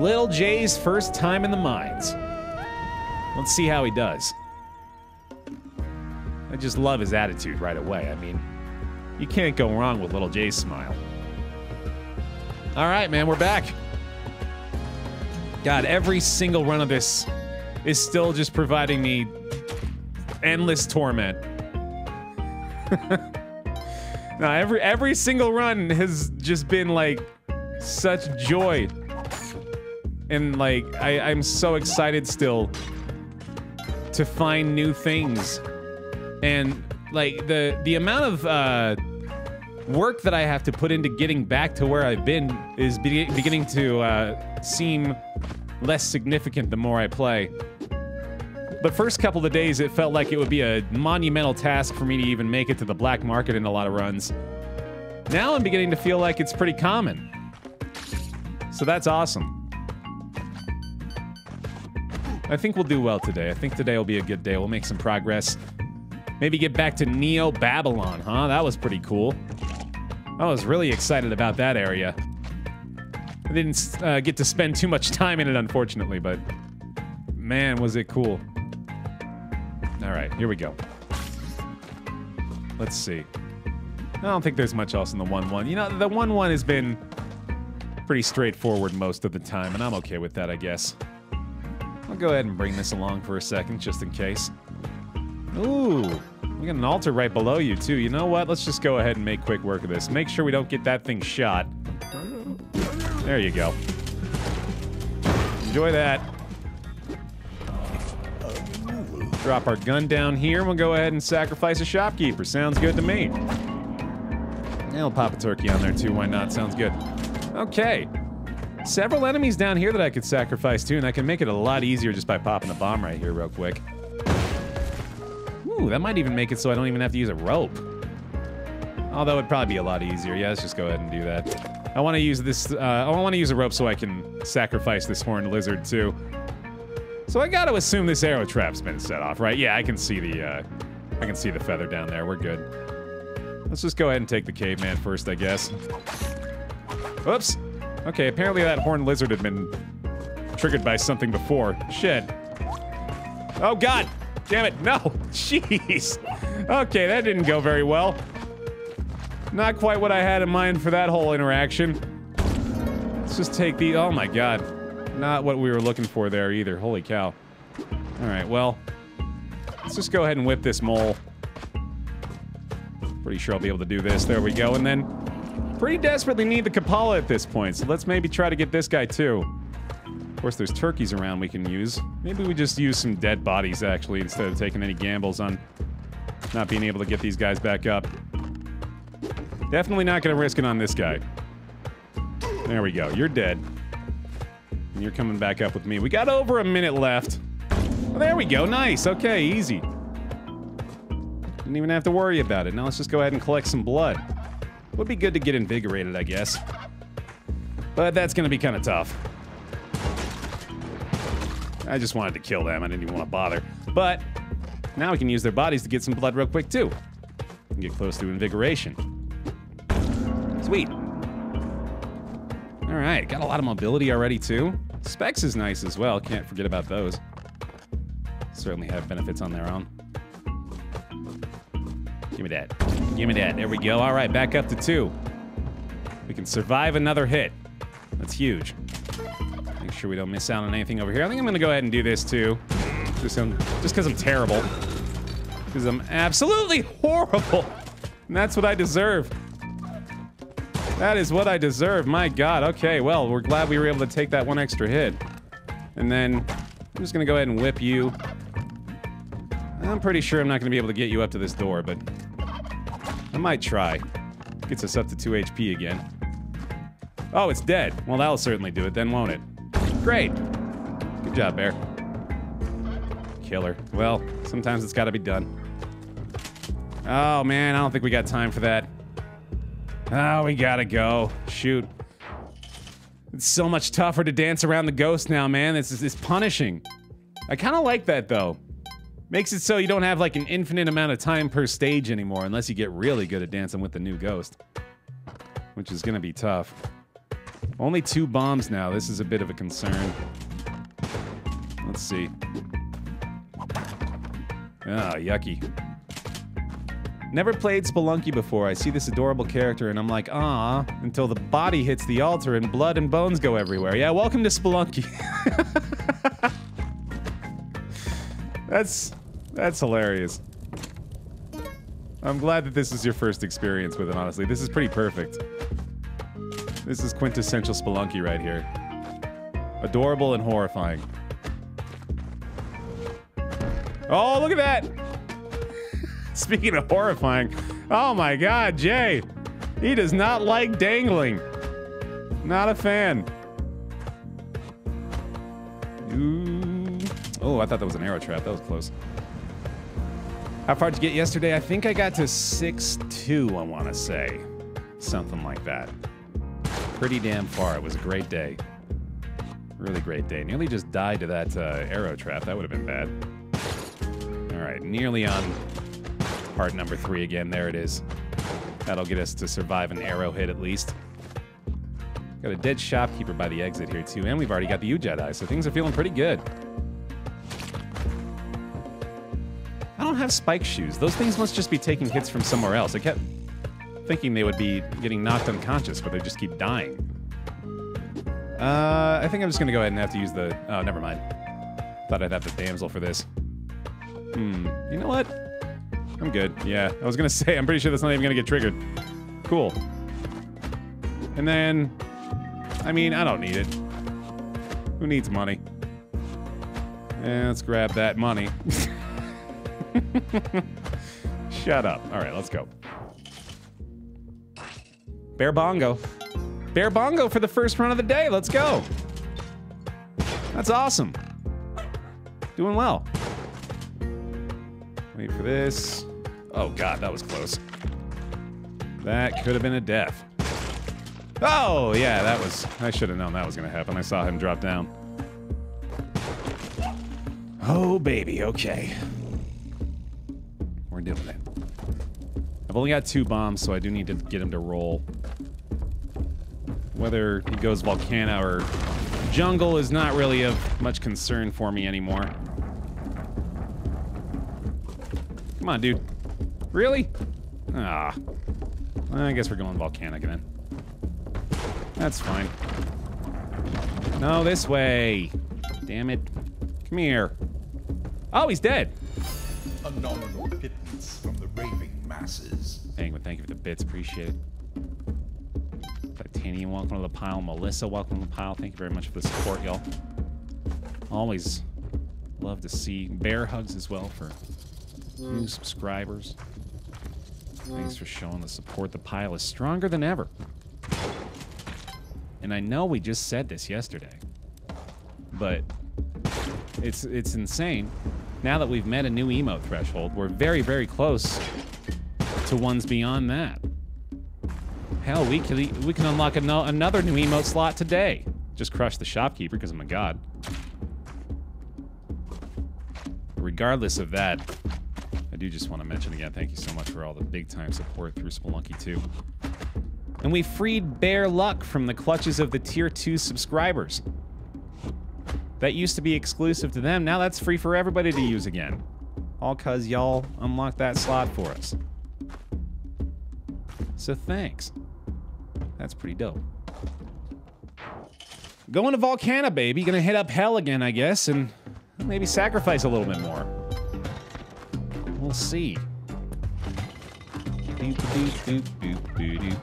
Little Jay's first time in the mines. Let's see how he does. I just love his attitude right away. I mean, you can't go wrong with Little Jay's smile. All right, man, we're back. God, every single run of this is still just providing me endless torment. now, every every single run has just been like such joy. And like I, I'm so excited still to find new things. And like the the amount of uh work that I have to put into getting back to where I've been is be beginning to uh, seem less significant the more I play. The first couple of days, it felt like it would be a monumental task for me to even make it to the black market in a lot of runs. Now I'm beginning to feel like it's pretty common. So that's awesome. I think we'll do well today. I think today will be a good day. We'll make some progress. Maybe get back to Neo Babylon, huh? That was pretty cool. I was really excited about that area. I didn't uh, get to spend too much time in it, unfortunately, but man, was it cool. All right, here we go. Let's see. I don't think there's much else in the 1-1. You know, the 1-1 has been pretty straightforward most of the time, and I'm okay with that, I guess. I'll go ahead and bring this along for a second, just in case. Ooh, we got an altar right below you, too. You know what? Let's just go ahead and make quick work of this. Make sure we don't get that thing shot. There you go. Enjoy that. Drop our gun down here, and we'll go ahead and sacrifice a shopkeeper. Sounds good to me. Yeah, we'll pop a turkey on there, too. Why not? Sounds good. Okay. Several enemies down here that I could sacrifice, too, and I can make it a lot easier just by popping a bomb right here real quick. Ooh, that might even make it so I don't even have to use a rope. Although it'd probably be a lot easier. Yeah, let's just go ahead and do that. I want to use this, uh, I want to use a rope so I can sacrifice this horned lizard too. So I gotta assume this arrow trap's been set off, right? Yeah, I can see the, uh, I can see the feather down there. We're good. Let's just go ahead and take the caveman first, I guess. Oops. Okay, apparently that horned lizard had been triggered by something before. Shit. Oh god! Damn it, no! Jeez! Okay, that didn't go very well. Not quite what I had in mind for that whole interaction. Let's just take the- oh my god. Not what we were looking for there either, holy cow. Alright, well. Let's just go ahead and whip this mole. Pretty sure I'll be able to do this. There we go, and then... Pretty desperately need the Kapala at this point, so let's maybe try to get this guy too. Of course, there's turkeys around we can use. Maybe we just use some dead bodies, actually, instead of taking any gambles on not being able to get these guys back up. Definitely not going to risk it on this guy. There we go. You're dead. And you're coming back up with me. We got over a minute left. Oh, there we go. Nice. Okay, easy. Didn't even have to worry about it. Now let's just go ahead and collect some blood. Would be good to get invigorated, I guess. But that's going to be kind of tough. I just wanted to kill them. I didn't even want to bother. But now we can use their bodies to get some blood real quick, too. Get close to invigoration. Sweet. All right, got a lot of mobility already, too. Specs is nice as well. Can't forget about those. Certainly have benefits on their own. Give me that. Give me that. There we go. All right, back up to two. We can survive another hit. That's huge. Make sure we don't miss out on anything over here. I think I'm going to go ahead and do this, too. Just because I'm terrible. Because I'm absolutely horrible. And that's what I deserve. That is what I deserve. My god. Okay, well, we're glad we were able to take that one extra hit. And then I'm just going to go ahead and whip you. I'm pretty sure I'm not going to be able to get you up to this door, but I might try. Gets us up to 2 HP again. Oh, it's dead. Well, that'll certainly do it then, won't it? Great. Good job, Baer. Killer. Well, sometimes it's got to be done. Oh, man, I don't think we got time for that. Oh, we gotta go. Shoot. It's so much tougher to dance around the ghost now, man. This is, punishing. I kind of like that, though. Makes it so you don't have like an infinite amount of time per stage anymore unless you get really good at dancing with the new ghost. Which is gonna be tough. Only two bombs now. This is a bit of a concern. Let's see. Ah, yucky. Never played Spelunky before. I see this adorable character and I'm like, ah, until the body hits the altar and blood and bones go everywhere. Yeah, welcome to Spelunky. that's that's hilarious. I'm glad that this is your first experience with it, honestly. This is pretty perfect. This is quintessential Spelunky right here. Adorable and horrifying. Oh, look at that! Speaking of horrifying, oh my god, Jay! He does not like dangling. Not a fan. Ooh. Oh, I thought that was an arrow trap. That was close. How far did you get yesterday? I think I got to 6-2, I want to say. Something like that. Pretty damn far. It was a great day. Really great day. Nearly just died to that uh, arrow trap. That would have been bad. All right, nearly on part number three again. There it is. That'll get us to survive an arrow hit at least. Got a dead shopkeeper by the exit here too, and we've already got the Udjat, so things are feeling pretty good. I don't have spike shoes. Those things must just be taking hits from somewhere else. I kept thinking they would be getting knocked unconscious, but they just keep dying. Uh, I think I'm just gonna go ahead and have to use the... Oh, never mind. Thought I'd have the damsel for this. Hmm, you know what? I'm good, yeah. I was gonna say, I'm pretty sure that's not even gonna get triggered. Cool. And then... I mean, I don't need it. Who needs money? Yeah, let's grab that money. Shut up. All right, let's go. Bear Bongo. Bear Bongo for the first run of the day. Let's go. That's awesome. Doing well. Wait for this. Oh, God, that was close. That could have been a death. Oh, yeah, that was... I should have known that was going to happen. I saw him drop down. Oh, baby, okay. We're doing it. I've only got two bombs, so I do need to get him to roll. Whether he goes Volcana or Jungle is not really of much concern for me anymore. Come on, dude. Really? Ah. I guess we're going Volcanic then. That's fine. No, this way. Damn it. Come here. Oh, he's dead. A nominal pittance from the raving masses. Penguin, thank you for the bits. Appreciate it. Titanium, welcome to the pile. Melissa, welcome to the pile. Thank you very much for the support, y'all. Always love to see bear hugs as well for new subscribers. Thanks for showing the support. The pile is stronger than ever. And I know we just said this yesterday, but it's it's insane. Now that we've met a new emote threshold, we're very, very close to ones beyond that. Hell, we can we can unlock ano another new emote slot today. Just crush the shopkeeper because I'm a god. Regardless of that, I do just want to mention again, thank you so much for all the big time support through Spelunky 2. And we freed Bear Luck from the clutches of the Tier 2 subscribers. That used to be exclusive to them, now that's free for everybody to use again. All cause y'all unlocked that slot for us. So thanks. That's pretty dope. Going to Volcana, baby. Gonna hit up hell again, I guess, and maybe sacrifice a little bit more. We'll see. Doop, doop, doop.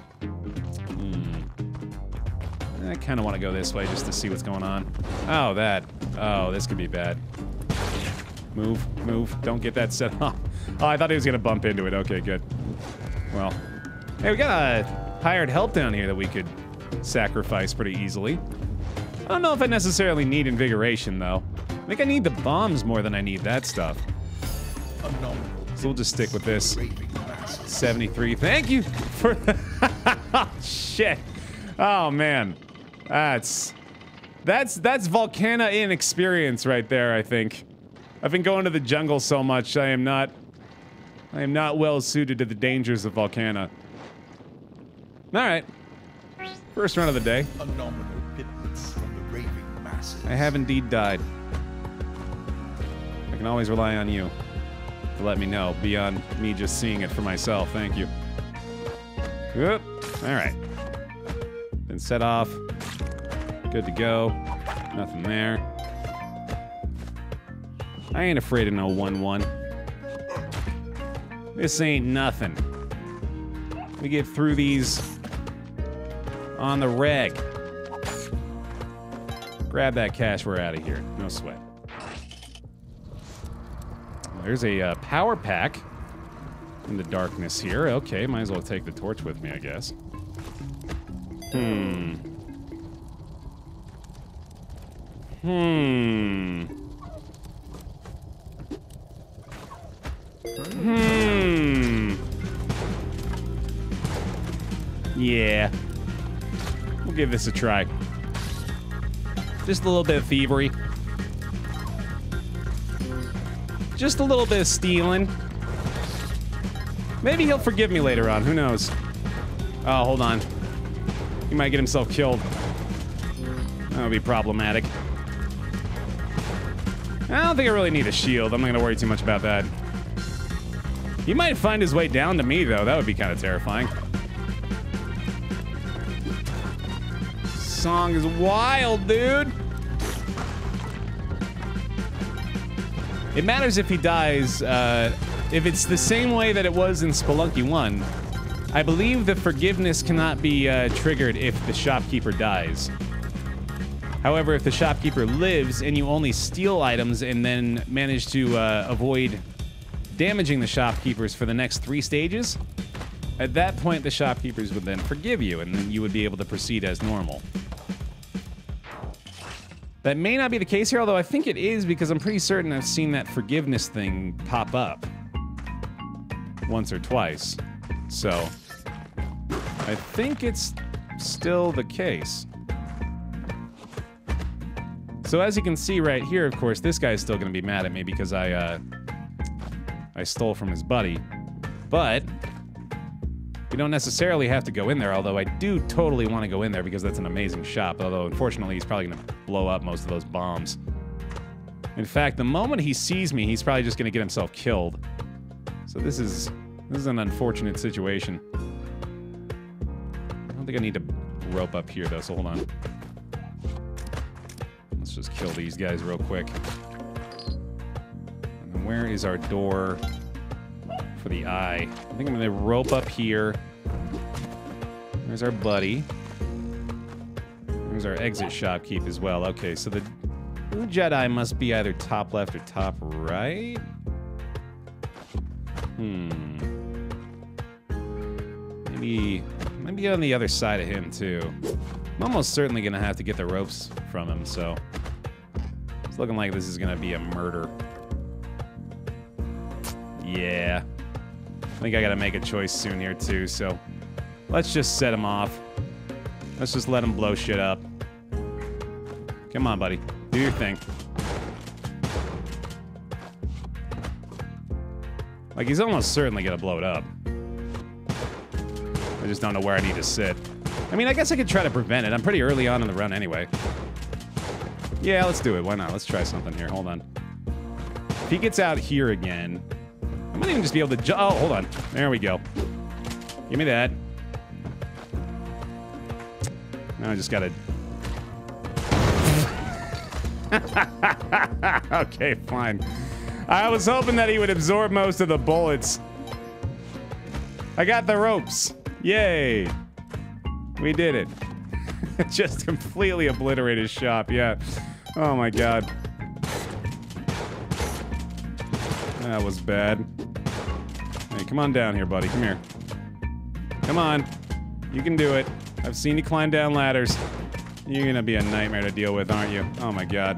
I kind of want to go this way just to see what's going on. Oh, that. Oh, this could be bad. Move, move. Don't get that set off. Oh, I thought he was going to bump into it. Okay, good. Well. Hey, we got a hired help down here that we could sacrifice pretty easily. I don't know if I necessarily need invigoration, though. I think I need the bombs more than I need that stuff. So we'll just stick with this. 73. Thank you for... oh, shit. Oh, man. That's... That's that's Volcana inexperience right there, I think. I've been going to the jungle so much, I am not... I am not well suited to the dangers of Volcana. Alright. First run of the day. A nominal pittance from the raving masses. I have indeed died. I can always rely on you to let me know beyond me just seeing it for myself. Thank you. Whoop. All right. Been set off. Good to go. Nothing there. I ain't afraid of no 1 1. This ain't nothing. We get through these on the reg. Grab that cash, we're out of here. No sweat. There's a uh, power pack in the darkness here. Okay, might as well take the torch with me, I guess. Hmm. Hmm. Hmm. Yeah. We'll give this a try. Just a little bit of thievery. Just a little bit of stealing. Maybe he'll forgive me later on. Who knows? Oh, hold on. He might get himself killed. That would be problematic. I don't think I really need a shield. I'm not going to worry too much about that. He might find his way down to me, though. That would be kind of terrifying. Song is wild, dude. It matters if he dies. Uh, if it's the same way that it was in Spelunky 1, I believe the forgiveness cannot be uh, triggered if the shopkeeper dies. However, if the shopkeeper lives and you only steal items and then manage to uh, avoid damaging the shopkeepers for the next three stages, at that point the shopkeepers would then forgive you and you would be able to proceed as normal. That may not be the case here, although I think it is because I'm pretty certain I've seen that forgiveness thing pop up once or twice. So, I think it's still the case. So as you can see right here, of course, this guy is still going to be mad at me because I, uh, I stole from his buddy. But we don't necessarily have to go in there, although I do totally want to go in there because that's an amazing shop. Although, unfortunately, he's probably going to blow up most of those bombs. In fact, the moment he sees me, he's probably just going to get himself killed. So this is this is an unfortunate situation. I don't think I need to rope up here, though, so hold on. Just kill these guys real quick. And where is our door for the eye? I think I'm to rope up here. There's our buddy. There's our exit shopkeep as well. Okay, so the Jedi must be either top left or top right. Hmm. Maybe, maybe on the other side of him too. I'm almost certainly gonna have to get the ropes from him, so it's looking like this is gonna be a murder. Yeah. I think I gotta make a choice soon here too, so let's just set him off. Let's just let him blow shit up. Come on, buddy. Do your thing. Like, he's almost certainly gonna blow it up. I just don't know where I need to sit. I mean, I guess I could try to prevent it. I'm pretty early on in the run anyway. Yeah, let's do it. Why not? Let's try something here. Hold on. If he gets out here again, I might even just be able to Oh, hold on. There we go. Give me that. Now I just gotta... okay, fine. I was hoping that he would absorb most of the bullets. I got the ropes. Yay. We did it. Just completely obliterated his shop, yeah. Oh my god. That was bad. Hey, come on down here, buddy. Come here. Come on. You can do it. I've seen you climb down ladders. You're gonna be a nightmare to deal with, aren't you? Oh my god.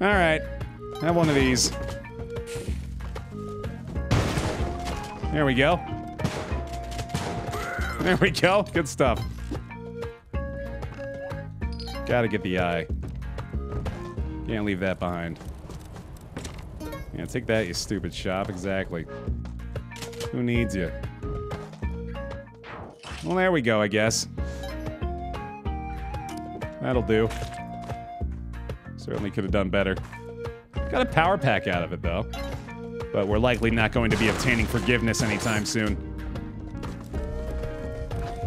Alright. Have one of these. There we go. There we go. Good stuff. Gotta get the eye. Can't leave that behind. Yeah, take that, you stupid shop. Exactly. Who needs you? Well, there we go, I guess. That'll do. Certainly could have done better. Got a power pack out of it, though. But we're likely not going to be obtaining forgiveness anytime soon.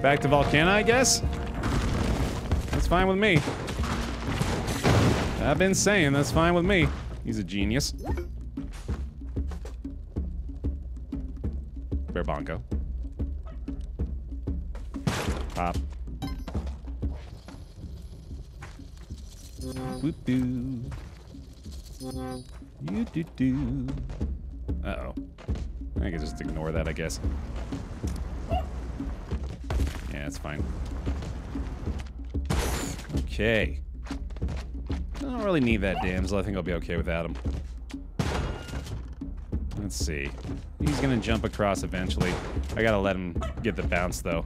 Back to Volcana, I guess? That's fine with me. I've been saying that's fine with me. He's a genius. Bear bongo. Pop. Whoop doo. You do do. Uh oh. I can just ignore that, I guess. Yeah, that's fine. Okay. I don't really need that damsel. I think I'll be okay without him. Let's see. He's gonna jump across eventually. I gotta let him get the bounce, though.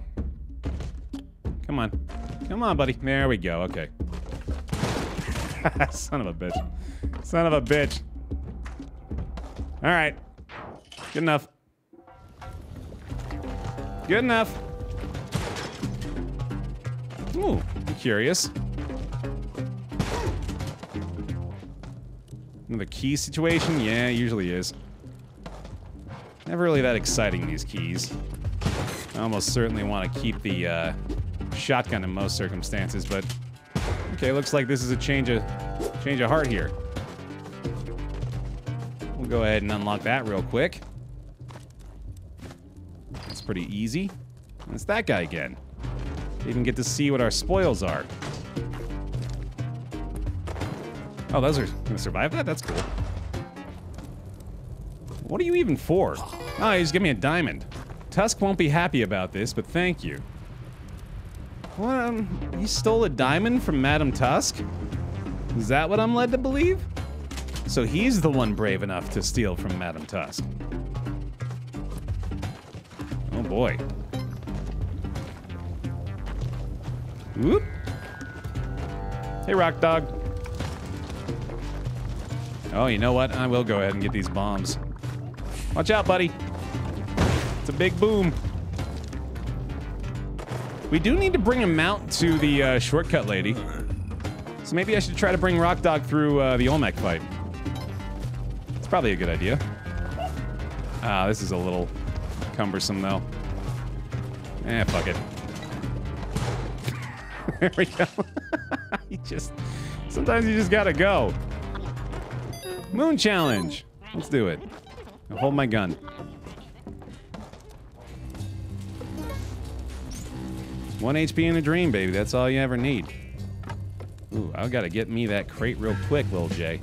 Come on. Come on, buddy. There we go. Okay. Son of a bitch. Son of a bitch. All right. Good enough. Good enough. Ooh, I'm curious. Another key situation? Yeah, usually is. Never really that exciting, these keys. I almost certainly want to keep the uh, shotgun in most circumstances, but okay, looks like this is a change of change of heart here. We'll go ahead and unlock that real quick. It's pretty easy. And it's that guy again. Even get to see what our spoils are. Oh, those are gonna survive that? That's cool. What are you even for? Oh, you just give me a diamond. Tusk won't be happy about this, but thank you. What, um, you stole a diamond from Madam Tusk? Is that what I'm led to believe? So he's the one brave enough to steal from Madam Tusk. Oh boy. Whoop. Hey, Rock Dog. Oh, you know what? I will go ahead and get these bombs. Watch out, buddy. It's a big boom. We do need to bring him out to the uh, shortcut lady. So maybe I should try to bring Rock Dog through uh, the Olmec fight. It's probably a good idea. Ah, this is a little cumbersome, though. Eh, fuck it. there we go. you just... Sometimes you just gotta go. Moon challenge. Let's do it. I'll hold my gun. One HP in a dream, baby. That's all you ever need. Ooh, I gotta get me that crate real quick, little Jay.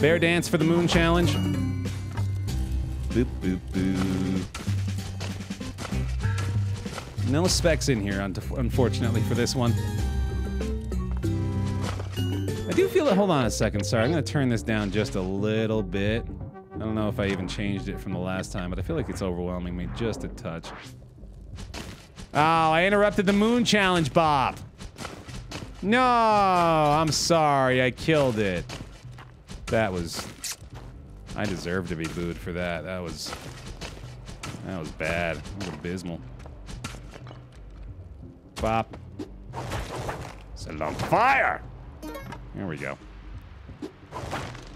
Bear dance for the moon challenge. Boop, boop, boop. No specs in here, unfortunately, for this one. I do feel it. Hold on a second. Sorry, I'm going to turn this down just a little bit. I don't know if I even changed it from the last time, but I feel like it's overwhelming me just a touch. Oh, I interrupted the moon challenge, Bob. No, I'm sorry. I killed it. That was... I deserve to be booed for that. That was... That was bad. That was abysmal. Bop. Set it on fire! There we go.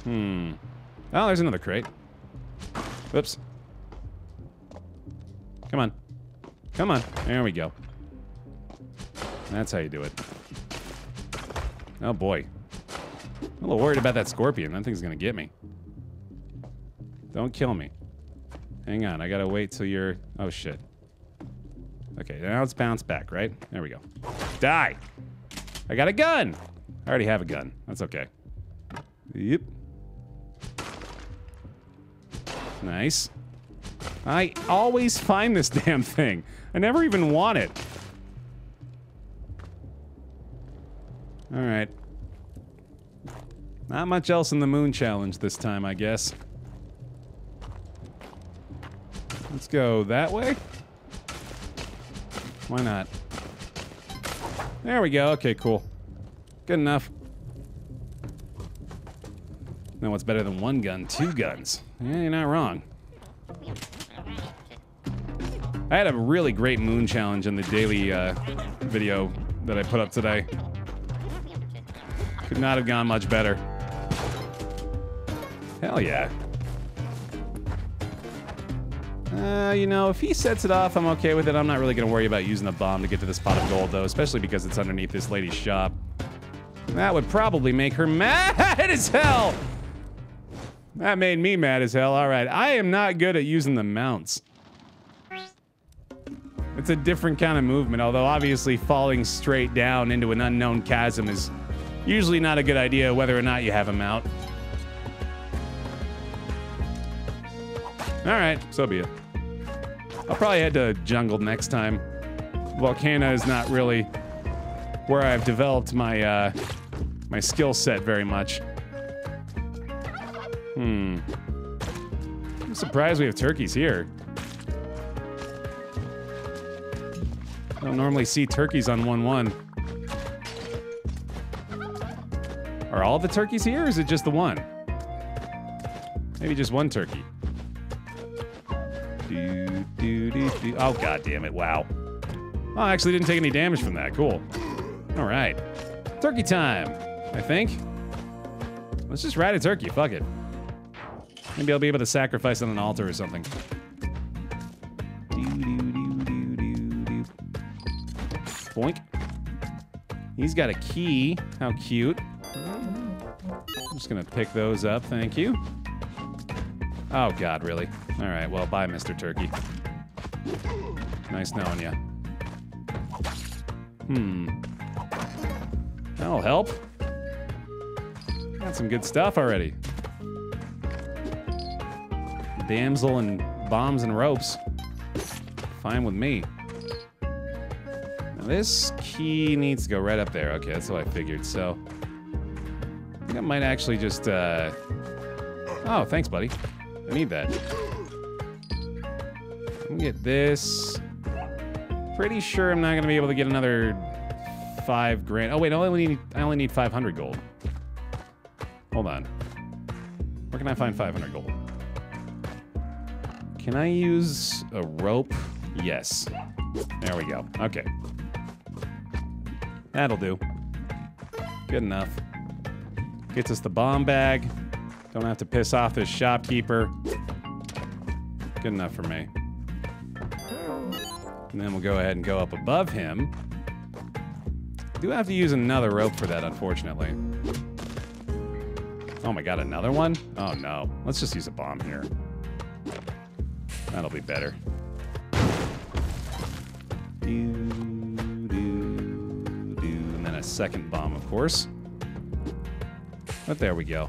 Hmm. Oh, there's another crate. Whoops. Come on. Come on. There we go. That's how you do it. Oh, boy. I'm a little worried about that scorpion. That thing's gonna get me. Don't kill me. Hang on. I gotta wait till you're... Oh, shit. Okay, now it's bounced back, right? There we go. Die! I got a gun! I already have a gun. That's okay. Yep. Nice. I always find this damn thing. I never even want it. Alright. Not much else in the moon challenge this time, I guess. Let's go that way. Why not? There we go. Okay, cool. Good enough. Now what's better than one gun? Two guns. Yeah, you're not wrong. I had a really great moon challenge in the daily uh, video that I put up today. Could not have gone much better. Hell yeah. Uh, you know, if he sets it off, I'm okay with it. I'm not really going to worry about using the bomb to get to this pot of gold, though, especially because it's underneath this lady's shop. That would probably make her mad as hell. That made me mad as hell. All right, I am not good at using the mounts. It's a different kind of movement, although obviously falling straight down into an unknown chasm is usually not a good idea whether or not you have a mount. All right, so be it. I'll probably head to jungle next time. Volcana is not really where I've developed my uh, my skill set very much. Hmm. I'm surprised we have turkeys here. I don't normally see turkeys on 1-1. Are all the turkeys here, or is it just the one? Maybe just one turkey. Do, do, do, do. Oh, god damn it. Wow. Oh, I actually didn't take any damage from that. Cool. All right. Turkey time, I think. Let's just ride a turkey. Fuck it. Maybe I'll be able to sacrifice on an altar or something. Boink. He's got a key. How cute. I'm just gonna pick those up, thank you. Oh god, really? Alright, well, bye, Mr. Turkey. Nice knowing you. Hmm. That'll help. Got some good stuff already. Damsel and bombs and ropes. Fine with me. Now this key needs to go right up there. Okay, that's what I figured. So I think I might actually just uh Oh, thanks, buddy. I need that. Let me get this. Pretty sure I'm not gonna be able to get another five grand. Oh wait, I only need I only need 500 gold. Hold on. Where can I find 500 gold? Can I use a rope? Yes. There we go. Okay. That'll do. Good enough. Gets us the bomb bag. Don't have to piss off this shopkeeper. Good enough for me. And then we'll go ahead and go up above him. Do have to use another rope for that, unfortunately. Oh my god, another one? Oh no. Let's just use a bomb here. That'll be better. Do, do, do. And then a second bomb, of course. But there we go.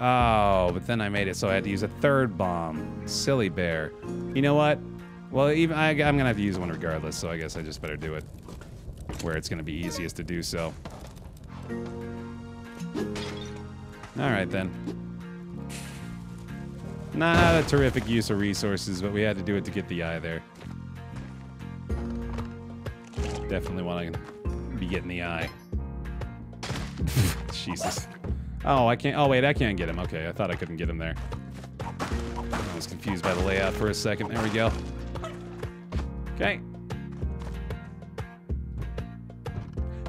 Oh, but then I made it so I had to use a third bomb. Silly Baer. You know what? Well, even I, I'm gonna have to use one regardless, so I guess I just better do it where it's gonna be easiest to do so. All right then. Not a terrific use of resources, but we had to do it to get the eye there. Definitely want to be getting the eye. Jesus. Oh, I can't. Oh, wait, I can't get him. Okay, I thought I couldn't get him there. I was confused by the layout for a second. There we go. Okay.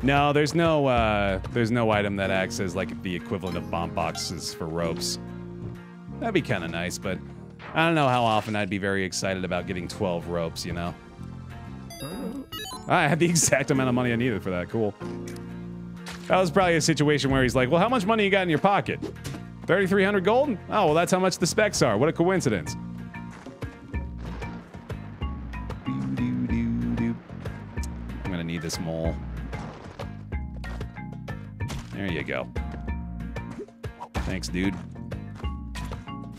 No, there's no uh, there's no item that acts as like the equivalent of bomb boxes for ropes. That'd be kind of nice, but I don't know how often I'd be very excited about getting 12 ropes, you know? I had the exact amount of money I needed for that. Cool. That was probably a situation where he's like, well, how much money you got in your pocket? 3,300 gold? Oh, well, that's how much the specs are. What a coincidence. I'm gonna need this mole. There you go. Thanks, dude.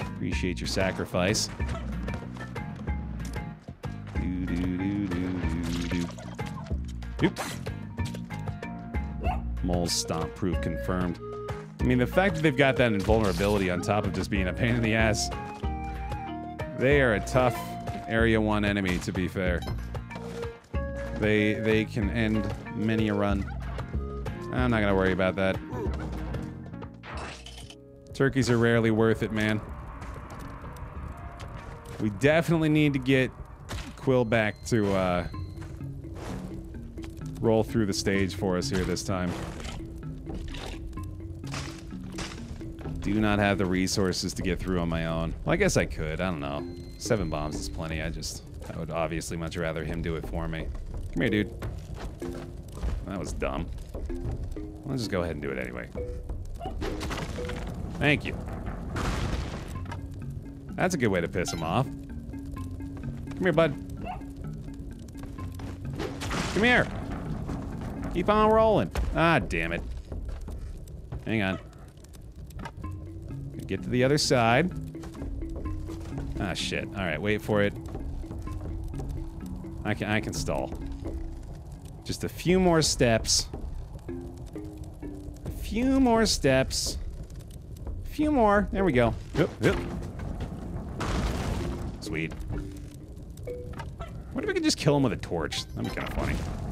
Appreciate your sacrifice. Do, Mole's stomp proof confirmed. I mean, the fact that they've got that invulnerability on top of just being a pain in the ass. They are a tough Area 1 enemy, to be fair. They, they can end many a run. I'm not gonna worry about that. Turkeys are rarely worth it, man. We definitely need to get Quillback to, uh, roll through the stage for us here this time. Do not have the resources to get through on my own. Well, I guess I could. I don't know. Seven bombs is plenty. I just, I would obviously much rather him do it for me. Come here, dude. That was dumb. Let's just go ahead and do it anyway. Thank you. That's a good way to piss him off. Come here, bud. Come here. Keep on rolling. Ah, damn it. Hang on. Get to the other side. Ah, shit. All right, wait for it. I can I can stall. Just a few more steps. A few more steps. A few more. There we go. Yep, yep. Sweet. What if we could just kill him with a torch? That'd be kind of funny.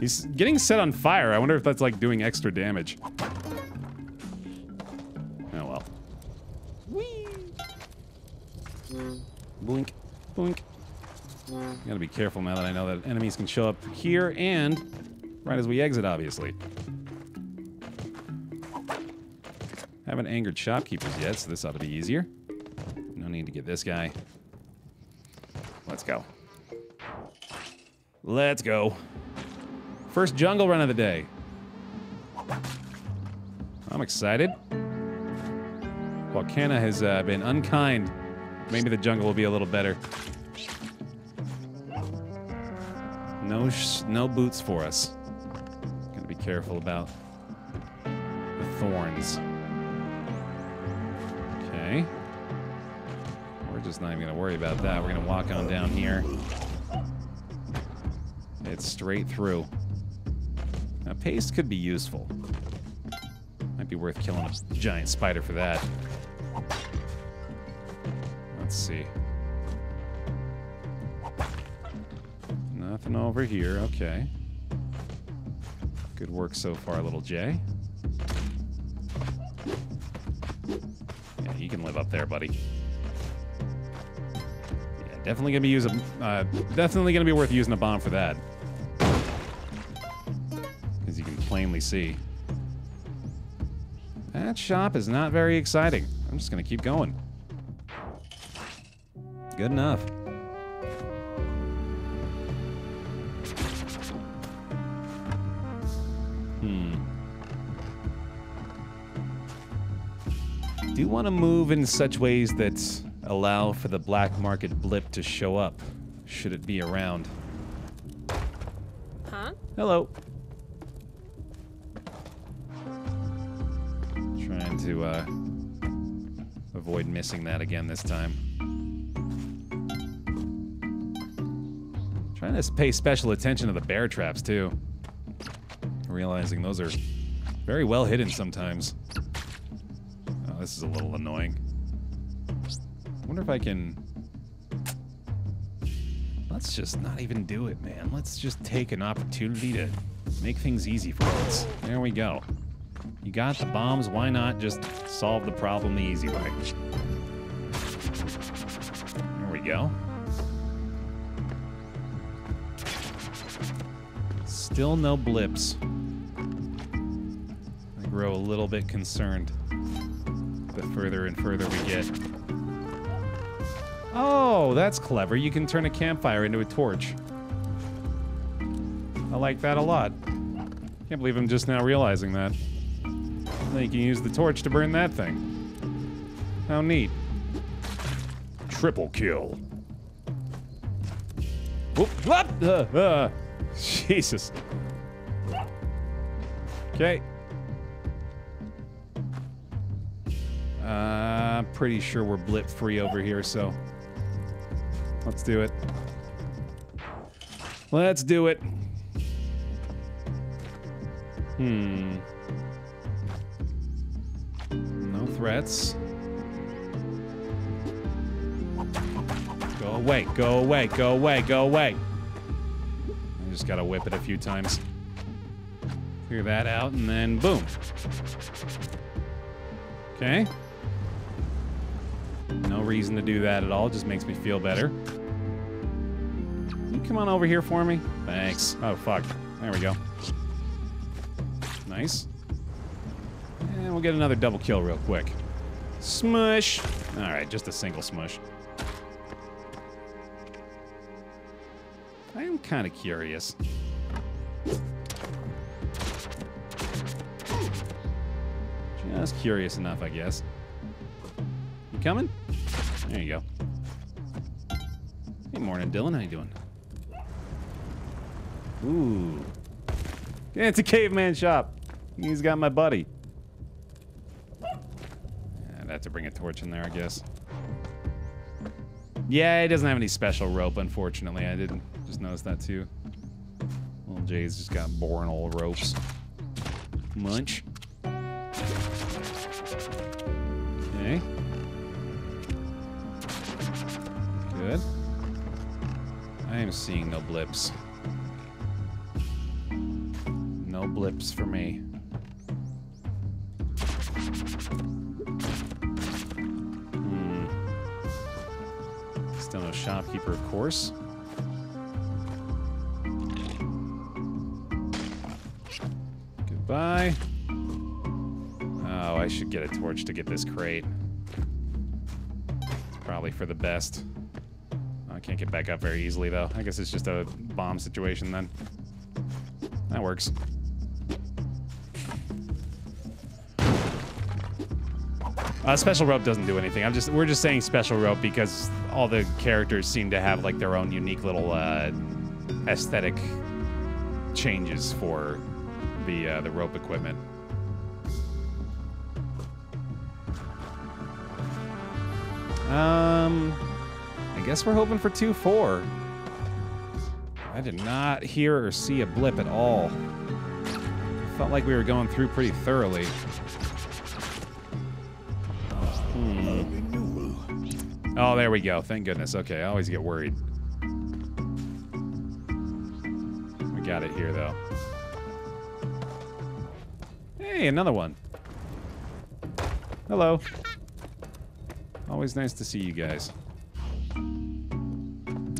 He's getting set on fire. I wonder if that's like doing extra damage. Oh well. Whee! Blink, blink. Gotta be careful now that I know that enemies can show up here and right as we exit, obviously. Haven't angered shopkeepers yet, so this ought to be easier. No need to get this guy. Let's go. Let's go. First jungle run of the day. I'm excited. Volcana has uh, been unkind. Maybe the jungle will be a little better. No, no boots for us. Gotta be careful about the thorns. Okay. We're just not even gonna worry about that. We're gonna walk on down here. It's straight through. Now, paste could be useful. Might be worth killing a giant spider for that. Let's see. Nothing over here. Okay. Good work so far, little J. Yeah, you can live up there, buddy. Yeah, definitely gonna be using. Uh, definitely gonna be worth using a bomb for that. Plainly see. That shop is not very exciting. I'm just gonna keep going. Good enough. Hmm. Do you want to move in such ways that allow for the black market blip to show up, should it be around. Huh? Hello. Trying to uh, avoid missing that again this time. Trying to pay special attention to the bear traps too. Realizing those are very well hidden sometimes. Oh, this is a little annoying. I wonder if I can. Let's just not even do it, man. Let's just take an opportunity to make things easy for us. There we go. You got the bombs, why not just solve the problem the easy way? There we go. Still no blips. I grow a little bit concerned the further and further we get. Oh, that's clever. You can turn a campfire into a torch. I like that a lot. Can't believe I'm just now realizing that. Then you can use the torch to burn that thing. How neat. Triple kill. Whoop, whoop, uh, uh. Jesus. Okay. Uh, I'm pretty sure we're blip free over here, so let's do it. Let's do it. Hmm. Threats. Go away, go away, go away, go away. I just gotta whip it a few times. Clear that out, and then boom. Okay. No reason to do that at all, just makes me feel better. you come on over here for me? Thanks. Oh, fuck. There we go. Nice. And we'll get another double kill real quick. Smush. All right, just a single smush. I am kind of curious. Just curious enough, I guess. You coming? There you go. Hey, morning, Dylan. How you doing? Ooh. It's a caveman shop. He's got my buddy. I'd have to bring a torch in there, I guess. Yeah, he doesn't have any special rope, unfortunately. I didn't just notice that too. Little Jay's just got boring old ropes. Munch. Okay. Good. I am seeing no blips. No blips for me. Shopkeeper, of course. Goodbye. Oh, I should get a torch to get this crate. Probably for the best. Oh, I can't get back up very easily, though. I guess it's just a bomb situation, then. That works. Uh, special rope doesn't do anything. I'm just we're just saying special rope because all the characters seem to have like their own unique little uh, aesthetic changes for the uh, the rope equipment. Um, I guess we're hoping for two four. I did not hear or see a blip at all. Felt like we were going through pretty thoroughly. Oh, there we go. Thank goodness. Okay, I always get worried. We got it here, though. Hey, another one. Hello. Always nice to see you guys.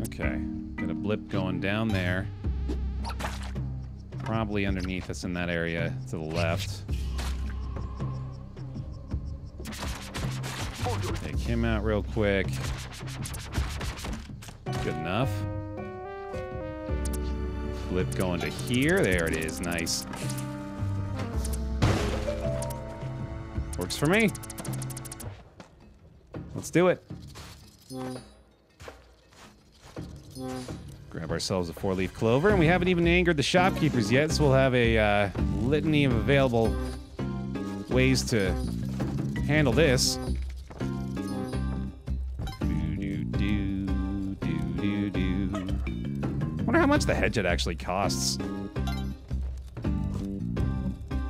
Okay. Got a blip going down there. Probably underneath us in that area to the left. Him out real quick. Good enough. Flip going to here. There it is. Nice. Works for me. Let's do it. Grab ourselves a four-leaf clover, and we haven't even angered the shopkeepers yet, so we'll have a uh, litany of available ways to handle this. Much the headjet actually costs.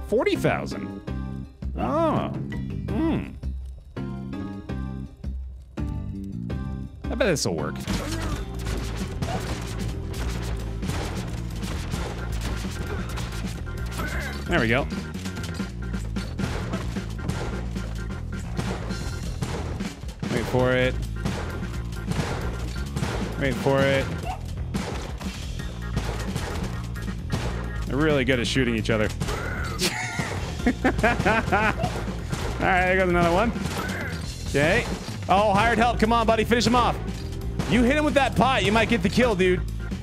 Forty thousand. Oh. Hmm. I bet this will work. There we go. Wait for it. Wait for it. They're really good at shooting each other. All right, there goes another one. Okay. Oh, hired help. Come on, buddy. Finish him off. You hit him with that pot. You might get the kill, dude.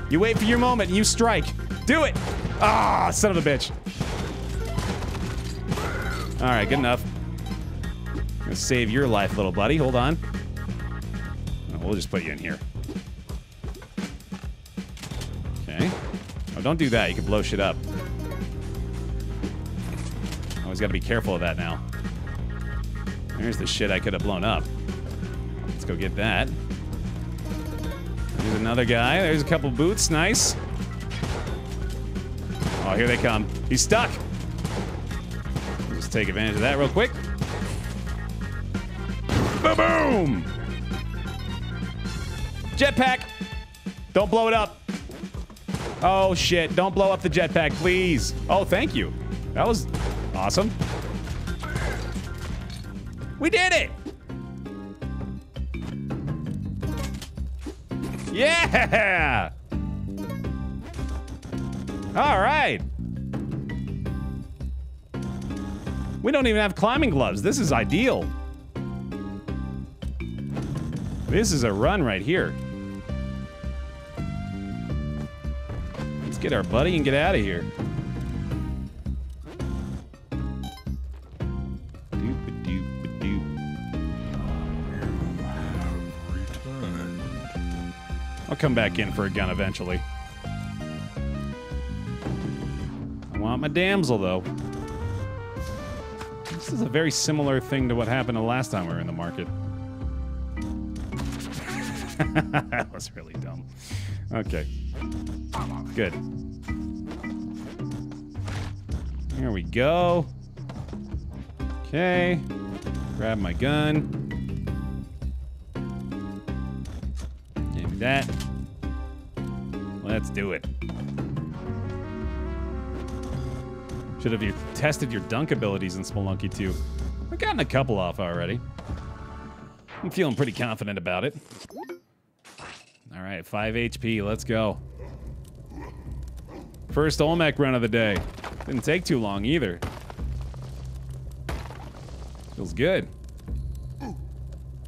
You wait for your moment and you strike. Do it. Ah, son of a bitch. All right, good enough. Gonna save your life, little buddy. Hold on. Oh, we'll just put you in here. Okay. Oh, don't do that. You can blow shit up. Got to be careful of that now. There's the shit I could have blown up. Let's go get that. There's another guy. There's a couple boots. Nice. Oh, here they come. He's stuck. Let's take advantage of that real quick. Boom! Jetpack! Don't blow it up. Oh, shit. Don't blow up the jetpack, please. Oh, thank you. That was awesome. We did it! Yeah! All right. We don't even have climbing gloves. This is ideal. This is a run right here. Let's get our buddy and get out of here. I'll come back in for a gun eventually. I want my damsel, though. This is a very similar thing to what happened the last time we were in the market. that was really dumb. Okay. Good. Here we go. Okay. Grab my gun. Give me that. Let's do it. Should have you tested your dunk abilities in Spelunky 2. I've gotten a couple off already. I'm feeling pretty confident about it. All right, 5 HP. Let's go. First Olmec run of the day. Didn't take too long either. Feels good.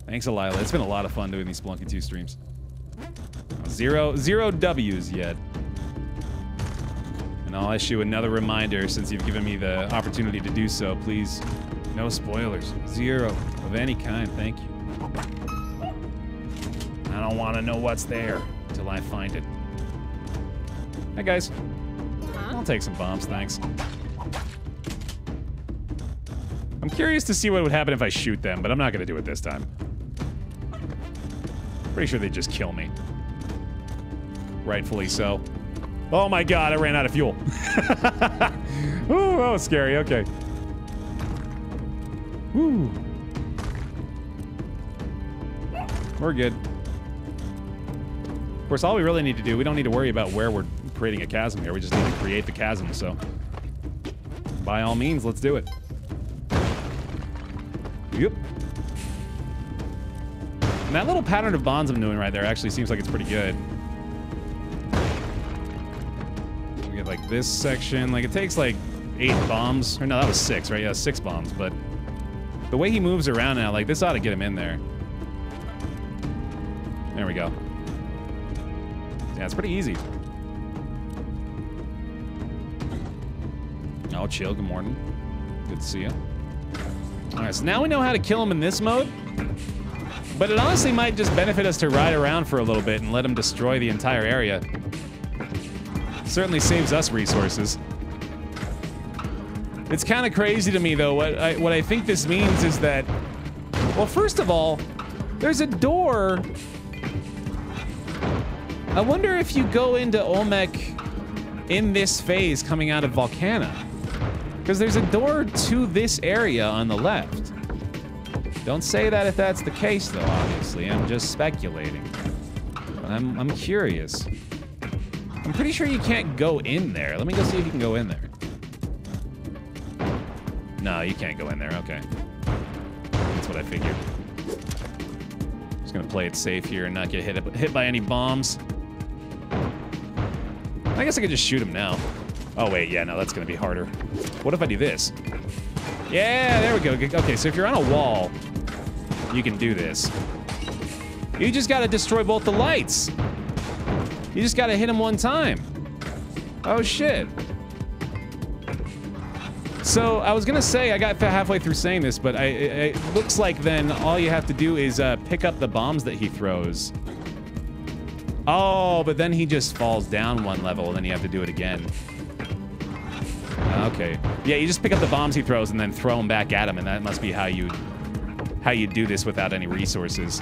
Thanks, Elila. It's been a lot of fun doing these Spelunky 2 streams. Zero, zero W's yet. And I'll issue another reminder since you've given me the opportunity to do so. Please, no spoilers. Zero of any kind. Thank you. I don't want to know what's there until I find it. Hey guys. I'll take some bombs, thanks. I'm curious to see what would happen if I shoot them, but I'm not going to do it this time. Pretty sure they'd just kill me. Rightfully so. Oh my god, I ran out of fuel. Ooh, that was scary. Okay. Woo. We're good. Of course, all we really need to do, we don't need to worry about where we're creating a chasm here. We just need to create the chasm, so. By all means, let's do it. Yep. And that little pattern of bonds I'm doing right there actually seems like it's pretty good. Like this section. Like it takes like eight bombs. Or no, that was six, right? Yeah, six bombs. But the way he moves around now, like this ought to get him in there. There we go. Yeah, it's pretty easy. Oh, chill. Good morning. Good to see you. All right, so now we know how to kill him in this mode. But it honestly might just benefit us to ride around for a little bit and let him destroy the entire area. Certainly saves us resources. It's kind of crazy to me, though. What I, what I think this means is that, well, first of all, there's a door. I wonder if you go into Olmec in this phase coming out of Volcana. Because there's a door to this area on the left. Don't say that if that's the case, though, obviously. I'm just speculating. I'm, I'm curious. I'm pretty sure you can't go in there. Let me go see if you can go in there. No, you can't go in there. Okay. That's what I figured. Just gonna play it safe here and not get hit, hit by any bombs. I guess I could just shoot him now. Oh, wait. Yeah, no, that's gonna be harder. What if I do this? Yeah, there we go. Okay, so if you're on a wall, you can do this. You just gotta destroy both the lights. You just gotta hit him one time. Oh, shit. So I was gonna say, I got halfway through saying this, but I, it, it looks like then all you have to do is uh, pick up the bombs that he throws. Oh, but then he just falls down one level, and then you have to do it again. Okay. Yeah, you just pick up the bombs he throws and then throw them back at him, and that must be how you how you do this without any resources.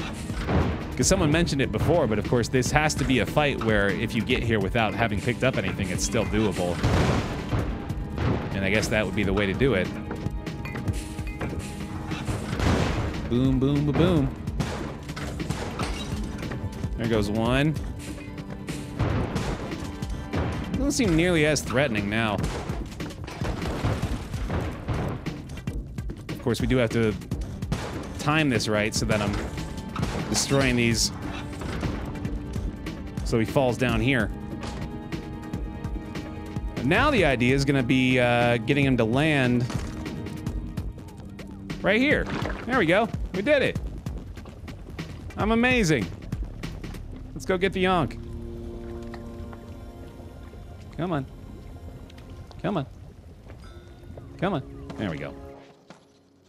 Because someone mentioned it before, but of course this has to be a fight where if you get here without having picked up anything, it's still doable. And I guess that would be the way to do it. Boom, boom, ba boom. There goes one. Doesn't seem nearly as threatening now. Of course, we do have to time this right so that I'm destroying these so he falls down here. Now the idea is going to be uh, getting him to land right here. There we go. We did it. I'm amazing. Let's go get the Ankh. Come on. Come on. Come on. There we go.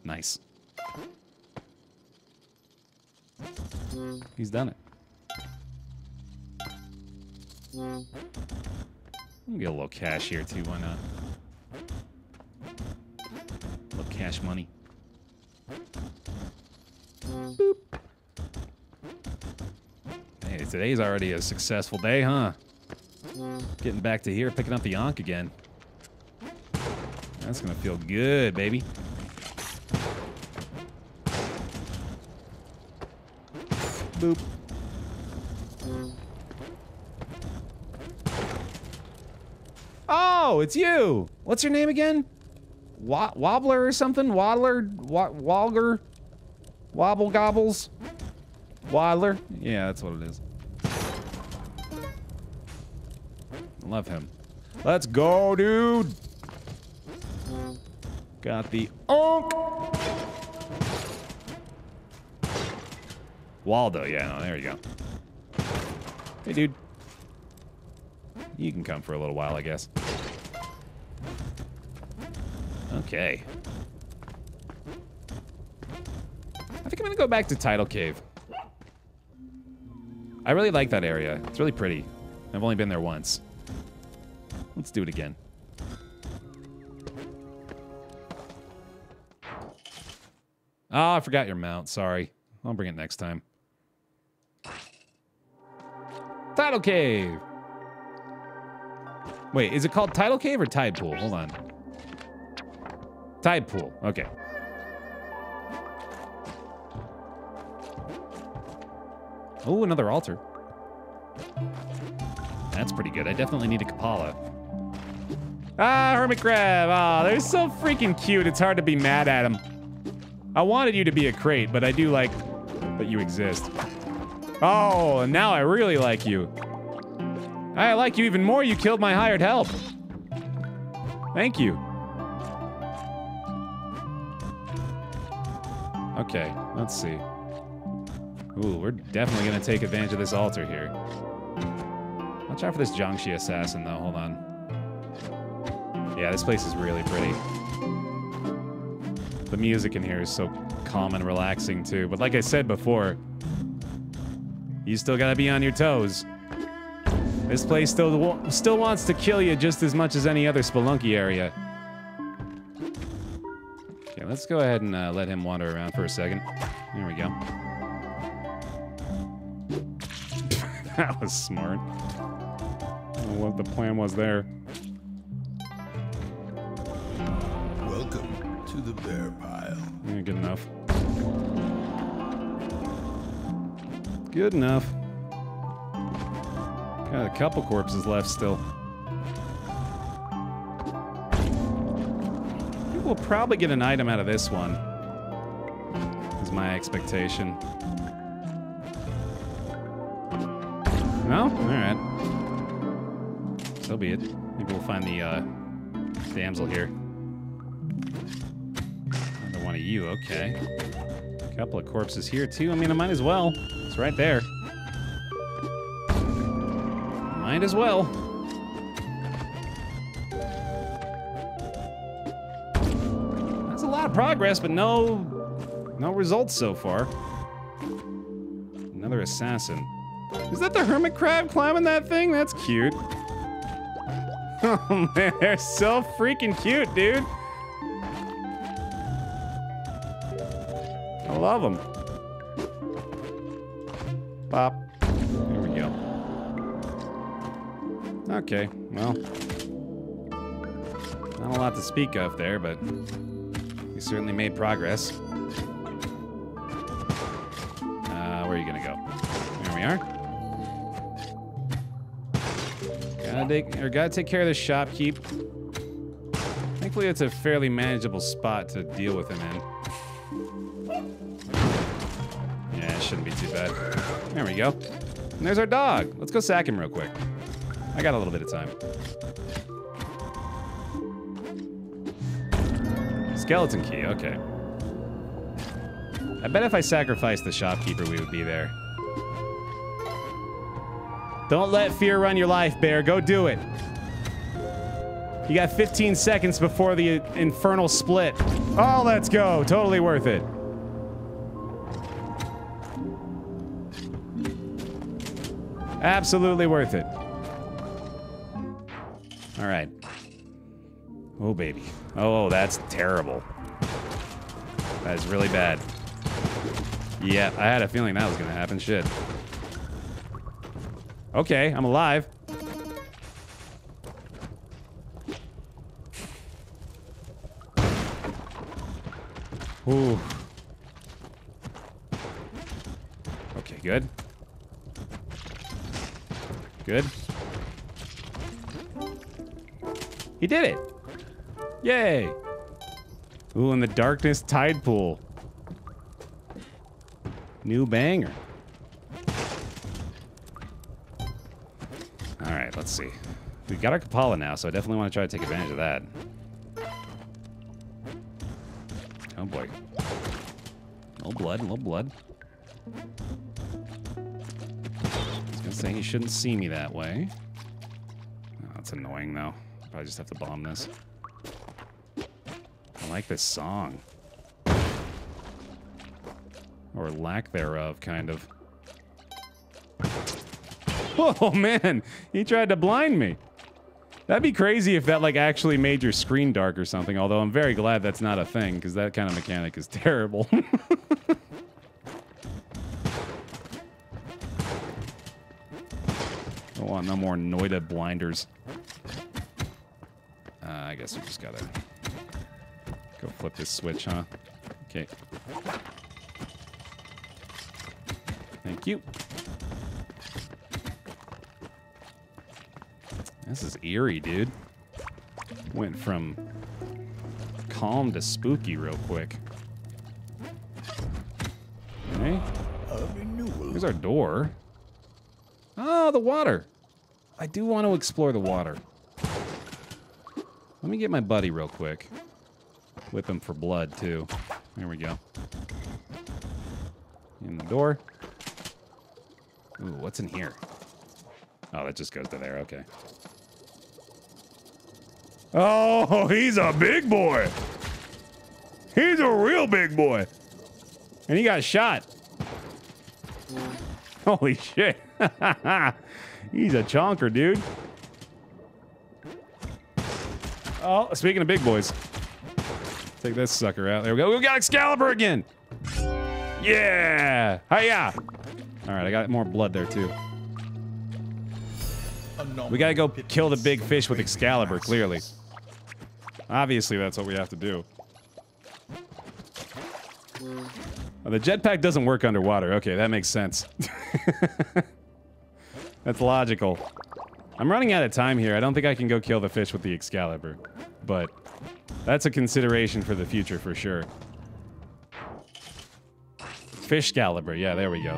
Nice. He's done it. Get a little cash here too, why not? A little cash money. Boop. Hey, today's already a successful day, huh? Getting back to here, picking up the Ankh again. That's gonna feel good, baby. Boop. Oh, it's you. What's your name again? Wobbler or something? Waddler? Wa Walger? Wobble Gobbles? Waddler? Yeah, that's what it is. Love him. Let's go, dude. Got the Ankh. Waldo, yeah, no, there you go. Hey, dude. You can come for a little while, I guess. Okay. I think I'm gonna go back to Tidal Cave. I really like that area. It's really pretty. I've only been there once. Let's do it again. Ah, oh, I forgot your mount. Sorry. I'll bring it next time. Tidal Cave. Wait, is it called Tidal Cave or Tide Pool? Hold on. Tide Pool. Okay. Oh, another altar. That's pretty good. I definitely need a Kapala. Ah, Hermit Crab. Ah, oh, they're so freaking cute. It's hard to be mad at them. I wanted you to be a crate, but I do like that you exist. Oh, now I really like you. I like you even more. You killed my hired help. Thank you. Okay, let's see. Ooh, we're definitely gonna take advantage of this altar here. Watch out for this Jiangshi assassin, though. Hold on. Yeah, this place is really pretty. The music in here is so calm and relaxing, too. But like I said before, you still gotta be on your toes. This place still still wants to kill you just as much as any other Spelunky area. Okay, let's go ahead and uh, let him wander around for a second. There we go. that was smart. I don't know what the plan was there. Welcome to the bear pile. Yeah, good enough. Good enough. Got a couple corpses left still. We'll probably get an item out of this one. Is my expectation. No? Alright. So be it. Maybe we'll find the uh, damsel here. Another one of you, okay. A couple of corpses here too. I mean, I might as well. Right there. Might as well. That's a lot of progress, but no, no results so far. Another assassin. Is that the hermit crab climbing that thing? That's cute. Oh man, they're so freaking cute, dude. I love them. Pop. There we go. Okay, well. Not a lot to speak of there, but we certainly made progress. Uh, where are you gonna go? There we are. Gotta take, or gotta take care of this shopkeep. Thankfully, it's a fairly manageable spot to deal with him in. Yeah, it shouldn't be too bad. There we go. And there's our dog. Let's go sack him real quick. I got a little bit of time. Skeleton key, okay. I bet if I sacrificed the shopkeeper, we would be there. Don't let fear run your life, Baer. Go do it. You got 15 seconds before the infernal split. Oh, let's go. Totally worth it. Absolutely worth it. All right. Oh, baby. Oh, oh, that's terrible. That is really bad. Yeah, I had a feeling that was going to happen. Shit. Okay, I'm alive. Ooh. Okay, good. Good. He did it. Yay. Ooh, in the darkness tide pool. New banger. All right, let's see. We got our Kapala now, so I definitely want to try to take advantage of that. Oh boy. No blood, no blood. Was he shouldn't see me that way. Oh, that's annoying though. Probably just have to bomb this. I like this song. Or lack thereof, kind of. Oh man, he tried to blind me. That'd be crazy if that like actually made your screen dark or something. Although I'm very glad that's not a thing because that kind of mechanic is terrible. Don't want no more Noida blinders. Uh, I guess we just gotta go flip this switch, huh? Okay. Thank you. This is eerie, dude. Went from calm to spooky real quick. Okay. Here's our door. Oh, the water. I do want to explore the water. Let me get my buddy real quick. Whip him for blood, too. There we go. In the door. Ooh, what's in here? Oh, that just goes to there. Okay. Oh, he's a big boy. He's a real big boy. And he got shot. Holy shit. he's a chonker, dude. Oh, speaking of big boys. Take this sucker out. There we go. We got Excalibur again. Yeah. Hiya. All right, I got more blood there too. We gotta go kill the big fish with Excalibur, clearly. Obviously, that's what we have to do. Oh, the jetpack doesn't work underwater. Okay, that makes sense. that's logical. I'm running out of time here. I don't think I can go kill the fish with the Excalibur. But that's a consideration for the future for sure. Fish Caliber. Yeah, there we go.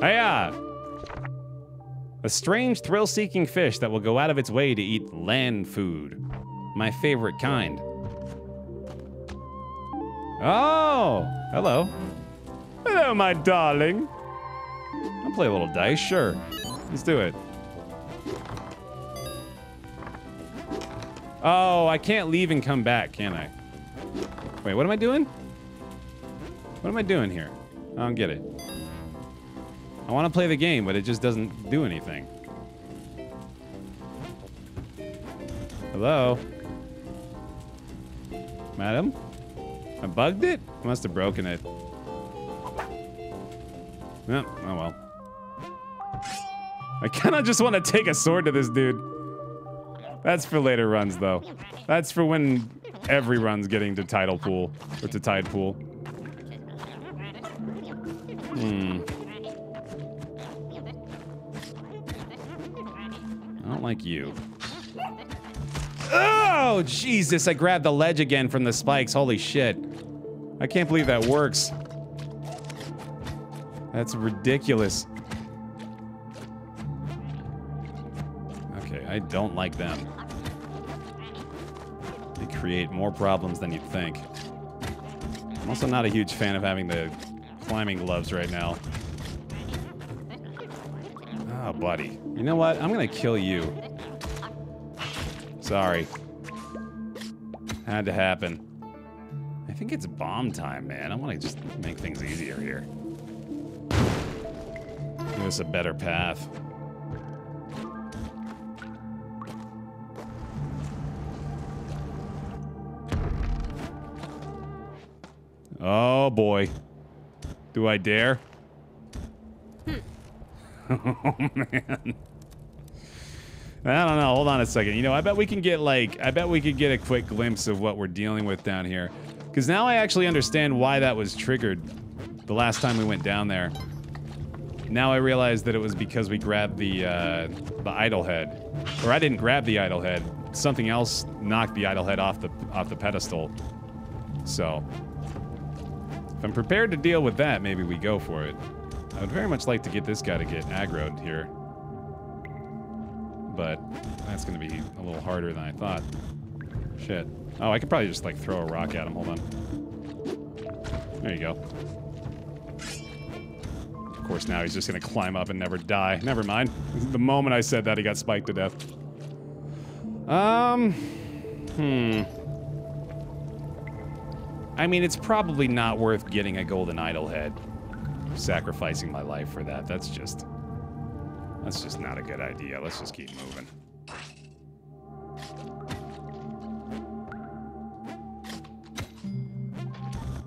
Hiya! A strange, thrill-seeking fish that will go out of its way to eat land food. My favorite kind. Oh! Hello. Hello, my darling. I'll play a little dice, sure. Let's do it. Oh, I can't leave and come back, can I? Wait, what am I doing? What am I doing here? I don't get it. I want to play the game, but it just doesn't do anything. Hello? Madam? I bugged it? I must have broken it. Oh, oh well. I kind of just want to take a sword to this dude. That's for later runs, though. That's for when every run's getting to title pool, or to tide pool. Hmm. I don't like you. Oh, Jesus, I grabbed the ledge again from the spikes. Holy shit. I can't believe that works. That's ridiculous. Okay, I don't like them. They create more problems than you'd think. I'm also not a huge fan of having the climbing gloves right now. Oh, buddy. You know what? I'm gonna kill you. Sorry. Had to happen. I think it's bomb time, man. I want to just make things easier here. Give us a better path. Oh boy. Do I dare? oh man. I don't know. Hold on a second. You know, I bet we can get like, I bet we could get a quick glimpse of what we're dealing with down here. Because now I actually understand why that was triggered the last time we went down there. Now I realize that it was because we grabbed the, uh, the idol head. Or I didn't grab the idol head. Something else knocked the idol head off the, off the pedestal. So, if I'm prepared to deal with that, maybe we go for it. I would very much like to get this guy to get aggroed here. But that's going to be a little harder than I thought. Shit. Oh, I could probably just like throw a rock at him. Hold on. There you go. Of course, now he's just going to climb up and never die. Never mind. The moment I said that, he got spiked to death. Um, hmm. I mean, it's probably not worth getting a golden idol head. Sacrificing my life for that. That's just... That's just not a good idea. Let's just keep moving.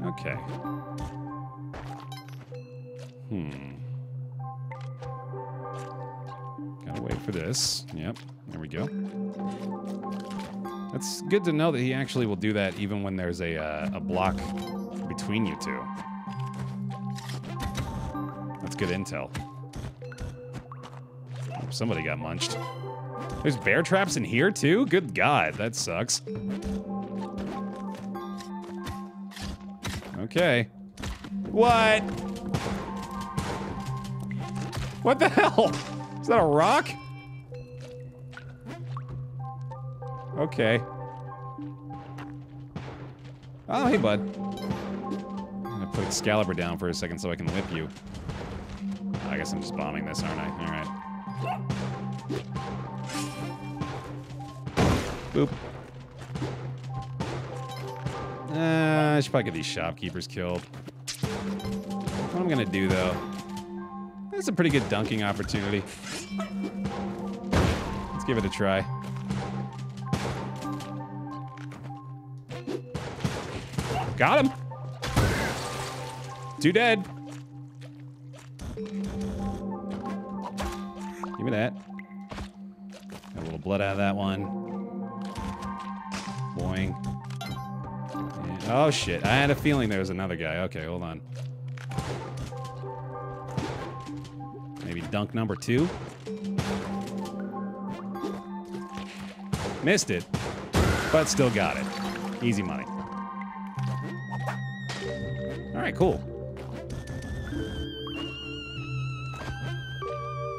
Okay. Hmm. Gotta wait for this. Yep, there we go. It's good to know that he actually will do that even when there's a, uh, a block between you two. That's good intel. Somebody got munched. There's bear traps in here too? Good God, that sucks. Okay. What? What the hell? Is that a rock? Okay. Oh, hey, bud. I'm gonna put Excalibur down for a second so I can whip you. I guess I'm just bombing this, aren't I? Alright. Boop. Uh, I should probably get these shopkeepers killed. What I'm gonna do, though... That's a pretty good dunking opportunity. Let's give it a try. Got him. Two dead. Give me that. Got a little blood out of that one. Boing. Oh shit, I had a feeling there was another guy. Okay, hold on. Maybe dunk number two? Missed it, but still got it. Easy money. All right, cool.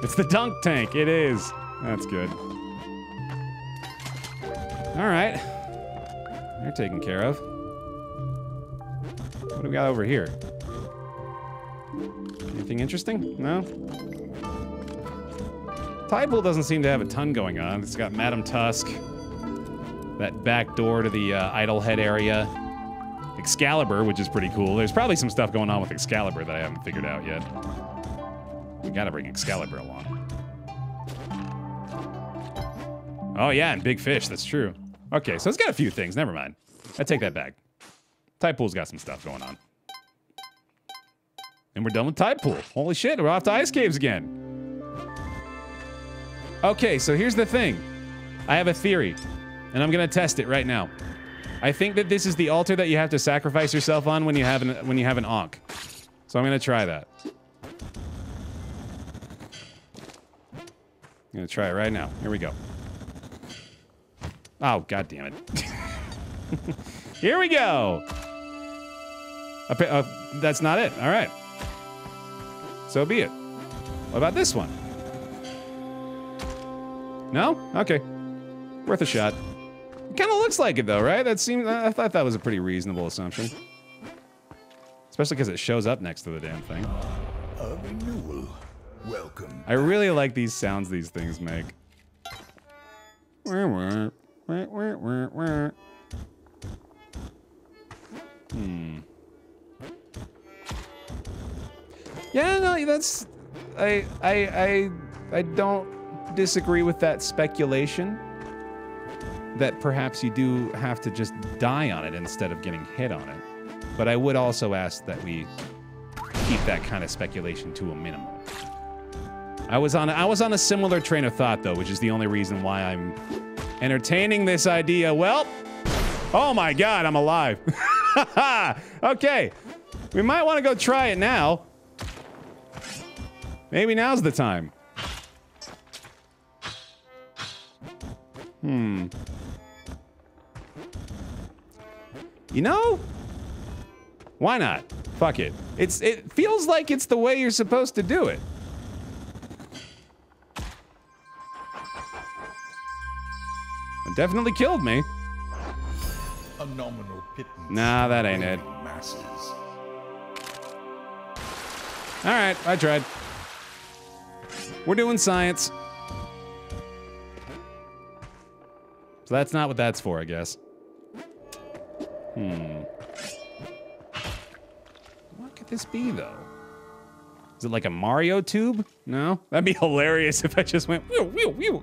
It's the dunk tank. It is. That's good. All right. They're taken care of. What do we got over here? Anything interesting? No? Tidepool doesn't seem to have a ton going on. It's got Madam Tusk, that back door to the uh, idol head area, Excalibur, which is pretty cool. There's probably some stuff going on with Excalibur that I haven't figured out yet. We gotta bring Excalibur along. Oh yeah, and Big Fish, that's true. Okay, so it's got a few things, never mind. I take that back. Tidepool's got some stuff going on. And we're done with Tidepool. Holy shit, we're off to Ice Caves again. Okay, so here's the thing. I have a theory, and I'm gonna test it right now. I think that this is the altar that you have to sacrifice yourself on when you have an when you have an Ankh. So I'm gonna try that. I'm gonna try it right now. Here we go. Oh, god damn it. Here we go. Uh, that's not it. All right. So be it. What about this one? No? Okay. Worth a shot. Kind of looks like it though, right? That seems. I thought that was a pretty reasonable assumption. Especially because it shows up next to the damn thing. A renewal. Welcome. I really like these sounds these things make. Hmm. Yeah, no, that's I I I I don't disagree with that speculation that perhaps you do have to just die on it instead of getting hit on it. But I would also ask that we keep that kind of speculation to a minimum. I was on I was on a similar train of thought though, which is the only reason why I'm entertaining this idea. Well, oh my god, I'm alive. okay. We might want to go try it now. Maybe now's the time. Hmm. You know? Why not? Fuck it. It's it feels like it's the way you're supposed to do it. It definitely killed me. A nominal pittance. Nah, that ain't it. Masses. All right, I tried. We're doing science. So that's not what that's for, I guess. Hmm. What could this be, though? Is it like a Mario tube? No? That'd be hilarious if I just went whew,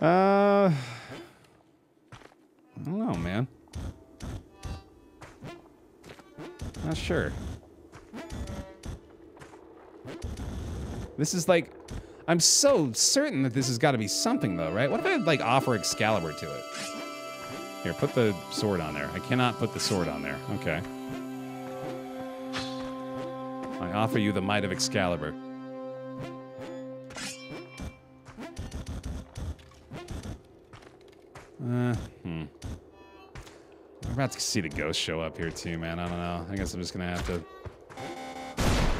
uh, I don't know, man. Not sure. This is like, I'm so certain that this has got to be something though, right? What if I like offer Excalibur to it? Here, put the sword on there. I cannot put the sword on there. Okay. I offer you the might of Excalibur. Uh, hmm. I'm about to see the ghost show up here too, man. I don't know. I guess I'm just gonna have to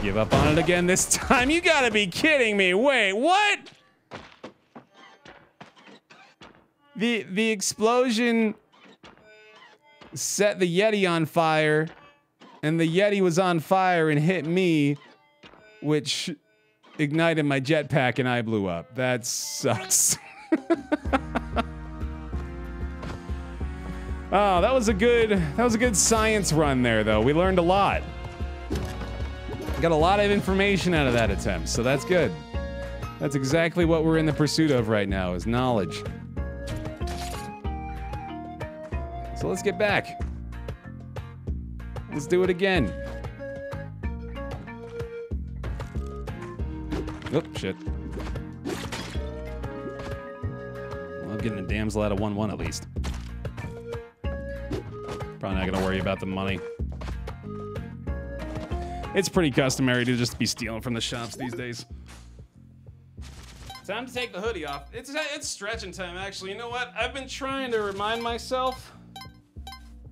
give up on it again this time. You gotta be kidding me. Wait, what? The the explosion set the Yeti on fire, and the Yeti was on fire and hit me, which ignited my jetpack and I blew up. That sucks. Oh, that was a good that was a good science run there though. We learned a lot. Got a lot of information out of that attempt, so that's good. That's exactly what we're in the pursuit of right now is knowledge. So let's get back. Let's do it again. Oh, shit. Well, I'm getting a damsel out of 1-1 at least. Probably not gonna worry about the money. It's pretty customary to just be stealing from the shops these days. Time to take the hoodie off. It's it's stretching time actually. You know what? I've been trying to remind myself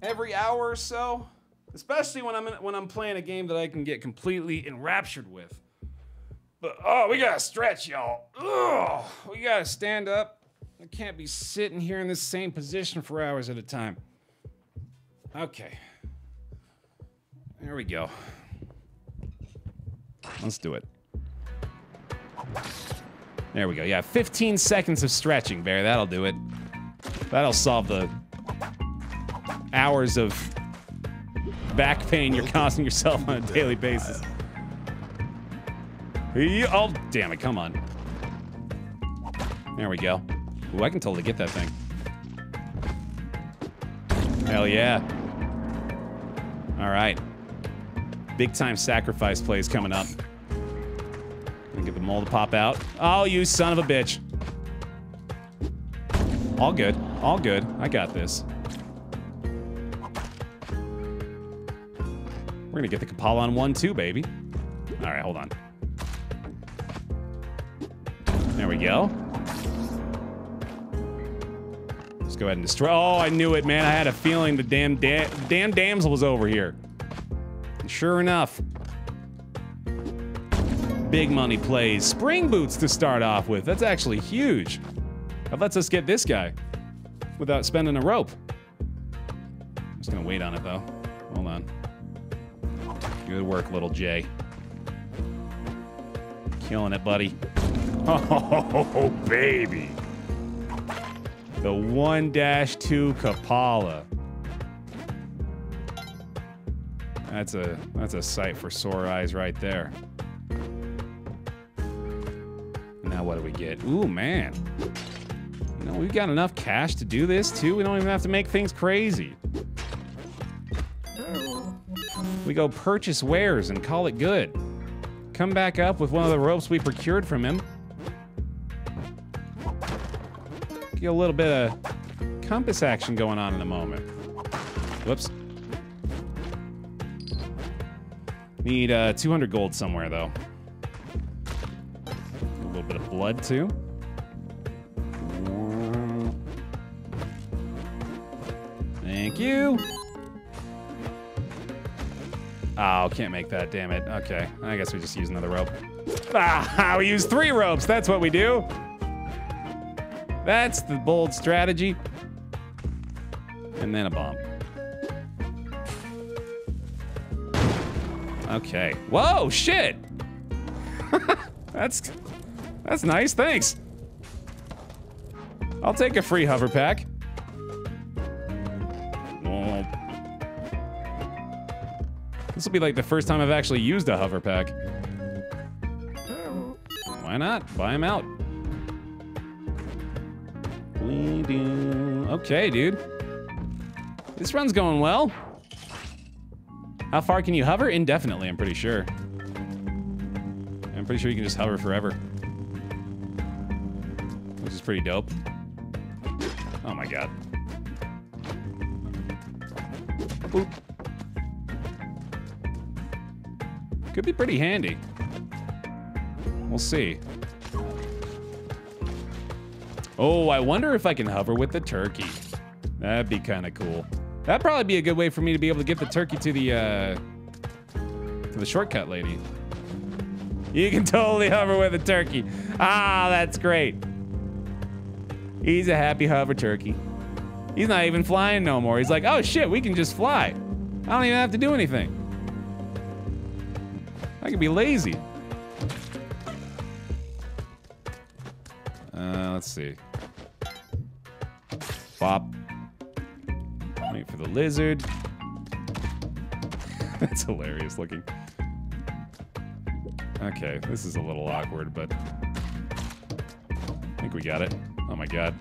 every hour or so, especially when I'm in, when I'm playing a game that I can get completely enraptured with. But oh, we gotta stretch, y'all. Ugh, we gotta stand up. I can't be sitting here in this same position for hours at a time. Okay. There we go. Let's do it. There we go. Yeah, 15 seconds of stretching, Baer. That'll do it. That'll solve the hours of back pain you're causing yourself on a daily basis. Oh, damn it. Come on. There we go. Ooh, I can totally get that thing. Hell yeah. All right. Big time sacrifice plays coming up. Gonna get the mole to pop out. Oh, you son of a bitch. All good. All good. I got this. We're gonna get the Kapala on one too, baby. All right, hold on. There we go. Let's go ahead and destroy. Oh, I knew it, man. I had a feeling the damn da damn damsel was over here. And sure enough, big money plays. Spring boots to start off with. That's actually huge. That lets us get this guy without spending a rope. I'm just gonna wait on it though. Hold on. Good work, little Jay. Killing it, buddy. Oh, baby. The 1-2 Kapala. That's a that's a sight for sore eyes right there. Now what do we get? Ooh, man. You know, we've got enough cash to do this too. We don't even have to make things crazy. We go purchase wares and call it good. Come back up with one of the ropes we procured from him. Get a little bit of compass action going on in a moment. Whoops. Need uh, 200 gold somewhere, though. A little bit of blood, too. Thank you. Oh, can't make that, damn it. Okay, I guess we just use another rope. Ah, we use three ropes. That's what we do. That's the bold strategy. And then a bomb. Okay. Whoa, shit. that's that's nice. Thanks. I'll take a free hover pack. This will be like the first time I've actually used a hover pack. Why not? Buy them out. Okay, dude. This run's going well. How far can you hover? Indefinitely, I'm pretty sure. I'm pretty sure you can just hover forever. Which is pretty dope. Oh my god. Boop. Could be pretty handy. We'll see. Oh, I wonder if I can hover with the turkey. That'd be kind of cool. That'd probably be a good way for me to be able to get the turkey to the, uh, to the shortcut lady. You can totally hover with a turkey. Ah, that's great. He's a happy hover turkey. He's not even flying no more. He's like, oh shit, we can just fly. I don't even have to do anything. I can be lazy. Uh, let's see. Bop. Wait for the lizard. That's hilarious looking. Okay, this is a little awkward, but I think we got it. Oh my god.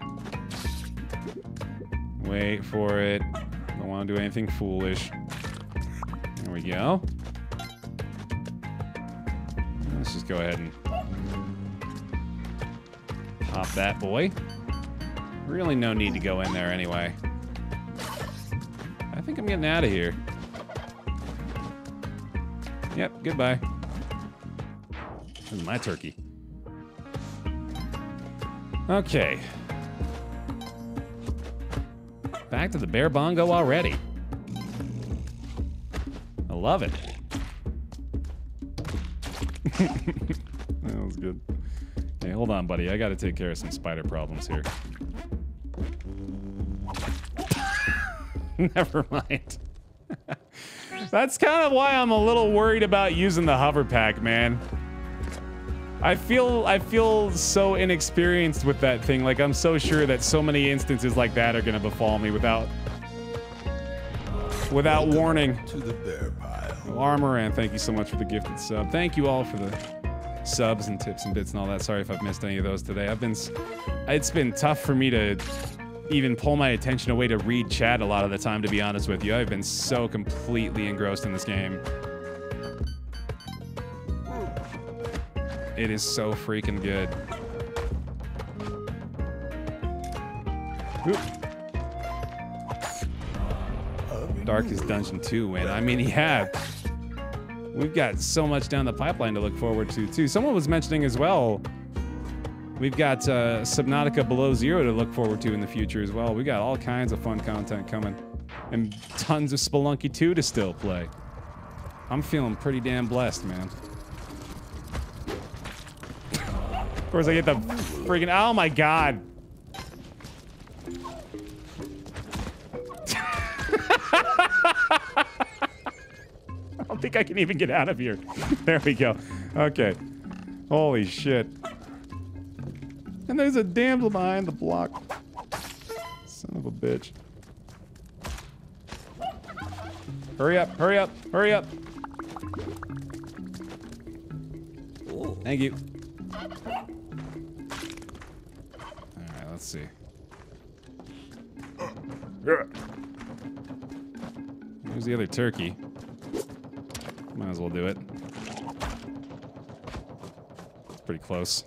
Wait for it. Don't want to do anything foolish. There we go. Let's just go ahead and pop that boy. Really no need to go in there anyway. I think I'm getting out of here. Yep, goodbye. This is my turkey. Okay. Back to the bear bongo already. I love it. that was good. Hey, hold on, buddy. I gotta take care of some spider problems here. Never mind. That's kind of why I'm a little worried about using the hover pack, man. I feel I feel so inexperienced with that thing. Like I'm so sure that so many instances like that are gonna befall me without without Welcome warning. To the bear pile. Armor and thank you so much for the gifted sub. Thank you all for the subs and tips and bits and all that. Sorry if I've missed any of those today. I've been it's been tough for me to even pull my attention away to read chat a lot of the time to be honest with you. I've been so completely engrossed in this game. It is so freaking good. Darkest Dungeon 2 win. I mean, yeah. We've got so much down the pipeline to look forward to, too. Someone was mentioning as well, We've got uh, Subnautica Below Zero to look forward to in the future as well. We got all kinds of fun content coming, and tons of Spelunky 2 to still play. I'm feeling pretty damn blessed, man. of course, I get the freaking. Oh my god. I don't think I can even get out of here. there we go. Okay. Holy shit. And there's a damsel behind the block. Son of a bitch. Hurry up, hurry up, hurry up. Thank you. Alright, let's see. There's the other turkey. Might as well do it. It's pretty close.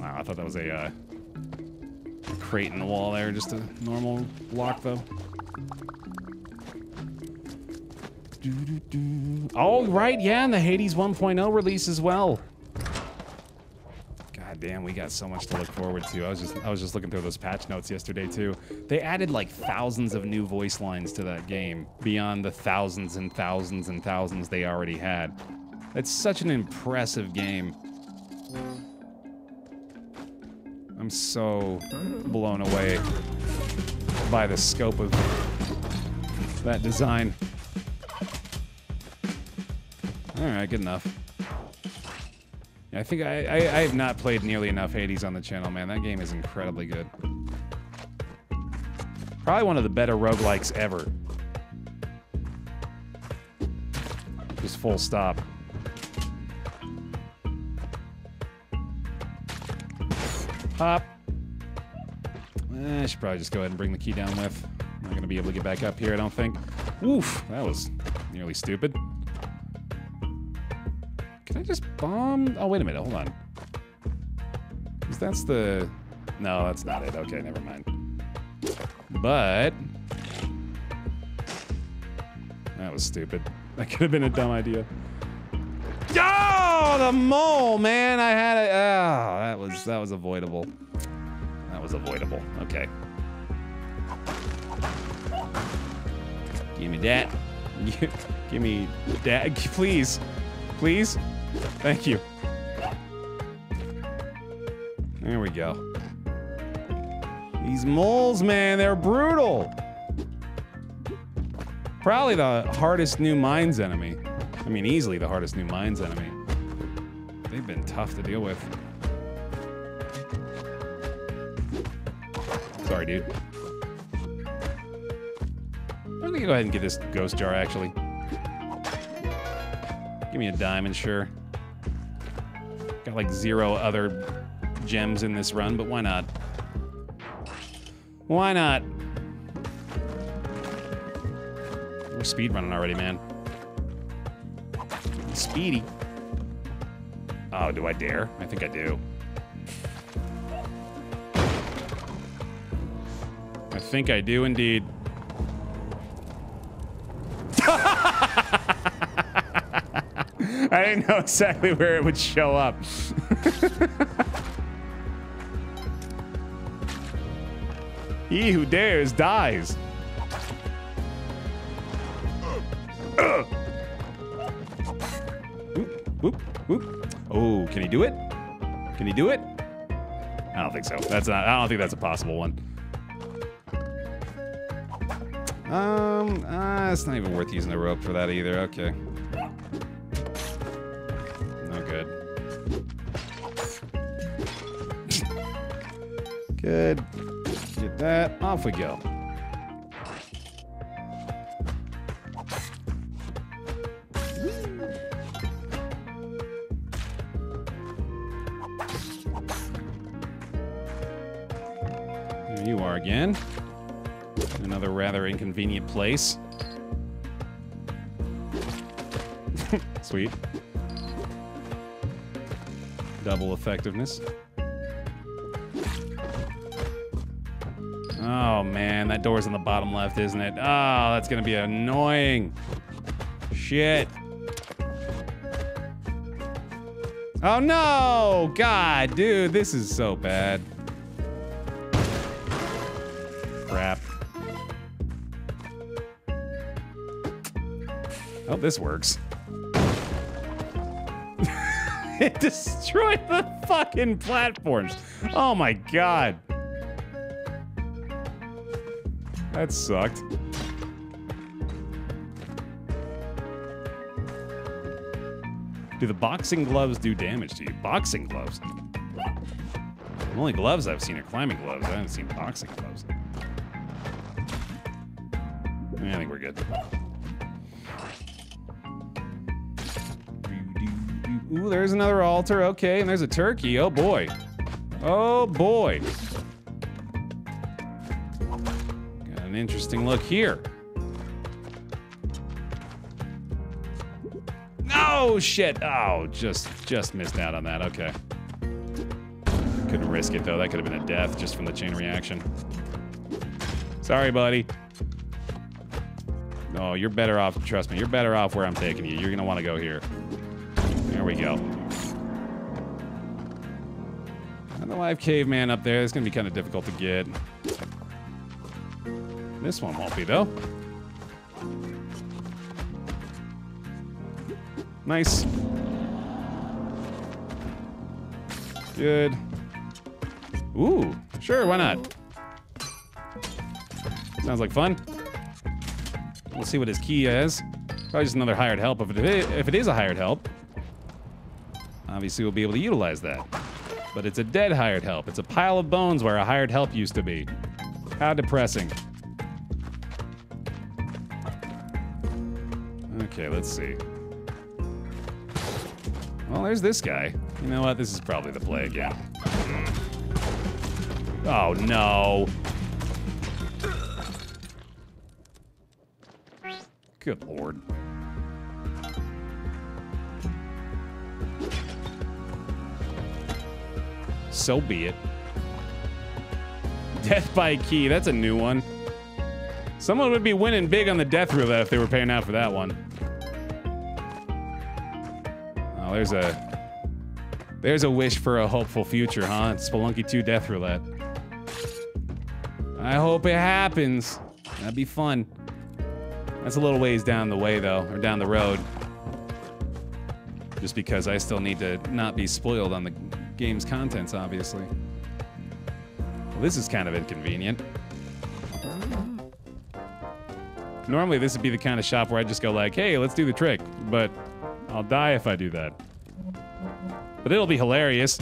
Wow, I thought that was a uh, crate in the wall there, just a normal block though. Doo-doo-doo. Oh, right, yeah, and the Hades 1.0 release as well. God damn, we got so much to look forward to. I was just I was just looking through those patch notes yesterday too. They added like thousands of new voice lines to that game beyond the thousands and thousands and thousands they already had. It's such an impressive game. I'm so blown away by the scope of that design. All right, good enough. I think I, I, I have not played nearly enough Hades on the channel, man. That game is incredibly good. Probably one of the better roguelikes ever. Just full stop. Pop. Eh, I should probably just go ahead and bring the key down with. I'm not gonna be able to get back up here, I don't think. Oof, that was nearly stupid. Can I just bomb? Oh, wait a minute, hold on. 'Cause that's the... No, that's not it. Okay, never mind. But... That was stupid. That could have been a dumb idea. Oh, the mole, man! I had it. Oh, that was that was avoidable. That was avoidable. Okay. Give me that. Give me that, please, please. Thank you. There we go. These moles, man, they're brutal. Probably the hardest new mines enemy. I mean, easily the hardest new mines enemy. They've been tough to deal with. Sorry, dude. I'm gonna go ahead and get this ghost jar, actually. Give me a diamond, sure. Got like zero other gems in this run, but why not? Why not? We're speed running already, man. Speedy. Oh, do I dare? I think I do. I think I do indeed. I didn't know exactly where it would show up. he who dares dies. Whoop, whoop. Oh, can he do it? Can he do it? I don't think so. That's not. I don't think that's a possible one. Um, uh, it's not even worth using the rope for that either. Okay. No good. good. Get that. Off we go. There you are again. Another rather inconvenient place. Sweet. Double effectiveness. Oh man, that door's on the bottom left, isn't it? Oh, that's gonna be annoying. Shit. Oh no! God, dude, this is so bad. this works. it destroyed the fucking platforms. Oh my god. That sucked. Do the boxing gloves do damage to you? Boxing gloves? The only gloves I've seen are climbing gloves. I haven't seen boxing gloves. I think we're good. Ooh, there's another altar. Okay, and there's a turkey. Oh boy. Oh boy. Got an interesting look here. No shit. Oh, just just missed out on that. Okay. Couldn't risk it though. That could have been a death just from the chain reaction. Sorry, buddy. No, you're better off. Trust me, you're better off where I'm taking you. You're gonna want to go here. We go. And the live caveman up there is gonna be kind of difficult to get. This one won't be though. Nice. Good. Ooh, sure, why not? Sounds like fun. We'll see what his key is. Probably just another hired help. If it, if it is a hired help, obviously we'll be able to utilize that. But it's a dead hired help. It's a pile of bones where a hired help used to be. How depressing. Okay, let's see. Well, there's this guy. You know what? This is probably the play again. Oh, no. Good lord. So be it. Death by key. That's a new one. Someone would be winning big on the death roulette if they were paying out for that one. Oh, there's a there's a wish for a hopeful future, huh? It's Spelunky 2 Death Roulette. I hope it happens. That'd be fun. That's a little ways down the way though, or down the road. Just because I still need to not be spoiled on the game's contents, obviously. Well, this is kind of inconvenient. Normally, this would be the kind of shop where I just go like, hey, let's do the trick, but I'll die if I do that. But it'll be hilarious.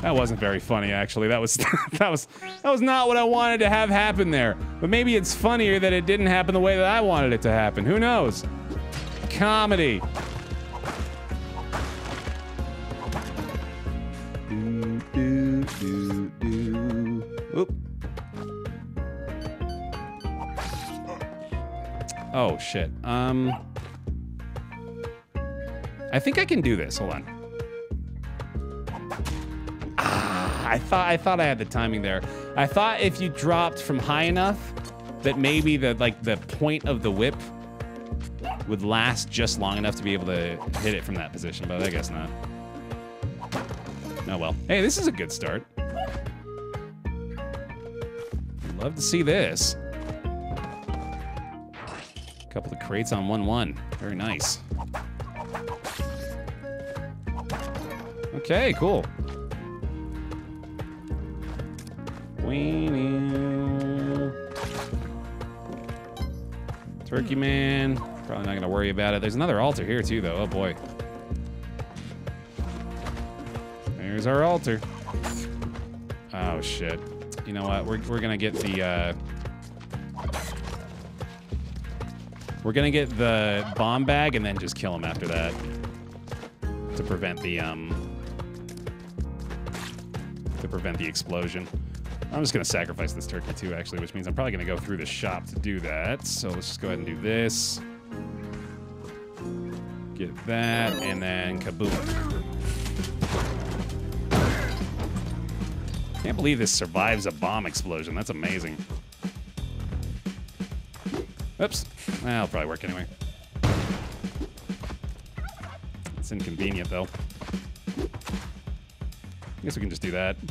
That wasn't very funny, actually. That was that was that was not what I wanted to have happen there. But maybe it's funnier that it didn't happen the way that I wanted it to happen. Who knows? Comedy. Oop. Oh shit. Um. I think I can do this. Hold on. Ah, I thought I thought I had the timing there. I thought if you dropped from high enough that maybe the like the point of the whip would last just long enough to be able to hit it from that position, but I guess not. Oh well. Hey, this is a good start. Love to see this. A Couple of crates on 1-1. Very nice. Okay, cool. Turkey Man. Probably not gonna worry about it. There's another altar here too, though. Oh boy. There's our altar. Oh shit. You know what? We're, we're gonna get the uh, We're gonna get the bomb bag and then just kill him after that. To prevent the um to prevent the explosion. I'm just gonna sacrifice this turkey too, actually, which means I'm probably gonna go through the shop to do that. So let's just go ahead and do this. Get that, and then kaboom. Can't believe this survives a bomb explosion. That's amazing. Oops. That'll probably work anyway. It's inconvenient, though. I guess we can just do that.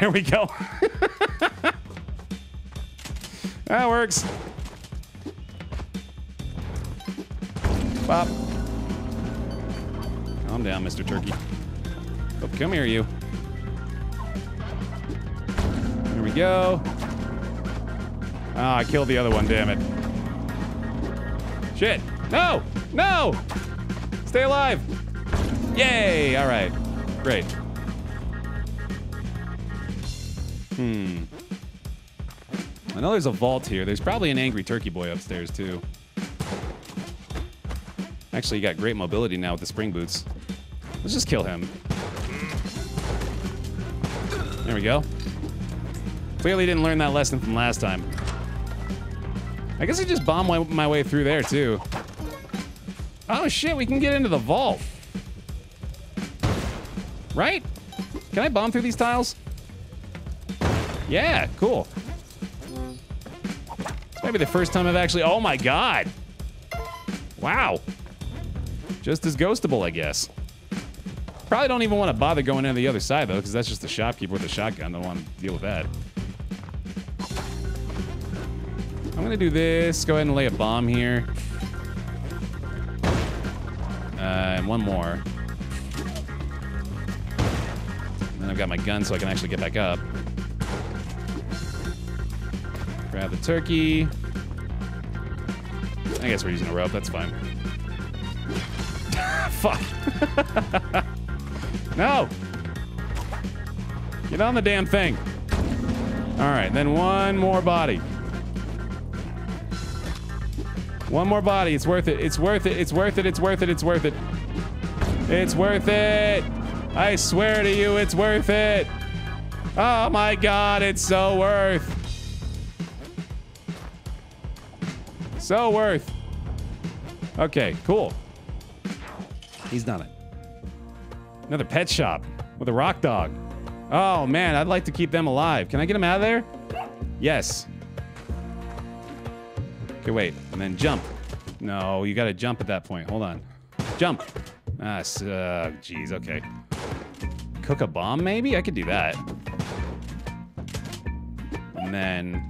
There we go. that works. Pop. Calm down, Mr. Turkey. Oh, come here, you. There we go. Ah, I killed the other one, damn it. Shit. No! No! Stay alive! Yay! All right. Great. Hmm. I know there's a vault here. There's probably an angry turkey boy upstairs, too. Actually, you got great mobility now with the spring boots. Let's just kill him. There we go. Clearly didn't learn that lesson from last time. I guess I just bombed my, my way through there, too. Oh, shit, we can get into the vault. Right? Can I bomb through these tiles? Yeah, cool. Maybe the first time I've actually... Oh, my God. Wow. Just as ghostable, I guess. Probably don't even want to bother going into the other side, though, because that's just the shopkeeper with a shotgun. Don't want to deal with that. I'm going to do this. Go ahead and lay a bomb here. Uh, and one more. And then I've got my gun so I can actually get back up. Grab the turkey. I guess we're using a rope. That's fine. Fuck. no! Get on the damn thing. All right, then one more body. One more body. It's worth it. It's worth it. It's worth it. It's worth it. It's worth it. It's worth it. I swear to you, it's worth it. Oh my god, it's so worth. So worth. Okay, cool. He's done it. Another pet shop with a rock dog. Oh man, I'd like to keep them alive. Can I get them out of there? Yes. Okay, wait. And then jump. No, you gotta jump at that point. Hold on. Jump. Ah, uh, jeez, okay. Cook a bomb, maybe? I could do that. And then...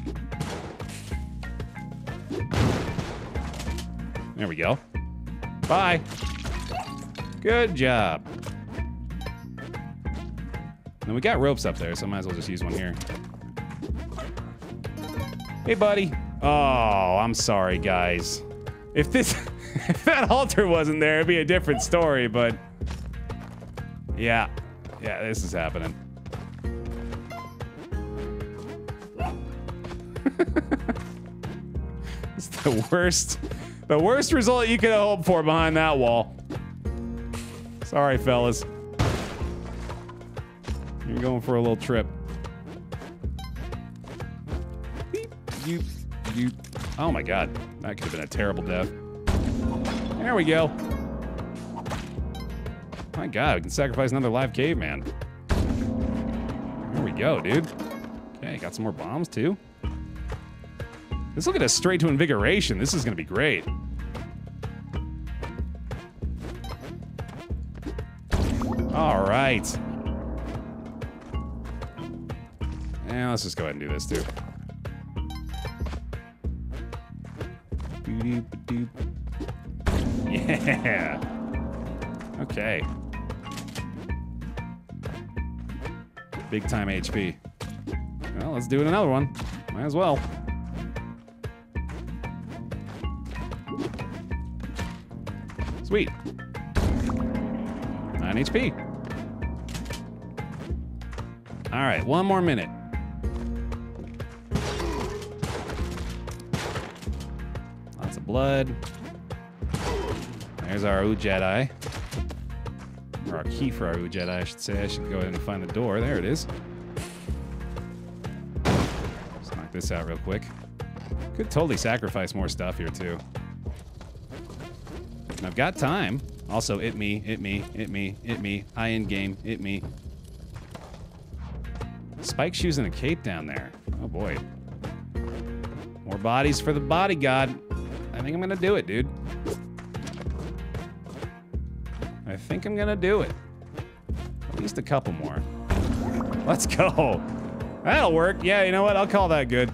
There we go. Bye. Good job. And we got ropes up there, so I might as well just use one here. Hey, buddy. Oh, I'm sorry, guys. If this, if that altar wasn't there, it'd be a different story, but yeah, yeah, this is happening. it's the worst, the worst result you could hoped for behind that wall. Sorry, fellas. You're going for a little trip. Beep, you, you. Oh my god, that could have been a terrible death. There we go. My god, we can sacrifice another live caveman. There we go, dude. Okay, got some more bombs too. Let's look at us straight to invigoration. This is gonna be great. All right. Yeah, let's just go ahead and do this too. Yeah. Okay. Big time HP. Well, let's do it another one. Might as well. Sweet. 9 HP. All right, one more minute. Blood. There's our Udjat. Or our key for our Jedi, I should say. I should go ahead and find the door. There it is. Let's knock this out real quick. Could totally sacrifice more stuff here, too. And I've got time. Also, it me, it me, it me, it me. High end game, it me. Spike shoes and a cape down there. Oh boy. More bodies for the body god. I think I'm gonna do it, dude. I think I'm gonna do it. At least a couple more. Let's go. That'll work. Yeah, you know what? I'll call that good.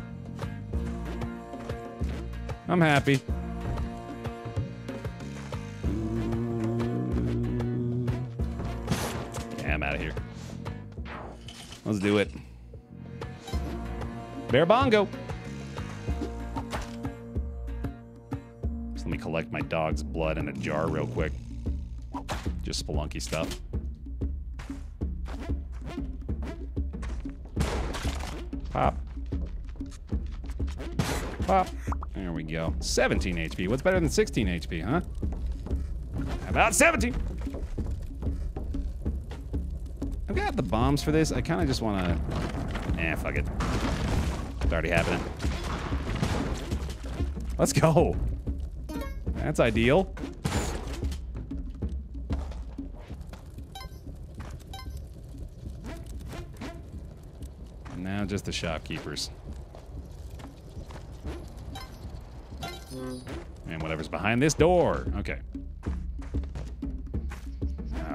I'm happy. Yeah, I'm out of here. Let's do it. Bear bongo. Collect my dog's blood in a jar real quick. Just spelunky stuff. Pop. Pop. There we go. 17 HP. What's better than 16 HP, huh? How about 17? I've got the bombs for this. I kind of just want to... Eh, fuck it. It's already happening. Let's go. That's ideal. Now just the shopkeepers. And whatever's behind this door. Okay. Oh,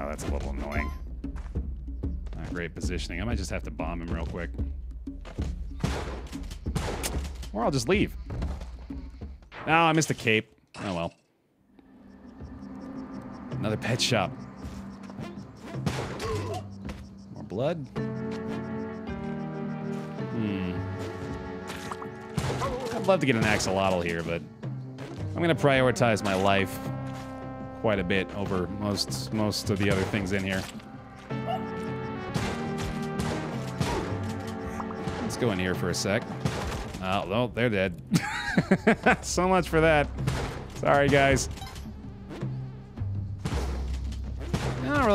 that's a little annoying. Not great positioning. I might just have to bomb him real quick. Or I'll just leave. Oh, I missed a cape. Oh well. Another pet shop. More blood. Hmm. I'd love to get an axolotl here, but I'm gonna prioritize my life quite a bit over most most of the other things in here. Let's go in here for a sec. Oh, no, they're dead. so much for that. Sorry, guys.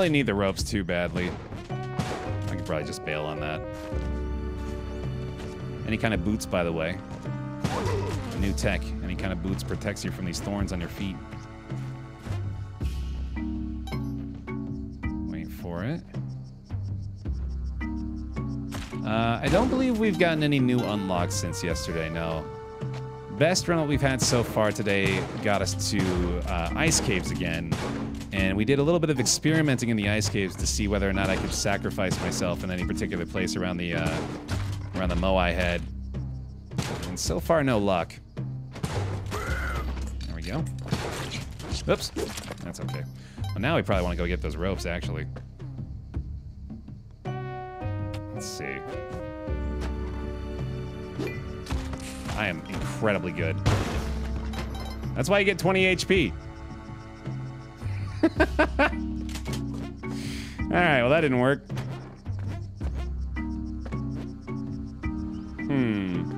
Really need the ropes too badly. I could probably just bail on that. Any kind of boots, by the way. New tech. Any kind of boots protects you from these thorns on your feet. Wait for it. Uh, I don't believe we've gotten any new unlocks since yesterday, no. Best run that we've had so far today got us to uh, ice caves again. And we did a little bit of experimenting in the ice caves to see whether or not I could sacrifice myself in any particular place around the uh, around the Moai head. And so far, no luck. There we go. Oops. That's okay. Well, now we probably want to go get those ropes, actually. Let's see. I am incredibly good. That's why you get 20 HP. Alright, well that didn't work. Hmm.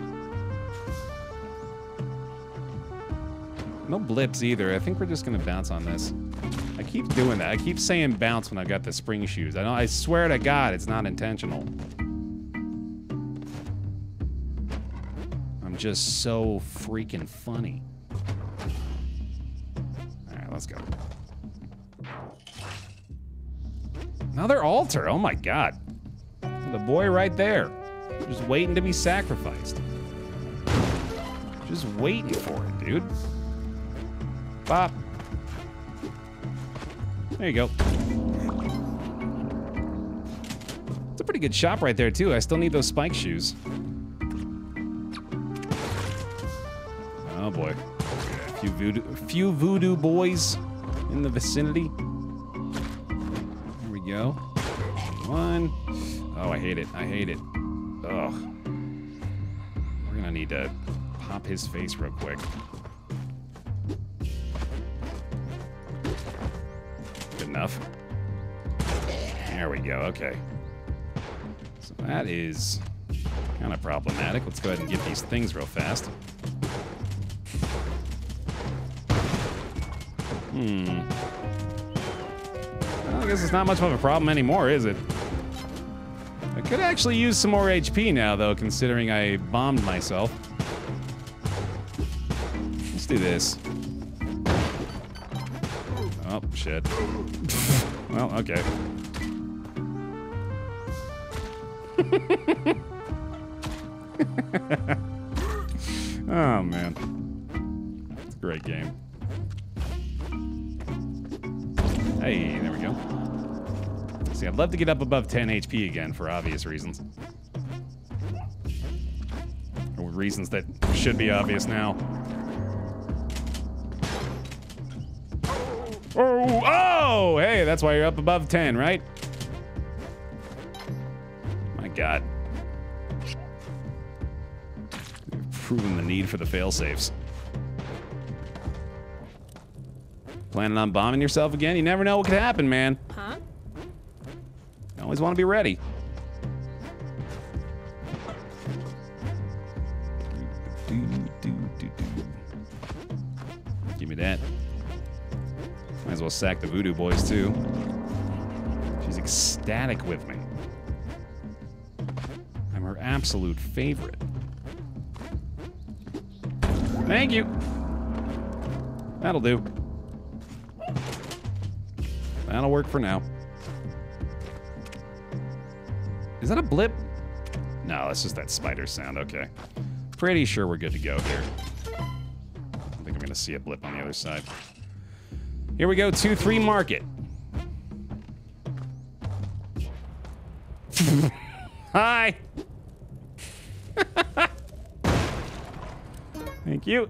No blips either. I think we're just gonna bounce on this. I keep doing that. I keep saying bounce when I've got the spring shoes. I know. I swear to God, it's not intentional. I'm just so freaking funny. All right, let's go. Another altar. Oh my God. The boy right there, just waiting to be sacrificed. Just waiting for it, dude. Bop. There you go. It's a pretty good shop right there, too. I still need those spike shoes. Oh, boy. A few voodoo, few voodoo boys in the vicinity. We go. One. Oh, I hate it. I hate it. Ugh. We're gonna need to pop his face real quick. Good enough. There we go. Okay. So that is kind of problematic. Let's go ahead and get these things real fast. Hmm. Guess it's not much of a problem anymore, is it? I could actually use some more HP now, though, considering I bombed myself. Let's do this. Oh, shit. well, okay. oh, man. It's a great game. Hey, there we go. See, I'd love to get up above 10 HP again for obvious reasons. Or reasons that should be obvious now. Oh, oh, hey, that's why you're up above 10, right? My God. We've proven the need for the failsafes. Planning on bombing yourself again? You never know what could happen, man. Huh? You always want to be ready. Give me that. Might as well sack the voodoo boys too. She's ecstatic with me. I'm her absolute favorite. Thank you. That'll do. That'll work for now. Is that a blip? No, that's just that spider sound. Okay. Pretty sure we're good to go here. I think I'm going to see a blip on the other side. Here we go, 2-3 market. Hi. Thank you.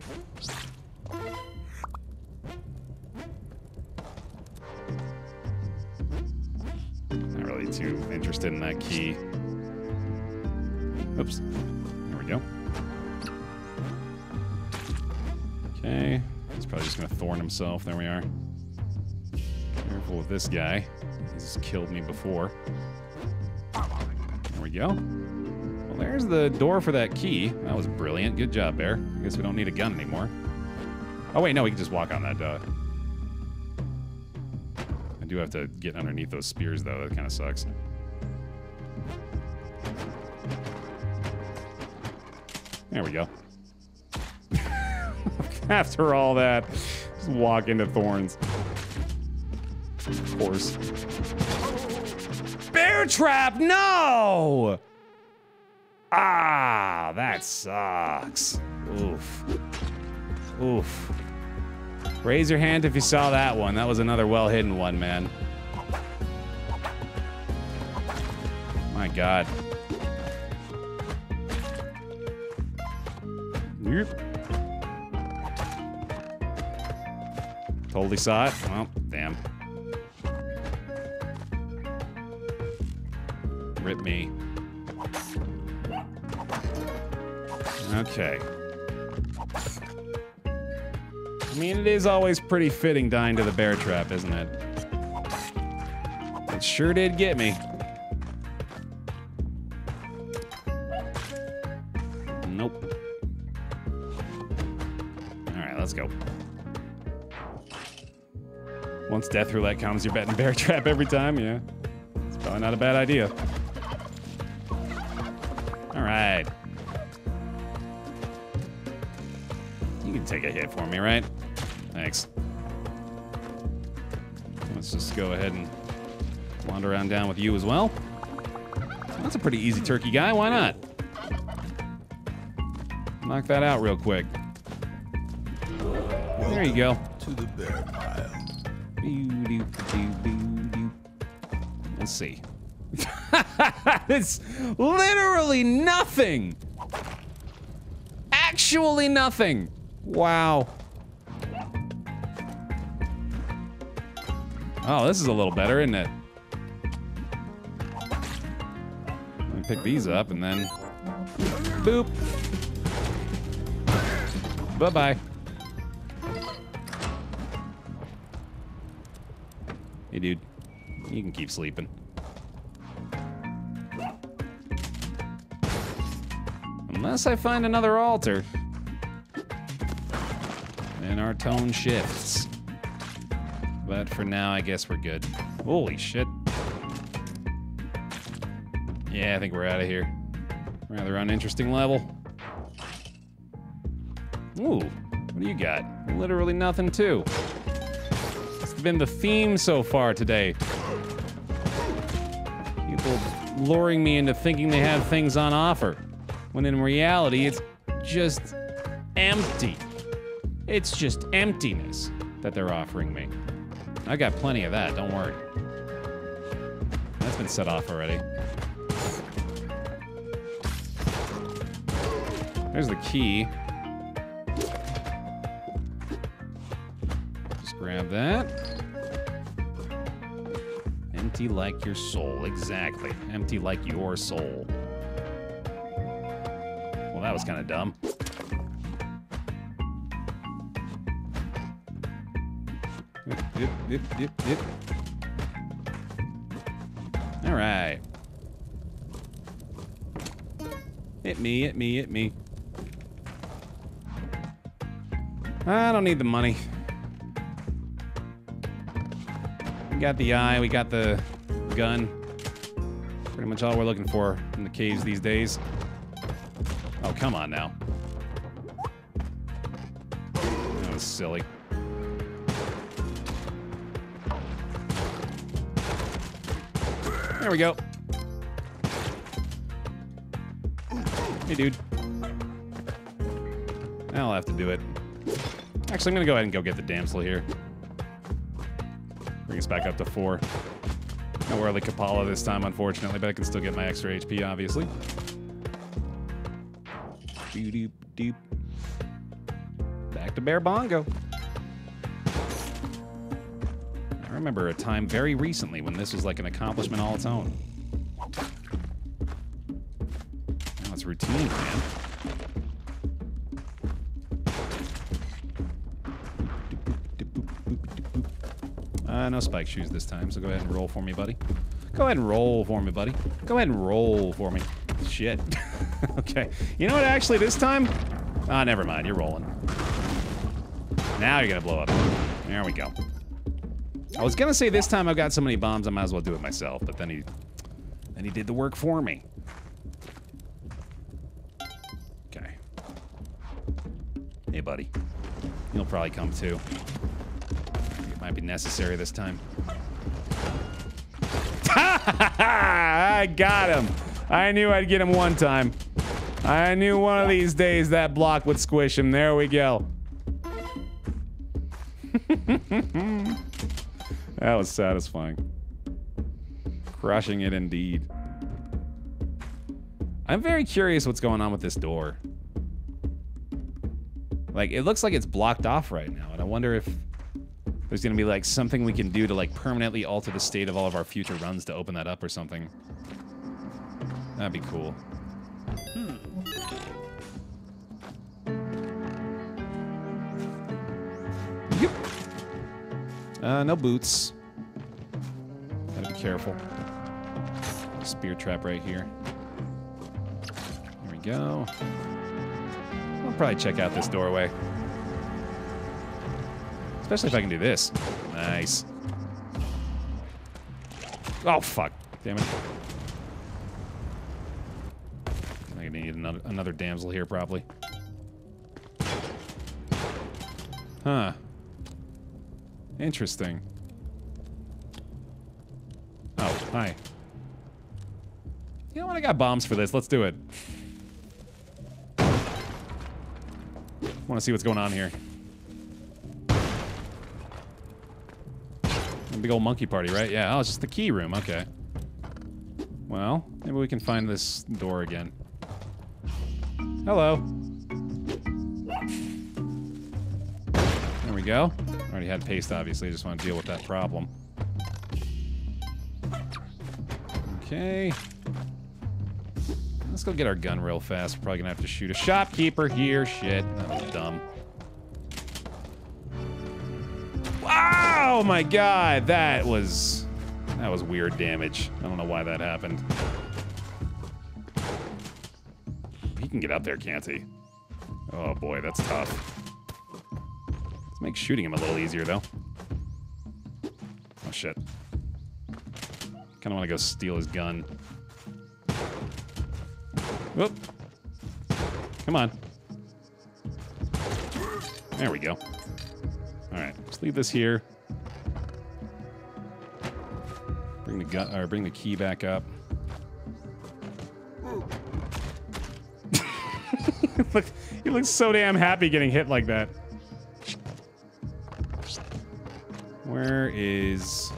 Really too interested in that key. Oops. There we go. Okay. He's probably just gonna thorn himself. There we are. Careful with this guy. He's killed me before. There we go. Well, there's the door for that key. That was brilliant. Good job, Baer. I guess we don't need a gun anymore. Oh, wait, no, we can just walk on that. Uh... Do have to get underneath those spears, though. That kind of sucks. There we go. After all that, just walk into thorns. Of course. Bear trap, no! Ah, that sucks. Oof. Oof. Raise your hand if you saw that one. That was another well hidden one, man. My god. Yep. Totally saw it. Well, damn. Rip me. Okay. I mean, it is always pretty fitting dying to the bear trap, isn't it? It sure did get me. Nope. Alright, let's go. Once death roulette comes, you're betting bear trap every time, yeah. It's probably not a bad idea. Alright. You can take a hit for me, right? Thanks. Let's just go ahead and wander around down with you as well. That's a pretty easy turkey guy, why not? Knock that out real quick. There you go. To the bear pile. Let's see. it's literally nothing. Actually nothing. Wow. Oh, this is a little better, isn't it? Let me pick these up and then boop. Bye-bye. Hey, dude. You can keep sleeping. Unless I find another altar. Then our tone shifts. But for now, I guess we're good. Holy shit. Yeah, I think we're out of here. Rather uninteresting level. Ooh, what do you got? Literally nothing, too. It's been the theme so far today. People luring me into thinking they have things on offer, when in reality, it's just empty. It's just emptiness that they're offering me. I got plenty of that, don't worry. That's been set off already. There's the key. Just grab that. Empty like your soul. Exactly. Empty like your soul. Well, that was kind of dumb. Yep, yep, yep, yep. All right. Hit me, hit me, hit me. I don't need the money. We got the eye, we got the gun. Pretty much all we're looking for in the caves these days. Oh, come on now. That was silly. There we go. Hey, dude. I'll have to do it. Actually, I'm gonna go ahead and go get the damsel here. Bring us back up to four. No early Kapala this time, unfortunately, but I can still get my extra HP, obviously. Doop, doop. Back to Bear Bongo. Remember a time very recently when this was like an accomplishment all its own. Now it's routine, man. Uh, no spike shoes this time, so go ahead and roll for me, buddy. Go ahead and roll for me, buddy. Go ahead and roll for me. Shit. okay. You know what, actually, this time? Ah, never mind. You're rolling. Now you're gonna blow up. There we go. I was gonna say this time I've got so many bombs I might as well do it myself, but then he then he did the work for me. Okay. Hey buddy. You'll probably come too. It might be necessary this time. I got him. I knew I'd get him one time. I knew one of these days that block would squish him. There we go. that was satisfying. Crushing it indeed. I'm very curious what's going on with this door. Like, it looks like it's blocked off right now, and I wonder if there's gonna be like something we can do to like permanently alter the state of all of our future runs to open that up or something. That'd be cool. Yep. Uh, no boots. Gotta be careful. Spear trap right here. There we go. I'll probably check out this doorway. Especially if I can do this. Nice. Oh, fuck. Damn it. I'm gonna need another, another damsel here, probably. Huh. Interesting. Oh, hi. You know what? I got bombs for this. Let's do it. Want to see what's going on here. Big old monkey party, right? Yeah, oh, it's just the key room. Okay. Well, maybe we can find this door again. Hello. We go. Already had paste, obviously. Just want to deal with that problem. Okay. Let's go get our gun real fast. We're probably gonna have to shoot a shopkeeper here. Shit, that was dumb. Wow, my god, that was that was weird damage. I don't know why that happened. He can get up there, can't he? Oh boy, that's tough. Let's shooting him a little easier though. Oh shit. Kind of want to go steal his gun. Whoop. Come on. There we go. All right, let's leave this here. Bring the gun, or bring the key back up. Look, he looks so damn happy getting hit like that. Where is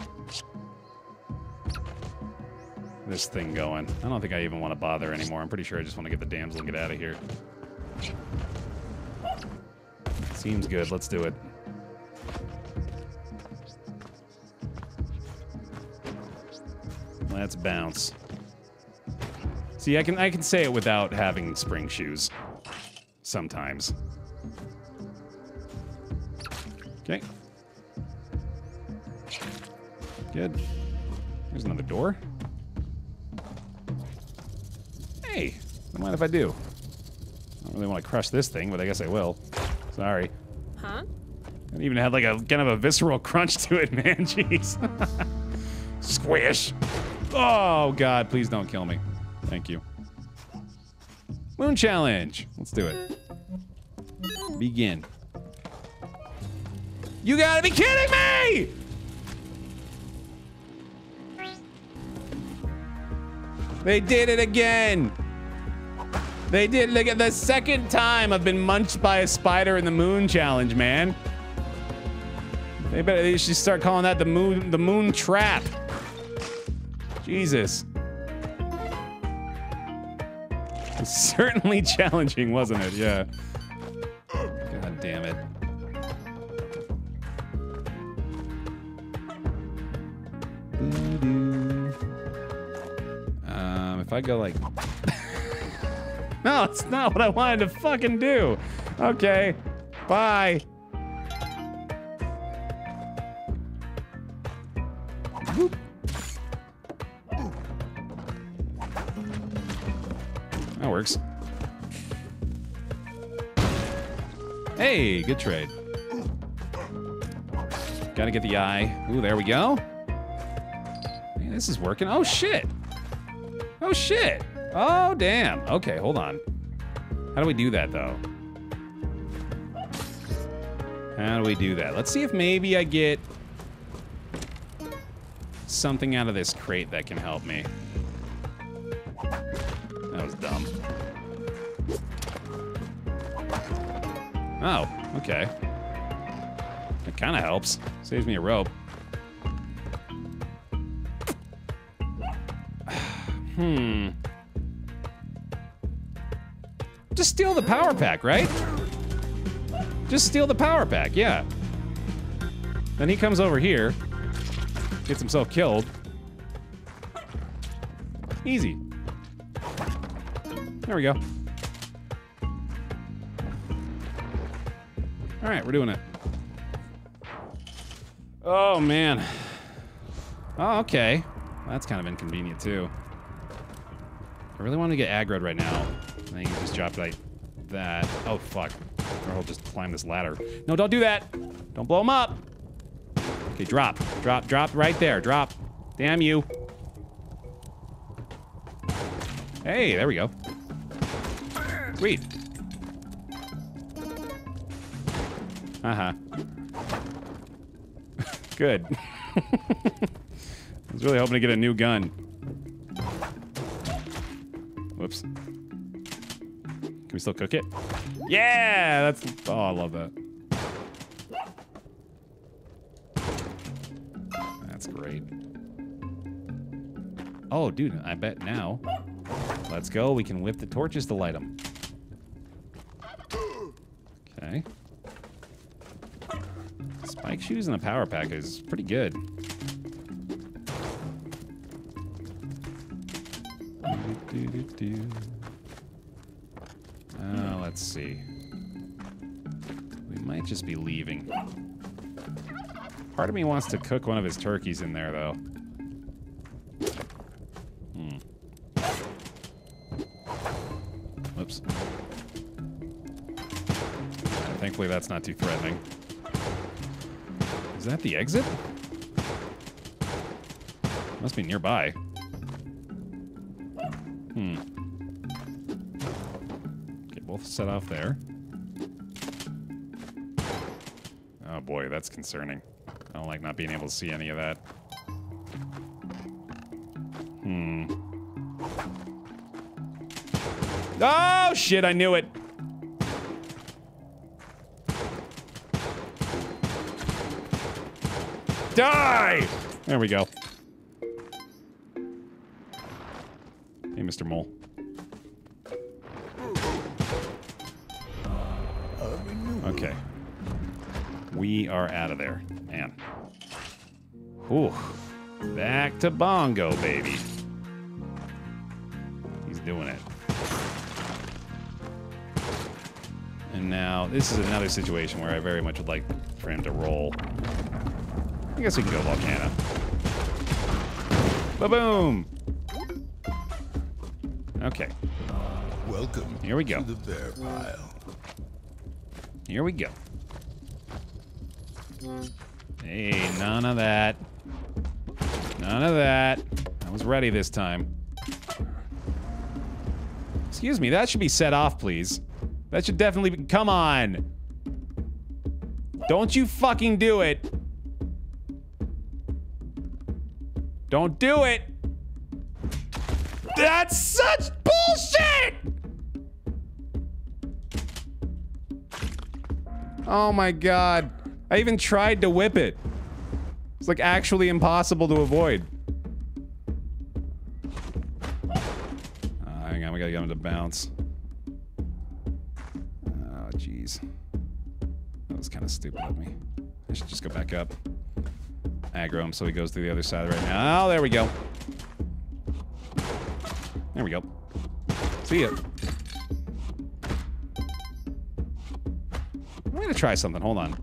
this thing going? I don't think I even want to bother anymore. I'm pretty sure I just want to get the damsel and get out of here. Seems good. Let's do it. Let's bounce. See, I can I can say it without having spring shoes. Sometimes. Okay. Good. There's another door. Hey, don't mind if I do. I don't really want to crush this thing, but I guess I will. Sorry. Huh? It even had like a kind of a visceral crunch to it, man. Jeez. Squish. Oh, God. Please don't kill me. Thank you. Moon challenge. Let's do it. Begin. You gotta be kidding me! They did it again. They did it again. The second time I've been munched by a spider in the moon challenge, man. They better they should start calling that the moon the moon trap. Jesus. Certainly challenging, wasn't it? Yeah. God damn it. If I go like No, it's not what I wanted to fucking do. Okay. Bye. Boop. That works. Hey, good trade. Gotta get the eye. Ooh, there we go. This is working. Oh, shit. Oh, shit. Oh, damn. Okay, hold on. How do we do that, though? How do we do that? Let's see if maybe I get something out of this crate that can help me. That was dumb. Oh, okay. That kind of helps. Saves me a rope. Hmm. Just steal the power pack, right? Just steal the power pack, yeah. Then he comes over here, gets himself killed. Easy. There we go. All right, we're doing it. Oh, man. Oh, okay. That's kind of inconvenient, too. I really want to get aggroed right now. I think just drop it like that. Oh, fuck. Or I'll just climb this ladder. No, don't do that. Don't blow him up. Okay, drop. Drop, drop right there. Drop. Damn you. Hey, there we go. Sweet. Uh-huh. Good. I was really hoping to get a new gun. Whoops. Can we still cook it? Yeah, that's. Oh, I love that. That's great. Oh, dude, I bet now. Let's go. We can whip the torches to light them. Okay. Spike shoes and a power pack is pretty good. Uh, let's see. We might just be leaving. Part of me wants to cook one of his turkeys in there, though. Hmm. Whoops. Thankfully, that's not too threatening. Is that the exit? Must be nearby. Hmm. Okay, both set off there. Oh boy, that's concerning. I don't like not being able to see any of that. Hmm. Oh shit, I knew it! Die! There we go. Mr. Mole. Okay. We are out of there. Man. Ooh. Back to Bongo, baby. He's doing it. And now, this is another situation where I very much would like for him to roll. I guess we can go Volcana. Ba-boom. Okay, Welcome Here we go. the bear pile. here we go. Hey, none of that. None of that. I was ready this time. Excuse me, that should be set off, please. That should definitely be. Come on. Don't you fucking do it. Don't do it. That's such bullshit! Oh my god. I even tried to whip it. It's like actually impossible to avoid. Uh, hang on, we gotta get him to bounce. Oh, jeez. That was kind of stupid of me. I should just go back up. Aggro him so he goes to the other side right now. Oh, there we go. There we go. See ya. I'm gonna try something. Hold on.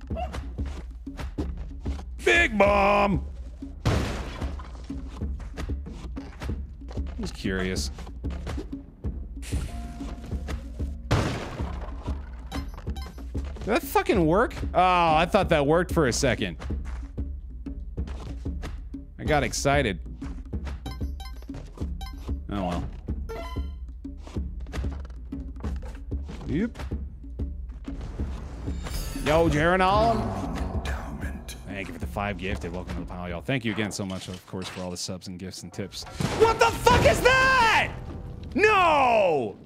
Big bomb! Just curious. Did that fucking work? Oh, I thought that worked for a second. I got excited. Yep. Yo, Jaron. Thank you for the five gifted. Welcome to the pile, y'all. Thank you again so much, of course, for all the subs and gifts and tips. What the fuck is that? No!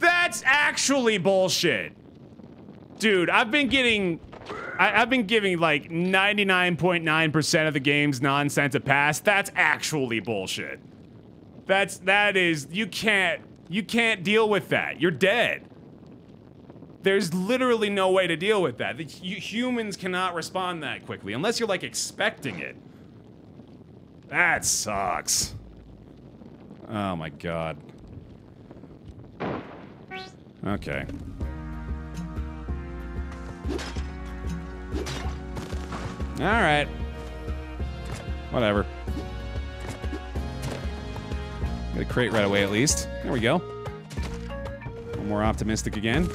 That's actually bullshit. Dude, I've been getting. I, have been giving like 99.9% of the game's nonsense a pass. That's actually bullshit. That's that is you can't you can't deal with that. You're dead. There's literally no way to deal with that. The hu- humans cannot respond that quickly unless you're like expecting it. That sucks. Oh my god. Okay. All right. Whatever. Get a crate right away at least. There we go. One more optimistic again.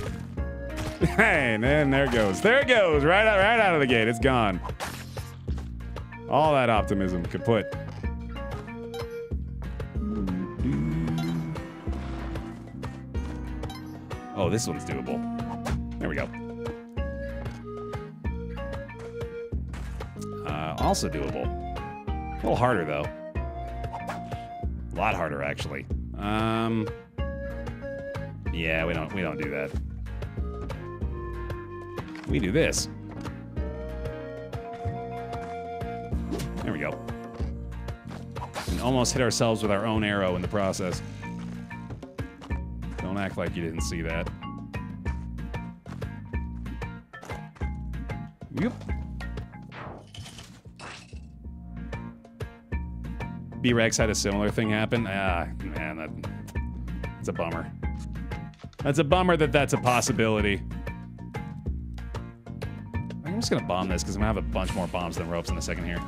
Hey, then there it goes. There it goes. Right out, right out of the gate. It's gone. All that optimism kaput. Oh, this one's doable. There we go. Uh, also doable. A little harder though. A lot harder actually. Um. Yeah, we don't we don't do that. We do this. There we go. And almost hit ourselves with our own arrow in the process. Don't act like you didn't see that. Yep. B-Rex had a similar thing happen. Ah, man, that, that's a bummer. That's a bummer that that's a possibility. I'm just gonna bomb this because I'm gonna have a bunch more bombs than ropes in a second here.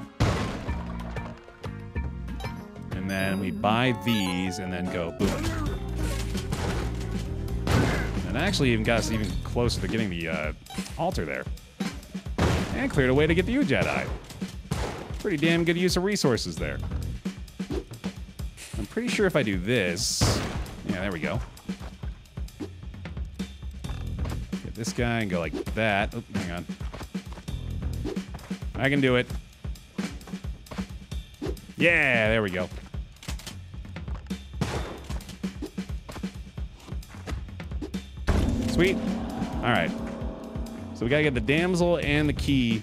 And then we buy these and then go boom. And actually even got us even closer to getting the uh, altar there. And cleared a way to get the Udjat. Pretty damn good use of resources there. I'm pretty sure if I do this... Yeah, there we go. Get this guy and go like that. Oh, hang on. I can do it. Yeah, there we go. Sweet. All right. So we gotta get the damsel and the key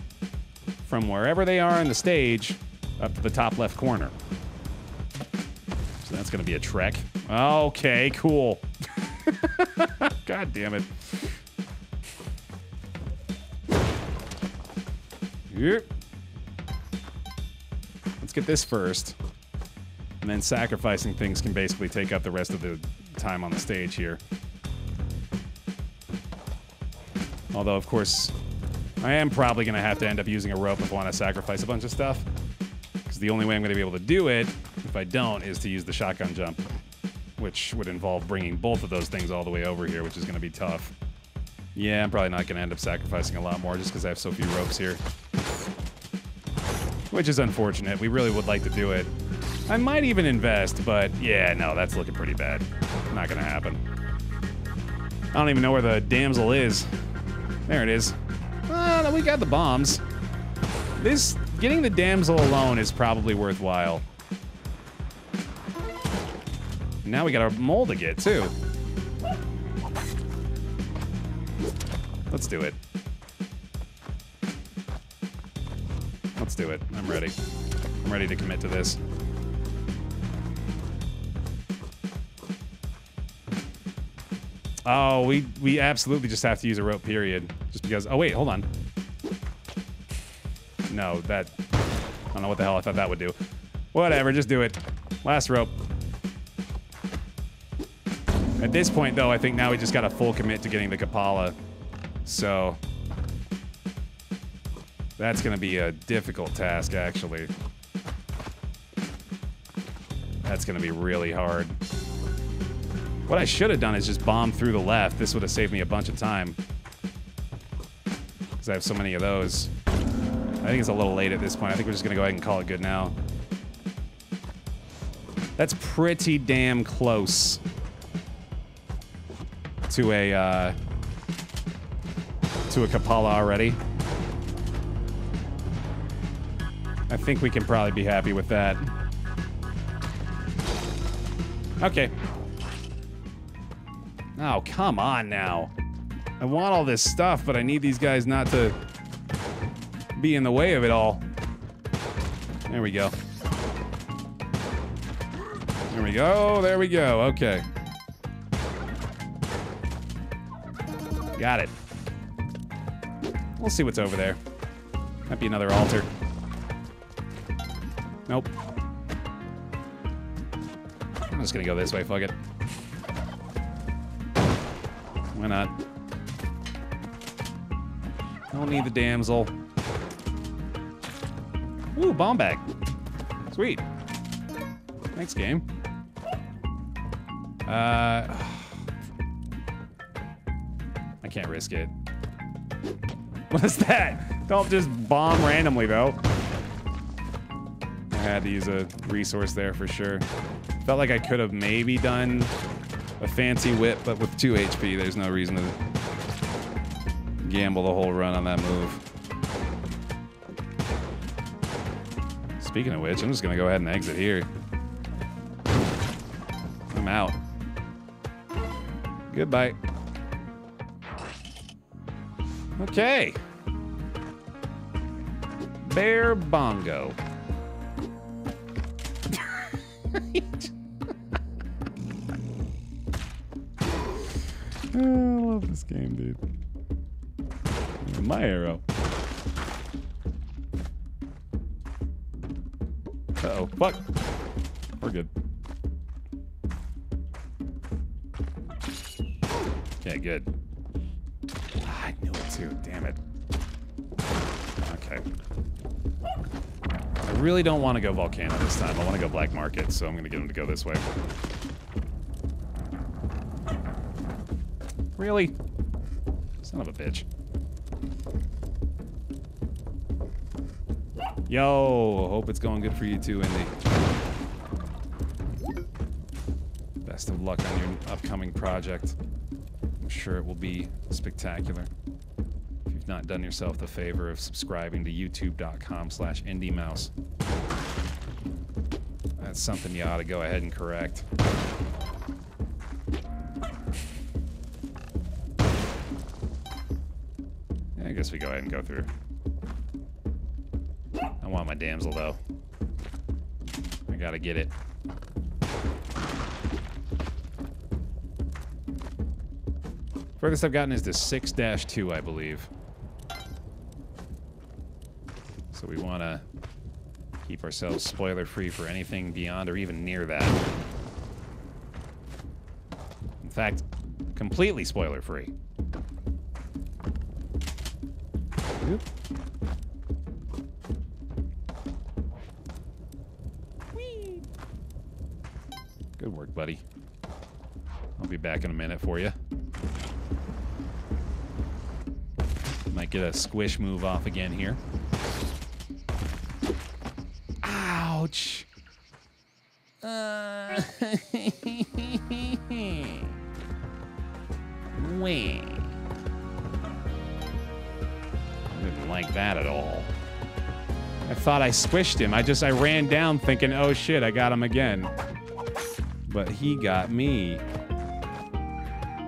from wherever they are in the stage up to the top left corner. So that's gonna be a trek. Okay, cool. God damn it. Yep. Let's get this first. And then sacrificing things can basically take up the rest of the time on the stage here. Although, of course, I am probably going to have to end up using a rope if I want to sacrifice a bunch of stuff. Because the only way I'm going to be able to do it if I don't, is to use the shotgun jump, which would involve bringing both of those things all the way over here, which is going to be tough. Yeah, I'm probably not going to end up sacrificing a lot more just because I have so few ropes here. Which is unfortunate. We really would like to do it. I might even invest, but yeah, no, that's looking pretty bad. Not going to happen. I don't even know where the damsel is. There it is. Ah, we got the bombs. This getting the damsel alone is probably worthwhile. Now we got our mole to get too. Let's do it. Let's do it. I'm ready. I'm ready to commit to this. Oh, we we absolutely just have to use a rope, period. Just because. Oh wait, hold on. No, that. I don't know what the hell I thought that would do. Whatever, just do it. Last rope. At this point, though, I think now we just got a full commit to getting the Kapala. So. That's going to be a difficult task, actually. That's going to be really hard. What I should have done is just bomb through the left. This would have saved me a bunch of time. Because I have so many of those. I think it's a little late at this point. I think we're just going to go ahead and call it good now. That's pretty damn close to a uh, to a Kapala already. I think we can probably be happy with that. Okay. Oh, come on now. I want all this stuff, but I need these guys not to be in the way of it all. There we go. There we go. There we go. Okay. Got it. We'll see what's over there. Might be another altar. Nope. I'm just gonna go this way, fuck it. Why not? Don't need the damsel. Ooh, bomb bag. Sweet. Thanks, game. Uh, I can't risk it. What is that? Don't just bomb randomly, though. I had to use a resource there for sure. Felt like I could have maybe done a fancy whip, but with 2 HP, there's no reason to gamble the whole run on that move. Speaking of which, I'm just gonna go ahead and exit here. I'm out. Goodbye. Okay. Bear Bongo. Oh, I love this game, dude. My arrow. Uh-oh. Fuck. We're good. Okay, good. I knew it too. Damn it. Okay. I really don't want to go Volcana this time. I want to go Black Market, so I'm going to get him to go this way. Really? Son of a bitch. Yo, hope it's going good for you too, Indy. Best of luck on your upcoming project. I'm sure it will be spectacular. Not done yourself the favor of subscribing to youtube.com slash indiemouse. That's something you ought to go ahead and correct. I guess we go ahead and go through. I want my damsel, though. I gotta get it. Furthest I've gotten is to 6-2, I believe. We want to keep ourselves spoiler-free for anything beyond or even near that. In fact, completely spoiler-free. Oop. Good work, buddy. I'll be back in a minute for you. Might get a squish move off again here. Ouch. Uh, Wait. I didn't like that at all. I thought I squished him. I just I ran down thinking, oh shit, I got him again. But he got me.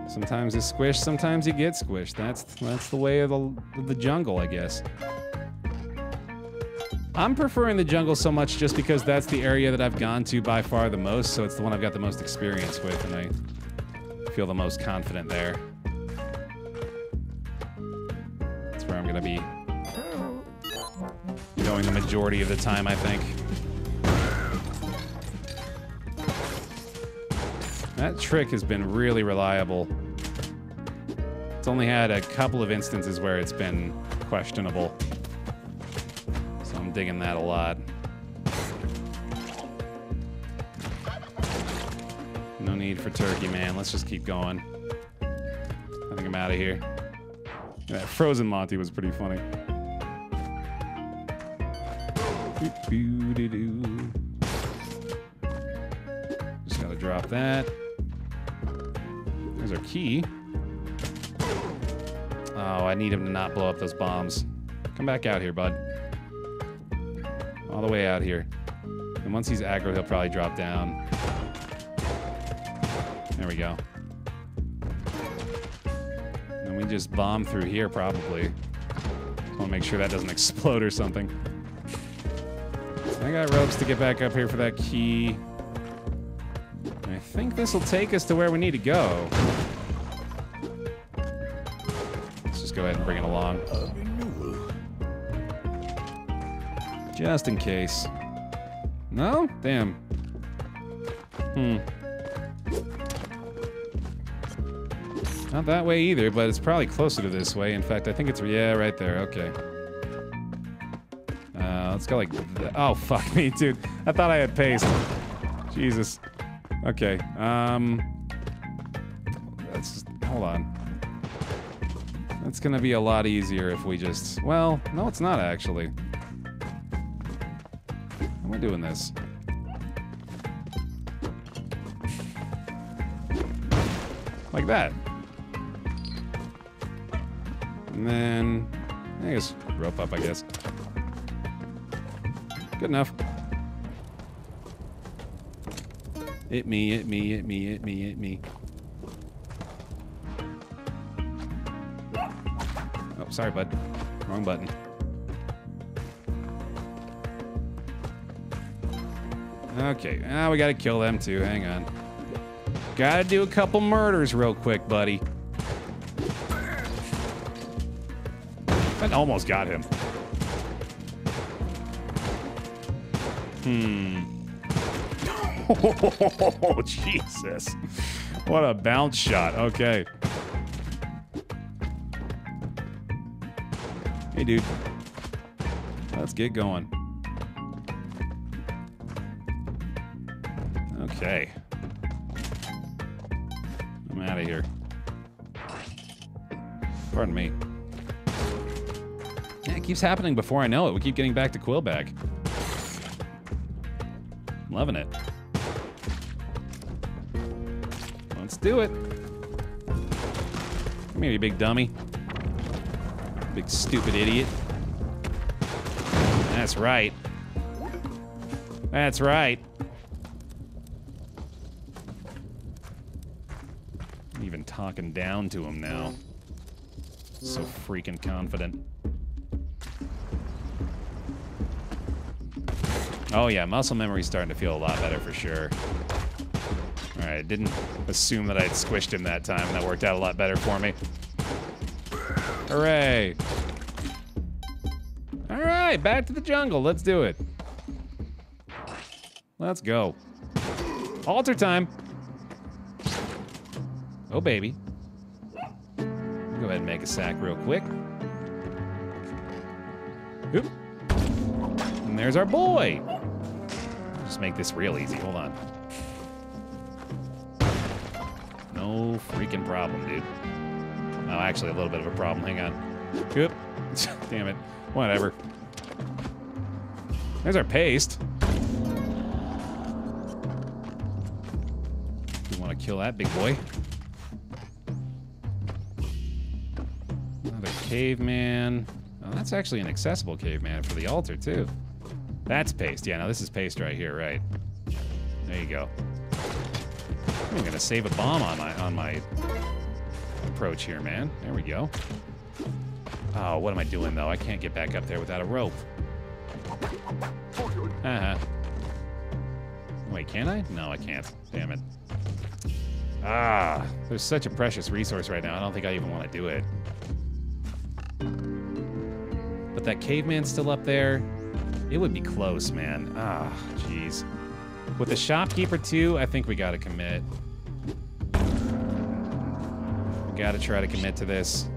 Sometimes you squish, sometimes you get squished. That's that's the way of the, of the jungle, I guess. I'm preferring the jungle so much just because that's the area that I've gone to by far the most, so it's the one I've got the most experience with, and I feel the most confident there. That's where I'm gonna be going the majority of the time, I think. That trick has been really reliable. It's only had a couple of instances where it's been questionable. Digging that a lot. No need for turkey, man. Let's just keep going. I think I'm out of here. That frozen Monty was pretty funny. Just gotta drop that. There's our key. Oh, I need him to not blow up those bombs. Come back out here, bud. All the way out here. And once he's aggro, he'll probably drop down. There we go. And we just bomb through here, probably. Want to make sure that doesn't explode or something. I got ropes to get back up here for that key. I think this will take us to where we need to go. Let's just go ahead and bring it along. Just in case. No? Damn. Hmm. Not that way either, but it's probably closer to this way. In fact, I think it's, yeah, right there. Okay. Uh, let's go like, oh, fuck me, dude. I thought I had paste. Jesus. Okay. Um, let's just, hold on. It's gonna be a lot easier if we just, well, no, it's not actually. Doing this? Like that. And then, I guess, rope up, I guess. Good enough. Hit me, hit me, hit me, hit me, hit me. Oh, sorry, bud. Wrong button. Okay, now we gotta kill them too. Hang on. Gotta do a couple murders real quick, buddy. That almost got him. Hmm. Oh, Jesus. What a bounce shot. Okay. Hey, dude. Let's get going. Keeps happening before I know it. We keep getting back to Quillback. Loving it. Let's do it. Come here, you big dummy. Big stupid idiot. That's right. That's right. I'm Even talking down to him now. So freaking confident. Oh yeah, muscle memory's starting to feel a lot better for sure. Alright, didn't assume that I'd squished him that time. That worked out a lot better for me. Hooray! Alright, back to the jungle. Let's do it. Let's go. Altar time. Oh, baby. Go ahead and make a sack real quick. Oop. And there's our boy. Make this real easy. Hold on. No freaking problem, dude. Oh, actually, a little bit of a problem. Hang on. Oop. Damn it. Whatever. There's our paste. We want to kill that big boy. Another caveman. Oh, that's actually an accessible caveman for the altar, too. That's paste. Yeah, now this is paste right here, right. There you go. I'm gonna save a bomb on my on my approach here, man. There we go. Oh, what am I doing though? I can't get back up there without a rope. Uh-huh. Wait, can I? No, I can't. Damn it. Ah, there's such a precious resource right now. I don't think I even want to do it. But that caveman's still up there. It would be close, man. Ah, jeez. With the shopkeeper too, I think we gotta commit. We gotta try to commit to this.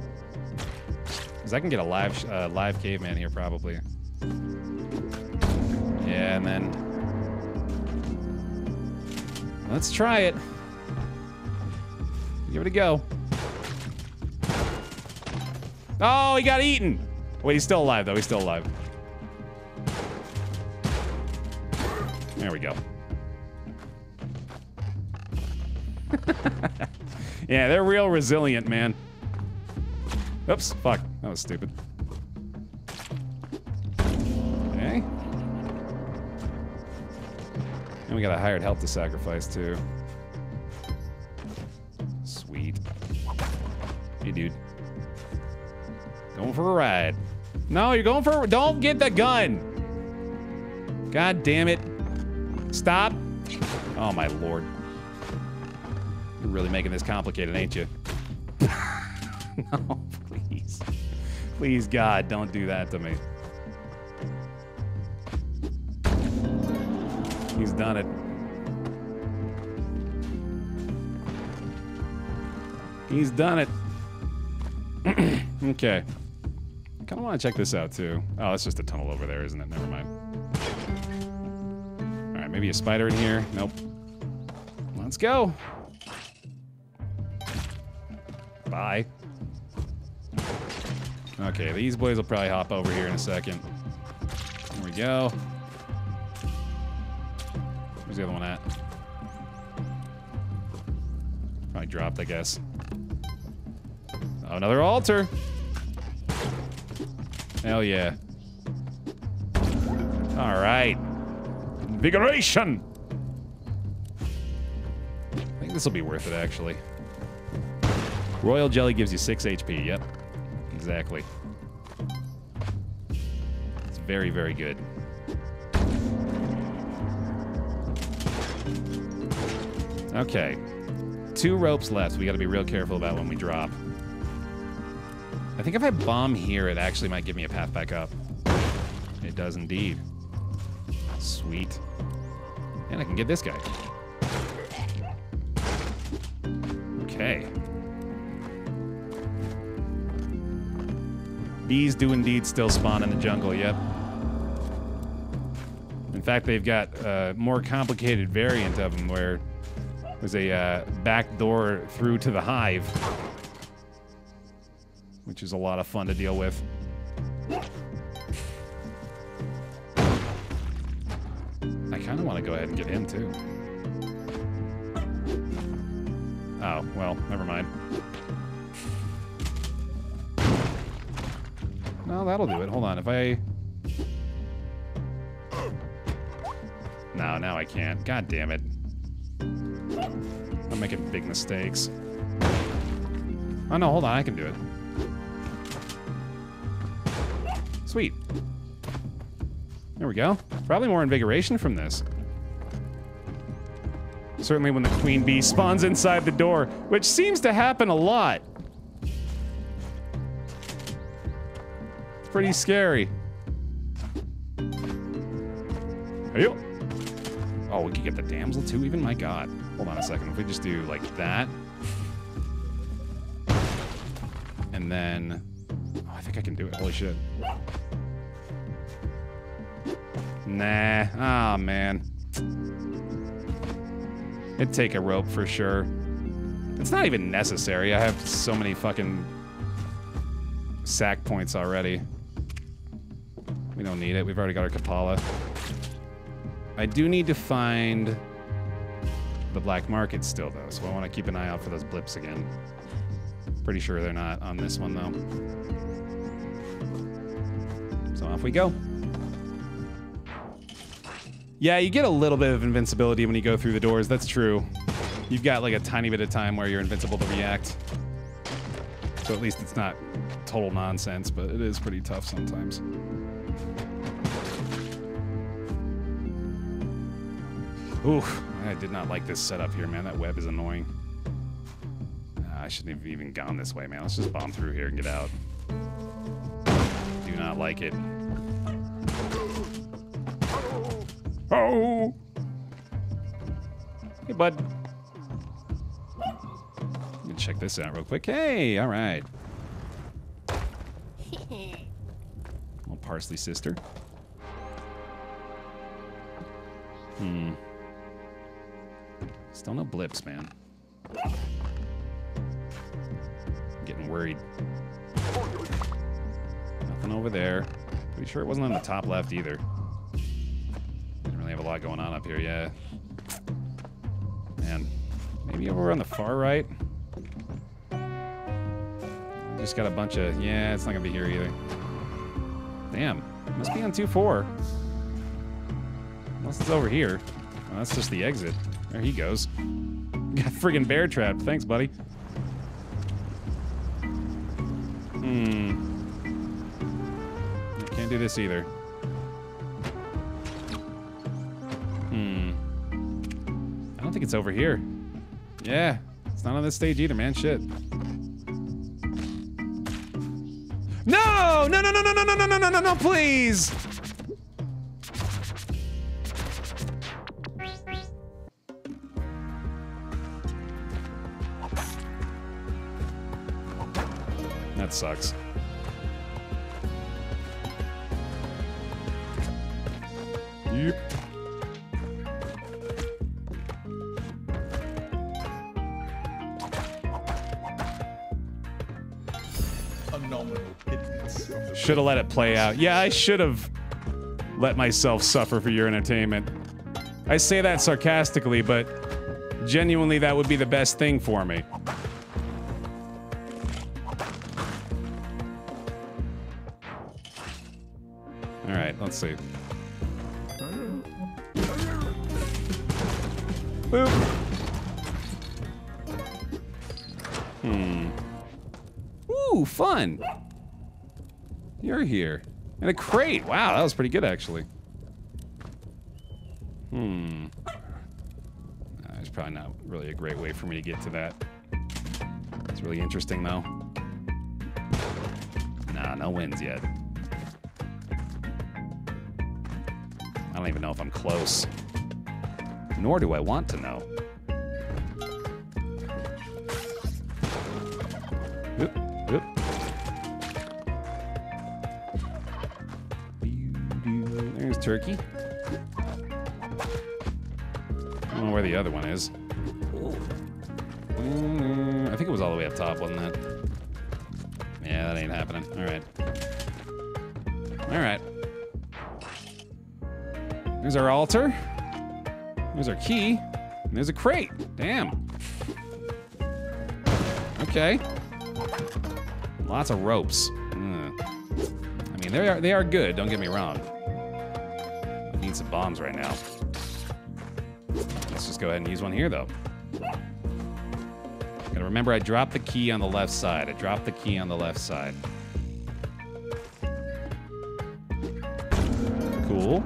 Cause I can get a live, uh, live caveman here probably. Yeah, and then let's try it. Give it a go. Oh, he got eaten. Wait, he's still alive though. He's still alive. There we go. yeah, they're real resilient, man. Oops, fuck. That was stupid. Okay. And we got a hired help to sacrifice, too. Sweet. Hey, dude. Going for a ride. No, you're going for... a... Don't get the gun! God damn it. Stop. Oh, my lord. You're really making this complicated, ain't you? no, please. Please, God, don't do that to me. He's done it. He's done it. okay. I kind of want to check this out, too. Oh, it's just a tunnel over there, isn't it? Never mind. Maybe a spider in here. Nope. Let's go. Bye. Okay, these boys will probably hop over here in a second. There we go. Where's the other one at? Probably dropped, I guess. Oh, another altar. Hell yeah. All right. Invigoration. I think this will be worth it, actually. Royal jelly gives you 6 HP. Yep. Exactly. It's very, very good. Okay. Two ropes left. We got to be real careful about when we drop. I think if I bomb here, it actually might give me a path back up. It does indeed. Sweet. And I can get this guy. Okay. Bees do indeed still spawn in the jungle, yep. In fact, they've got a more complicated variant of them where there's a uh, back door through to the hive, which is a lot of fun to deal with. Kind of want to go ahead and get him too. Oh, well, never mind. No, that'll do it. Hold on. If I... No, now I can't. God damn it. I'm making big mistakes. Oh, no, hold on. I can do it. Sweet. There we go. Probably more invigoration from this. Certainly when the queen bee spawns inside the door, which seems to happen a lot. Pretty scary. Hey, Oh, we could get the damsel too, even? My god. Hold on a second. If we just do like that. And then... Oh, I think I can do it. Holy shit. Nah. Ah, oh, man. It'd take a rope for sure. It's not even necessary. I have so many fucking sack points already. We don't need it. We've already got our Kapala. I do need to find the black market still, though, so I want to keep an eye out for those blips again. Pretty sure they're not on this one, though. So off we go. Yeah, you get a little bit of invincibility when you go through the doors. That's true. You've got like a tiny bit of time where you're invincible to react. So at least it's not total nonsense, but it is pretty tough sometimes. Oof, I did not like this setup here, man. That web is annoying. Ah, I shouldn't have even gone this way, man. Let's just bomb through here and get out. Do not like it. Oh! Hey, bud. Let me check this out real quick. Hey, all right. Little parsley sister. Hmm. Still no blips, man. I'm getting worried. Nothing over there. Pretty sure it wasn't on the top left either. Really have a lot going on up here, yeah. Man, maybe over on the far right. Just got a bunch of, yeah, it's not gonna be here either. Damn, must be on 2-4. Unless it's over here. Oh, that's just the exit. There he goes. Got friggin' bear trapped. Thanks, buddy. Hmm. Can't do this either. Don't think it's over here. Yeah. It's not on this stage either, man. Shit. No! No, no, no, no, no, no, no, no, no, no, please! That sucks. Yep. Should have let it play out. Yeah, I should have let myself suffer for your entertainment. I say that sarcastically, but genuinely, that would be the best thing for me. All right, let's see. Boop. Hmm. Ooh, fun. You're here. And a crate. Wow, that was pretty good, actually. Hmm. Uh, probably not really a great way for me to get to that. It's really interesting, though. Nah, no wins yet. I don't even know if I'm close. Nor do I want to know. Oop, oop. Turkey. I don't know where the other one is. Mm, I think it was all the way up top, wasn't it? Yeah, that ain't happening. All right. All right. There's our altar. There's our key. And there's a crate. Damn. Okay. Lots of ropes. Ugh. I mean, they are they are good. Don't get me wrong. Need some bombs right now. Let's just go ahead and use one here, though. Gotta remember, I dropped the key on the left side. I dropped the key on the left side. Cool.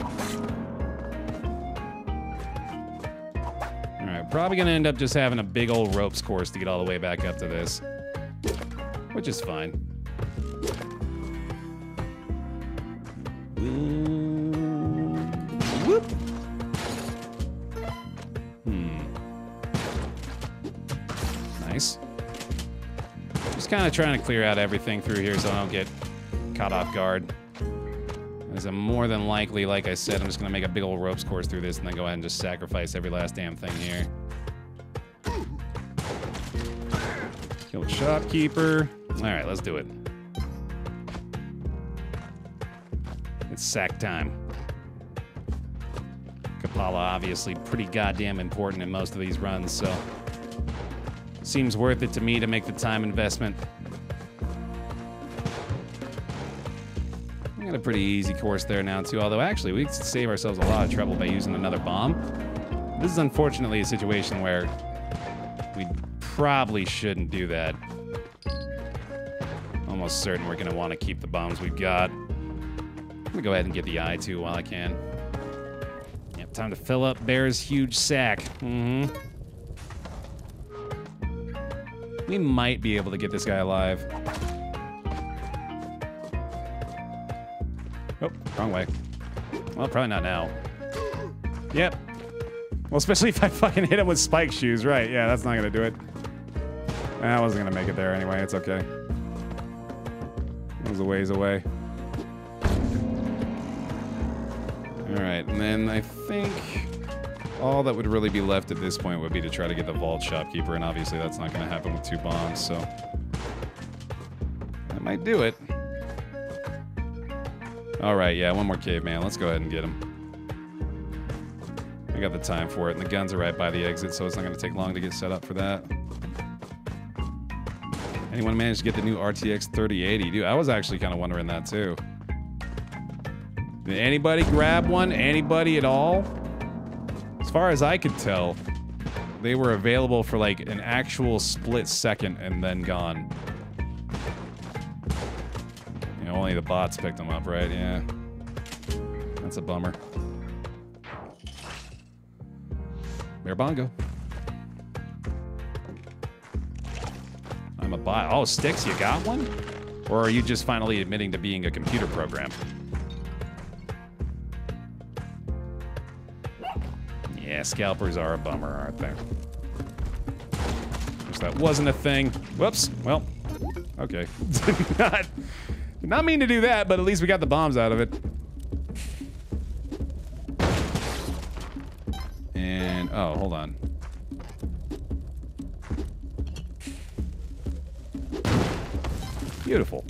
All right, probably gonna end up just having a big old ropes course to get all the way back up to this, which is fine. Just kind of trying to clear out everything through here so I don't get caught off guard. As I'm more than likely, like I said, I'm just gonna make a big old ropes course through this and then go ahead and just sacrifice every last damn thing here. Kill the shopkeeper. All right, let's do it. It's sack time. Kapala obviously pretty goddamn important in most of these runs, so seems worth it to me to make the time investment. We got a pretty easy course there now too, although actually we save ourselves a lot of trouble by using another bomb. This is unfortunately a situation where we probably shouldn't do that. Almost certain we're gonna want to keep the bombs we've got. I'm gonna go ahead and get the eye too while I can. Yep, time to fill up Baer's huge sack. Mm-hmm. We might be able to get this guy alive. Oh, wrong way. Well, probably not now. Yep. Well, especially if I fucking hit him with spike shoes, right? Yeah, that's not gonna do it. I wasn't gonna make it there anyway. It's okay. It was a ways away. All right, and then I think all that would really be left at this point would be to try to get the vault shopkeeper, and obviously that's not gonna happen with two bombs, so that might do it. All right, yeah, one more caveman. Let's go ahead and get him. I got the time for it, and the guns are right by the exit, so it's not going to take long to get set up for that. Anyone managed to get the new RTX 3080? Dude, I was actually kind of wondering that too. Did anybody grab one? Anybody at all? As far as I could tell, they were available for like an actual split second and then gone. You know, only the bots picked them up, right? Yeah. That's a bummer. Mayor Bongo. I'm a bot. Oh, Sticks, you got one? Or are you just finally admitting to being a computer program? Yeah, scalpers are a bummer, aren't they? Wish that wasn't a thing. Whoops. Well, okay. not, not mean to do that, but at least we got the bombs out of it. And, oh, hold on. Beautiful.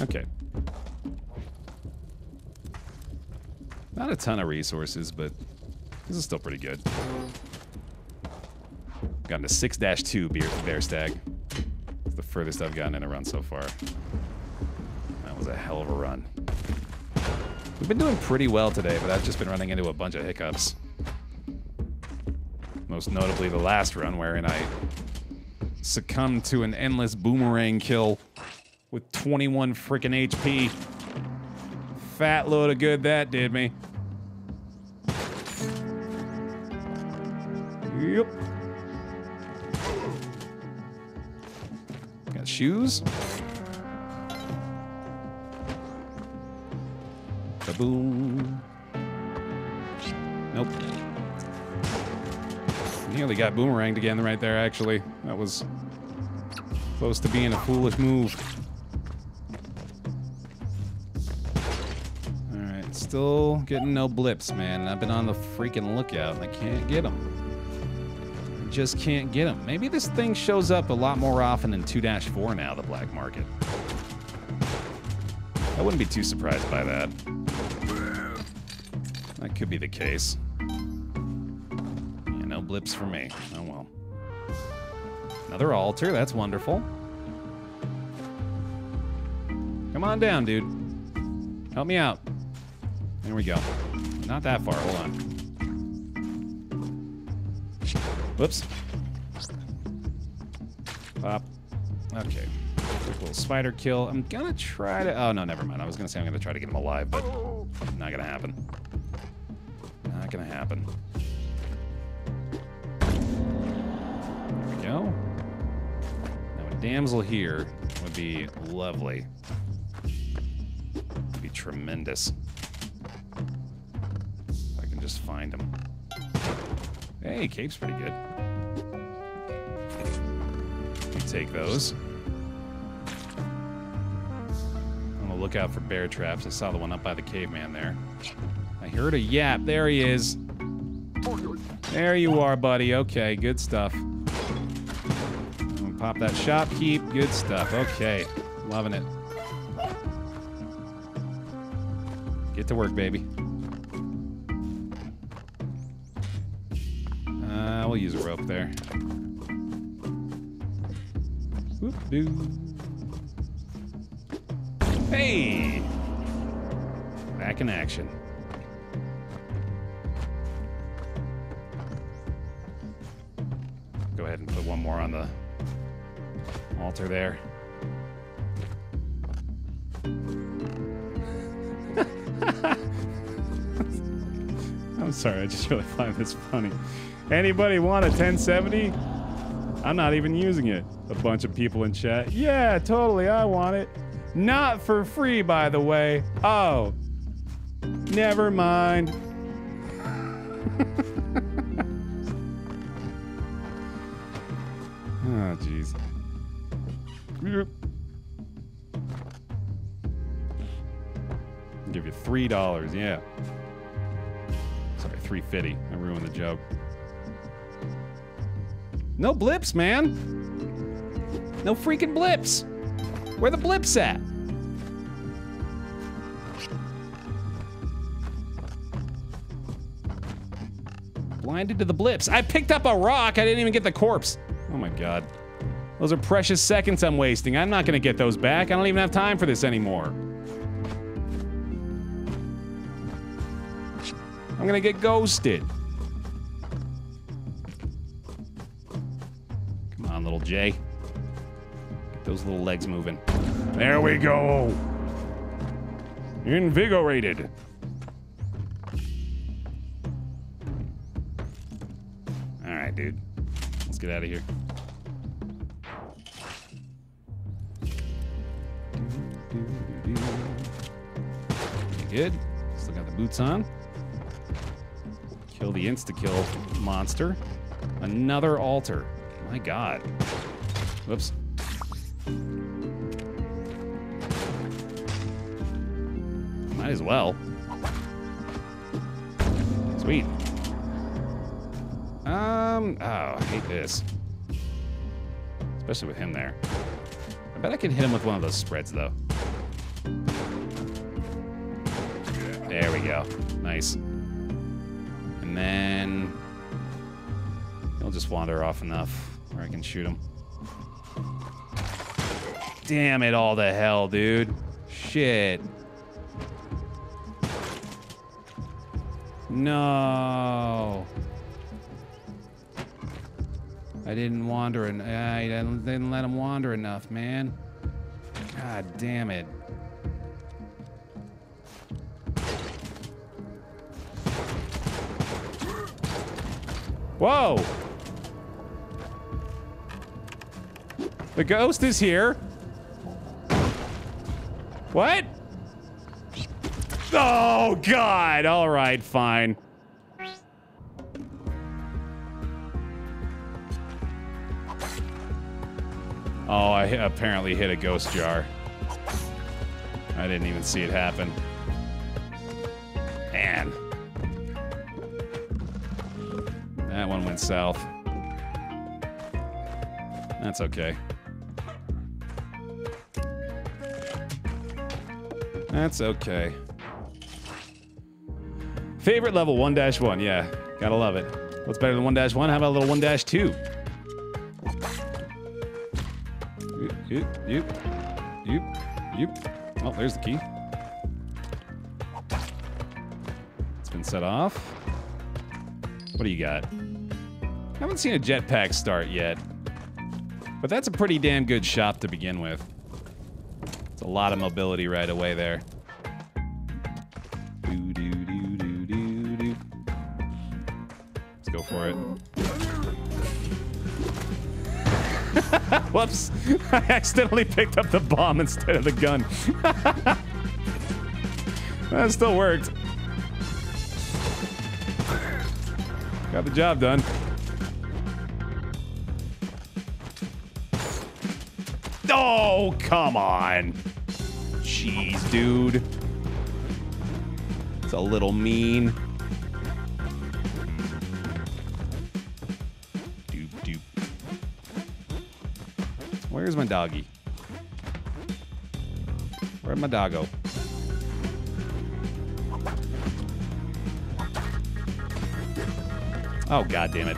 Okay. Not a ton of resources, but this is still pretty good. Gotten a 6-2 beer, bear stag. It's the furthest I've gotten in a run so far. That was a hell of a run. We've been doing pretty well today, but I've just been running into a bunch of hiccups. Most notably the last run wherein I succumbed to an endless boomerang kill with 21 freaking HP. Fat load of good that did me. Yep. Got shoes. Kaboom. Nope. Nearly got boomeranged again right there, actually. That was close to being a foolish move. Still getting no blips, man. I've been on the freaking lookout and I can't get them. Just can't get them. Maybe this thing shows up a lot more often in 2-4 now, the black market. I wouldn't be too surprised by that. That could be the case. Yeah, no blips for me. Oh well. Another altar, that's wonderful. Come on down, dude. Help me out. There we go. Not that far, hold on. Whoops. Pop. Okay. Quick little spider kill. I'm gonna try to. Oh no, never mind. I was gonna say I'm gonna try to get him alive, but not gonna happen. Not gonna happen. There we go. Now a damsel here would be lovely. Would be tremendous. Find him. Hey, cape's pretty good. Take those. I'm gonna look out for bear traps. I saw the one up by the caveman there. I heard a yap. There he is. There you are, buddy. Okay, good stuff. Pop that shop keep. Good stuff. Okay, loving it. Get to work, baby. Rope there. Whoop doo. Hey! Back in action. Go ahead and put one more on the altar there. I'm sorry, I just really find this funny. Anybody want a 1070? I'm not even using it. A bunch of people in chat. Yeah, totally, I want it. Not for free, by the way. Oh. Never mind. oh, jeez. Give you three dollars, yeah. Sorry, three fifty. I ruined the joke. No blips, man. No freaking blips. Where the blips at? Blinded to the blips. I picked up a rock. I didn't even get the corpse. Oh my god. Those are precious seconds I'm wasting. I'm not gonna get those back. I don't even have time for this anymore. I'm gonna get ghosted. Little Jay. Get those little legs moving. There we go. Invigorated. All right, dude. Let's get out of here. Good. Still got the boots on. Kill the insta-kill monster. Another altar. My god. Whoops. Might as well. Sweet. Um, oh, I hate this. Especially with him there. I bet I can hit him with one of those spreads, though. There we go. Nice. And then... He'll just wander off enough where I can shoot him. Damn it all to hell, dude. Shit. No. I didn't wander and I didn't, didn't let him wander enough, man. God damn it. Whoa! The ghost is here. What? Oh, God. All right, fine. Oh, I apparently hit a ghost jar. I didn't even see it happen. Man. That one went south. That's okay. That's okay. Favorite level 1 1, yeah. Gotta love it. What's better than 1 1? How about a little 1 2? Yep, yep, yep, yep. Oh, there's the key. It's been set off. What do you got? Haven't seen a jetpack start yet. But that's a pretty damn good shop to begin with. It's a lot of mobility right away there. Doo, doo, doo. Let's go for it. Whoops. I accidentally picked up the bomb instead of the gun. that still worked. Got the job done. Oh, come on. Jeez, dude. It's a little mean. Doop, doop. Where's my doggy? Where'd my doggo? Oh, god damn it.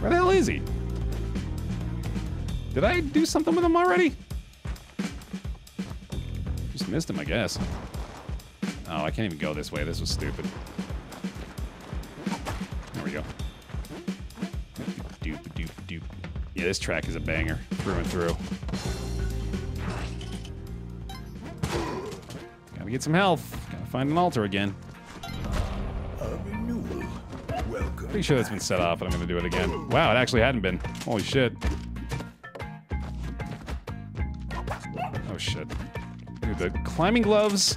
Where the hell is he? Did I do something with him already? Just missed him, I guess. Oh, I can't even go this way. This was stupid. There we go. Doop, doop, doop. Yeah, this track is a banger through and through. Gotta get some health. Gotta find an altar again. A renewal. Welcome. Pretty sure that's been set off, and I'm gonna do it again. Wow, it actually hadn't been. Holy shit. The climbing gloves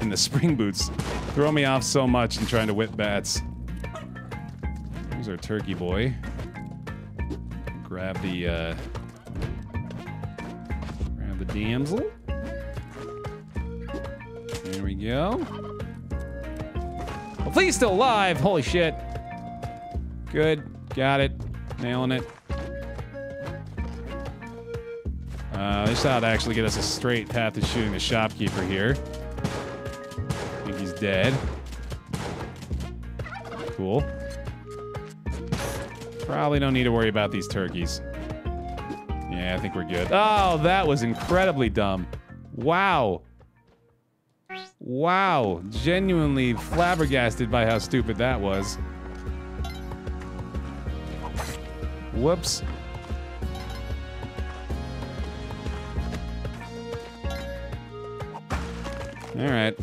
and the spring boots throw me off so much in trying to whip bats. Here's our turkey boy. Grab the, uh... Grab the damsel. There we go. Hopefully he's still alive. Holy shit. Good. Got it. Nailing it. Uh, this ought to actually get us a straight path to shooting the shopkeeper here. I think he's dead. Cool. Probably don't need to worry about these turkeys. Yeah, I think we're good. Oh, that was incredibly dumb. Wow. Wow. Genuinely flabbergasted by how stupid that was. Whoops. All right.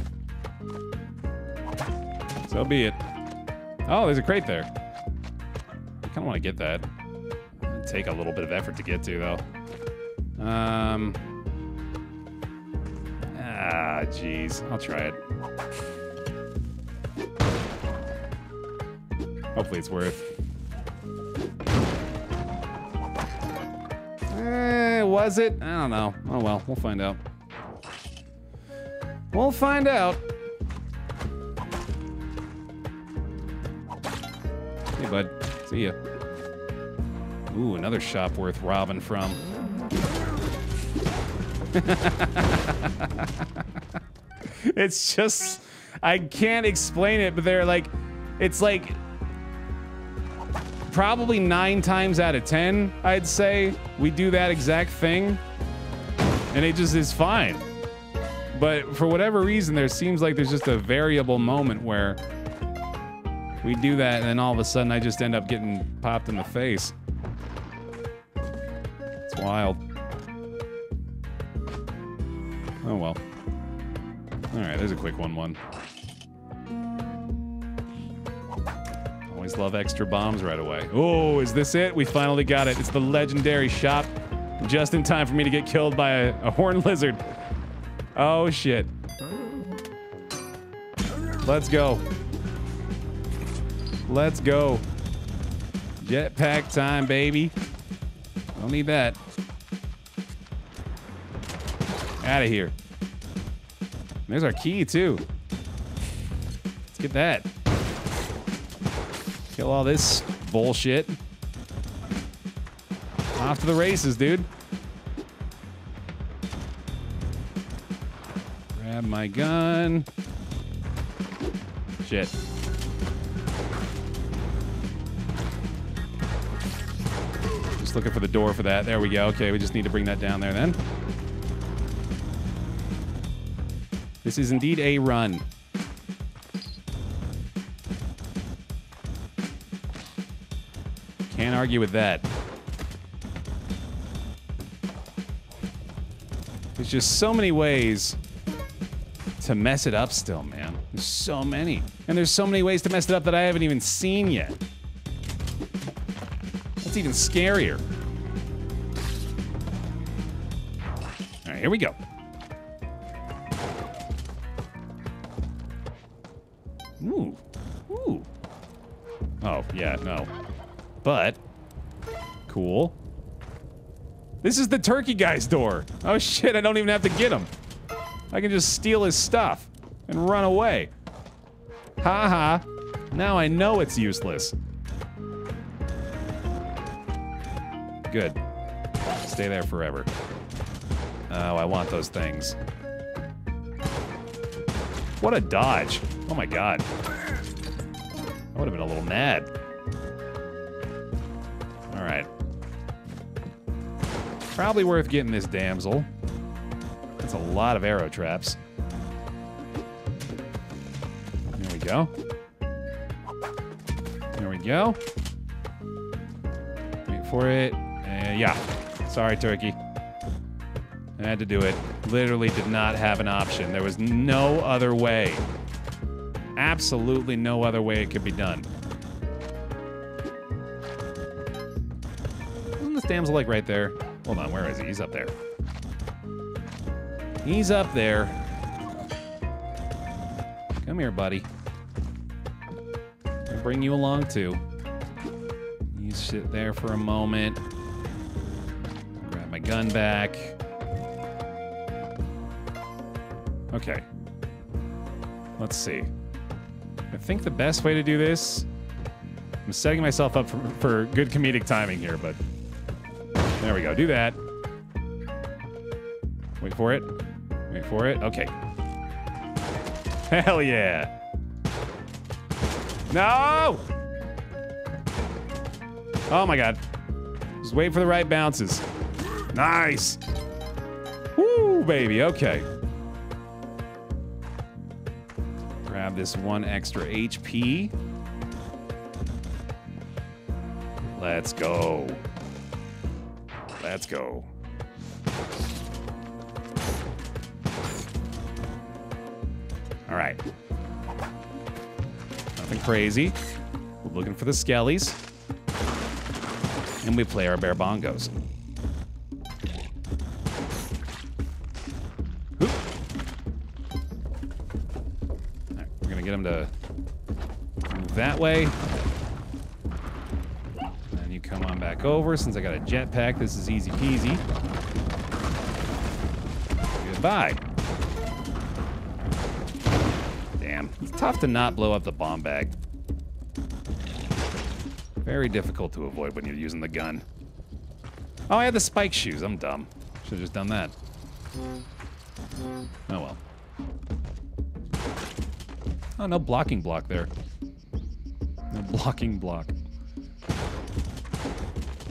So be it. Oh, there's a crate there. I kind of want to get that. It'd take a little bit of effort to get to, though. Um. Ah, jeez. I'll try it. Hopefully it's worth. Eh, was it? I don't know. Oh well, we'll find out. We'll find out. Hey, bud. See ya. Ooh, another shop worth robbing from. it's just, I can't explain it, but they're like, it's like probably nine times out of ten, I'd say, we do that exact thing, and it just is fine. But for whatever reason, there seems like there's just a variable moment where we do that, and then all of a sudden I just end up getting popped in the face. It's wild. Oh well. Alright, there's a quick one one. Always love extra bombs right away. Oh, is this it? We finally got it. It's the legendary shop. Just in time for me to get killed by a, a horned lizard. Oh shit. Let's go. Let's go. Jetpack time, baby. Don't need that. Out of here. There's our key, too. Let's get that. Kill all this bullshit. Off to the races, dude. My gun. Shit. Just looking for the door for that. There we go. Okay, we just need to bring that down there then. This is indeed a run. Can't argue with that. There's just so many ways to mess it up still, man. There's so many. And there's so many ways to mess it up that I haven't even seen yet. That's even scarier. All right, here we go. Ooh. Ooh. Oh, yeah, no. But, cool. This is the turkey guy's door. Oh shit, I don't even have to get him. I can just steal his stuff and run away. Ha ha. Now I know it's useless. Good. Stay there forever. Oh, I want those things. What a dodge. Oh my god. I would have been a little mad. Alright. Probably worth getting this damsel. That's a lot of arrow traps. There we go. There we go. Wait for it. Uh, yeah. Sorry, turkey. I had to do it. Literally did not have an option. There was no other way. Absolutely no other way it could be done. Isn't this damsel like right there? Hold on, where is he? He's up there. He's up there. Come here, buddy. I'll bring you along too. You sit there for a moment. Grab my gun back. Okay. Let's see. I think the best way to do this. I'm setting myself up for, for good comedic timing here, but there we go. Do that. Wait for it. Wait for it. Okay. Hell yeah. No! Oh my god. Just wait for the right bounces. Nice. Woo, baby. Okay. Grab this one extra HP. Let's go. Let's go. All right. Nothing crazy. We're looking for the skellies. And we play our bear bongos. We're gonna get him to move that way. And you come on back over. Since I got a jetpack, this is easy peasy. Goodbye. Tough to not blow up the bomb bag. Very difficult to avoid when you're using the gun. Oh, I had the spike shoes. I'm dumb. Should have just done that. Oh well. Oh, no blocking block there. No blocking block.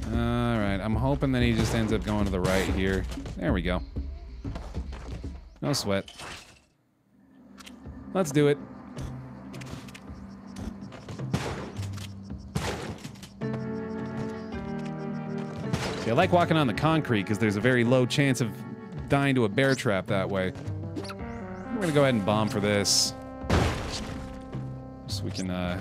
Alright, I'm hoping that he just ends up going to the right here. There we go. No sweat. Let's do it. I like walking on the concrete because there's a very low chance of dying to a bear trap that way. We're gonna go ahead and bomb for this. So we can uh,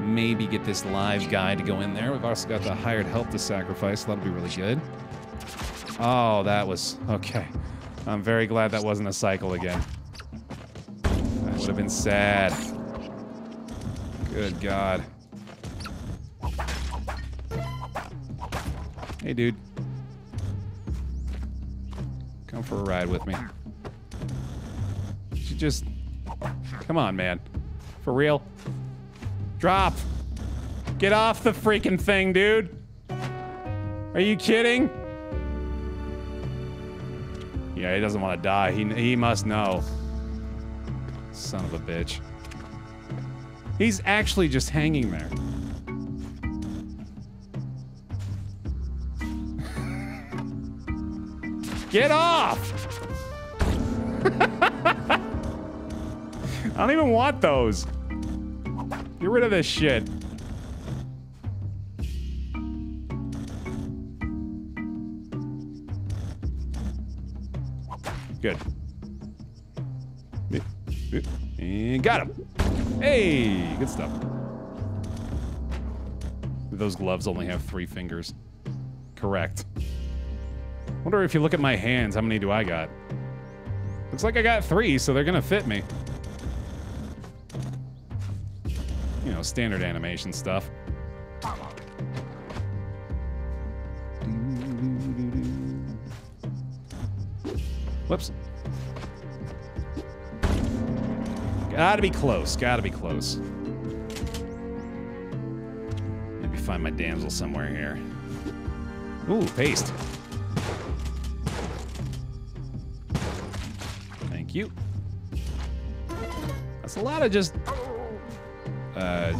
maybe get this live guy to go in there. We've also got the hired help to sacrifice. That'll be really good. Oh, that was... Okay. I'm very glad that wasn't a cycle again. That would have been sad. Good God. Hey, dude. Come for a ride with me. You just... Come on, man. For real? Drop! Get off the freaking thing, dude! Are you kidding? Yeah, he doesn't want to die. He, he must know. Son of a bitch. He's actually just hanging there. Get off! I don't even want those. Get rid of this shit. Good. And got him. Hey, good stuff. Those gloves only have three fingers. Correct. Wonder if you look at my hands, how many do I got? Looks like I got three, so they're gonna fit me. You know, standard animation stuff. Whoops. Gotta be close, gotta be close. Maybe find my damsel somewhere here. Ooh, paste. Cute. That's a lot of just uh,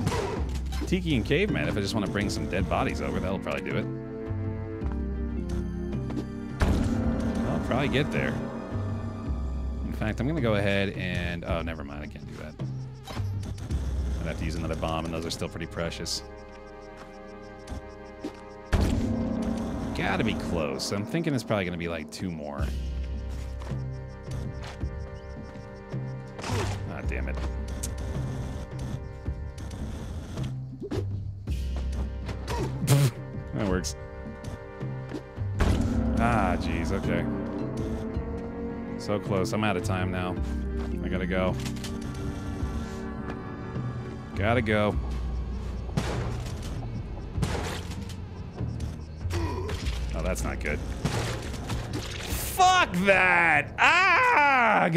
Tiki and Caveman. If I just want to bring some dead bodies over, that'll probably do it. I'll probably get there. In fact, I'm going to go ahead and... Oh, never mind. I can't do that. I'd have to use another bomb, and those are still pretty precious. Gotta be close. I'm thinking it's probably going to be like two more. Ah, damn it. that works. Ah, jeez, okay. So close. I'm out of time now. I gotta go. Gotta go. Oh, that's not good. Fuck that! Ah!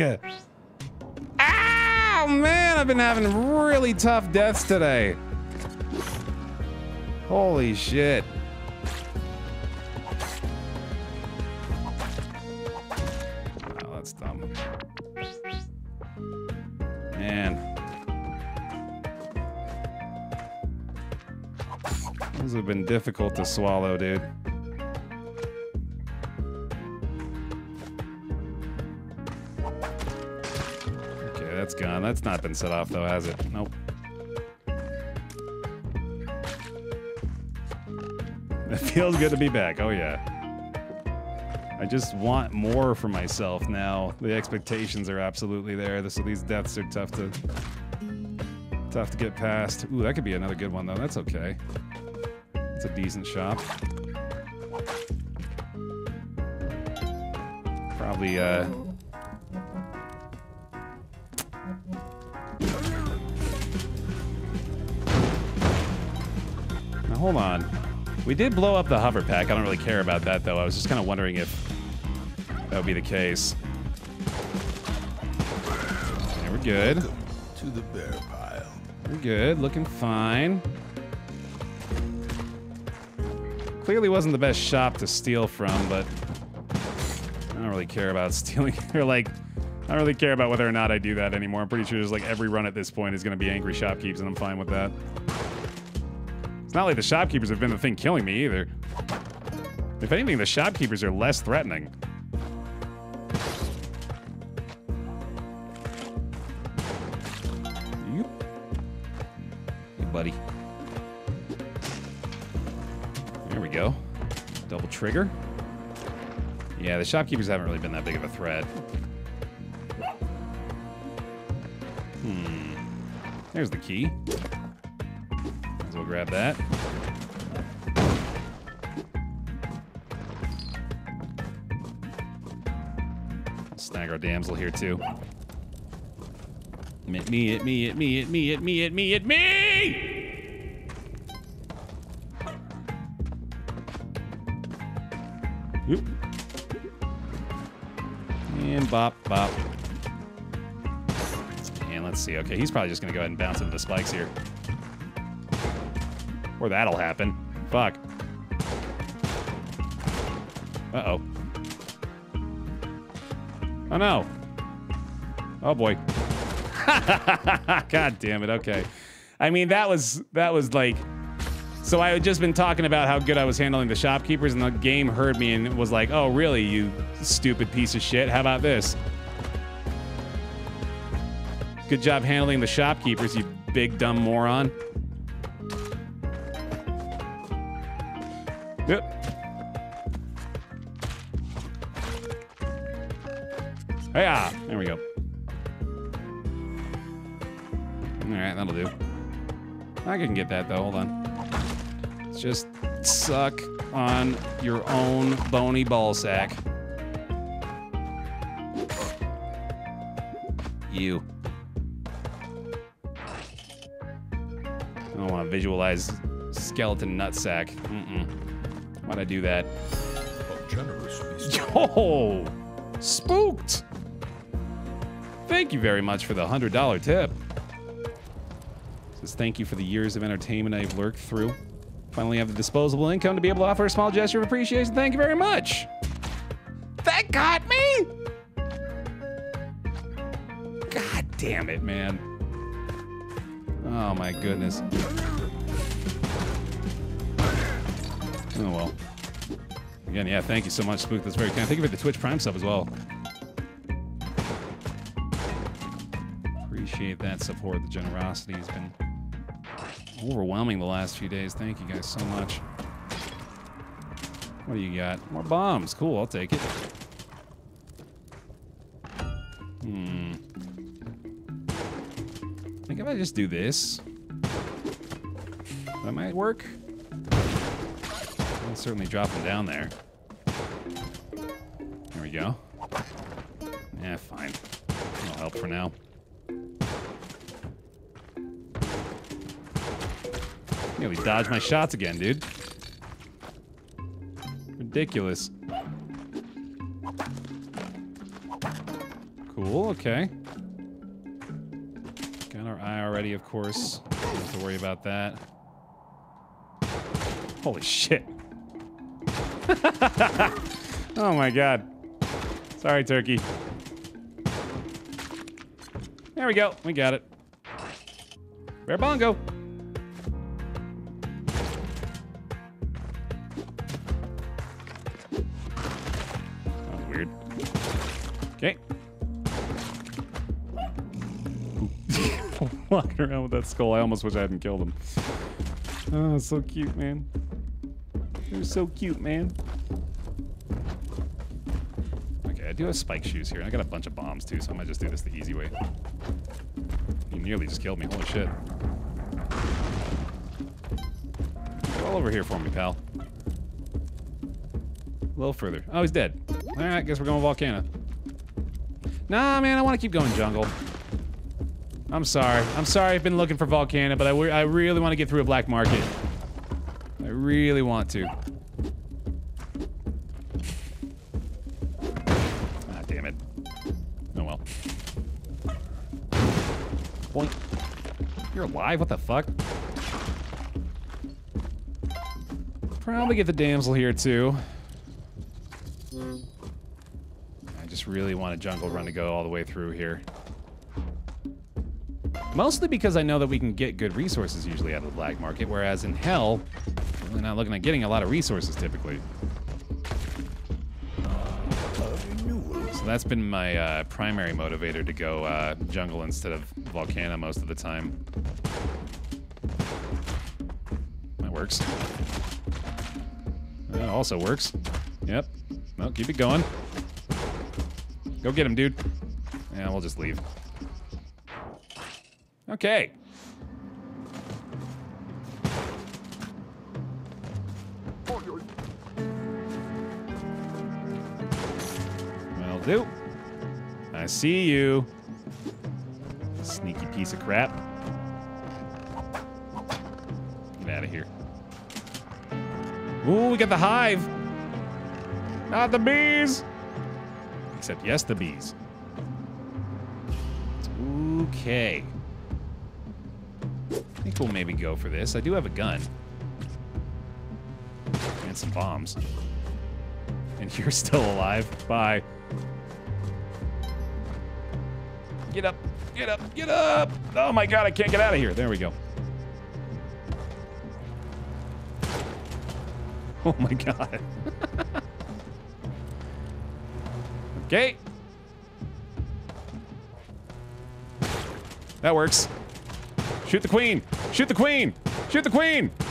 Ow, man, I've been having really tough deaths today. Holy shit. Oh, that's dumb. Man. Those have been difficult to swallow, dude. That's gone. That's not been set off, though, has it? Nope. It feels good to be back. Oh, yeah. I just want more for myself now. The expectations are absolutely there. So these deaths are tough to tough to get past. Ooh, that could be another good one though. That's okay. It's a decent shop. Probably uh Now hold on. We did blow up the hover pack. I don't really care about that though. I was just kind of wondering if that would be the case. Yeah, we're good. To the bear pile. We're good. Looking fine. Clearly wasn't the best shop to steal from, but I don't really care about stealing. or like, I don't really care about whether or not I do that anymore. I'm pretty sure there's like every run at this point is going to be angry shopkeepers, and I'm fine with that. Not like the shopkeepers have been the thing killing me either. If anything, the shopkeepers are less threatening. Hey, buddy. There we go. Double trigger. Yeah, the shopkeepers haven't really been that big of a threat. Hmm. There's the key. As well grab that. Snag our damsel here too. At me, at me, at me, at me, at me, at me, at me! And bop, bop. And let's see. Okay, he's probably just gonna go ahead and bounce into the spikes here. Or that'll happen. Fuck. Uh-oh. Oh no. Oh boy. God damn it. Okay. I mean, that was that was like so I had just been talking about how good I was handling the shopkeepers, and the game heard me and was like, "Oh, really, you stupid piece of shit? How about this? Good job handling the shopkeepers, you big dumb moron." Yeah, there we go. All right, that'll do. I can get that though. Hold on. Just suck on your own bony ball sack. You. I don't want to visualize skeleton nutsack. Mm-mm. Why'd I do that? Yo! Spooked! Thank you very much for the $100 tip. Says thank you for the years of entertainment I've lurked through. Finally have the disposable income to be able to offer a small gesture of appreciation. Thank you very much. That got me! God damn it, man. Oh my goodness. Oh well. Again, yeah, thank you so much, Spook. That's very kind. Thank you for the Twitch Prime sub as well. Appreciate that support. The generosity has been overwhelming the last few days. Thank you guys so much. What do you got? More bombs. Cool, I'll take it. Hmm. I think if I just do this, that might work. I'll certainly drop them down there. There we go. Yeah, fine. That'll help for now. Nearly dodged my shots again, dude. Ridiculous. Cool, okay. Got our eye already, of course. Don't have to worry about that. Holy shit. oh my god. Sorry, turkey. There we go. We got it. Bear bongo. Walking around with that skull. I almost wish I hadn't killed him. Oh, so cute, man. You're so cute, man. Okay, I do have spike shoes here. I got a bunch of bombs too, so I might just do this the easy way. You nearly just killed me. Holy shit. Go all over here for me, pal. A little further. Oh, he's dead. All right, guess we're going Volcana. Nah, man, I want to keep going jungle. I'm sorry. I'm sorry I've been looking for Volcana, but I, I really want to get through a black market. I really want to. Ah, damn it. Oh well. Boink. You're alive? What the fuck? Probably get the damsel here too. I just really want a jungle run to go all the way through here. Mostly because I know that we can get good resources usually out of the black market, whereas in Hell, we're not looking at getting a lot of resources typically. So that's been my uh, primary motivator to go uh, jungle instead of Volcana most of the time. That works. That also works. Yep. Well, keep it going. Go get him, dude. Yeah, we'll just leave. Okay. Well, do. I see you. Sneaky piece of crap. Get out of here. Ooh, we got the hive. Not the bees. Except, yes, the bees. Okay. I think we'll maybe go for this. I do have a gun. And some bombs. And you're still alive. Bye. Get up. Get up. Get up. Oh my god, I can't get out of here. There we go. Oh my god. okay. That works. Shoot the queen. Shoot the queen. Shoot the queen. I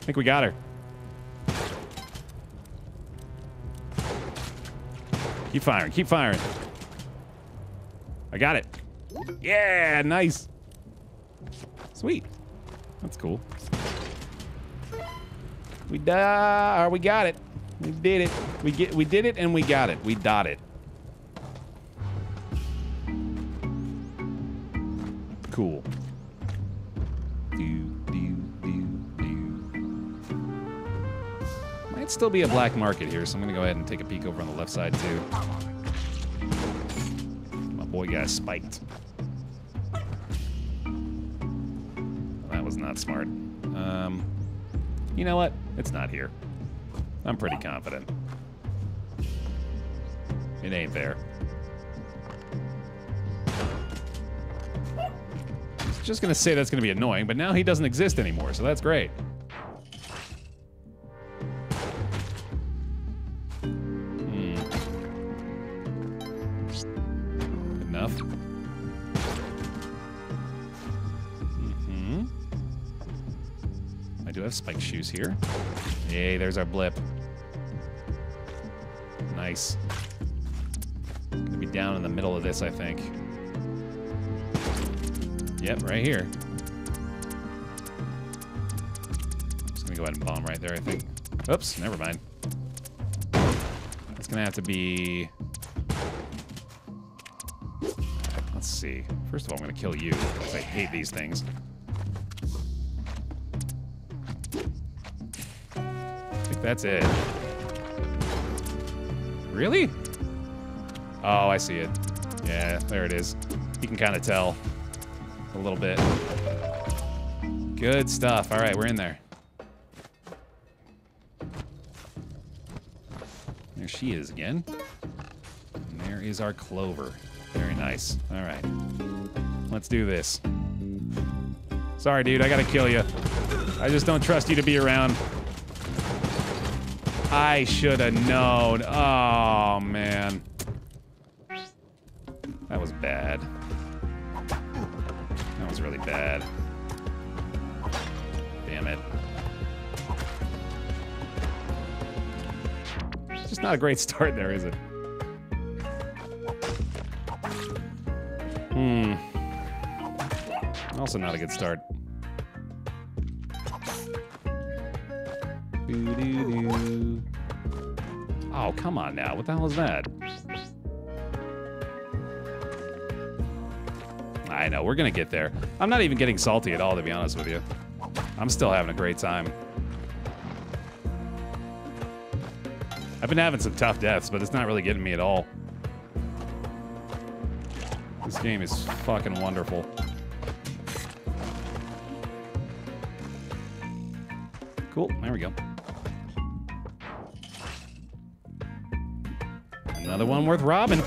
think we got her. Keep firing. Keep firing. I got it. Yeah, nice. Sweet. That's cool. We da uh, we got it. We did it. We get we did it and we got it. We dot it. Cool. Might still be a black market here, so I'm gonna go ahead and take a peek over on the left side too. My boy got spiked. That was not smart. Um, you know what? It's not here. I'm pretty confident. It ain't there. just gonna say that's gonna be annoying, but now he doesn't exist anymore, so that's great. Enough. hmm I do have spike shoes here. Hey, there's our blip. Nice. Gonna be down in the middle of this, I think. Yep, right here. Just gonna go ahead and bomb right there, I think. Oops, never mind. It's gonna have to be... Let's see. First of all, I'm gonna kill you, because I hate these things. I think that's it. Really? Oh, I see it. Yeah, there it is. You can kind of tell a little bit. Good stuff. All right, we're in there. There she is again. And there is our clover. Very nice. All right. Let's do this. Sorry, dude. I gotta kill you. I just don't trust you to be around. I should have known. Oh, man. That was bad. That was really bad. Damn it. It's just not a great start there, is it? Hmm. Also not a good start. Oh, come on now. What the hell is that? I know, we're gonna get there. I'm not even getting salty at all, to be honest with you. I'm still having a great time. I've been having some tough deaths, but it's not really getting me at all. This game is fucking wonderful. Cool, there we go. Another one worth robbing.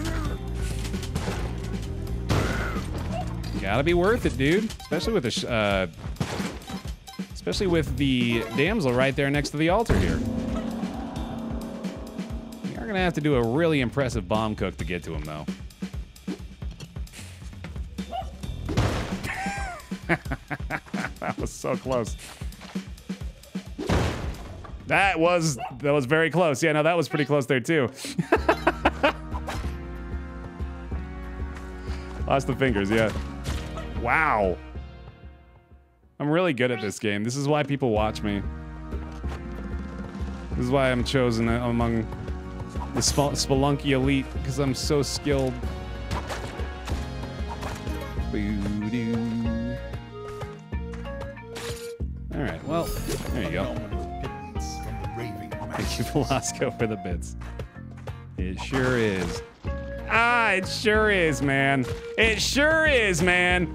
Gotta be worth it, dude. Especially with the, uh, especially with the damsel right there next to the altar here. We are gonna have to do a really impressive bomb cook to get to him, though. That was so close. That was that was very close. Yeah, no, that was pretty close there too. Lost the fingers, yeah. Wow. I'm really good at this game. This is why people watch me. This is why I'm chosen among the Spel- Spelunky elite, because I'm so skilled. Boo-doo. Go. Phenomenal pittance from the raving Thank you. Velasco, for the bits. It sure is. Ah, it sure is, man. It sure is, man.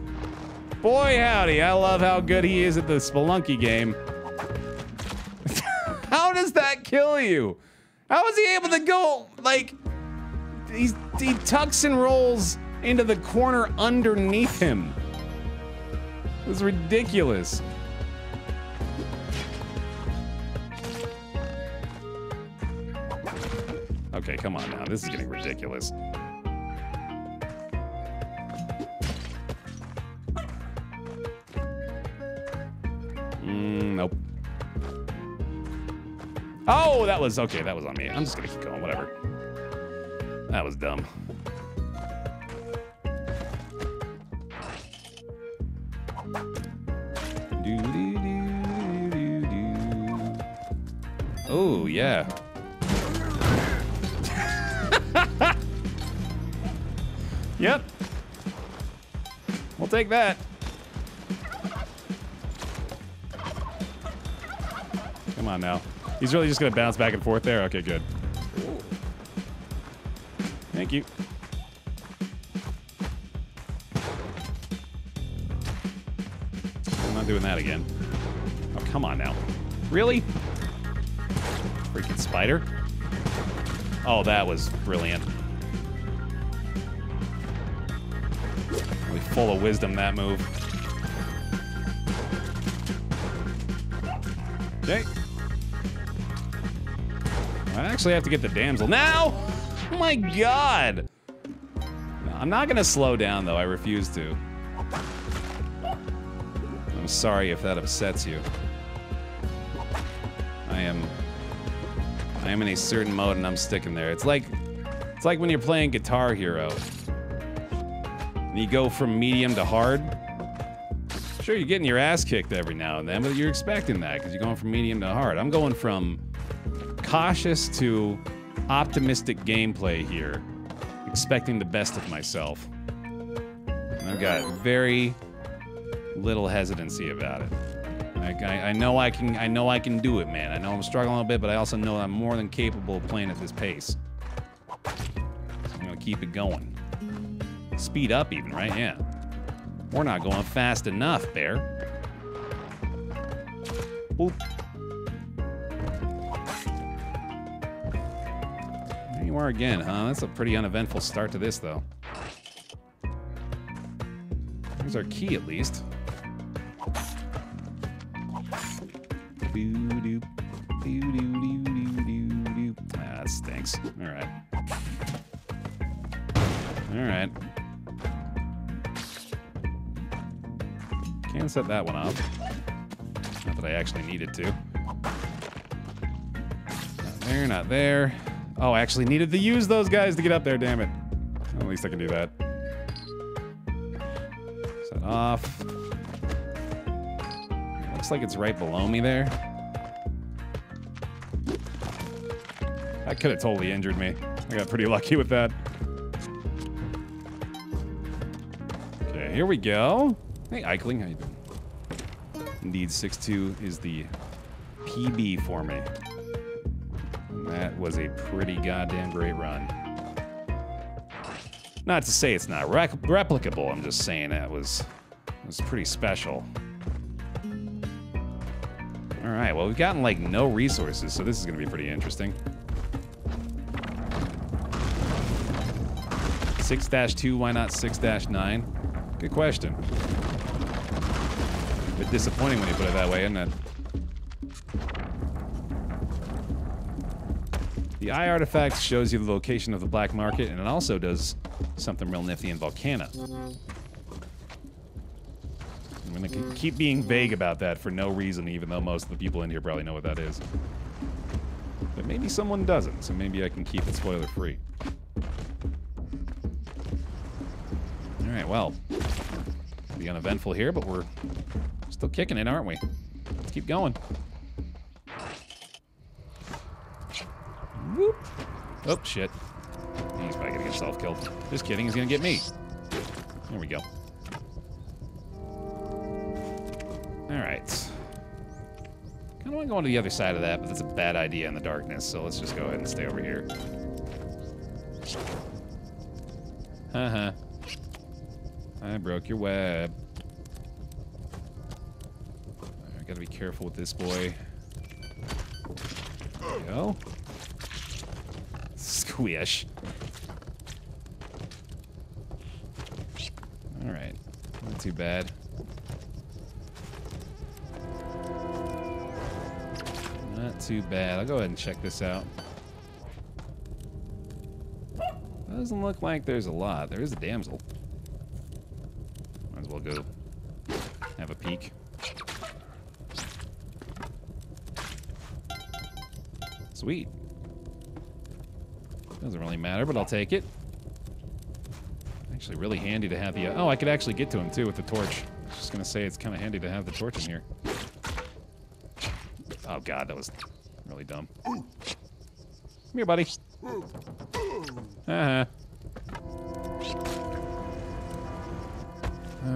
Boy, howdy. I love how good he is at the Spelunky game. how does that kill you? How is he able to go, like, he's, he tucks and rolls into the corner underneath him? It's ridiculous. Okay, come on now. This is getting ridiculous. Mm, nope. Oh, that was okay. That was on me. I'm just gonna keep going. Whatever. That was dumb. Oh yeah. Yep. We'll take that. Come on now. He's really just gonna bounce back and forth there? Okay, good. Thank you. I'm not doing that again. Oh, come on now. Really? Freaking spider? Oh, that was brilliant. full of wisdom, that move. Okay. I actually have to get the damsel now. Oh my god. No, I'm not gonna slow down though. I refuse to. I'm sorry if that upsets you. I am. I am in a certain mode and I'm sticking there. It's like, it's like when you're playing Guitar Hero. And you go from medium to hard. Sure, you're getting your ass kicked every now and then, but you're expecting that because you're going from medium to hard. I'm going from cautious to optimistic gameplay here, expecting the best of myself. And I've got very little hesitancy about it. I, I, I know I can. I know I can do it, man. I know I'm struggling a little bit, but I also know I'm more than capable of playing at this pace. I'm gonna keep it going. Speed up, even, right? Yeah. We're not going fast enough, Baer. Boop. There you are again, huh? That's a pretty uneventful start to this, though. Here's our key, at least. Boo-doo-doo-doo-doo-doo. Ah, that stinks. All right. All right. Can set that one up. Not that I actually needed to. Not there, not there. Oh, I actually needed to use those guys to get up there, damn it. Well, at least I can do that. Set off. Looks like it's right below me there. That could have totally injured me. I got pretty lucky with that. Okay, here we go. Hey, Eichling, how you doing? Indeed, 6-2 is the PB for me. That was a pretty goddamn great run. Not to say it's not replicable, I'm just saying that was, was pretty special. Alright, well, we've gotten, like, no resources, so this is to be pretty interesting. 6-2, why not 6-9? Good question. Bit disappointing when you put it that way, isn't it? The eye artifact shows you the location of the black market, and it also does something real nifty in Volcana. I'm gonna keep being vague about that for no reason, even though most of the people in here probably know what that is. But maybe someone doesn't, so maybe I can keep it spoiler free. Alright, well. Be uneventful here, but we're still kicking it, aren't we? Let's keep going. Whoop. Oh, shit. He's probably gonna get self killed. Just kidding, he's gonna get me. There we go. Alright. Kinda wanna go on to the other side of that, but that's a bad idea in the darkness, so let's just go ahead and stay over here. Uh-huh. I broke your web. Gotta be careful with this boy. Go. Squish. Alright. Not too bad. Not too bad. I'll go ahead and check this out. Doesn't look like there's a lot. There is a damsel. Might as well go have a peek. Sweet. Doesn't really matter, but I'll take it. Actually, really handy to have the. Uh, oh, I could actually get to him too with the torch. I was just gonna say it's kind of handy to have the torch in here. Oh god, that was really dumb. Come here, buddy. Uh huh.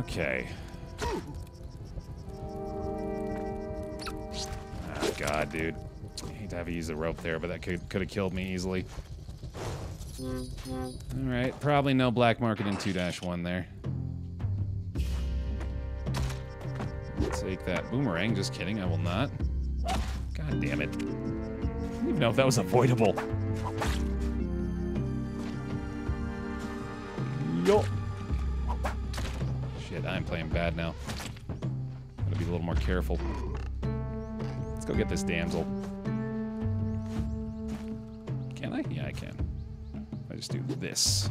Okay. Oh god, dude. To have to use the rope there, but that could could have killed me easily. Alright, probably no black market in 2-1 there. Take that boomerang. Just kidding, I will not. God damn it. I don't even know if that was avoidable. Yo. Shit, I'm playing bad now. Gotta be a little more careful. Let's go get this damsel. Can I? Yeah, I can. I just do this.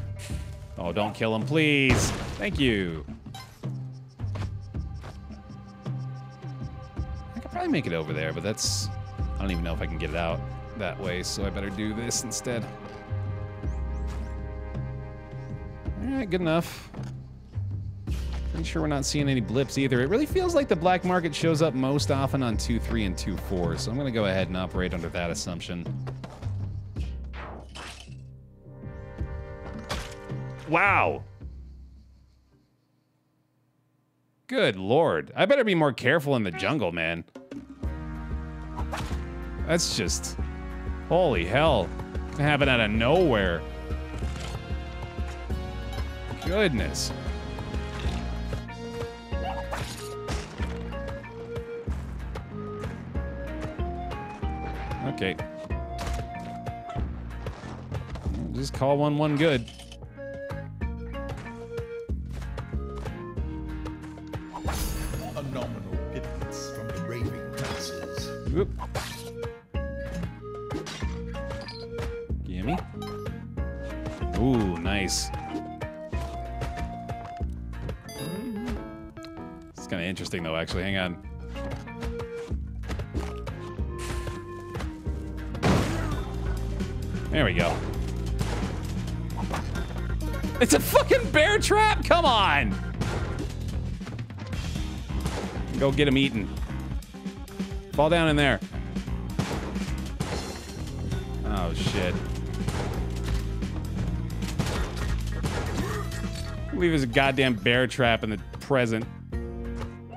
Oh, don't kill him, please. Thank you. I could probably make it over there, but that's... I don't even know if I can get it out that way, so I better do this instead. Alright, good enough. Pretty sure we're not seeing any blips either. It really feels like the black market shows up most often on 2-3 and 2-4, so I'm going to go ahead and operate under that assumption. Wow! Good lord. I better be more careful in the jungle, man. That's just... Holy hell. It's happening out of nowhere. Goodness. Okay. Just call one one good. Whoop. Gimme. Ooh, nice. It's kind of interesting, though, actually. Hang on. There we go. It's a fucking bear trap! Come on! Go get him eaten. Fall down in there. Oh, shit. Leave his goddamn bear trap in the present.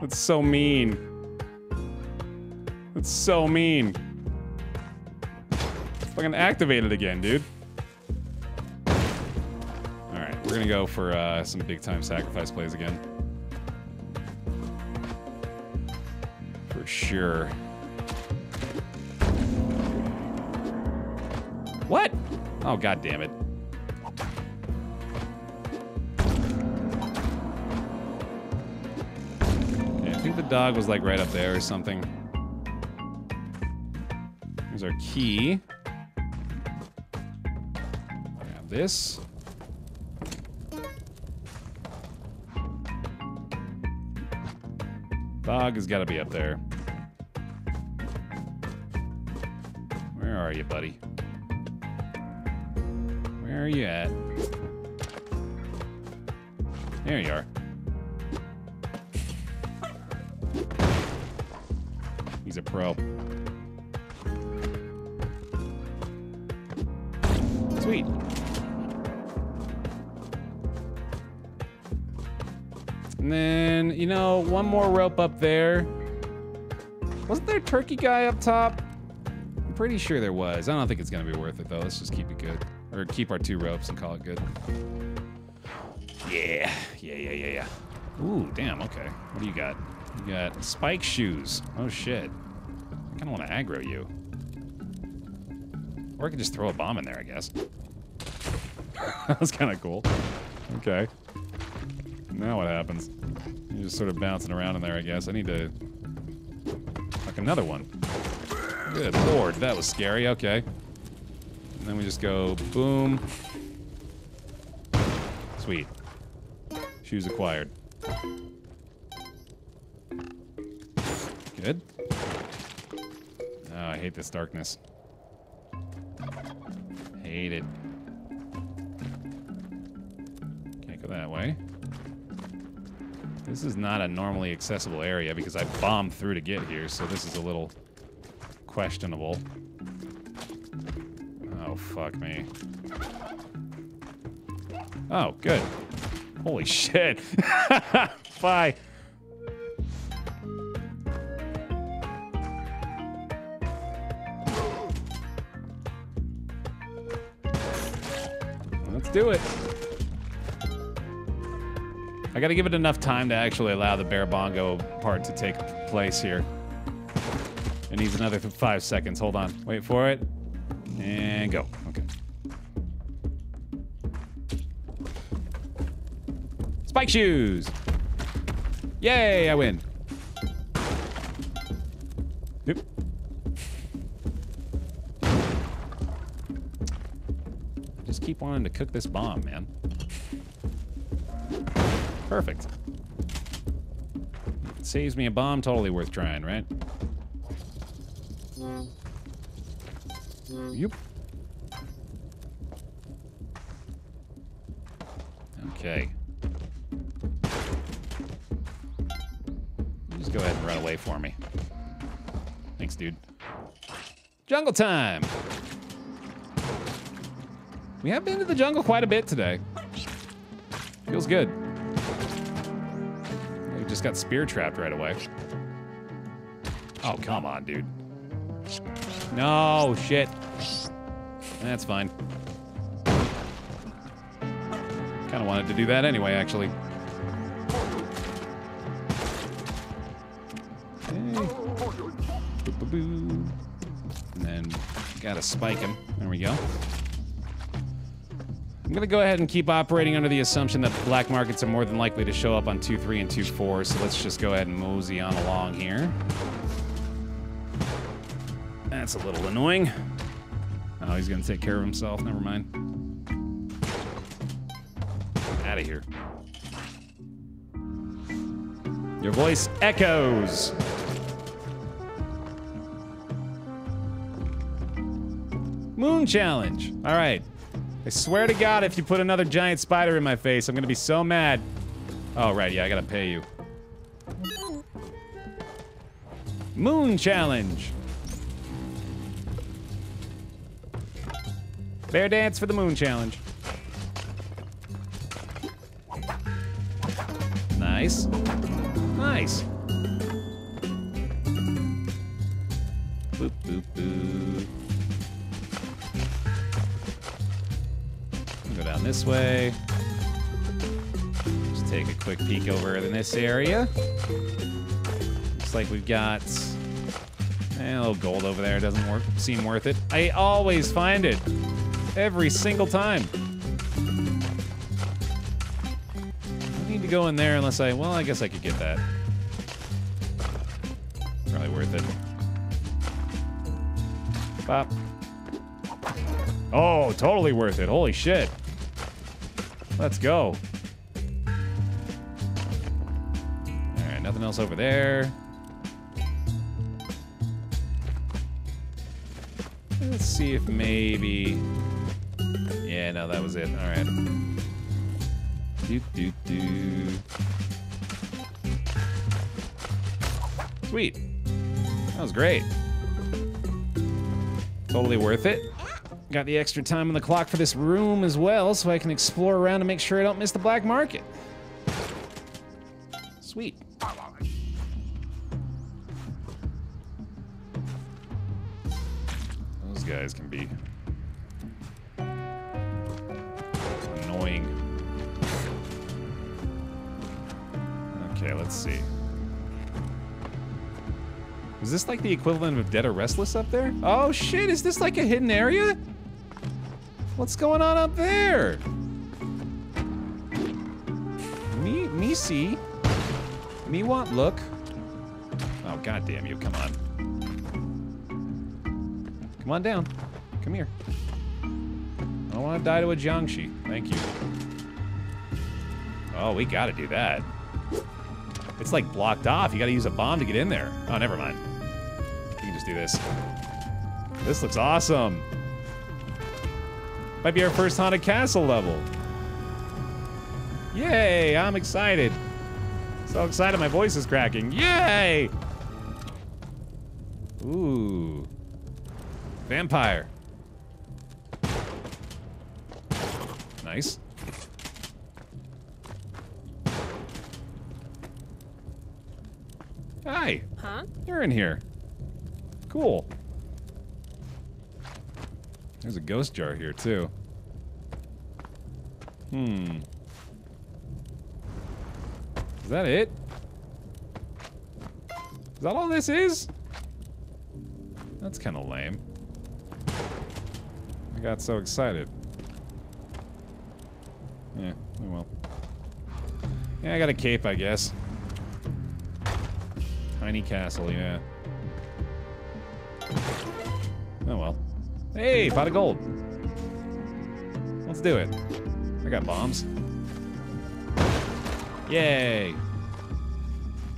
That's so mean. That's so mean. Fucking activate it again, dude. Alright, we're gonna go for uh, some big time sacrifice plays again. For sure. Oh, god damn it. Yeah, I think the dog was like right up there or something. Here's our key. Grab this. Dog has got to be up there. Where are you, buddy? Where are you at? There you are. He's a pro. Sweet. And then, you know, one more rope up there. Wasn't there a turkey guy up top? I'm pretty sure there was. I don't think it's gonna be worth it though. Let's just keep it good. Or keep our two ropes and call it good. Yeah, yeah, yeah, yeah, yeah. Ooh, damn, okay. What do you got? You got spike shoes. Oh shit. I kinda wanna aggro you. Or I could just throw a bomb in there, I guess. that was kinda cool. Okay. Now what happens? You're just sort of bouncing around in there, I guess. I need to... Like another one. Good lord, that was scary. Okay. And then we just go boom. Sweet. Shoes acquired. Good. Oh, I hate this darkness. Hate it. Can't go that way. This is not a normally accessible area because I bombed through to get here, so this is a little questionable. Oh, fuck me. Oh, good. Holy shit. Bye. Let's do it. I gotta give it enough time to actually allow the bear bongo part to take place here. It needs another five seconds. Hold on. Wait for it. And go. Okay. Spike shoes! Yay, I win. Oop. Just keep wanting to cook this bomb, man. Perfect. It saves me a bomb totally worth trying, right? Yeah. Yep. Okay. Just go ahead and run away for me. Thanks, dude. Jungle time! We have been to the jungle quite a bit today. Feels good. We just got spear trapped right away. Oh, come on, dude. No, shit. That's fine. Kind of wanted to do that anyway, actually. And then gotta spike him. There we go. I'm gonna go ahead and keep operating under the assumption that black markets are more than likely to show up on 2-3 and 2-4, so let's just go ahead and mosey on along here. That's a little annoying. Oh, he's gonna take care of himself. Never mind. Out of here. Your voice echoes. Moon challenge. All right. I swear to God, if you put another giant spider in my face, I'm gonna be so mad. Oh, right, yeah, I gotta pay you. Moon challenge. Bear dance for the moon challenge. Nice. Nice. Boop, boop, boop. Go down this way. Just take a quick peek over in this area. Looks like we've got eh, a little gold over there. Doesn't work, seem worth it. I always find it. Every single time. I need to go in there unless I, well, I guess I could get that. Probably worth it. Bop. Oh, totally worth it. Holy shit. Let's go. All right, nothing else over there. Let's see if maybe. Yeah, no, that was it. All right. Do do do. Sweet. That was great. Totally worth it. Got the extra time on the clock for this room as well, so I can explore around and make sure I don't miss the black market. Sweet. Those guys can be let's see. Is this like the equivalent of Dead or Restless up there? Oh shit, is this like a hidden area? What's going on up there? Me, me see. Me want look. Oh, god damn you, come on. Come on down. Come here. I don't want to die to a Jiangshi. Thank you. Oh, we gotta do that. It's like blocked off. You gotta use a bomb to get in there. Oh, never mind. You can just do this. This looks awesome. Might be our first haunted castle level. Yay, I'm excited. So excited my voice is cracking. Yay! Ooh. Vampire. Nice. Hi. Huh? You're in here. Cool. There's a ghost jar here, too. Hmm. Is that it? Is that all this is? That's kind of lame. I got so excited. Yeah, oh well. Yeah, I got a cape, I guess. Tiny castle, yeah. Oh well. Hey, pot of gold. Let's do it. I got bombs. Yay!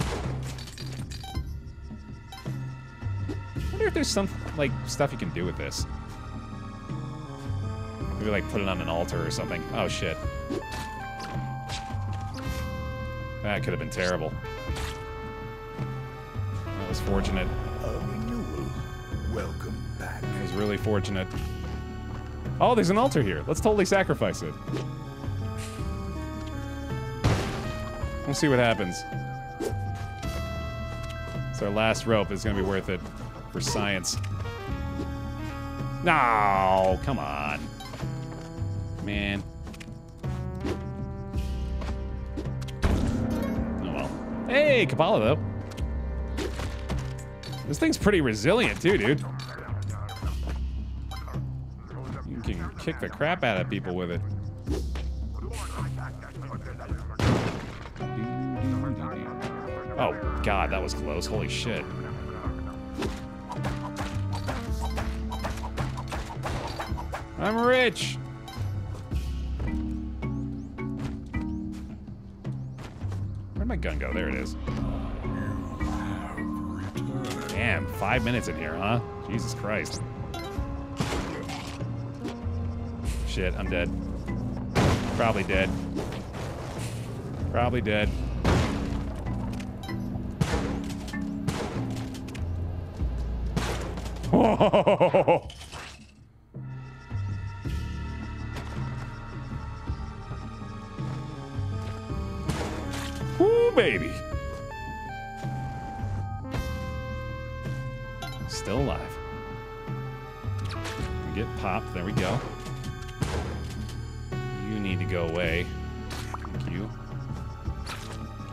I wonder if there's some like stuff you can do with this. Maybe like put it on an altar or something. Oh shit. That could have been terrible. That was fortunate. Oh, A renewal. Welcome back. It was really fortunate. Oh, there's an altar here. Let's totally sacrifice it. We'll see what happens. It's our last rope. It's gonna be worth it for science. No, come on, man. Oh well. Hey, Kapala though. This thing's pretty resilient too, dude. You can kick the crap out of people with it. Oh, God, that was close. Holy shit. I'm rich! Where'd my gun go? There it is. Damn, five minutes in here, huh? Jesus Christ. Shit, I'm dead. Probably dead. Probably dead. Whoa! Woo, baby. Still alive. Get popped. There we go. You need to go away. Thank you.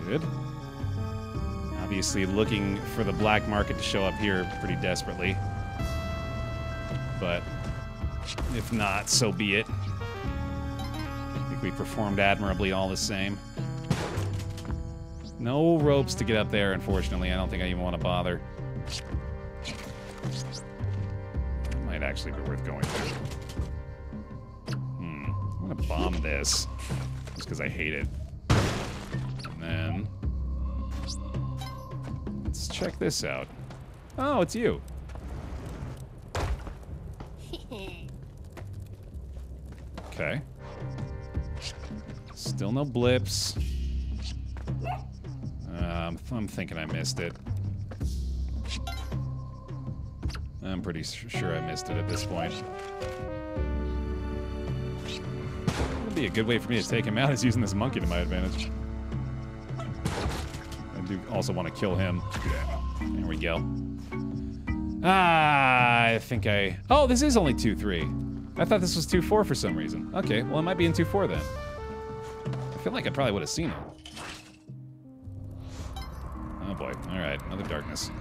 Good. Obviously looking for the black market to show up here pretty desperately. But if not, so be it. I think we performed admirably all the same. No ropes to get up there, unfortunately. I don't think I even want to bother. Might actually be worth going through. Hmm. I'm gonna bomb this. Just because I hate it. And then... Let's check this out. Oh, it's you. Okay. Still no blips. Um, I'm thinking I missed it. I'm pretty sure I missed it at this point. It'd be a good way for me to take him out is using this monkey to my advantage. I do also want to kill him. There we go. Ah, I think I... Oh, this is only 2-3. I thought this was 2-4 for some reason. Okay, well, it might be in 2-4 then. I feel like I probably would have seen it. Oh boy. Alright, another darkness.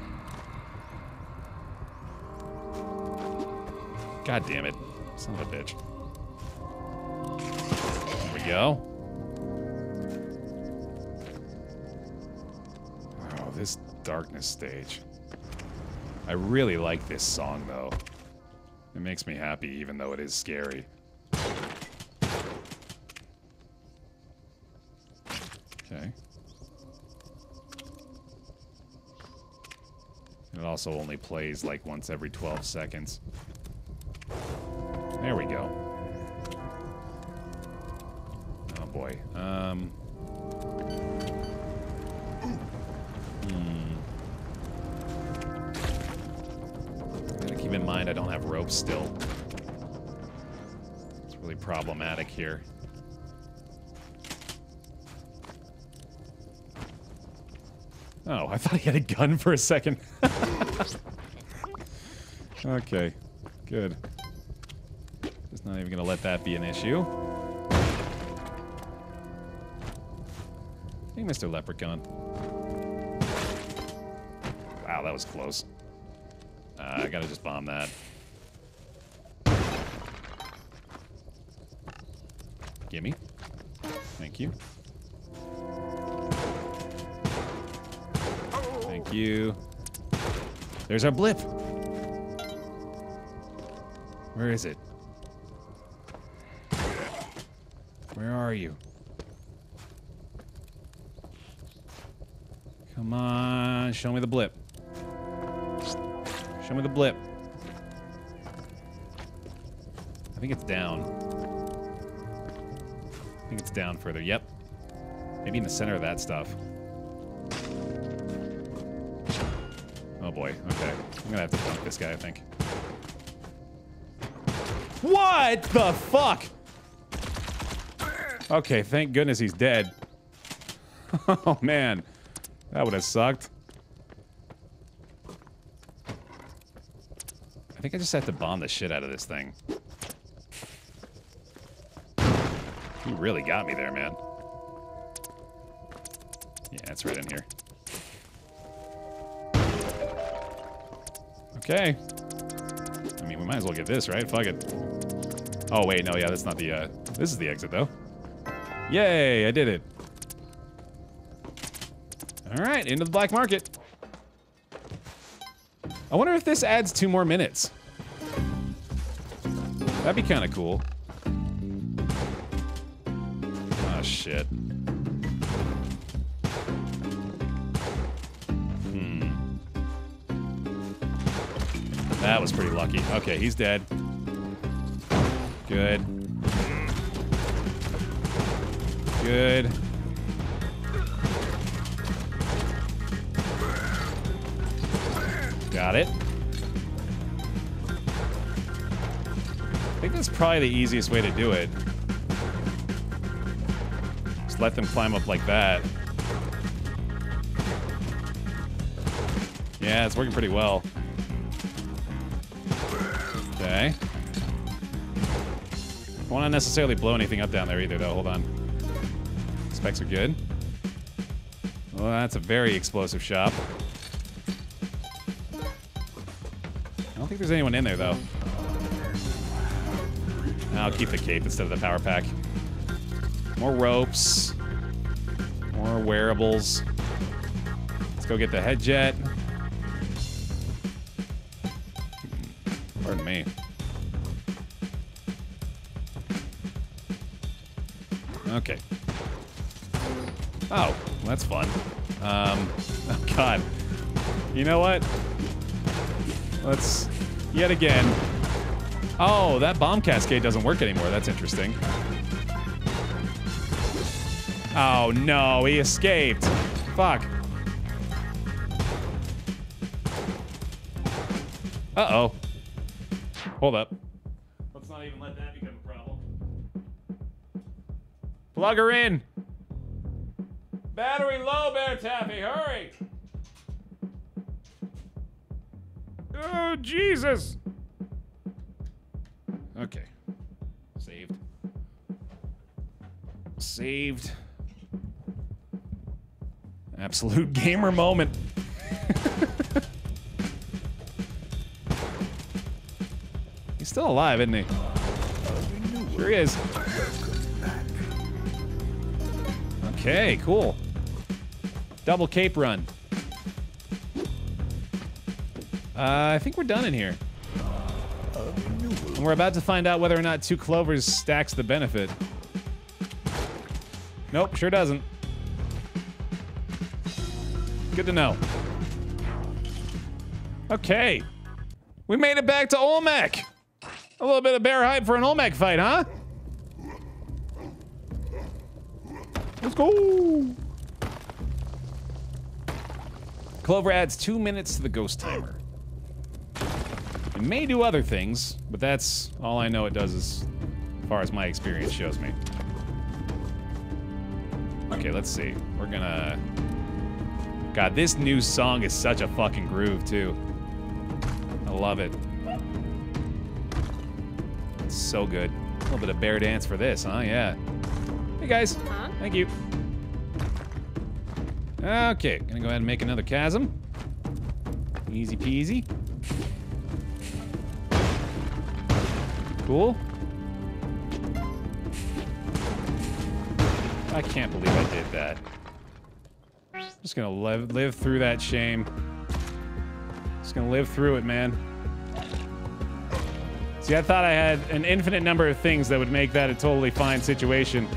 God damn it. Son of a bitch. There we go. Oh, this darkness stage. I really like this song, though. It makes me happy, even though it is scary. Okay. And it also only plays like once every 12 seconds. There we go. Oh boy. Um. Hmm. Gotta keep in mind I don't have ropes still. It's really problematic here. Oh, I thought he had a gun for a second. okay, good. Not even gonna let that be an issue. Hey, Mr. Leprechaun. Wow, that was close. Uh, I gotta just bomb that. Gimme. Thank you. Thank you. There's our blip. Where is it? are you? Come on, show me the blip. Show me the blip. I think it's down. I think it's down further. Yep. Maybe in the center of that stuff. Oh boy. Okay. I'm gonna have to dunk this guy, I think. What the fuck? Okay, thank goodness he's dead. oh man. That would have sucked. I think I just have to bomb the shit out of this thing. You really got me there, man. Yeah, it's right in here. Okay. I mean, we might as well get this, right? Fuck it. Oh, wait, no, yeah, that's not the, uh... This is the exit, though. Yay, I did it. All right, into the black market. I wonder if this adds two more minutes. That'd be kind of cool. Oh, shit. Hmm. That was pretty lucky. Okay, he's dead. Good. Good. Got it. I think that's probably the easiest way to do it. Just let them climb up like that. Yeah, it's working pretty well. Okay. Don't want to necessarily blow anything up down there either, though. Hold on. Specs are good. Well, that's a very explosive shop. There's anyone in there, though. I'll keep the cape instead of the power pack. More ropes. More wearables. Let's go get the Hedjet. Pardon me. Okay. Oh, that's fun. Um, oh god. You know what? Let's, yet again. Oh, that bomb cascade doesn't work anymore. That's interesting. Oh no, he escaped. Fuck. Uh-oh. Hold up. Let's not even let that become a problem. Plug her in. Battery low, BaerTaffy, hurry! Oh, Jesus! Okay. Saved. Saved. Absolute gamer moment. He's still alive, isn't he? Sure he is. Okay, cool. Double cape run. Uh, I think we're done in here. And we're about to find out whether or not two clovers stacks the benefit. Nope, sure doesn't. Good to know. Okay. We made it back to Olmec. A little bit of bear hype for an Olmec fight, huh? Let's go. Clover adds two minutes to the ghost timer. It may do other things, but that's all I know it does as far as my experience shows me. Okay, let's see. We're gonna... God, this new song is such a fucking groove, too. I love it. It's so good. A little bit of bear dance for this, huh? Yeah. Hey, guys. Huh? Thank you. Okay, gonna go ahead and make another chasm. Easy peasy. Cool. I can't believe I did that. I'm Just gonna live, live through that shame. Just gonna live through it, man. See, I thought I had an infinite number of things that would make that a totally fine situation.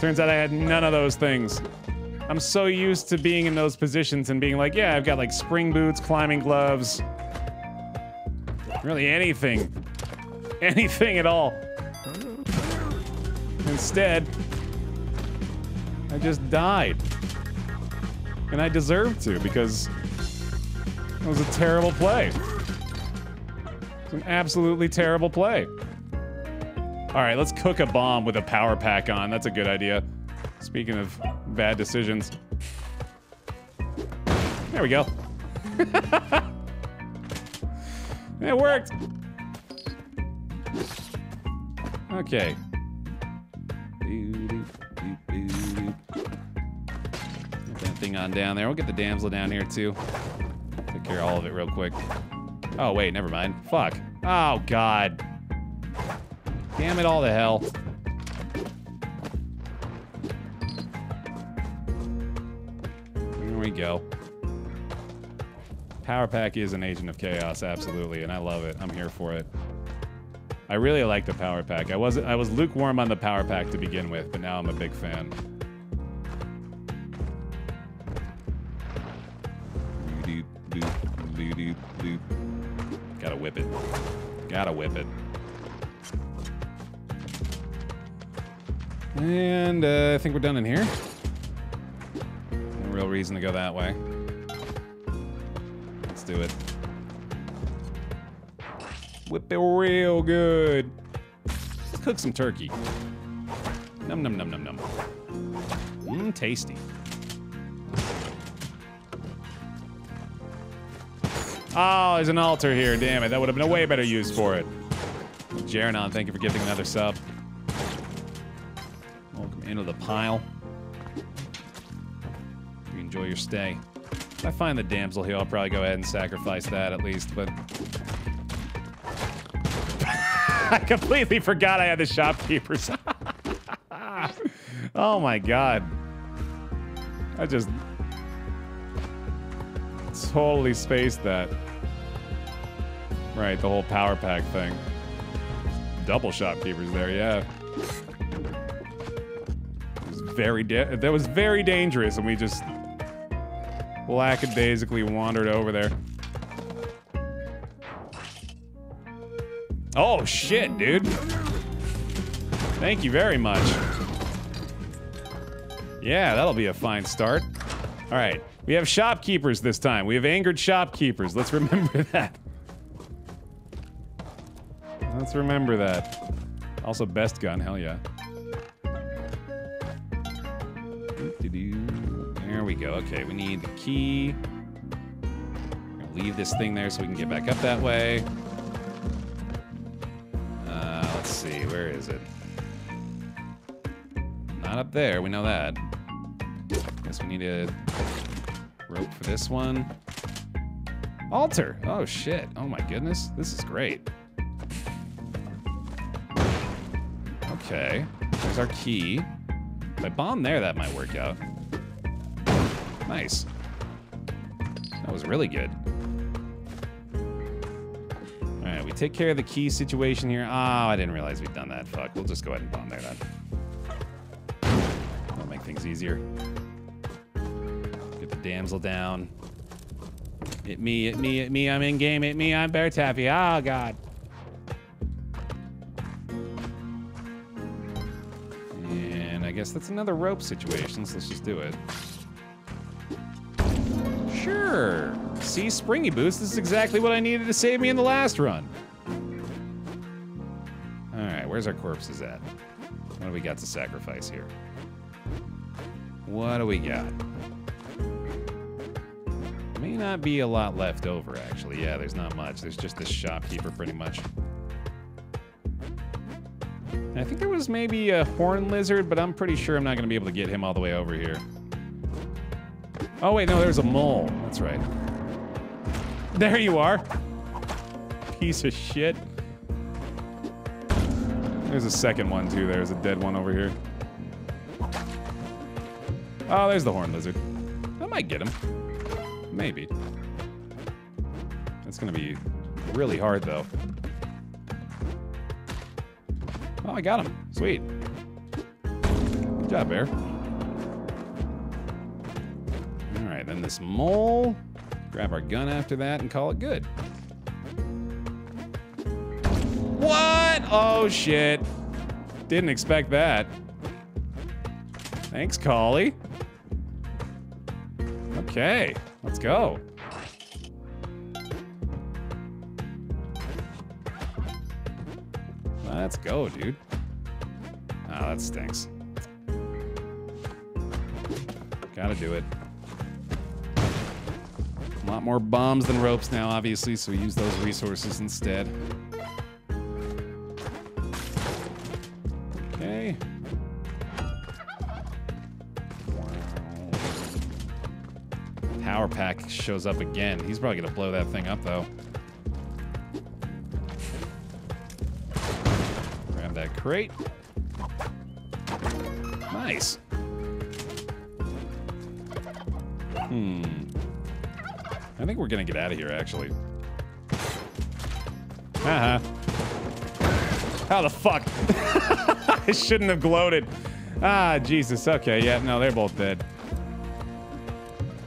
Turns out I had none of those things. I'm so used to being in those positions and being like, yeah, I've got like spring boots, climbing gloves, really anything. Anything at all. Instead, I just died. And I deserve to because it was a terrible play. It's an absolutely terrible play. All right, let's cook a bomb with a power pack on. That's a good idea. Speaking of bad decisions. There we go. it worked. Okay. Get that thing on down there. We'll get the damsel down here too. Take care of all of it real quick. Oh, wait, never mind. Fuck. Oh, God. Damn it all to hell. Here we go. Power Pack is an agent of chaos, absolutely, and I love it. I'm here for it. I really like the Power Pack. I was I was lukewarm on the Power Pack to begin with, but now I'm a big fan. Gotta whip it. Gotta whip it. And uh, I think we're done in here. No real reason to go that way. Let's do it. Whip it real good. Let's cook some turkey. Num num num num num. Mmm, tasty. Oh, there's an altar here. Damn it. That would have been a way better use for it. Jeranon, thank you for giving another sub. Welcome into the pile. You enjoy your stay. If I find the damsel here, I'll probably go ahead and sacrifice that at least, but... I completely forgot I had the shopkeepers. oh my god. I just totally spaced that. Right, the whole power pack thing. Double shopkeepers there, yeah. It was very that was very dangerous, and we just lackadaisically wandered over there. Oh shit, dude. Thank you very much. Yeah, that'll be a fine start. All right, we have shopkeepers this time. We have angered shopkeepers. Let's remember that. Let's remember that. Also, best gun, hell yeah. There we go. Okay, we need the key. Leave this thing there so we can get back up that way. Where is it? Not up there, we know that. Guess we need a rope for this one. Altar! Oh shit, oh my goodness, this is great. Okay, there's our key. If I bomb there, that might work out. Nice. That was really good. We take care of the key situation here. Oh, I didn't realize we'd done that. Fuck, we'll just go ahead and bomb there then. That'll make things easier. Get the damsel down. Hit me, hit me, hit me, I'm in game, hit me, I'm BaerTaffy. Oh, God. And I guess that's another rope situation, so let's just do it. Sure. See, Springy Boots, this is exactly what I needed to save me in the last run. Where's our corpses at? What do we got to sacrifice here? What do we got? May not be a lot left over, actually. Yeah, there's not much. There's just this shopkeeper, pretty much. I think there was maybe a horn lizard, but I'm pretty sure I'm not going to be able to get him all the way over here. Oh, wait, no, there's a mole. That's right. There you are. Piece of shit. There's a second one, too. There's a dead one over here. Oh, there's the horn lizard. I might get him. Maybe. That's gonna be really hard, though. Oh, I got him. Sweet. Good job, Baer. All right, then this mole. Grab our gun after that and call it good. What? Oh, shit. Didn't expect that. Thanks, Collie. Okay, let's go. Let's go, dude. Oh, that stinks. Gotta do it. A lot more bombs than ropes now, obviously, so we use those resources instead. Power pack shows up again. He's probably gonna blow that thing up, though. Grab that crate. Nice. Hmm. I think we're gonna get out of here, actually. Uh huh. How the fuck? I shouldn't have gloated. Ah, Jesus. Okay, yeah, no, they're both dead.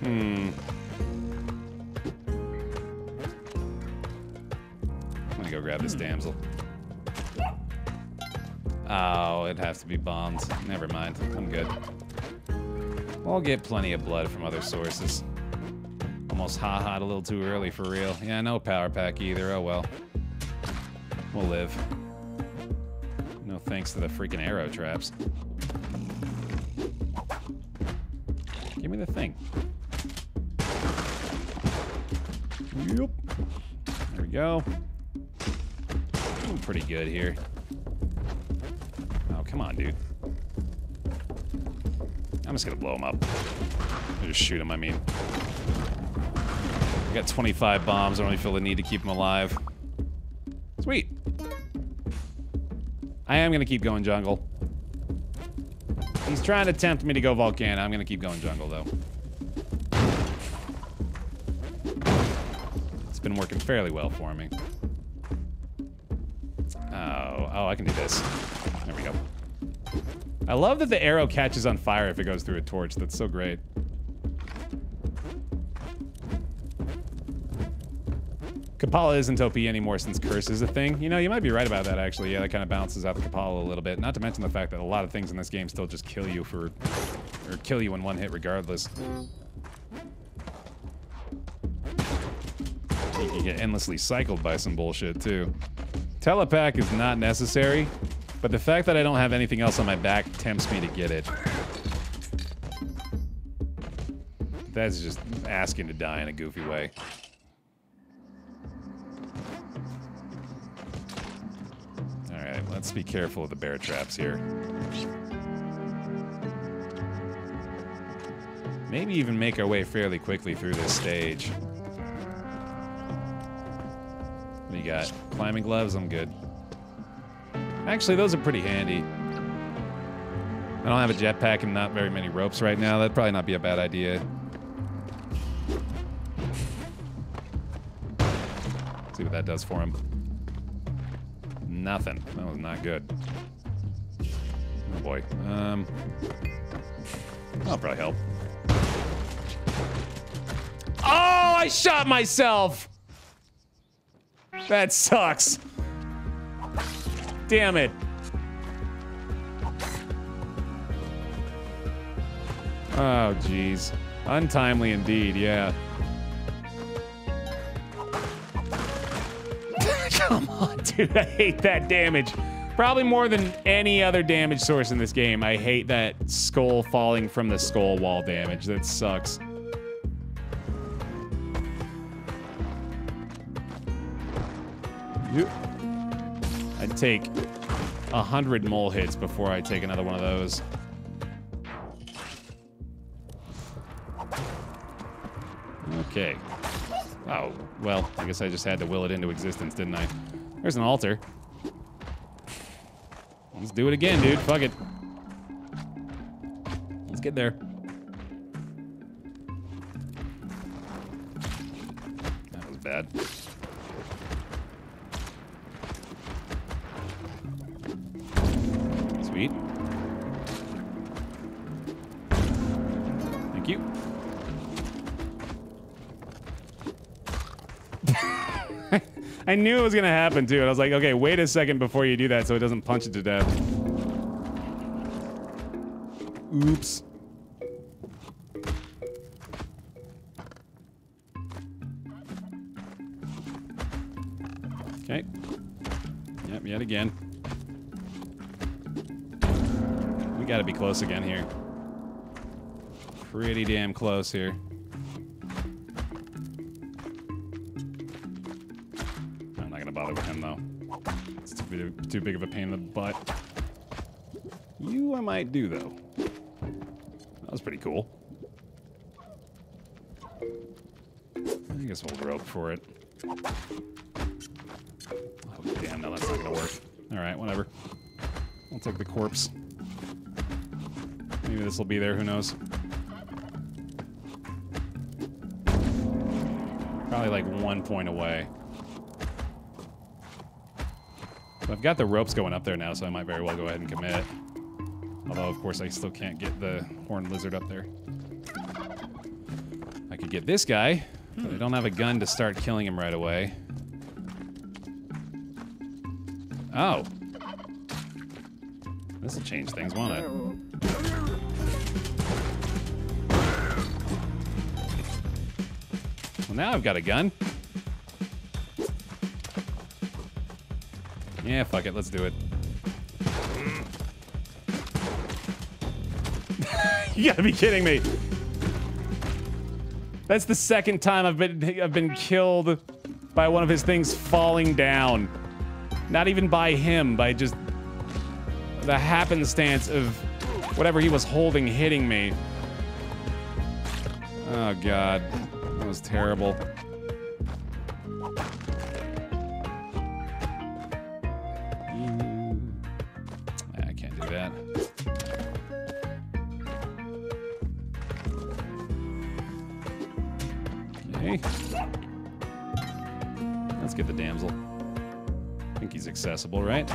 Hmm. I'm gonna go grab this damsel. Oh, it has to be bombs. Never mind. I'm good. I'll get plenty of blood from other sources. Almost ha-ha a little too early for real. Yeah, no power pack either. Oh well. We'll live. Thanks to the freaking arrow traps. Give me the thing. Yep. There we go. Doing pretty good here. Oh, come on, dude. I'm just gonna blow him up. Or just shoot him, I mean. I got 25 bombs. I don't really feel the need to keep him alive. Sweet. I am gonna keep going jungle. He's trying to tempt me to go volcano. I'm gonna keep going jungle, though. It's been working fairly well for me. Oh, oh, I can do this. There we go. I love that the arrow catches on fire if it goes through a torch. That's so great. Kapala isn't OP anymore since Curse is a thing. You know, you might be right about that, actually. Yeah, that kind of balances out the Kapala a little bit. Not to mention the fact that a lot of things in this game still just kill you for... Or kill you in one hit regardless. You can get endlessly cycled by some bullshit, too. Telepack is not necessary, but the fact that I don't have anything else on my back tempts me to get it. That's just asking to die in a goofy way. Alright, let's be careful of the bear traps here. Maybe even make our way fairly quickly through this stage. You got? Climbing gloves? I'm good. Actually, those are pretty handy. I don't have a jetpack and not very many ropes right now. That'd probably not be a bad idea. See what that does for him. Nothing. That was not good. Oh boy. Um, that'll probably help. Oh, I shot myself! That sucks. Damn it. Oh, jeez. Untimely indeed, yeah. Come on, dude. I hate that damage. Probably more than any other damage source in this game. I hate that skull falling from the skull wall damage. That sucks. I'd take a hundred mole hits before I take another one of those. Okay. Oh, well, I guess I just had to will it into existence, didn't I? There's an altar. Let's do it again, dude. Fuck it. Let's get there. That was bad. Sweet. Thank you. I knew it was gonna happen too, and I was like, okay, wait a second before you do that so it doesn't punch it to death. Oops. Okay. Yep, yet again. We gotta be close again here. Pretty damn close here. Bother with him though. It's too big, too big of a pain in the butt. You I might do though. That was pretty cool. I guess we'll rope for it. Oh damn, no, that's not gonna work. Alright, whatever. I'll take the corpse. Maybe this will be there, who knows? Probably like one point away. I've got the ropes going up there now, so I might very well go ahead and commit. Although, of course, I still can't get the horned lizard up there. I could get this guy, but I don't have a gun to start killing him right away. Oh. This'll change things, won't it? Well, now I've got a gun. Yeah, fuck it, let's do it. you gotta be kidding me. That's the second time I've been I've been killed by one of his things falling down. Not even by him, by just the happenstance of whatever he was holding hitting me. Oh god. That was terrible. Accessible, right?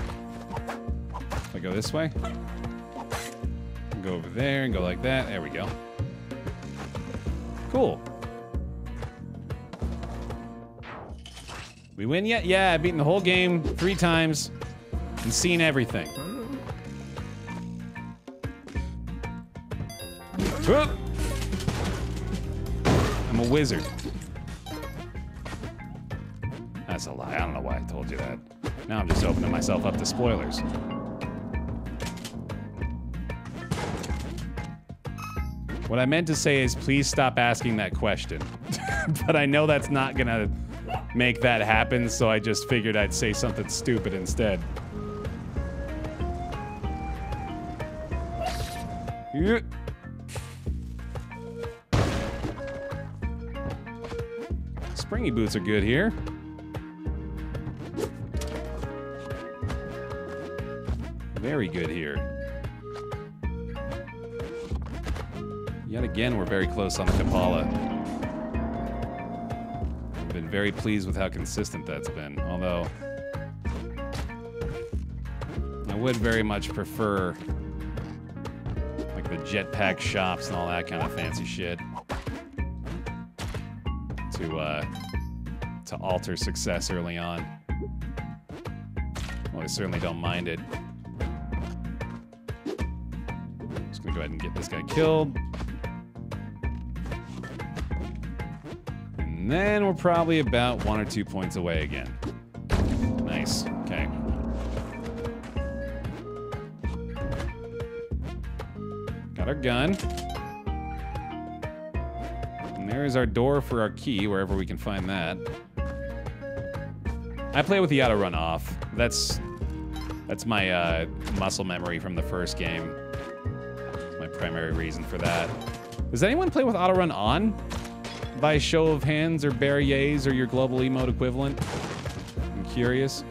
If I go this way, go over there and go like that. There we go. Cool. We win yet? Yeah, I've beaten the whole game three times and seen everything. I'm a wizard. That's a lie. I don't know why I told you that. Now I'm just opening myself up to spoilers. What I meant to say is please stop asking that question. but I know that's not gonna make that happen, so I just figured I'd say something stupid instead. Springy boots are good here. Very good here. Yet again, we're very close on the Kapala. I've been very pleased with how consistent that's been, although I would very much prefer like the jetpack shops and all that kind of fancy shit to uh, to alter success early on. Well, I certainly don't mind it. This guy killed. And then we're probably about one or two points away again. Nice. Okay. Got our gun. And there is our door for our key, wherever we can find that. I play with the auto run off. That's that's my uh, muscle memory from the first game. Primary reason for that. Does anyone play with auto run on? By show of hands or barriers or your global emote equivalent? I'm curious.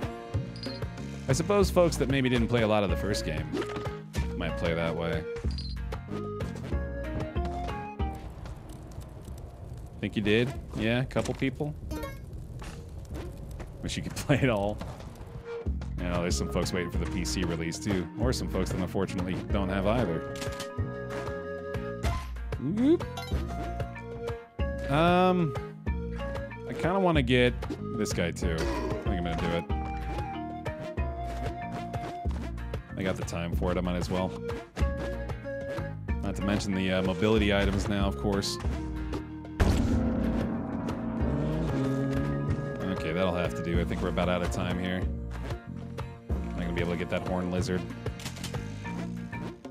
I suppose folks that maybe didn't play a lot of the first game might play that way. Think you did? Yeah, a couple people. Wish you could play it all. You know, there's some folks waiting for the PC release too, or some folks that unfortunately don't have either. Um, I kind of want to get this guy too. I think I'm gonna do it. I got the time for it. I might as well. Not to mention the uh, mobility items now, of course. Okay, that'll have to do. I think we're about out of time here. I'm not gonna be able to get that horn lizard.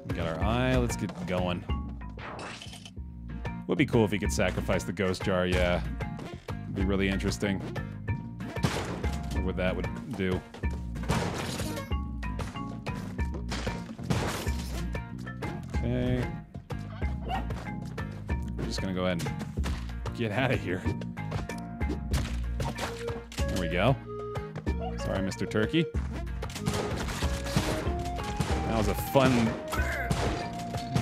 We got our eye. Let's get going. Would be cool if he could sacrifice the ghost jar. Yeah, Would be really interesting. What that would do. Okay. We're just gonna go ahead and get out of here. There we go. Sorry, Mr. Turkey. That was a fun,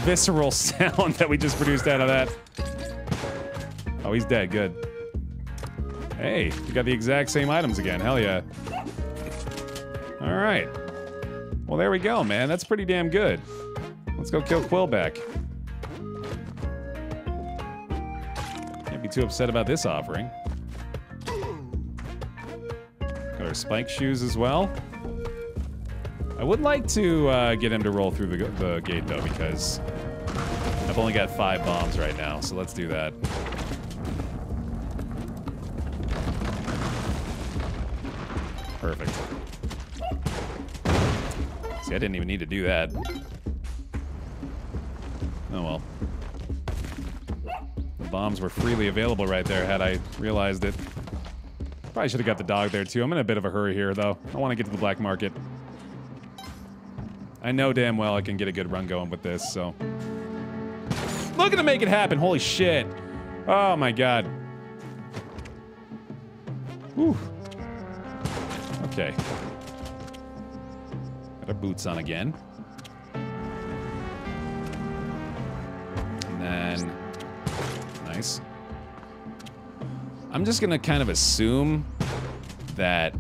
visceral sound that we just produced out of that. Oh, he's dead. Good. Hey, we got the exact same items again. Hell yeah. All right. Well, there we go, man. That's pretty damn good. Let's go kill Quillback. Can't be too upset about this offering. Got our spike shoes as well. I would like to uh, get him to roll through the, the gate, though, because I've only got five bombs right now, so let's do that. Perfect. See, I didn't even need to do that. Oh well. The bombs were freely available right there had I realized it. Probably should have got the dog there too. I'm in a bit of a hurry here though. I want to get to the black market. I know damn well I can get a good run going with this, so. Looking to make it happen. Holy shit. Oh my god. Whew. Okay. Got our boots on again. And then, nice. I'm just gonna kind of assume that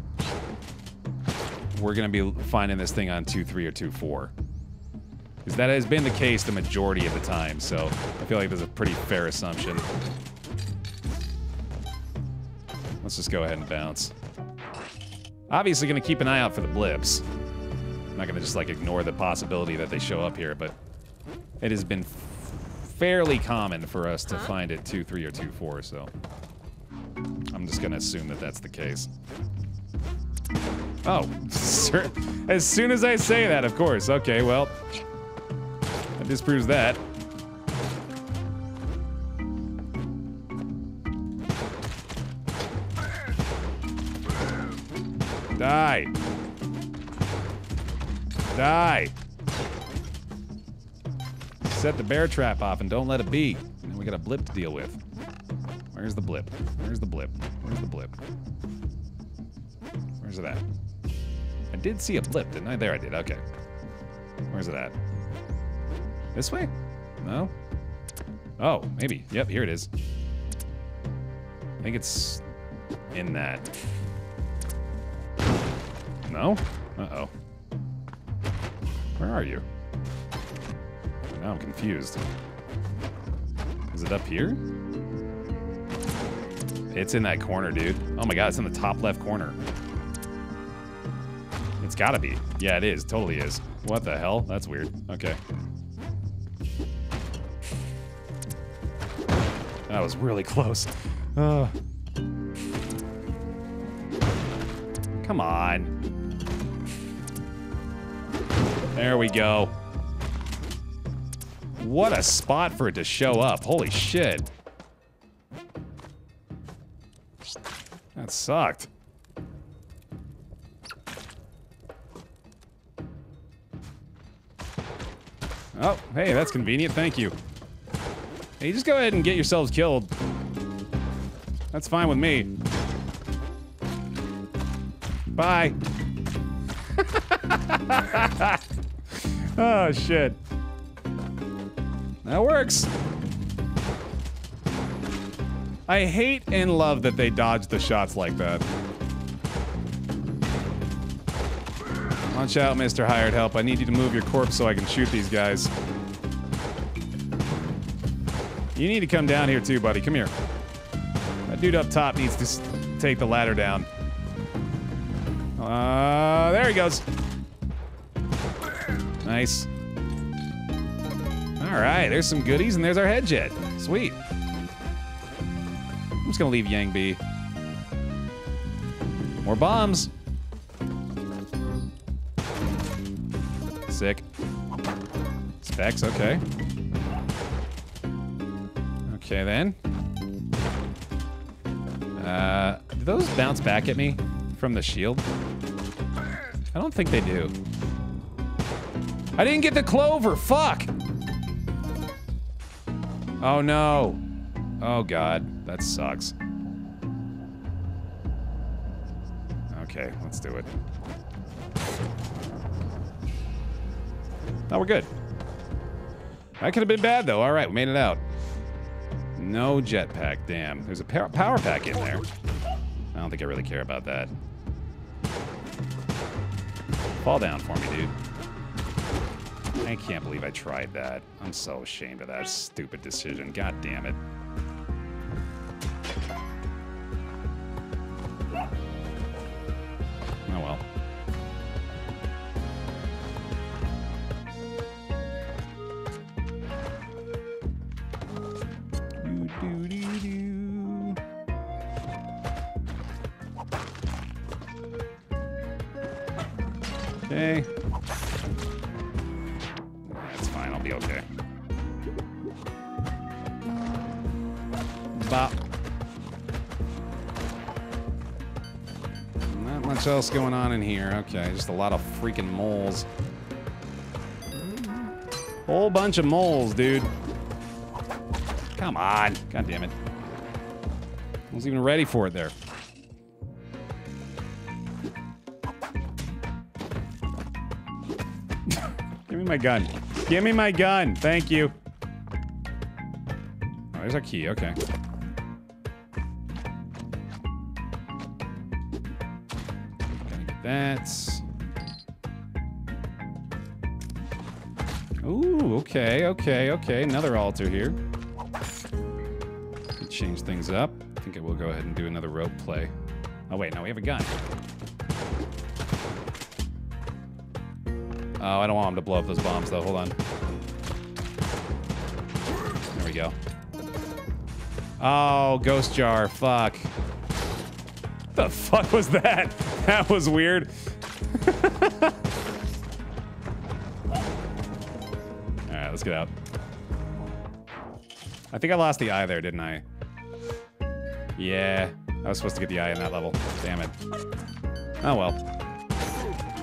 we're gonna be finding this thing on 2-3 or 2-4. Because that has been the case the majority of the time, so I feel like there's a pretty fair assumption. Let's just go ahead and bounce. Obviously gonna keep an eye out for the blips. I'm not gonna just like ignore the possibility that they show up here, but it has been fairly common for us to find it 2-3 or 2-4, so I'm just gonna assume that that's the case. Oh, sir. As soon as I say that, of course. Okay, well, that disproves that. Die. Die. Set the bear trap off and don't let it be. And we got a blip to deal with. Where's the blip? Where's the blip? Where's the blip? Where's it at? I did see a blip, didn't I? There I did. Okay. Where's it at? This way? No? Oh, maybe. Yep, here it is. I think it's in that. No? Uh-oh. Where are you? Now I'm confused. Is it up here? It's in that corner, dude. Oh my god, it's in the top left corner. It's gotta be. Yeah, it is. Totally is. What the hell? That's weird. Okay. That was really close. Uh. Come on. There we go. What a spot for it to show up. Holy shit. That sucked. Oh, hey, that's convenient. Thank you. Hey, just go ahead and get yourselves killed. That's fine with me. Bye. oh, shit. That works. I hate and love that they dodge the shots like that. Watch out, Mr. Hired Help. I need you to move your corpse so I can shoot these guys. You need to come down here too, buddy. Come here. That dude up top needs to take the ladder down. Uh, there he goes. Nice. All right, there's some goodies, and there's our Hedjet. Sweet. I'm just gonna leave Yang be. More bombs. Sick. Specs, okay. Okay then. Uh, do those bounce back at me from the shield? I don't think they do. I didn't get the clover. Fuck. Oh no. Oh god, that sucks. Okay, let's do it. Now we're good. That could have been bad though. All right, we made it out. No jetpack. Damn. There's a power pack in there. I don't think I really care about that. Fall down for me, dude. I can't believe I tried that. I'm so ashamed of that stupid decision. God damn it. Oh well. Do, do, do. Okay. That's fine, I'll be okay. Bop. Not much else going on in here. Okay, just a lot of freaking moles. Whole bunch of moles, dude. Come on. God damn it. I wasn't even ready for it there. Give me my gun. Give me my gun. Thank you. Oh, there's our key. Okay. Gotta get that. Ooh, okay, okay, okay. Another altar here. Change things up. I think I will go ahead and do another rope play. Oh, wait, no, we have a gun. Oh, I don't want him to blow up those bombs, though. Hold on. There we go. Oh, ghost jar. Fuck. The fuck was that? That was weird. Alright, let's get out. I think I lost the eye there, didn't I? Yeah. I was supposed to get the eye in that level. Damn it. Oh well.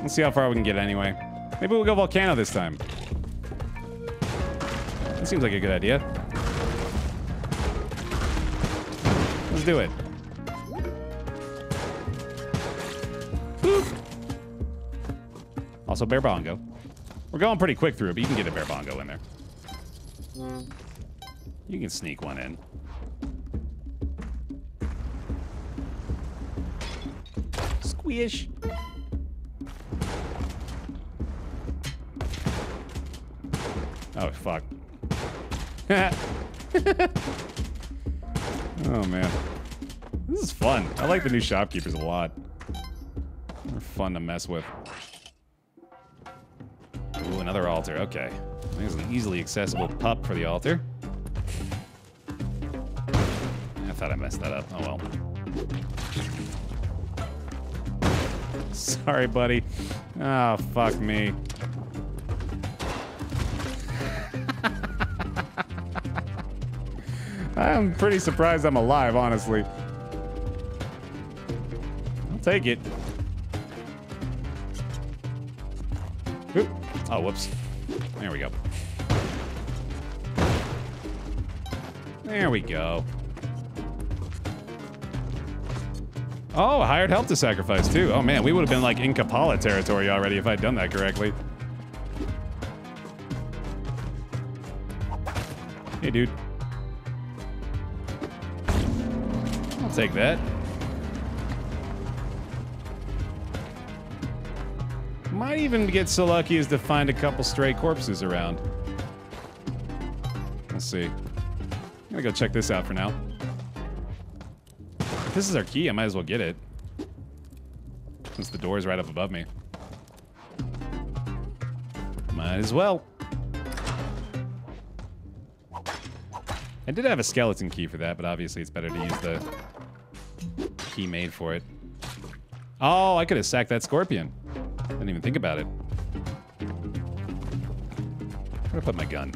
Let's see how far we can get anyway. Maybe we'll go volcano this time. That seems like a good idea. Let's do it. Boop. Also, bear bongo. We're going pretty quick through it, but you can get a bear bongo in there. You can sneak one in. Squish. Oh, fuck. oh, man. This is fun. I like the new shopkeepers a lot. They're fun to mess with. Ooh, another altar. Okay. There's an easily accessible pup for the altar. I thought I messed that up. Oh, well. Sorry, buddy. Oh, fuck me. I'm pretty surprised I'm alive, honestly. I'll take it. Oop. Oh, whoops. There we go. There we go. Oh, hired help to sacrifice too. Oh man, we would have been like in Kapala territory already if I'd done that correctly. Hey, dude. I'll take that. Might even get so lucky as to find a couple stray corpses around. We'll see. I'm gonna go check this out for now. If this is our key, I might as well get it. Since the door is right up above me. Might as well. I did have a skeleton key for that, but obviously it's better to use the key made for it. Oh, I could have sacked that scorpion. Didn't even think about it. Where did I put my gun?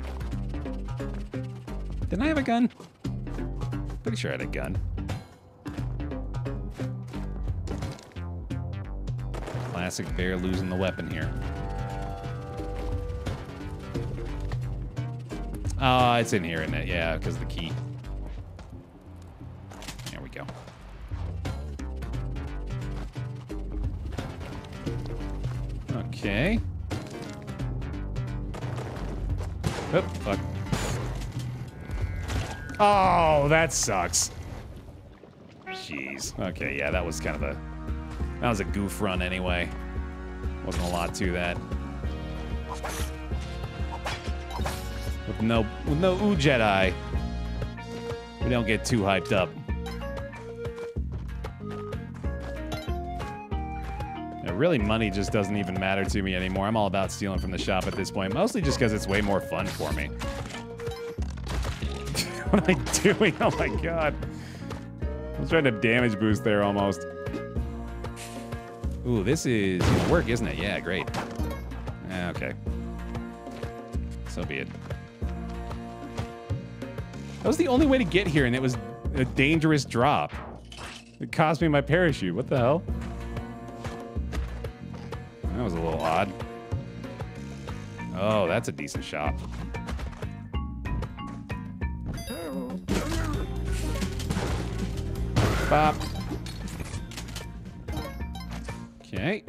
Didn't I have a gun? Pretty sure I had a gun. Classic Baer losing the weapon here. Oh, it's in here, isn't it? Yeah, because the key. There we go. Okay. Oh, fuck. Oh, that sucks. Jeez. Okay, yeah, that was kind of a... That was a goof run anyway. Wasn't a lot to that. With no, with no Udjat, we don't get too hyped up. Really, money just doesn't even matter to me anymore. I'm all about stealing from the shop at this point, mostly just because it's way more fun for me. what am I doing? Oh my god. I was trying to damage boost there almost. Ooh, this is work, isn't it? Yeah, great. Ah, okay. So be it. That was the only way to get here, and it was a dangerous drop. It cost me my parachute. What the hell? That was a little odd. Oh, that's a decent shot. Bop. Okay.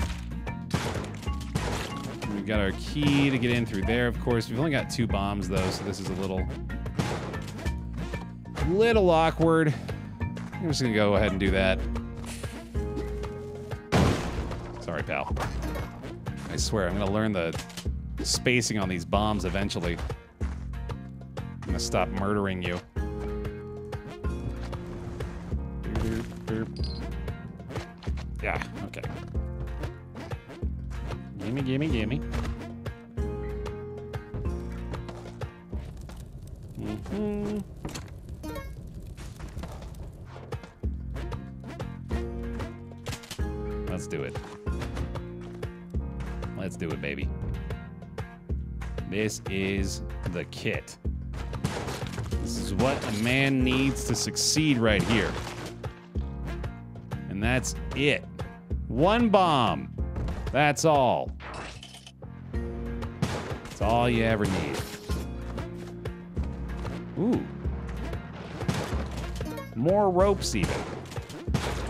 We've got our key to get in through there, of course. We've only got two bombs, though, so this is a little... Little awkward. I'm just gonna go ahead and do that. Sorry, pal. I swear, I'm gonna learn the spacing on these bombs eventually. I'm gonna stop murdering you. Yeah, okay. Gimme, gimme, gimme. Mm-hmm. Let's do it. Let's do it, baby. This is the kit. This is what a man needs to succeed right here. And that's it. One bomb. That's all. That's all you ever need. Ooh. More ropes, even.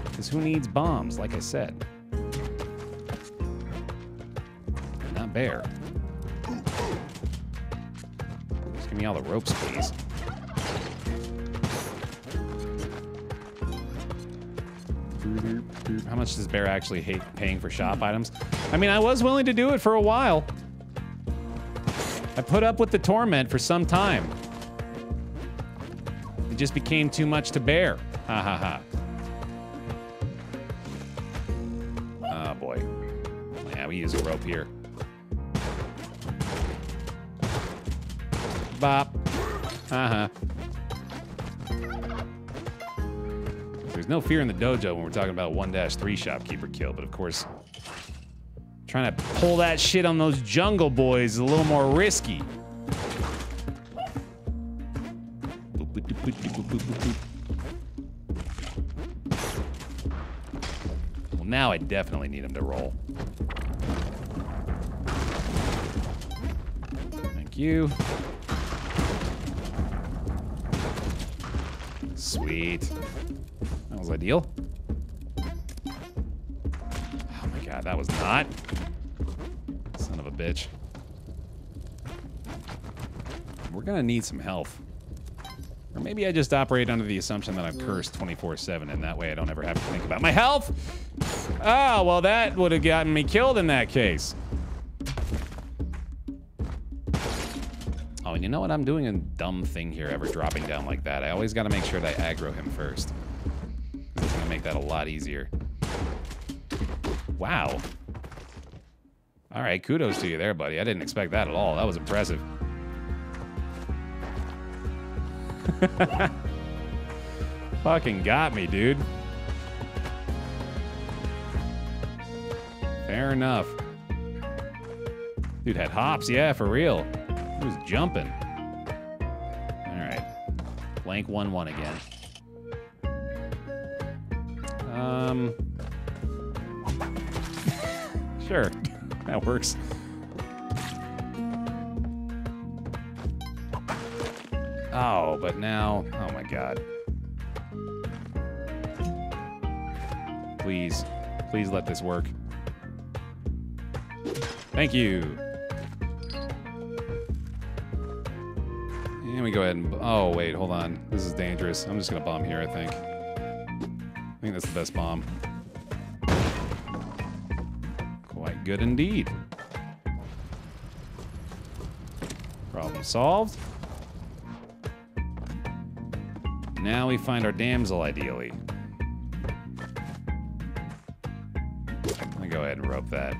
Because who needs bombs, like I said? Not Baer. Just give me all the ropes, please. How much does Baer actually hate paying for shop items? I mean, I was willing to do it for a while. I put up with the torment for some time. It just became too much to bear. Ha ha ha. Oh boy. Yeah, we use a rope here. Bop. Uh huh. There's no fear in the dojo when we're talking about 1-3 shopkeeper kill, but of course, trying to pull that shit on those jungle boys is a little more risky. Well, now I definitely need him to roll. Thank you. Sweet. That was ideal. That was not. Son of a bitch. We're gonna need some health. Or maybe I just operate under the assumption that I'm cursed 24-7, and that way I don't ever have to think about my health. Oh, well, that would have gotten me killed in that case. Oh, and you know what? I'm doing a dumb thing here, ever dropping down like that. I always got to make sure that I aggro him first. It's to make that a lot easier. Wow. All right, kudos to you there, buddy. I didn't expect that at all. That was impressive. Fucking got me, dude. Fair enough. Dude had hops, yeah, for real. He was jumping. All right. Blank 1-1 again. Um... sure. that works. Oh, but now... Oh my god. Please. Please let this work. Thank you. And we go ahead and... Oh, wait, hold on. This is dangerous. I'm just going to bomb here, I think. I think that's the best bomb. Quite good indeed. Problem solved. Now we find our damsel, ideally. Let me go ahead and rope that.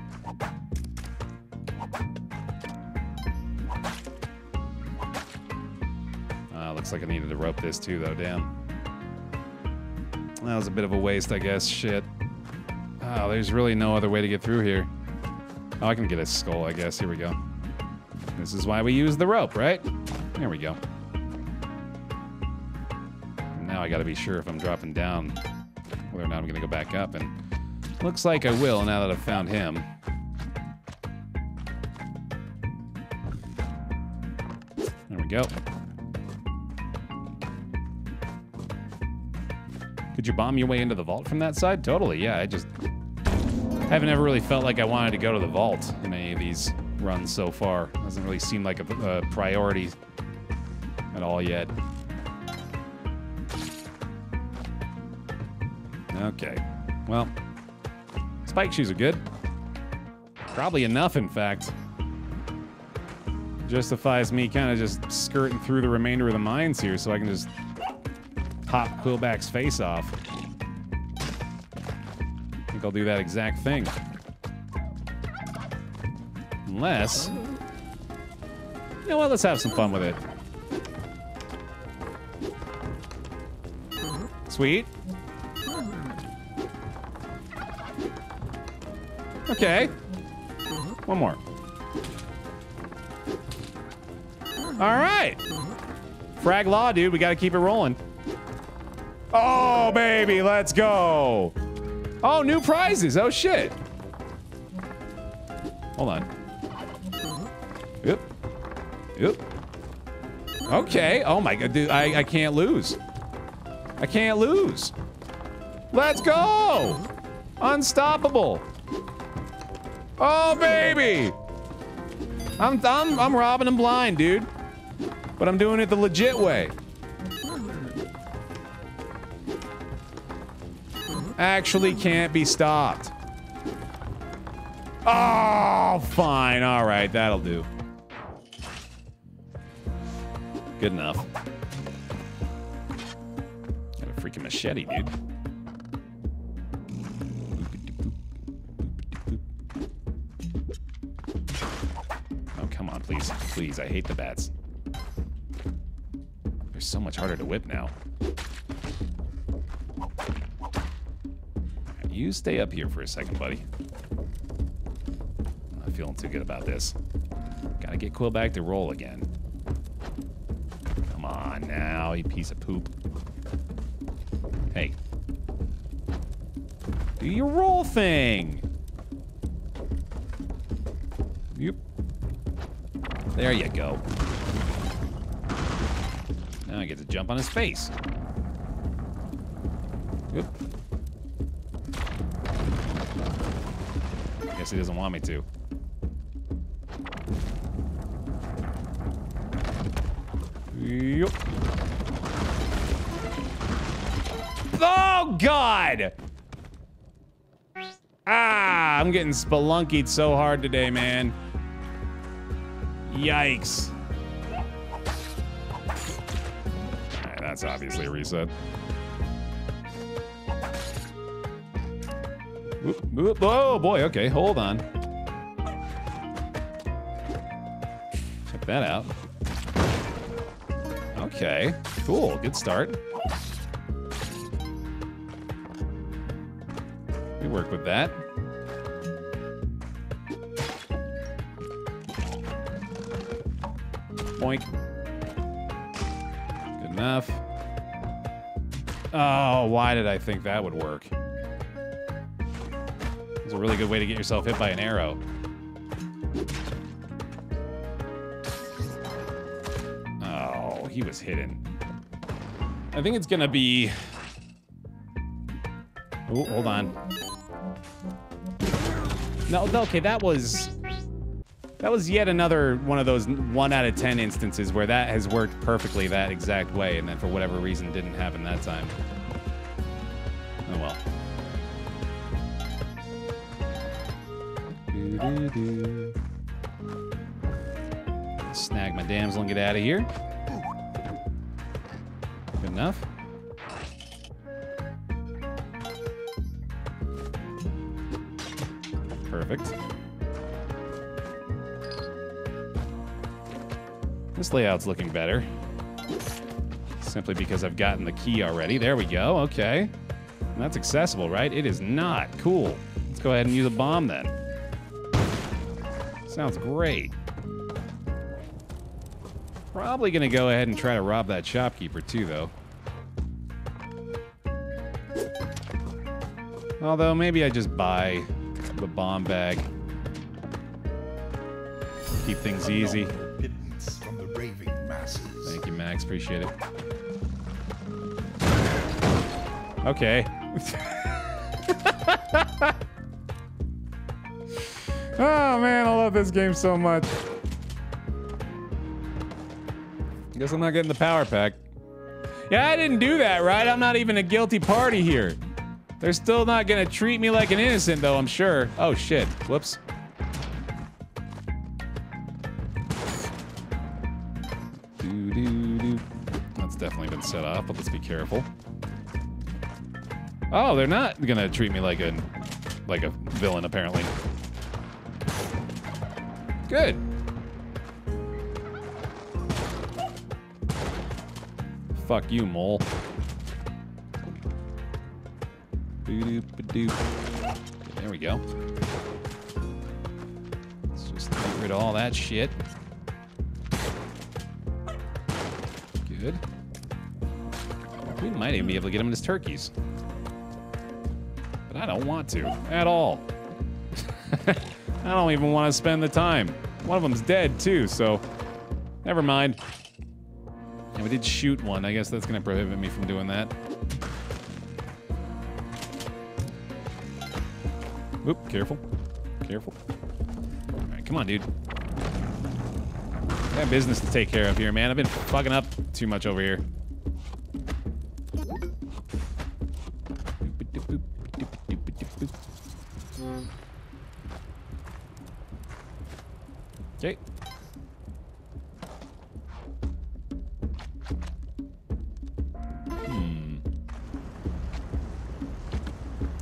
Uh, looks like I needed to rope this too, though. Damn. That was a bit of a waste, I guess. Shit. Oh, there's really no other way to get through here. Oh, I can get a skull, I guess. Here we go. This is why we use the rope, right? There we go. Now I gotta be sure if I'm dropping down whether or not I'm gonna go back up, and looks like I will now that I've found him. There we go. Could you bomb your way into the vault from that side? Totally, yeah. I just haven't ever really felt like I wanted to go to the vault in any of these runs so far. Doesn't really seem like a, a priority at all yet. Okay. Well, spike shoes are good. Probably enough, in fact. Justifies me kind of just skirting through the remainder of the mines here so I can just pop Quillback's face off. Think I'll do that exact thing. Unless... You know what? Let's have some fun with it. Sweet. Okay. One more. All right. Frag law, dude. We got to keep it rolling. Oh, baby. Let's go. Oh, new prizes. Oh, shit. Hold on. Yep. Yep. Okay. Oh, my God. Dude, I, I can't lose. I can't lose. Let's go. Unstoppable. Oh, baby. I'm, I'm, I'm robbing him blind, dude. But I'm doing it the legit way. Actually can't be stopped. Oh, fine. All right, that'll do. Good enough. Got a freaking machete, dude. Oh, come on, please. Please, I hate the bats. They're so much harder to whip now. You stay up here for a second, buddy. I'm not feeling too good about this. Gotta get Quillback to roll again. Come on now, you piece of poop. Hey. Do your roll thing! Yep. There you go. Now I get to jump on his face. he doesn't want me to. Oh, God! Ah, I'm getting spelunkied so hard today, man. Yikes. That's obviously a reset. Oh boy, okay, hold on. Check that out. Okay, cool, good start. We work with that. Boink. Good enough. Oh, why did I think that would work? Really good way to get yourself hit by an arrow. Oh, he was hidden. I think it's gonna be. Oh, hold on. No, okay, that was that was yet another one of those one out of ten instances where that has worked perfectly that exact way, and then for whatever reason didn't happen that time. Snag my damsel and get out of here. Good enough. Perfect. This layout's looking better. Simply because I've gotten the key already. There we go. Okay. That's accessible, right? It is not. Cool. Let's go ahead and use a bomb then. Sounds great. Probably gonna go ahead and try to rob that shopkeeper too, though. Although maybe I just buy the bomb bag. Keep things easy. Thank you, Max. Appreciate it. Okay. love this game so much. Guess I'm not getting the power pack. Yeah, I didn't do that, right? I'm not even a guilty party here. They're still not gonna treat me like an innocent, though, I'm sure. Oh shit. Whoops. Doo-doo-doo. That's definitely been set off, but let's be careful. Oh, they're not gonna treat me like a like a villain, apparently. Good. Fuck you, mole. There we go. Let's just get rid of all that shit. Good. We might even be able to get him his turkeys. But I don't want to at all. I don't even want to spend the time. One of them's dead too, so never mind. And we did shoot one. I guess that's going to prohibit me from doing that. Oop, careful. Careful. All right, come on, dude. I Got business to take care of here, man. I've been fucking up too much over here.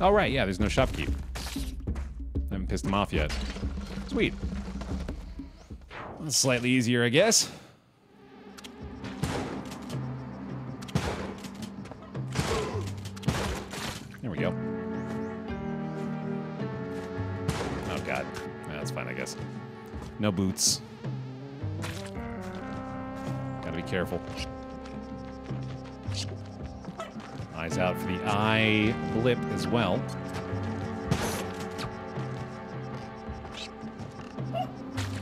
Oh, right, yeah, there's no shopkeep. I haven't pissed him off yet. Sweet. Slightly easier, I guess. There we go. Oh, God. That's fine, I guess. No boots. Gotta be careful. Out for the eye blip as well.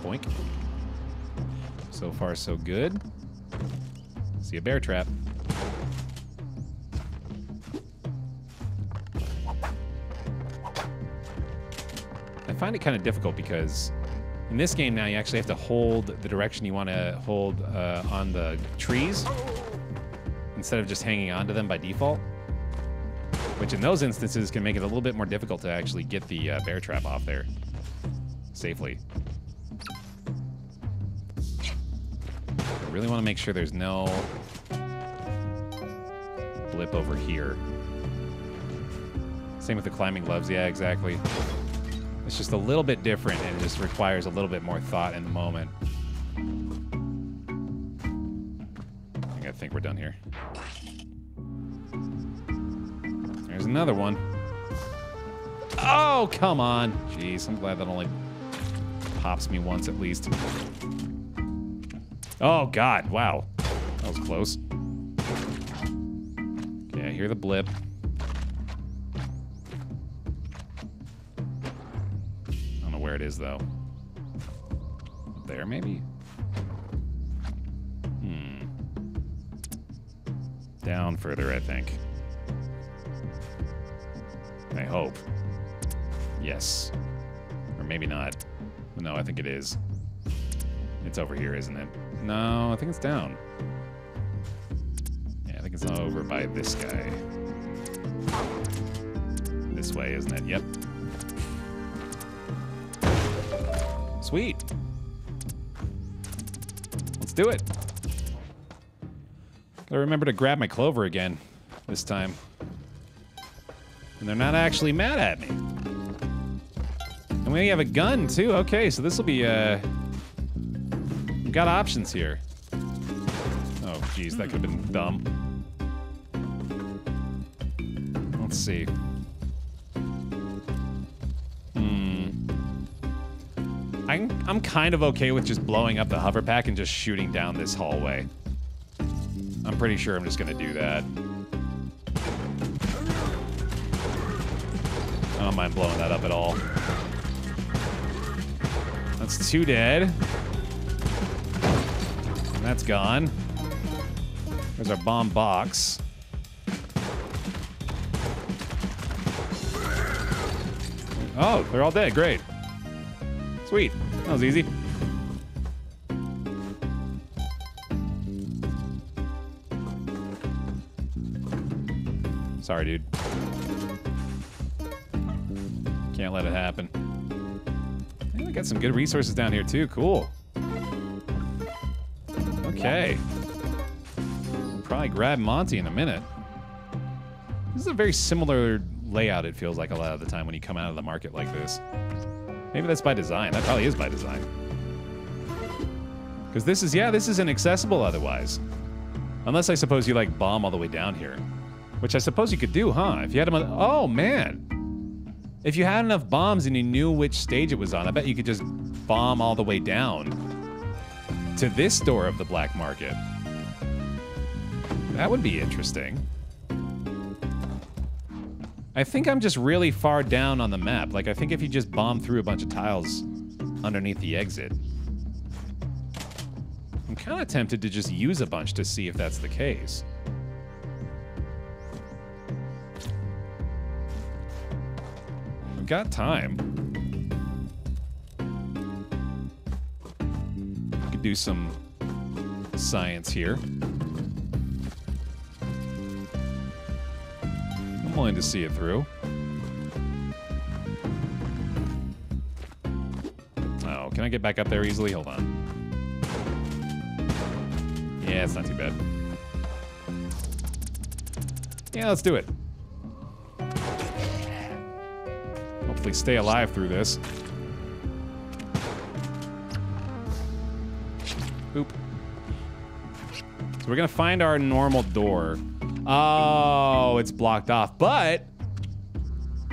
Boink. So far, so good. See a bear trap. I find it kind of difficult because in this game now you actually have to hold the direction you want to hold uh, on the trees instead of just hanging on to them by default. Which in those instances can make it a little bit more difficult to actually get the uh, bear trap off there safely. I really want to make sure there's no blip over here. Same with the climbing gloves. Yeah, exactly. It's just a little bit different and it just requires a little bit more thought in the moment. I think we're done here. Another one. Oh, come on. Jeez, I'm glad that only pops me once at least. Oh, God. Wow. That was close. Okay, I hear the blip. I don't know where it is, though. There, maybe? Hmm. Down further, I think. I hope. Yes. Or maybe not. No, I think it is. It's over here, isn't it? No, I think it's down. Yeah, I think it's all over by this guy. This way, isn't it? Yep. Sweet. Let's do it. Gotta remember to grab my clover again this time. And they're not actually mad at me. And we have a gun, too. Okay, so this will be, uh... We've got options here. Oh, geez, that could have been dumb. Let's see. Hmm. I'm, I'm kind of okay with just blowing up the hover pack and just shooting down this hallway. I'm pretty sure I'm just gonna do that. Don't mind blowing that up at all. That's two dead. And that's gone. There's our bomb box. Oh, they're all dead. Great. Sweet. That was easy. Sorry, dude. Can't let it happen. We got some good resources down here, too. Cool. Okay. Probably grab Monty in a minute. This is a very similar layout, it feels like a lot of the time when you come out of the market like this. Maybe that's by design. That probably is by design. Because this is, yeah, this is inaccessible otherwise. Unless I suppose you, like, bomb all the way down here. Which I suppose you could do, huh? If you had on, oh, man. If you had enough bombs and you knew which stage it was on, I bet you could just bomb all the way down to this door of the black market. That would be interesting. I think I'm just really far down on the map. Like, I think if you just bomb through a bunch of tiles underneath the exit. I'm kind of tempted to just use a bunch to see if that's the case. Got time. We could do some science here. I'm willing to see it through. Oh, can I get back up there easily? Hold on. Yeah, it's not too bad. Yeah, let's do it. Hopefully stay alive through this. Oop. So we're gonna find our normal door. Oh, it's blocked off. But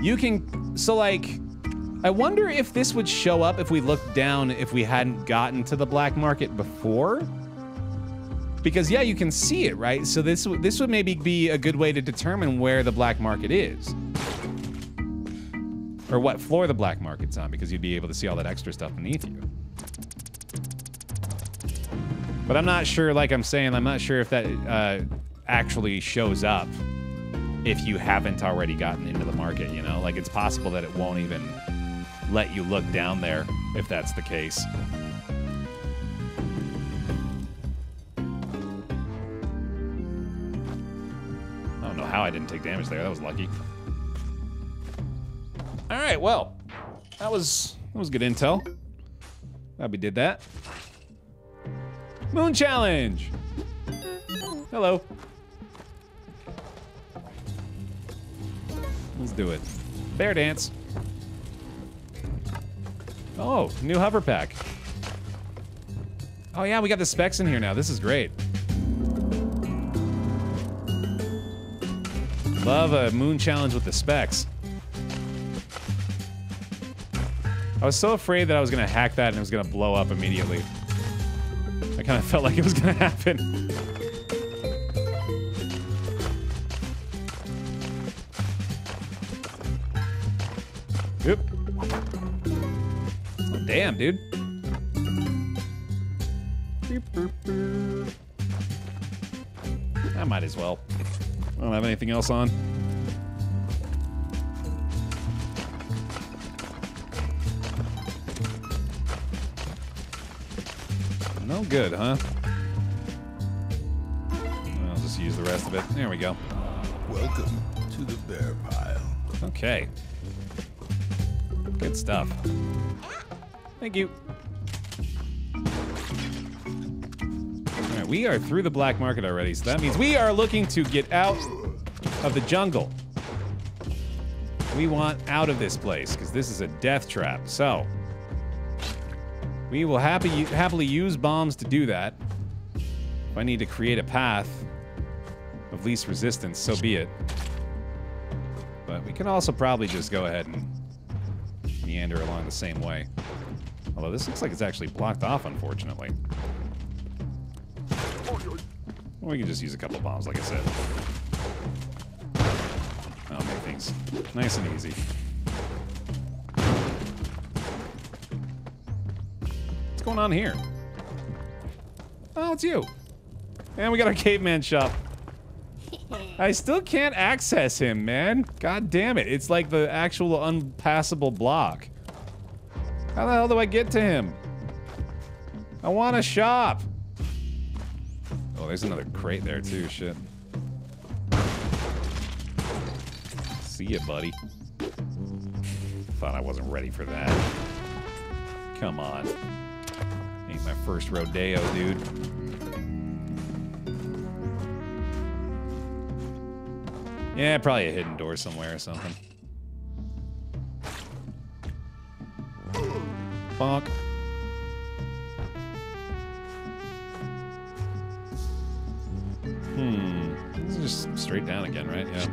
you can so like I wonder if this would show up if we looked down if we hadn't gotten to the black market before. Because yeah, you can see it, right? So this this would maybe be a good way to determine where the black market is. Or what floor the black market's on, because you'd be able to see all that extra stuff beneath you. But I'm not sure, like I'm saying, I'm not sure if that uh, actually shows up if you haven't already gotten into the market, you know? Like, it's possible that it won't even let you look down there if that's the case. I don't know how I didn't take damage there. That was lucky. All right, well, that was that was good intel. Glad we did that. Moon challenge. Hello. Let's do it. Baer dance. Oh, new hover pack. Oh yeah, we got the specs in here now. This is great. Love a moon challenge with the specs. I was so afraid that I was gonna hack that and it was gonna blow up immediately. I kind of felt like it was gonna happen. Yep. Oh, damn, dude. I might as well. I don't have anything else on. No good, huh? I'll just use the rest of it. There we go. Welcome to the bear pile. Okay. Good stuff. Thank you. All right, we are through the black market already, so that means we are looking to get out of the jungle. We want out of this place because this is a death trap. So we will happy, happily use bombs to do that. If I need to create a path of least resistance, so be it. But we can also probably just go ahead and meander along the same way. Although this looks like it's actually blocked off, unfortunately. Well, we can just use a couple of bombs, like I said. That'll make things nice and easy. What's going on here? Oh, it's you. And we got our caveman shop. I still can't access him, man. God damn it. It's like the actual unpassable block. How the hell do I get to him? I want a shop. Oh, there's another crate there too, shit. See ya, buddy. Thought I wasn't ready for that. Come on. Ain't my first rodeo, dude. Yeah, probably a hidden door somewhere or something. Bonk. Hmm. This is just straight down again, right? Yeah.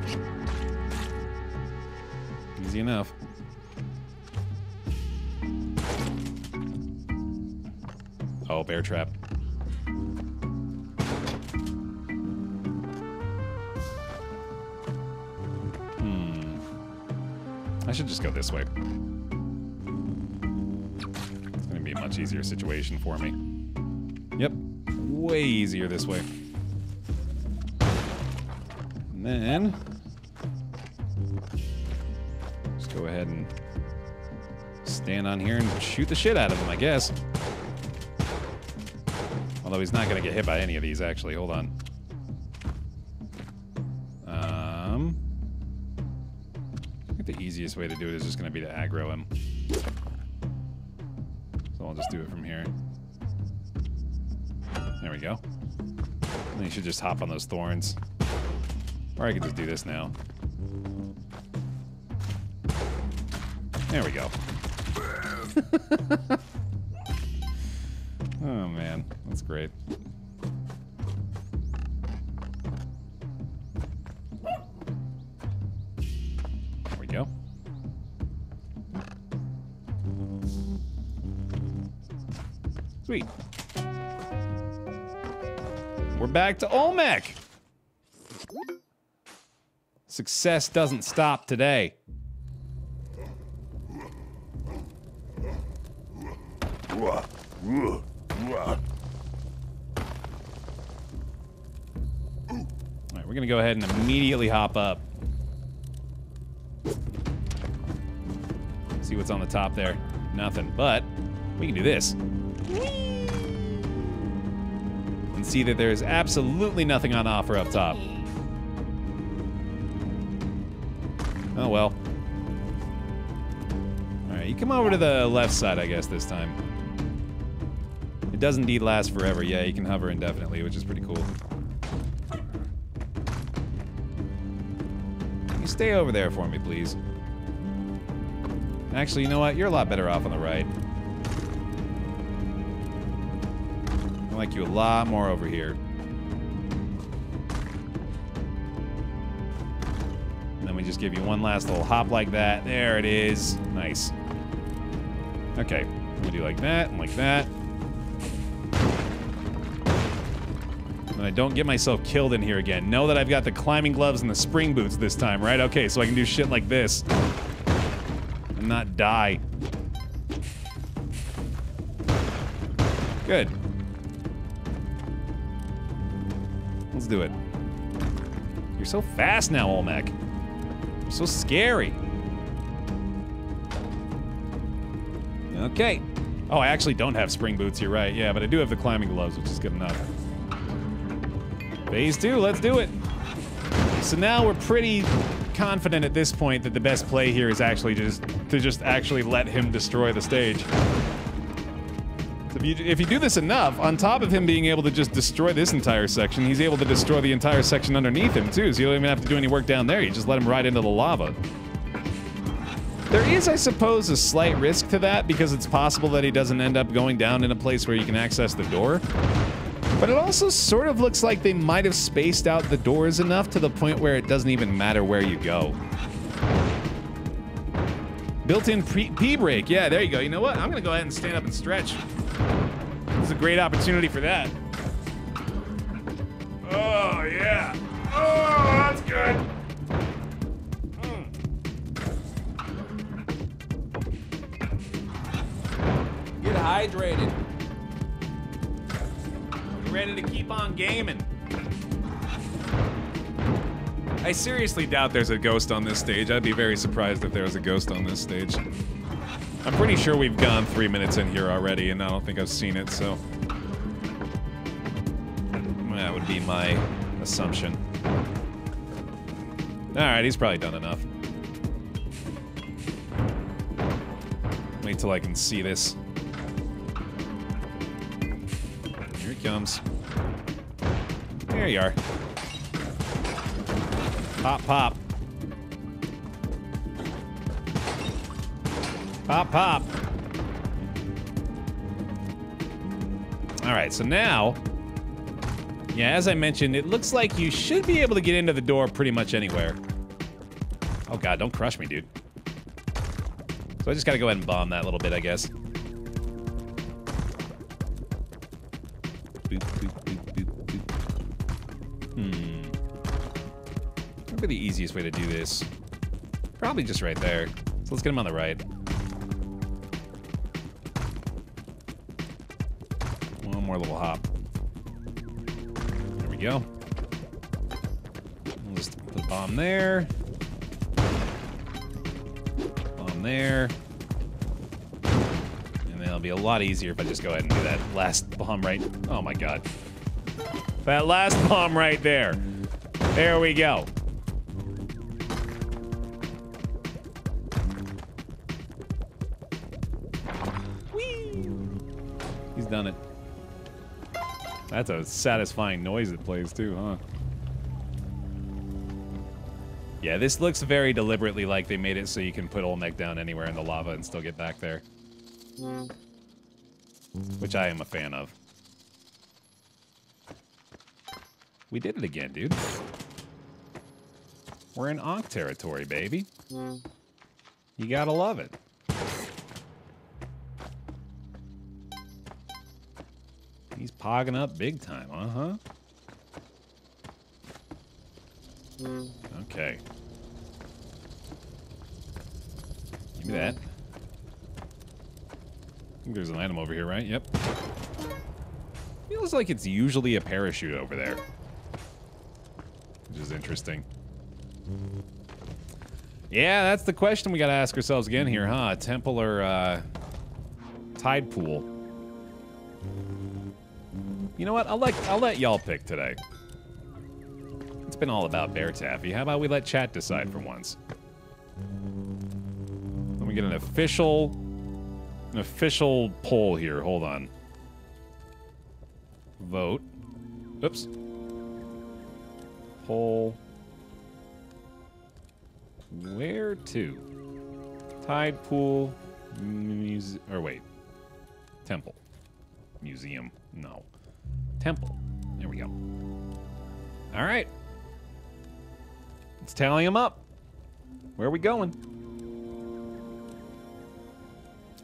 Easy enough. Oh, bear trap. Hmm. I should just go this way. It's gonna be a much easier situation for me. Yep. Way easier this way. And then... Just go ahead and stand on here and shoot the shit out of him, I guess. Although he's not gonna get hit by any of these, actually. Hold on. Um... I think the easiest way to do it is just gonna be to aggro him. So I'll just do it from here. There we go. Then you should just hop on those thorns. Or I could just do this now. There we go. oh man, that's great. There we go. Sweet. We're back to Olmec. Success doesn't stop today. All right, we're gonna go ahead and immediately hop up. See what's on the top there. Nothing, but we can do this. And see that there is absolutely nothing on offer up top. Oh well. Alright, you come over to the left side, I guess, this time. It does indeed last forever. Yeah, you can hover indefinitely, which is pretty cool. You stay over there for me, please. Actually, you know what? You're a lot better off on the right. I like you a lot more over here. And then we just give you one last little hop like that. There it is. Nice. Okay. We do like that and like that. And I don't get myself killed in here again. Know that I've got the climbing gloves and the spring boots this time, right? Okay, so I can do shit like this. And not die. Good. Let's do it. You're so fast now, Olmec. You're so scary. Okay. Oh, I actually don't have spring boots, you're right. Yeah, but I do have the climbing gloves, which is good enough. Phase two, let's do it. So now we're pretty confident at this point that the best play here is actually just to just actually let him destroy the stage. So if you, if you do this enough, on top of him being able to just destroy this entire section, he's able to destroy the entire section underneath him too, so you don't even have to do any work down there. You just let him right into the lava. There is, I suppose, a slight risk to that because it's possible that he doesn't end up going down in a place where you can access the door. But it also sort of looks like they might have spaced out the doors enough to the point where it doesn't even matter where you go. Built-in P-brake. Yeah, there you go. You know what? I'm going to go ahead and stand up and stretch. This is a great opportunity for that. Oh, yeah. Oh, that's good. Hmm. Get hydrated. Ready to keep on gaming? I seriously doubt there's a ghost on this stage. I'd be very surprised if there was a ghost on this stage. I'm pretty sure we've gone three minutes in here already, and I don't think I've seen it, so... That would be my assumption. Alright, he's probably done enough. Wait till I can see this. Comes. There you are. Pop, pop. Pop, pop. All right, so now, yeah, as I mentioned, it looks like you should be able to get into the door pretty much anywhere. Oh god, don't crush me, dude. So I just gotta go ahead and bomb that little bit, I guess. The easiest way to do this? Probably just right there. So let's get him on the right. One more little hop. There we go. We'll just put a bomb there. Bomb there. And then it'll be a lot easier if I just go ahead and do that last bomb right. Oh my god. That last bomb right there. There we go. That's a satisfying noise it plays too, huh? Yeah, this looks very deliberately like they made it so you can put Olmec down anywhere in the lava and still get back there. Which I am a fan of. We did it again, dude. We're in Ankh territory, baby. You gotta love it. He's pogging up big time, uh-huh. Okay. Give me that. I think there's an item over here, right? Yep. Feels like it's usually a parachute over there. Which is interesting. Yeah, that's the question we gotta ask ourselves again here, huh? Temple or, uh, tide pool? You know what? I'll let I'll let y'all pick today. It's been all about BaerTaffy. How about we let chat decide for once? Let me get an official an official poll here. Hold on. Vote. Oops. Poll. Where to? Tide pool, muse or wait, temple, museum. No, temple. There we go. All right. Let's tally them up. Where are we going?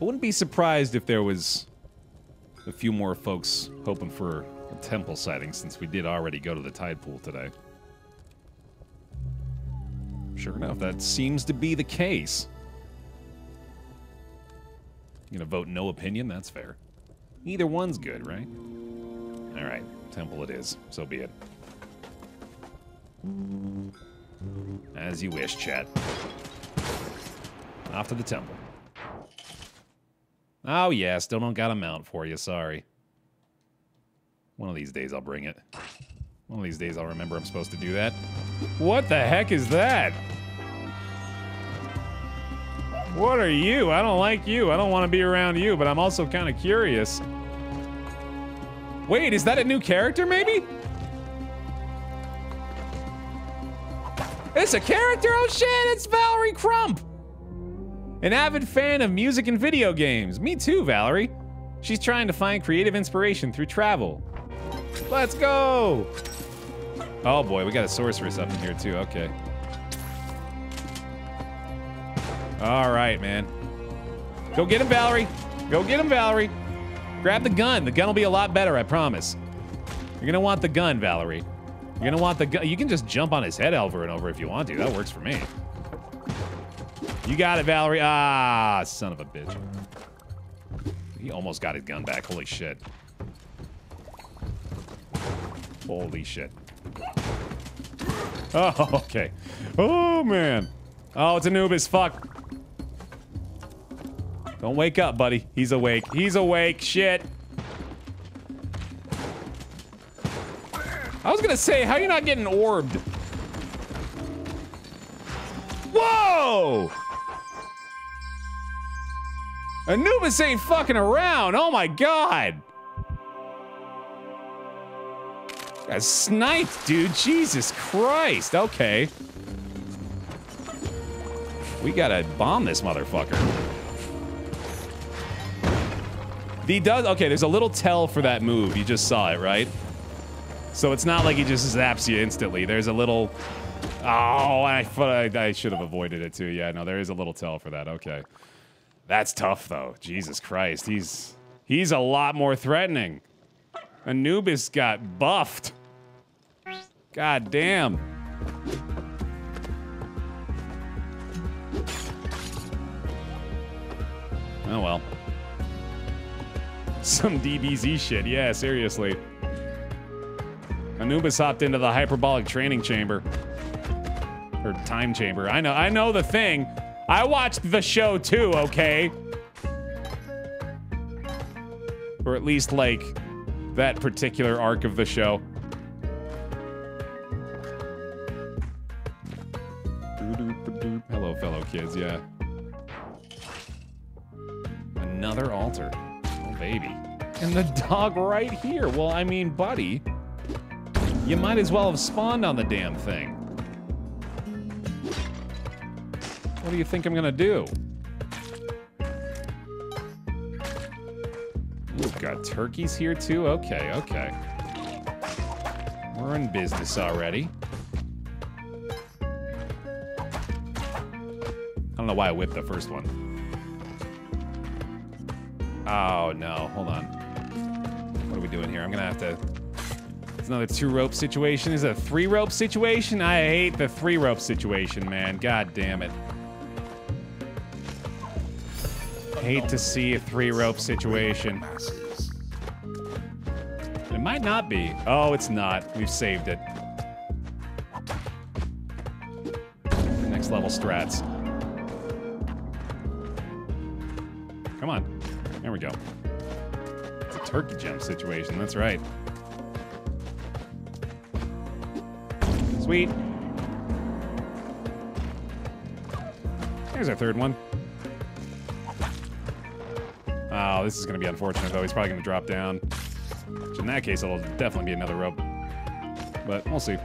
I wouldn't be surprised if there was a few more folks hoping for a temple sighting since we did already go to the tide pool today. Sure enough, that seems to be the case. You gonna vote no opinion? That's fair. Either one's good, right? Alright, temple it is. So be it. As you wish, chat. Off to the temple. Oh, yeah, still don't got a mount for you, sorry. One of these days I'll bring it. One of these days I'll remember I'm supposed to do that. What the heck is that? What are you? I don't like you. I don't want to be around you, but I'm also kind of curious. Wait, is that a new character, maybe? It's a character? Oh shit, it's Valerie Crump! An avid fan of music and video games. Me too, Valerie. She's trying to find creative inspiration through travel. Let's go! Oh boy, we got a sorceress up in here too, okay. All right, man. Go get him, Valerie. Go get him, Valerie. Grab the gun. The gun will be a lot better, I promise. You're gonna want the gun, Valerie. You're gonna want the gun. You can just jump on his head over and over if you want to. That works for me. You got it, Valerie. Ah, son of a bitch. He almost got his gun back. Holy shit. Holy shit. Oh, okay. Oh, man. Oh, it's Anubis. Fuck. Don't wake up, buddy. He's awake. He's awake. Shit. I was gonna say, how you not getting orbed? Whoa! Anubis ain't fucking around. Oh my god. Got sniped, dude. Jesus Christ. Okay. We gotta bomb this motherfucker. He does. Okay, there's a little tell for that move. You just saw it, right? So it's not like he just zaps you instantly. There's a little. Oh, I, I, I should have avoided it too. Yeah, no, there is a little tell for that. Okay. That's tough though. Jesus Christ, he's he's a lot more threatening. Anubis got buffed. God damn. Oh well. Some DBZ shit, yeah, seriously. Anubis hopped into the hyperbolic training chamber. Or time chamber. I know, I know the thing. I watched the show too, okay? Or at least, like, that particular arc of the show. Hello, fellow kids, yeah. Another altar. Baby. And the dog right here. Well, I mean, buddy, you might as well have spawned on the damn thing. What do you think I'm gonna do? We've got turkeys here too? Okay, okay. We're in business already. I don't know why I whipped the first one. Oh no, hold on. What are we doing here? I'm gonna have to... It's another two rope situation. Is it a three rope situation? I hate the three rope situation, man. God damn it. Hate to see a three rope situation. It might not be. Oh, it's not. We've saved it. Next level strats. Come on. There we go. It's a turkey gem situation. That's right. Sweet. Here's our third one. Oh, this is going to be unfortunate, though. He's probably going to drop down. Which in that case, it'll definitely be another rope. But we'll see.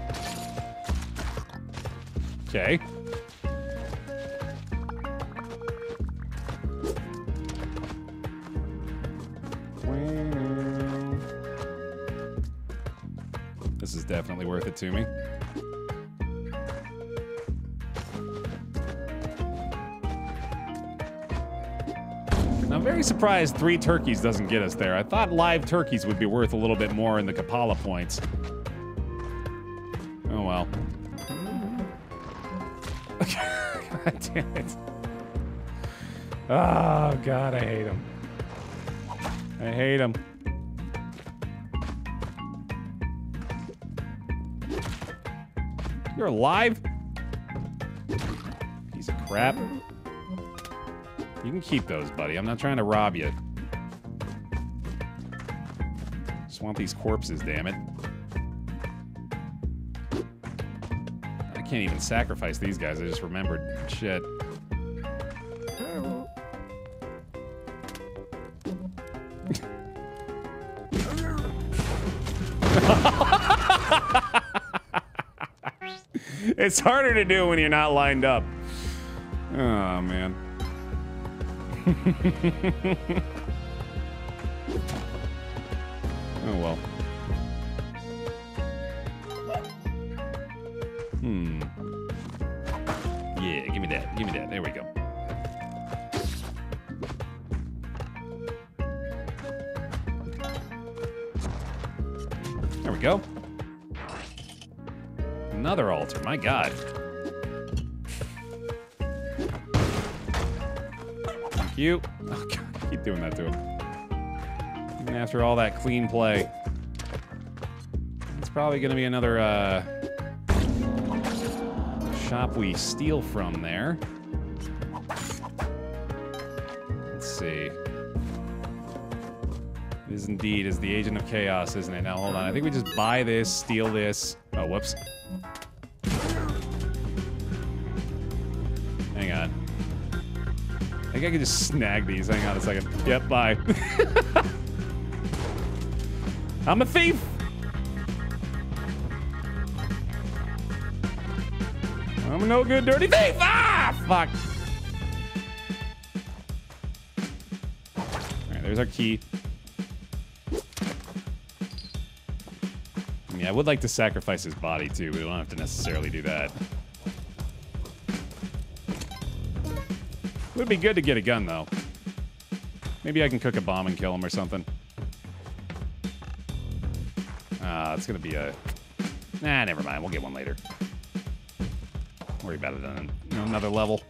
Okay. Definitely worth it to me. I'm very surprised three turkeys doesn't get us there. I thought live turkeys would be worth a little bit more in the Kapala points. Oh well. God damn it. Oh, God, I hate him. I hate him. You're alive? Piece of crap. You can keep those, buddy. I'm not trying to rob you. Just want these corpses, damn it. I can't even sacrifice these guys. I just remembered. Shit. it's harder to do when you're not lined up. Oh, man. oh, well. Hmm. Yeah, give me that. Give me that. There we go. There we go. Another altar. My God. Thank you. Oh, God. Keep doing that to him. Even after all that clean play. It's probably to be another uh, shop we steal from there. Let's see. It is indeed is the agent of chaos, isn't it? Now hold on. I think we just buy this, steal this. Oh, whoops. Think I can just snag these. Hang on a second. Yep, bye. I'm a thief! I'm a no good dirty thief! Ah! Fuck! Alright, there's our key. I mean, I would like to sacrifice his body too, but we don't have to necessarily do that. Would be good to get a gun though. Maybe I can cook a bomb and kill him or something. Ah, it's gonna be a. Nah, never mind. We'll get one later. Worry about it on another level.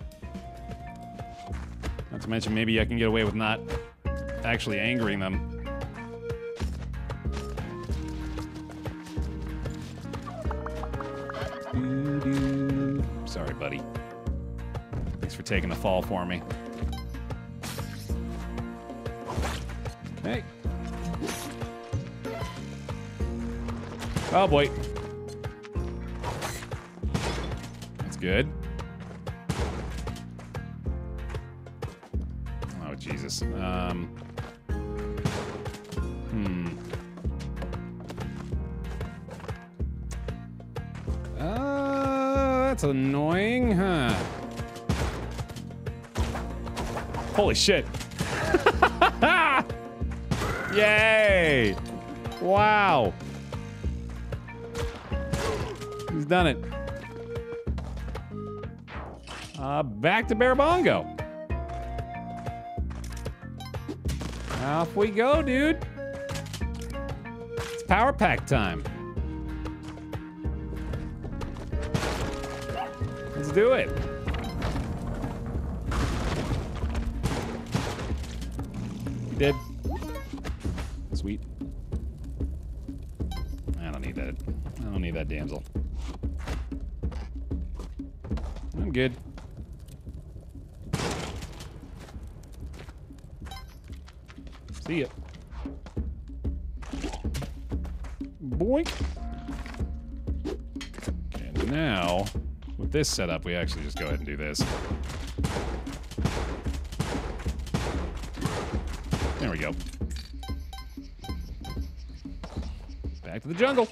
Not to mention, maybe I can get away with not actually angering them. Taking the fall for me. Okay. Oh boy. That's good. Holy shit. Yay! Wow. He's done it. Uh, back to Bear Bongo. Off we go, dude. It's power pack time. Let's do it. Good. See ya. Boink. And now, with this setup, we actually just go ahead and do this. There we go. Back to the jungle.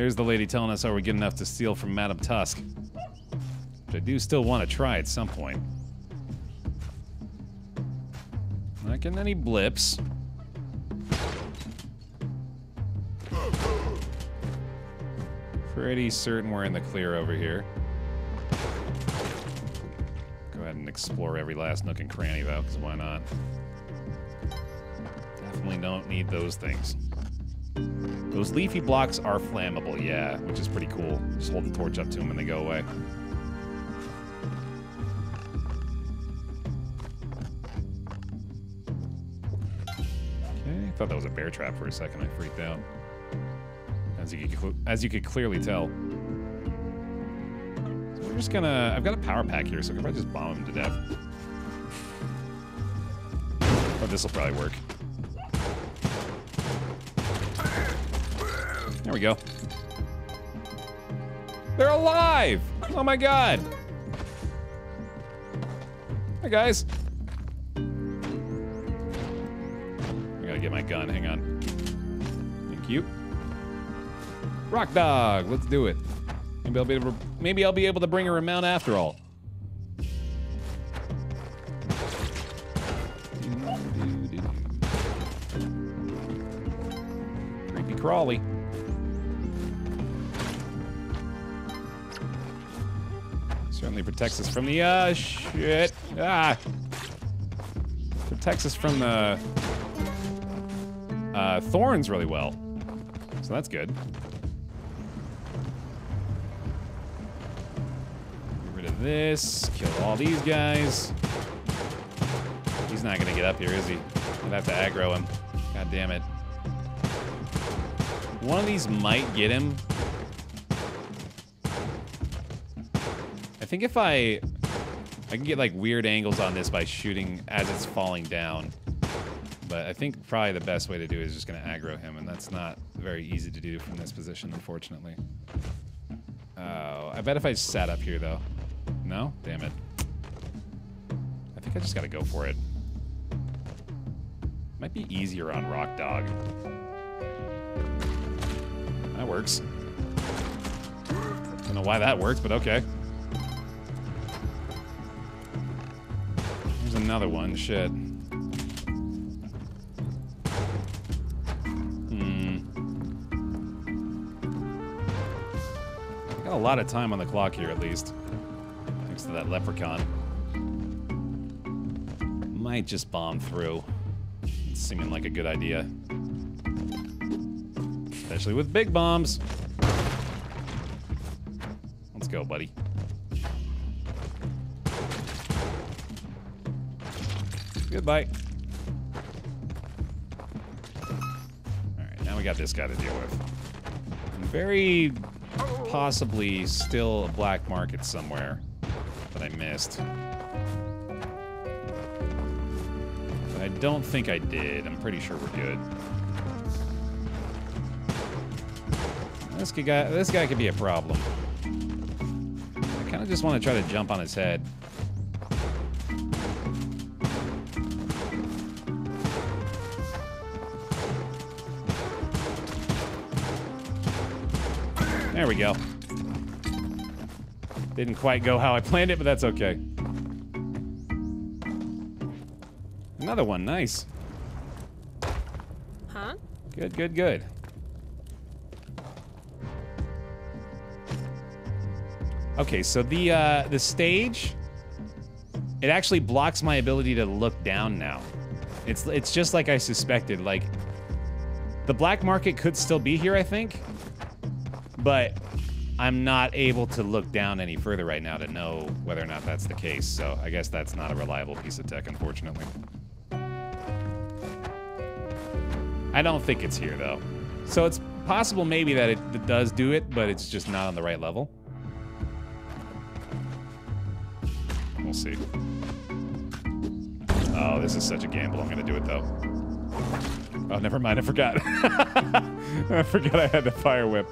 There's the lady telling us, are we good enough to steal from Madame Tusk? But I do still want to try at some point. Not getting any blips. Pretty certain we're in the clear over here. Go ahead and explore every last nook and cranny, though, because why not? Definitely don't need those things. Those leafy blocks are flammable, yeah, which is pretty cool. Just hold the torch up to them and they go away. Okay, I thought that was a bear trap for a second. I freaked out. As you could, as you could clearly tell. So we're just gonna. I've got a power pack here, so I can probably just bomb him to death. Oh, this will probably work. There we go. They're alive! Oh my god! Hi guys. I gotta get my gun. Hang on. Thank you. Rock dog. Let's do it. Maybe I'll be able maybe I'll be able to bring her a mount after all. Creepy crawly. Protects us from the, uh, shit. Ah. Protects us from the, uh, thorns really well. So that's good. Get rid of this. Kill all these guys. He's not gonna get up here, is he? I'd have to aggro him. God damn it. One of these might get him. Think if I... I can get like weird angles on this by shooting as it's falling down. But I think probably the best way to do is just going to aggro him, and that's not very easy to do from this position, unfortunately. Oh, I bet if I sat up here, though. No? Damn it. I think I just got to go for it. Might be easier on Rock Dog. That works. Don't know why that works, but okay. Another one. Shit. Hmm. Got a lot of time on the clock here, at least. Thanks to that leprechaun. Might just bomb through. It's seeming like a good idea. Especially with big bombs. Let's go, buddy. Goodbye. Alright, now we got this guy to deal with. Very possibly still a black market somewhere that I missed. But I don't think I did. I'm pretty sure we're good. This guy, this guy could be a problem. I kind of just want to try to jump on his head. We go. Didn't quite go how I planned it, but that's okay. Another one, nice. Huh? Good, good, good. Okay, so the uh, the stage, it actually blocks my ability to look down now. It's it's just like I suspected. Like the black market could still be here, I think, but I'm not able to look down any further right now to know whether or not that's the case. So I guess that's not a reliable piece of tech, unfortunately. I don't think it's here though. So it's possible maybe that it, does do it, but it's just not on the right level. We'll see. Oh, this is such a gamble. I'm gonna do it though. Oh, never mind. I forgot. I forgot I had the fire whip.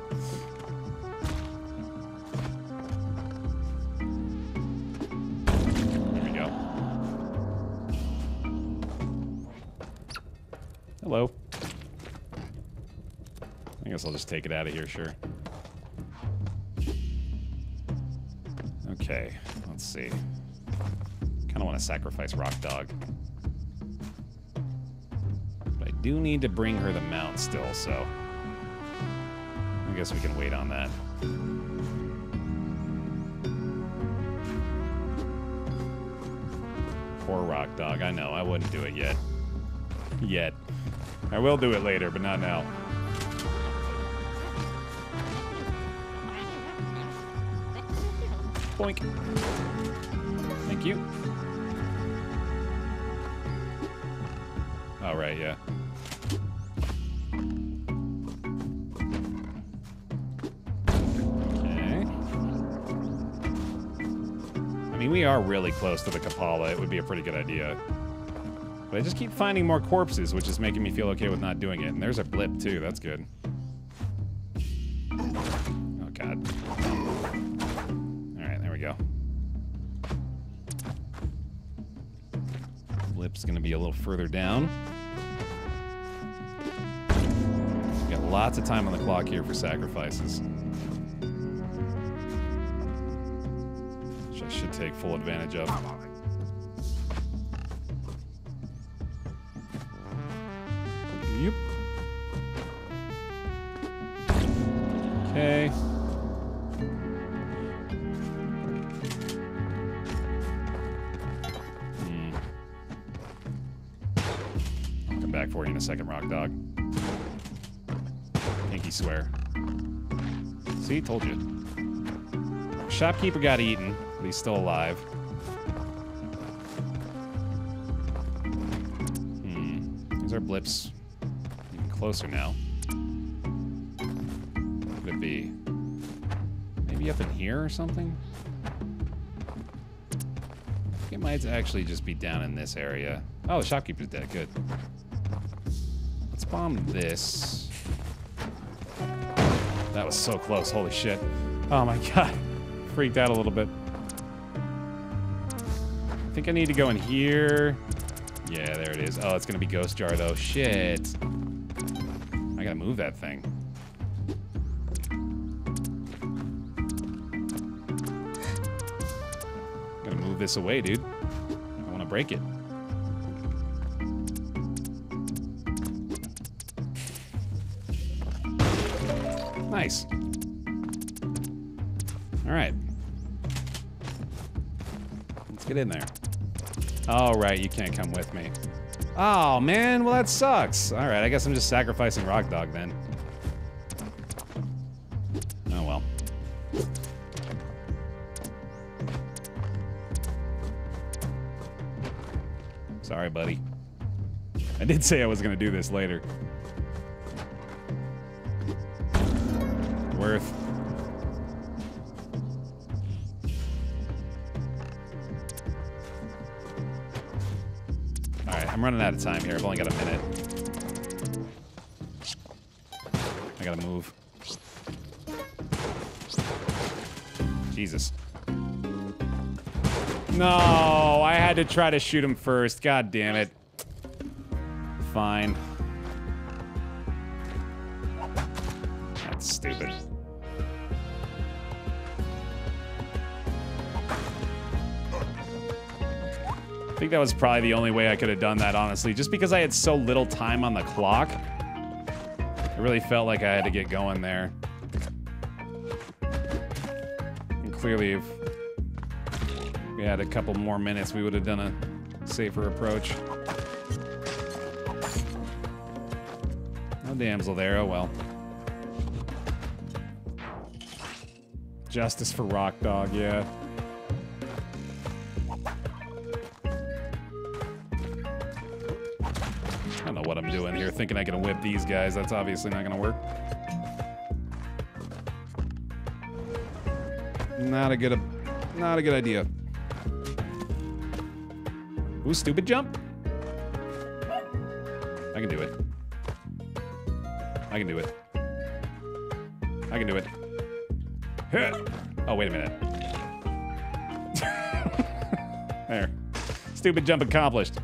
Hello. I guess I'll just take it out of here, sure. Okay, let's see. Kind of want to sacrifice Rock Dog. But I do need to bring her the mount still, so... I guess we can wait on that. Poor Rock Dog. I know, I wouldn't do it yet. Yet. I will do it later, but not now. Boink. Thank you. All right, yeah. Okay. I mean, we are really close to the Kapala. It would be a pretty good idea. But I just keep finding more corpses, which is making me feel okay with not doing it. And there's a blip, too. That's good. Oh, God. All right, there we go. Blip's going to be a little further down. We got lots of time on the clock here for sacrifices. Which I should take full advantage of. Okay. Hmm. I'll come back for you in a second, Rock Dog. Pinky swear. See, told you. Shopkeeper got eaten, but he's still alive. Hmm. These are blips even closer now. Be? Maybe up in here or something? It might actually just be down in this area. Oh, the shopkeeper's dead. Good. Let's bomb this. That was so close. Holy shit. Oh my god. Freaked out a little bit. I think I need to go in here. Yeah, there it is. Oh, it's gonna be Ghost Jar though. Shit. I gotta move that thing. This away, dude. I wanna break it. Nice. All right. Let's get in there. All right, you can't come with me. Oh, man. Well, that sucks. All right, I guess I'm just sacrificing Rock Dog then. Did say I was going to do this later. Worth. Alright, I'm running out of time here. I've only got a minute. I gotta move. Jesus. No, I had to try to shoot him first. God damn it. Fine. That's stupid. I think that was probably the only way I could have done that, honestly. Just because I had so little time on the clock. I really felt like I had to get going there. And clearly, if we had a couple more minutes, we would have done a safer approach. Damsel there, oh well. Justice for Rock Dog, yeah. I don't know what I'm doing here, thinking I can whip these guys. That's obviously not gonna work. Not a good, not a good idea. Ooh, stupid jump. I can do it. I can do it. I can do it. Oh, wait a minute. there. Stupid jump accomplished.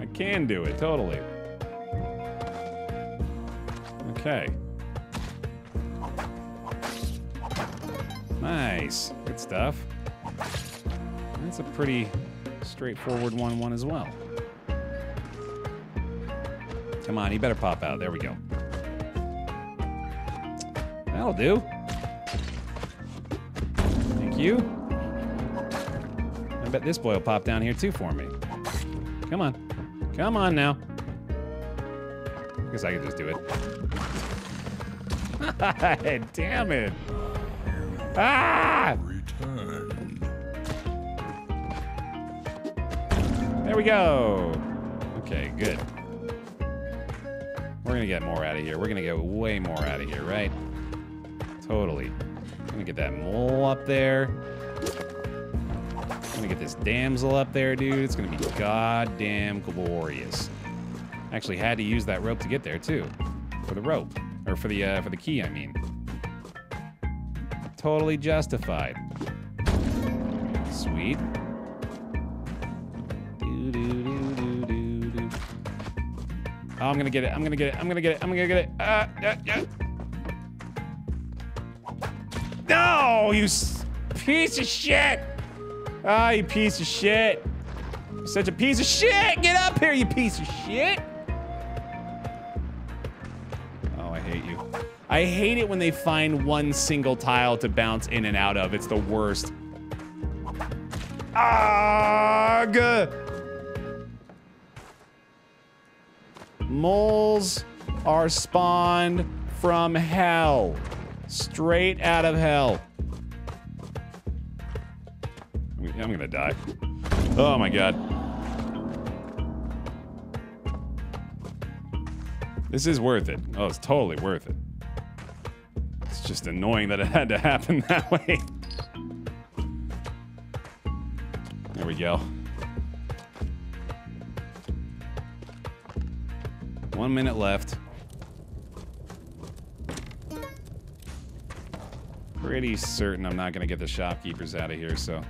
I can do it, totally. Okay. Nice. Good stuff. That's a pretty straightforward 1-1 as well. Come on, you better pop out. There we go. That'll do. Thank you. I bet this boy will pop down here too for me. Come on. Come on now. I Guess I can just do it. Damn it. Ah! We go. Okay, good. We're gonna get more out of here. We're gonna get way more out of here, right? Totally. Gonna get that mole up there. Gonna get this damsel up there, dude. It's gonna be goddamn glorious. Actually had to use that rope to get there too. For the rope. Or for the uh, for the key, I mean. Totally justified. Sweet. Oh, I'm gonna get it. I'm gonna get it. I'm gonna get it. I'm gonna get it. Uh, yeah, yeah. No, you piece of shit. Ah, you piece of shit. You're such a piece of shit. Get up here, you piece of shit. Oh, I hate you. I hate it when they find one single tile to bounce in and out of. It's the worst. Ugh. Moles are spawned from hell. Straight out of hell. I'm gonna die. Oh my god. This is worth it. Oh, it's totally worth it. It's just annoying that it had to happen that way. There we go. One minute left. Pretty certain I'm not going to get the shopkeepers out of here, so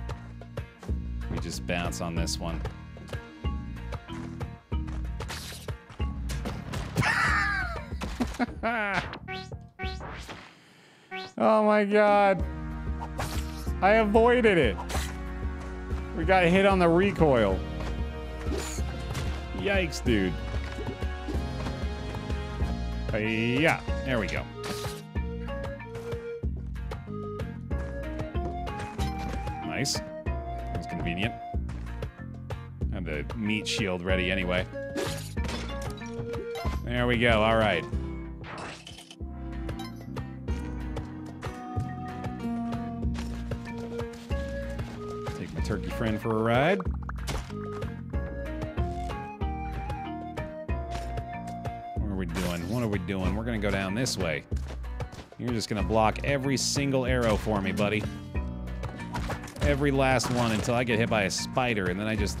we just bounce on this one. oh my god. I avoided it. We got hit on the recoil. Yikes, dude. Yeah, there we go. Nice. That was convenient. Have the meat shield ready anyway. There we go, alright. Take my turkey friend for a ride. What are we doing? We're gonna go down this way. You're just gonna block every single arrow for me, buddy. Every last one until I get hit by a spider, and then I just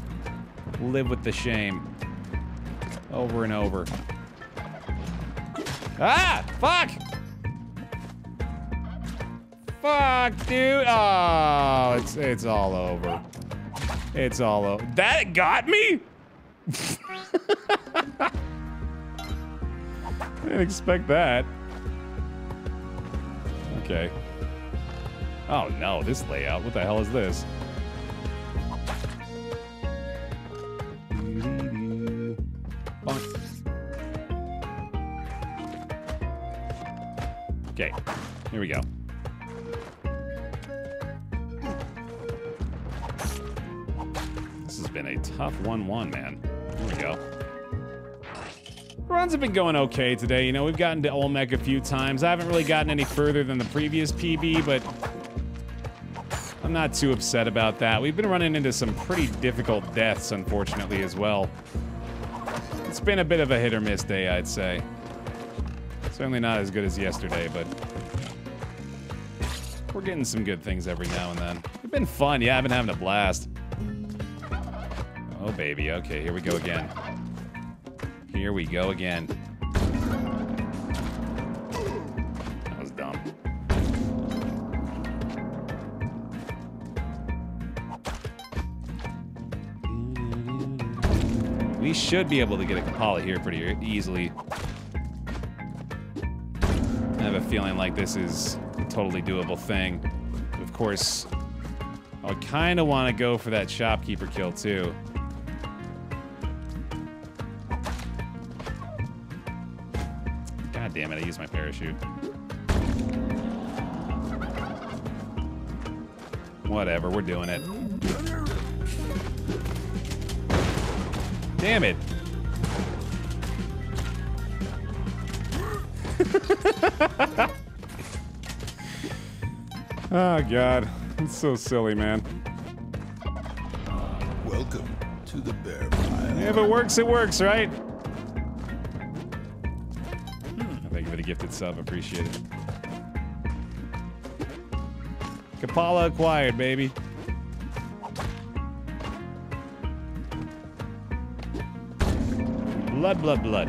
live with the shame. Over and over. Ah! Fuck! Fuck, dude! Oh, it's it's all over. It's all over. That got me? I didn't expect that. Okay. Oh no, this layout. What the hell is this? Okay, here we go. This has been a tough 1-1, man. Here we go. Runs have been going okay today. You know, we've gotten to Olmec a few times. I haven't really gotten any further than the previous PB, but I'm not too upset about that. We've been running into some pretty difficult deaths, unfortunately, as well. It's been a bit of a hit or miss day, I'd say. Certainly not as good as yesterday, but we're getting some good things every now and then. It's been fun. Yeah, I've been having a blast. Oh, baby. Okay, here we go again. Here we go again. That was dumb. we should be able to get a Kapala here pretty easily. I have a feeling like this is a totally doable thing. Of course, I kind of want to go for that shopkeeper kill too. Damn it, I used my parachute. Whatever, we're doing it. Damn it. oh, God. It's so silly, man. Welcome to the bear pile. If it works, it works, right? Gifted sub. Appreciate it. Kapala acquired, baby. Blood, blood, blood.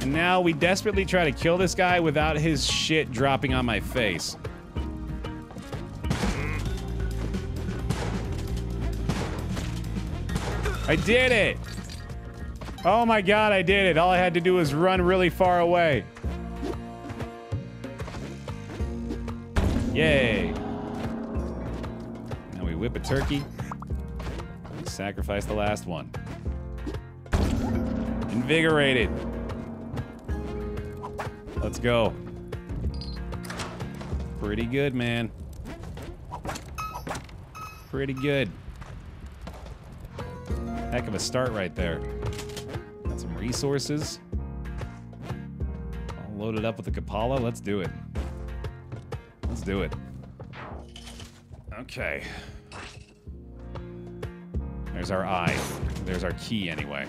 And now we desperately try to kill this guy without his shit dropping on my face. I did it! Oh my god, I did it. All I had to do was run really far away. Yay. Now we whip a turkey. Sacrifice the last one. Invigorated. Let's go. Pretty good, man. Pretty good. Heck of a start right there. Got I'll load it up with the Kapala. Let's do it. Let's do it. Okay. There's our eye. There's our key, anyway.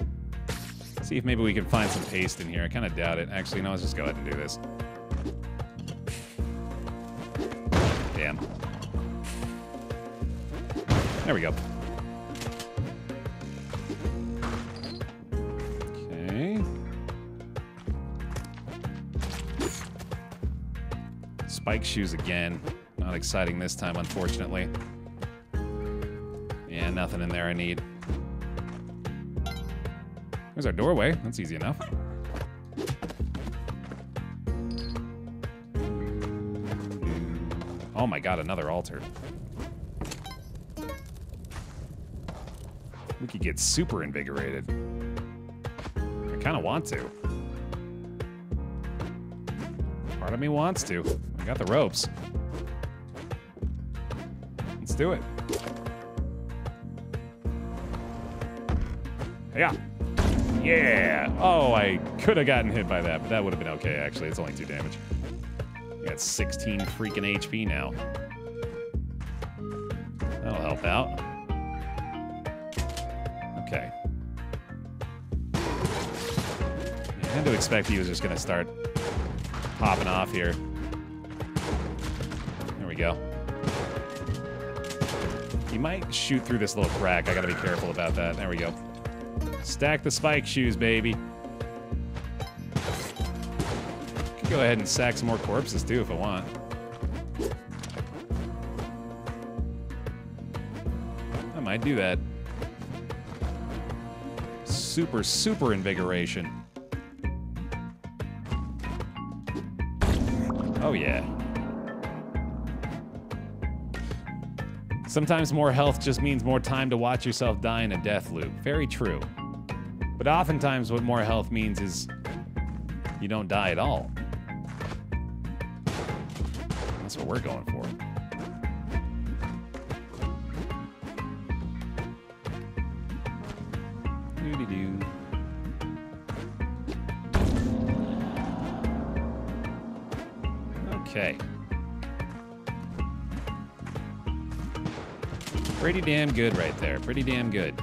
See if maybe we can find some paste in here. I kind of doubt it. Actually, no, let's just go ahead and do this. Damn. There we go. Spike shoes again. Not exciting this time, unfortunately. Yeah, nothing in there I need. There's our doorway. That's easy enough. Oh my god, another altar. We could get super invigorated. I kind of want to. Part of me wants to. Got the ropes. Let's do it. Yeah. Yeah. Oh, I could have gotten hit by that, but that would have been okay, actually. It's only two damage. I got 16 freaking HP now. That'll help out. Okay. I had to expect he was just going to start popping off here. Go. He might shoot through this little crack. I gotta be careful about that. There we go. Stack the spike shoes, baby. Could go ahead and sack some more corpses too if I want. I might do that. Super, super invigoration. Sometimes more health just means more time to watch yourself die in a death loop. Very true. But oftentimes, what more health means is you don't die at all. That's what we're going for. Pretty damn good right there. Pretty damn good.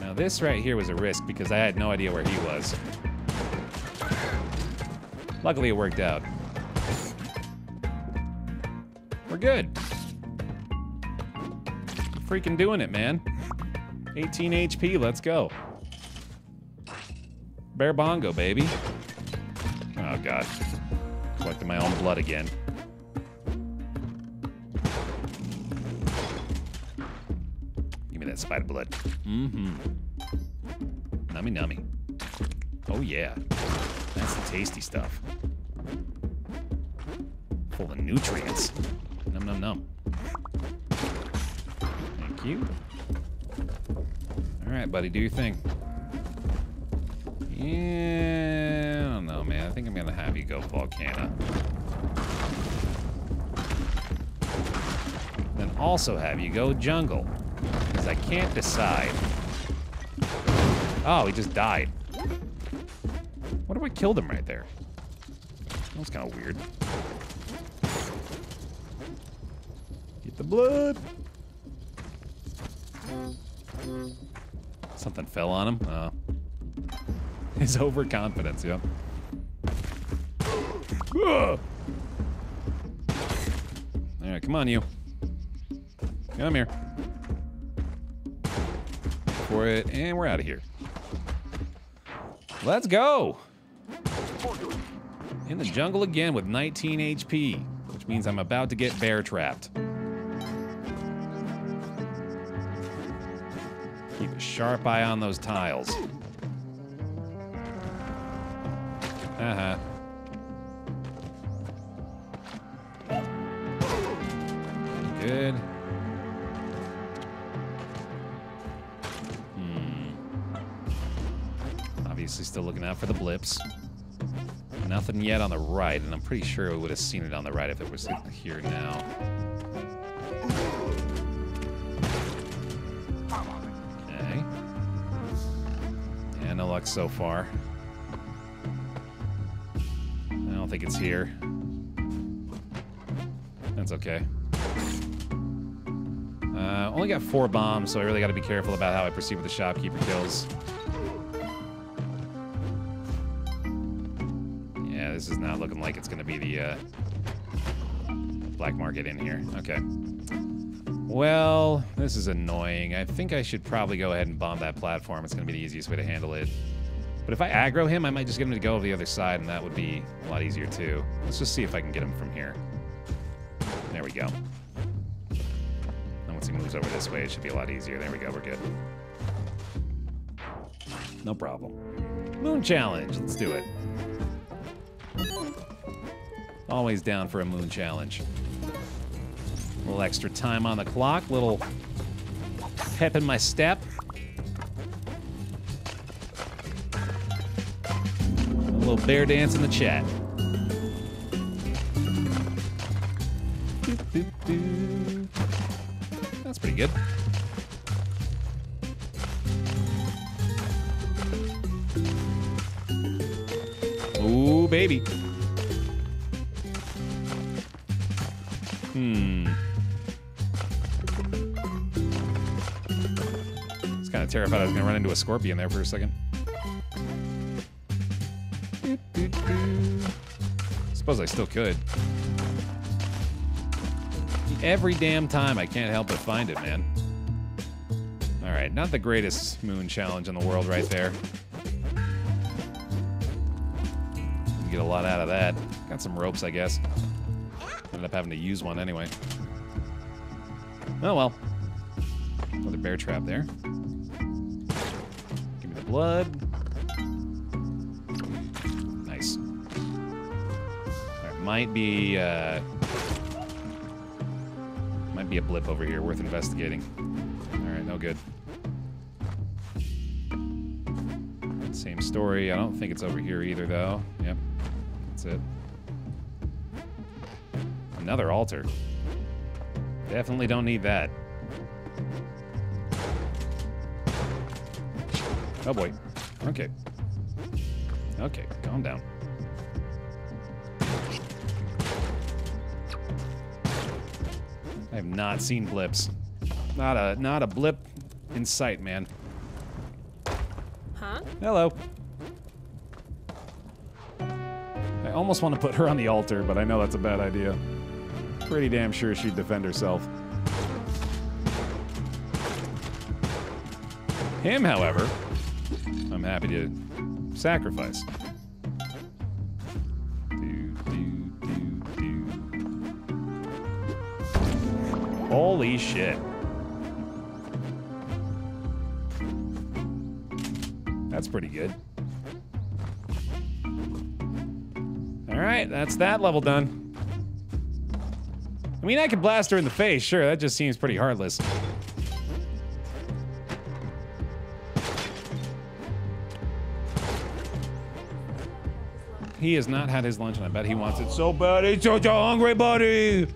Now this right here was a risk because I had no idea where he was. Luckily it worked out. We're good. Freaking doing it, man. 18 HP, let's go. Bear bongo, baby. Oh god. Collecting my own blood again. Spider blood. Mm-hmm. Nummy nummy. Oh yeah. That's the tasty stuff. Full of nutrients. Num num num. Thank you. All right, buddy, do your thing. Yeah, I don't know, man. I think I'm gonna have you go Volcana. Then also have you go Jungle. I can't decide. Oh, he just died. What if I killed him right there? That was kind of weird. Get the blood. Something fell on him. Oh. His overconfidence, yep. All right, come on, you. Come here. For it, and we're out of here. Let's go. In the jungle again with 19 HP, which means I'm about to get bear trapped. Keep a sharp eye on those tiles. Uh-huh. Good. Still looking out for the blips. Nothing yet on the right, and I'm pretty sure we would have seen it on the right if it was here now. Okay. Yeah, no luck so far. I don't think it's here. That's okay. Uh, only got four bombs, so I really got to be careful about how I proceed with the shopkeeper kills. Not looking like it's going to be the uh, black market in here. Okay. Well, this is annoying. I think I should probably go ahead and bomb that platform. It's going to be the easiest way to handle it. But if I aggro him, I might just get him to go over the other side, and that would be a lot easier too. Let's just see if I can get him from here. There we go. And once he moves over this way, it should be a lot easier. There we go, we're good. No problem. Moon challenge, let's do it. Always down for a moon challenge. A little extra time on the clock, a little pep in my step. A little bear dance in the chat. That's pretty good. Scorpion there for a second. Suppose I still could. Every damn time I can't help but find it, man. All right, not the greatest moon challenge in the world right there. Didn't get a lot out of that. Got some ropes, I guess. Ended up having to use one anyway. Oh well. Another bear trap there. Blood. Nice. There might be uh, might be a blip over here worth investigating. All right, no good. Same story. I don't think it's over here either, though. Yep, that's it. Another altar. Definitely don't need that. Oh boy. Okay. Okay, calm down. I have not seen blips. Not a not a blip in sight, man. Huh? Hello. I almost want to put her on the altar, but I know that's a bad idea. Pretty damn sure she'd defend herself. Him, however, I'm happy to sacrifice. Do, do, do, Holy shit. That's pretty good. All right, that's that level done. I mean, I could blast her in the face, sure. That just seems pretty heartless. He has not had his lunch, and I bet he wants it so bad. He's such a hungry buddy.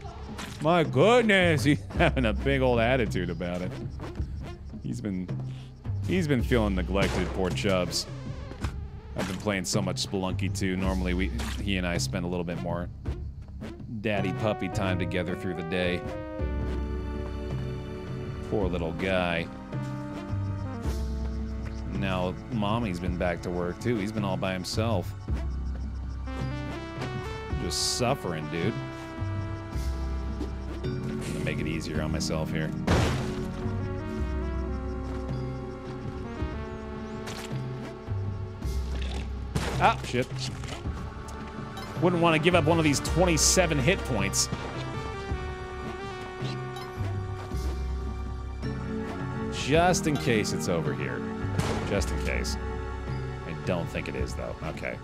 My goodness, he's having a big old attitude about it. He's been, he's been feeling neglected, poor Chubs. I've been playing so much Spelunky too. Normally, we, he and I spend a little bit more daddy puppy time together through the day. Poor little guy. Now, mommy's been back to work too. He's been all by himself. Just suffering, dude. I'm gonna make it easier on myself here. Ah, shit. Wouldn't want to give up one of these 27 hit points. Just in case it's over here. Just in case. I don't think it is, though. Okay.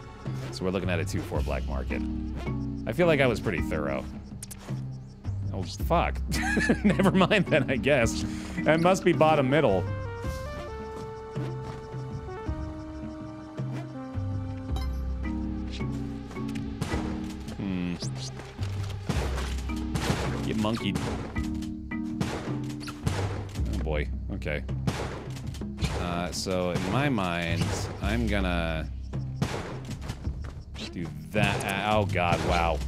So we're looking at a 2-4 black market. I feel like I was pretty thorough. Oh, fuck. Never mind then, I guess. It must be bottom middle. Hmm. Get monkeyed. Oh boy. Okay. Uh, so in my mind, I'm gonna do that. Oh god, wow.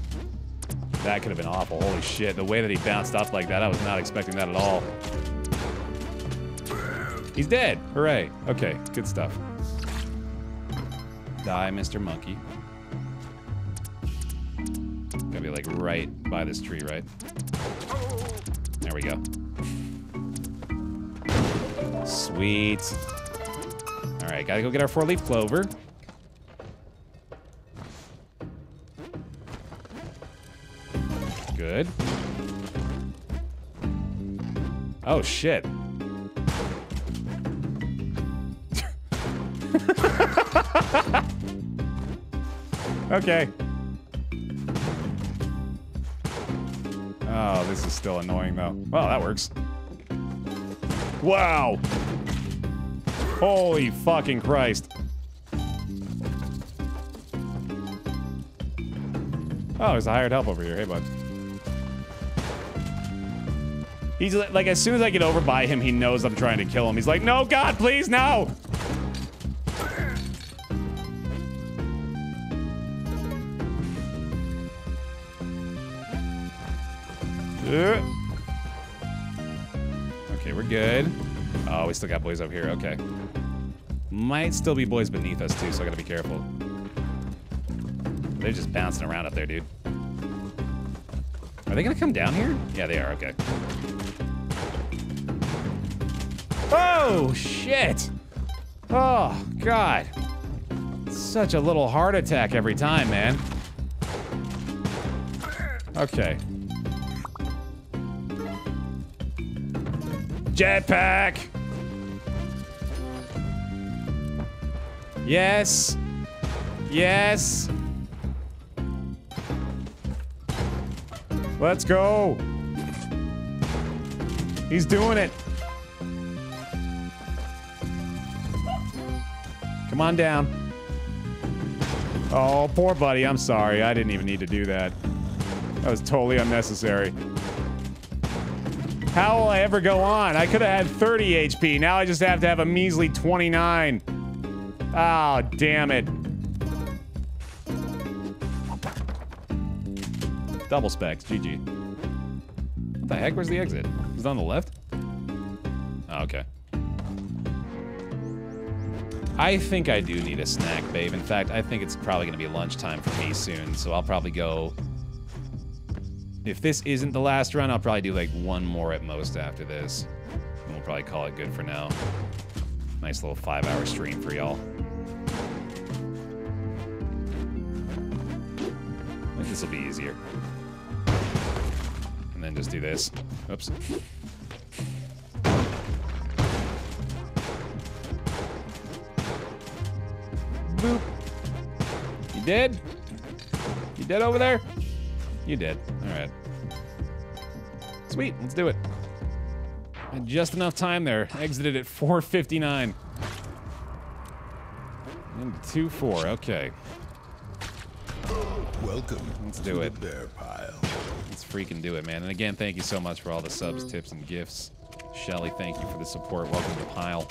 That could have been awful. Holy shit. The way that he bounced up like that, I was not expecting that at all. He's dead. Hooray. Okay, good stuff. Die, Mr. Monkey. Gotta be like right by this tree, right? There we go. Sweet. All right, gotta go get our four-leaf clover. Good. Oh, shit. okay. Oh, this is still annoying, though. Well, that works. Wow. Holy fucking Christ. Oh, there's a hired help over here. Hey, bud. He's li- like, as soon as I get over by him, he knows I'm trying to kill him. He's like, no, God, please, no! Uh. Okay, we're good. Oh, we still got boys over here. Okay. Might still be boys beneath us, too, so I gotta be careful. They're just bouncing around up there, dude. Are they gonna come down here? Yeah, they are. Okay. Oh, shit! Oh, God. Such a little heart attack every time, man. Okay. Jetpack! Yes. Yes. Let's go. He's doing it. Come on down. Oh, poor buddy. I'm sorry. I didn't even need to do that. That was totally unnecessary. How will I ever go on? I could have had 30 HP. Now I just have to have a measly 29. Oh, damn it. Double specs. GG. What the heck? Where's the exit? Is it on the left? Oh, okay. I think I do need a snack, babe. In fact, I think it's probably going to be lunchtime for me soon, so I'll probably go... If this isn't the last run, I'll probably do like one more at most after this. And we'll probably call it good for now. Nice little five-hour stream for y'all. I think this will be easier. And then just do this. Oops. Boop. You dead? You dead over there? You did. All right. Sweet, let's do it. Just enough time there. Exited at 4:59. Into two four. Okay, Welcome Let's to do it. bear pile. let's freaking do it, man. And again, thank you so much for all the subs, tips, and gifts. Shelly, thank you for the support. Welcome to the pile.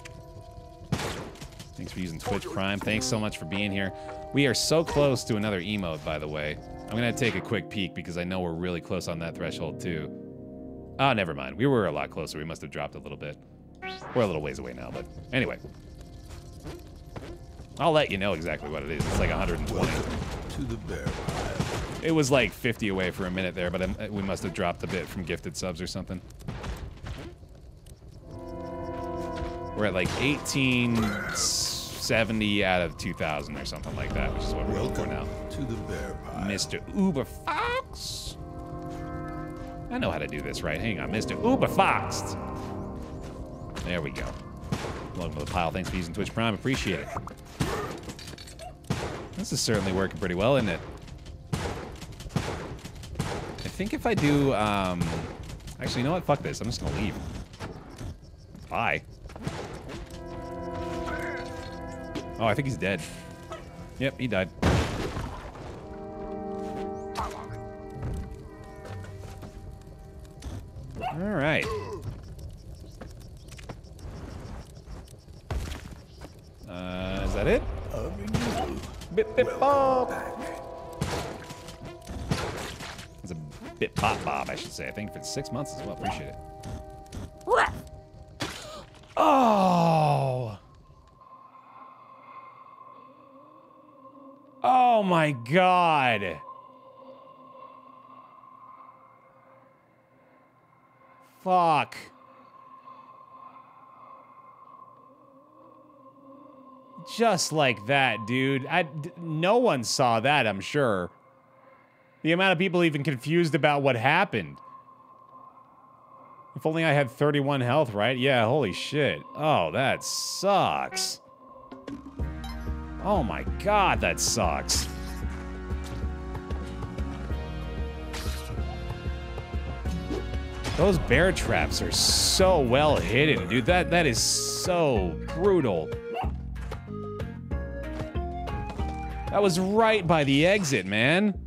Thanks for using Twitch Prime. Thanks so much for being here. We are so close to another emote, by the way. I'm gonna take a quick peek because I know we're really close on that threshold too. Oh, never mind. We were a lot closer. We must have dropped a little bit. We're a little ways away now, but anyway. I'll let you know exactly what it is. It's like 120. To the bear. It was like 50 away for a minute there, but um, we must have dropped a bit from gifted subs or something. We're at like 1870 out of 2000 or something like that, which is what we're going for now. to the bear pile. Mr. Uber Fox. I know how to do this right. Hang on, Mr. Uber Fox. There we go. Welcome to the pile. Thanks for using Twitch Prime. Appreciate it. This is certainly working pretty well, isn't it? I think if I do, um... Actually, you know what? Fuck this. I'm just gonna leave. Bye. Oh, I think he's dead. Yep, he died. All right. Uh, is that it? A renewal. Bip bip bob. It's a bit pop bob, I should say. I think for six months as well. Appreciate it. Oh. Oh my god. Fuck. Just like that, dude. I, no one saw that, I'm sure. The amount of people even confused about what happened. If only I had 31 health, right? Yeah, holy shit. Oh, that sucks. Oh my god, that sucks. Those bear traps are so well hidden, dude. That that is so brutal. That was right by the exit, man.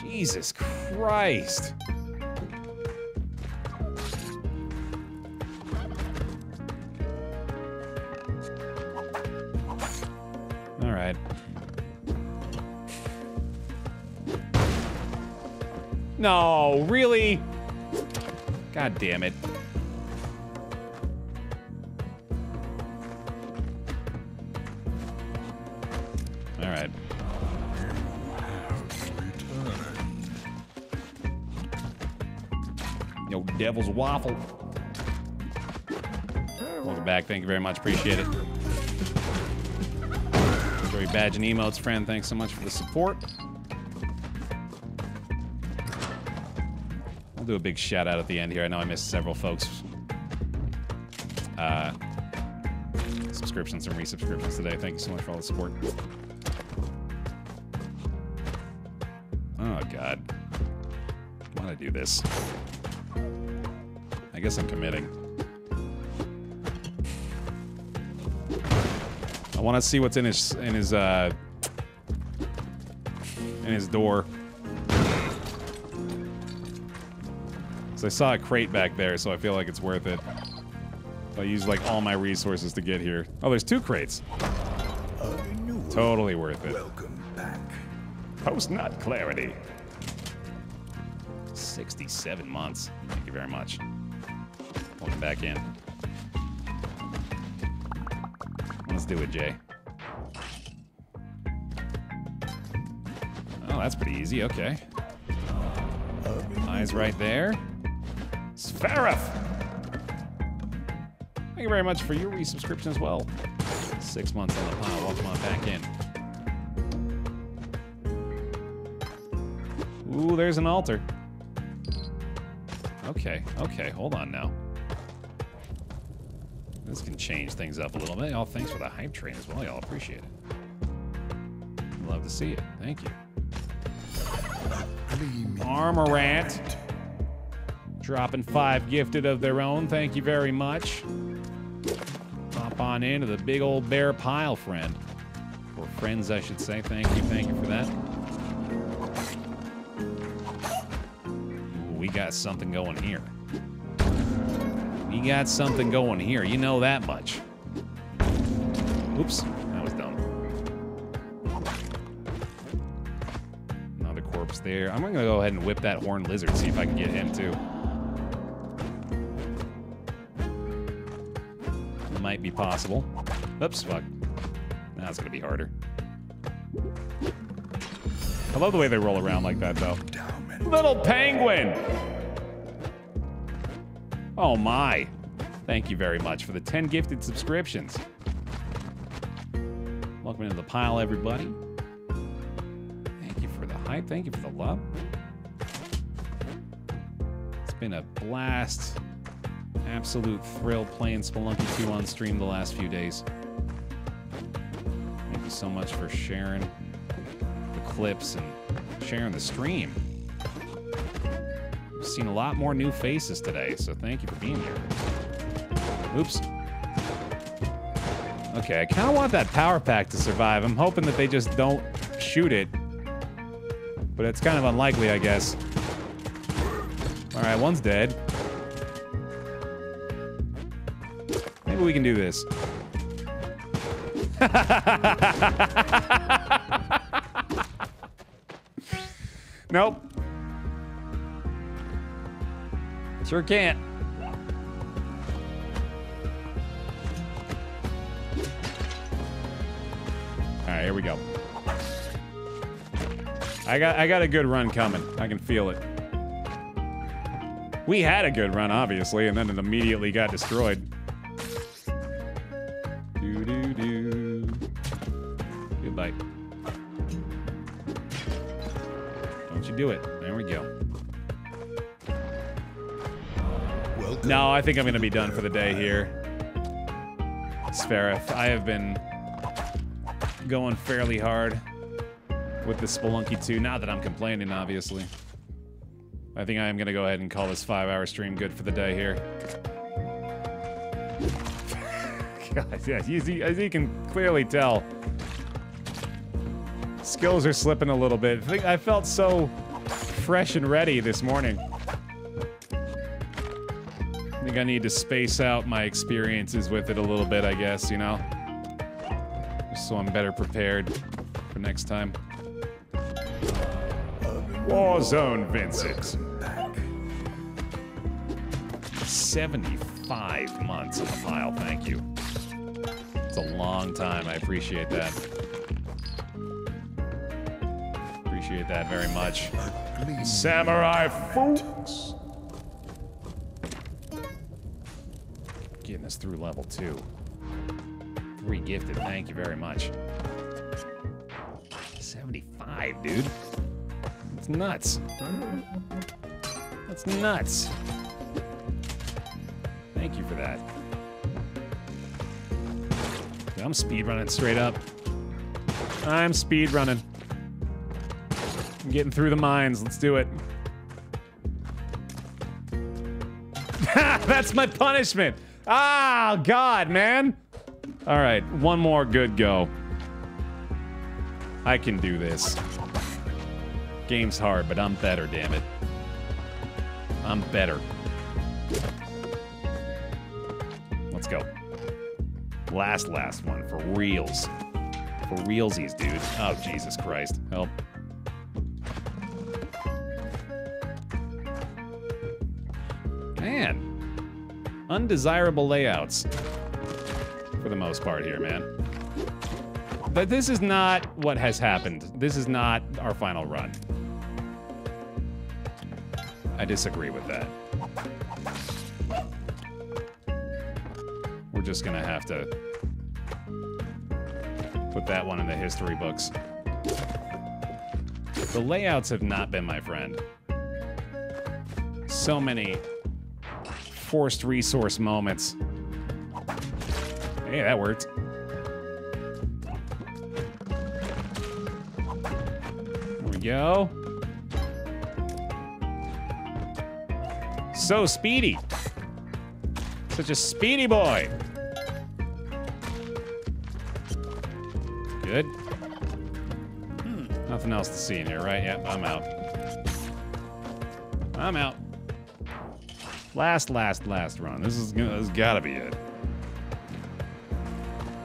Jesus Christ. Right. No, really? God damn it. All right. Yo, Devil's Waffle. Welcome back. Thank you very much. Appreciate it. Joey Badge and Emotes, friend. Thanks so much for the support. I'll do a big shout out at the end here. I know I missed several folks. Uh, subscriptions and resubscriptions today. Thank you so much for all the support. Oh, God. I want to do this. I guess I'm committing. I want to see what's in his in his uh in his door. So I saw a crate back there, so I feel like it's worth it. I used like all my resources to get here. Oh, there's two crates. Totally worth it. Welcome back. Post nut clarity. 67 months. Thank you very much. Welcome back in. Let's do it, Jay. Oh, that's pretty easy. Okay. Eyes right there. Sfereth! Thank you very much for your resubscription as well. Six months on the pile. Welcome on back in. Ooh, there's an altar. Okay, okay, hold on now. This can change things up a little bit. Y'all, thanks for the hype train as well. Y'all appreciate it. Love to see it. Thank you. Armorant. Dropping five gifted of their own. Thank you very much. Hop on into the big old bear pile, friend. Or friends, I should say. Thank you. Thank you for that. Ooh, we got something going here. We got something going here. You know that much. Oops. That was dumb. Another corpse there. I'm gonna go ahead and whip that horned lizard, see if I can get him too. Might be possible. Oops, fuck. That's gonna be harder. I love the way they roll around like that, though. Little penguin! Oh my. Thank you very much for the 10 gifted subscriptions. Welcome into the pile, everybody. Thank you for the hype. Thank you for the love. It's been a blast. Absolute thrill playing Spelunky 2 on stream the last few days. Thank you so much for sharing the clips and sharing the stream. Seen a lot more new faces today, so thank you for being here. Oops. Okay, I kind of want that power pack to survive. I'm hoping that they just don't shoot it. But it's kind of unlikely, I guess. All right, one's dead. Maybe we can do this. nope. Sure can't. All right, here we go. I got I got a good run coming. I can feel it. We had a good run, obviously, and then it immediately got destroyed. Do do do. Good bite. Don't you do it? No, I think I'm gonna be done for the day here. Sferif, I have been going fairly hard with the Spelunky 2. Not that I'm complaining, obviously. I think I am gonna go ahead and call this five-hour stream good for the day here. God, yeah, as you, as you can clearly tell, skills are slipping a little bit. I felt so fresh and ready this morning. I think I need to space out my experiences with it a little bit, I guess, you know? Just so I'm better prepared for next time. Warzone Vincent. 75 months in the pile, thank you. It's a long time, I appreciate that. Appreciate that very much. Samurai Fuchs! Through level two. Regifted, thank you very much. 75, dude. That's nuts. That's nuts. Thank you for that. I'm speed running straight up. I'm speed running. I'm getting through the mines. Let's do it. That's my punishment. Ah, God, man. All right, one more good go. I can do this. Game's hard, but I'm better, damn it. I'm better. Let's go. Last, last one for reals. For realsies, dude. Oh, Jesus Christ. Help. Man. Undesirable layouts. For the most part here, man. But this is not what has happened. This is not our final run. I disagree with that. We're just gonna have to put that one in the history books. The layouts have not been my friend. So many forced resource moments Hey, that worked. There we go. So speedy. Such a speedy boy. Good. Hmm. Nothing else to see in here, right? Yep, I'm out. I'm out. Last, last, last run. This is gonna, this gotta be it.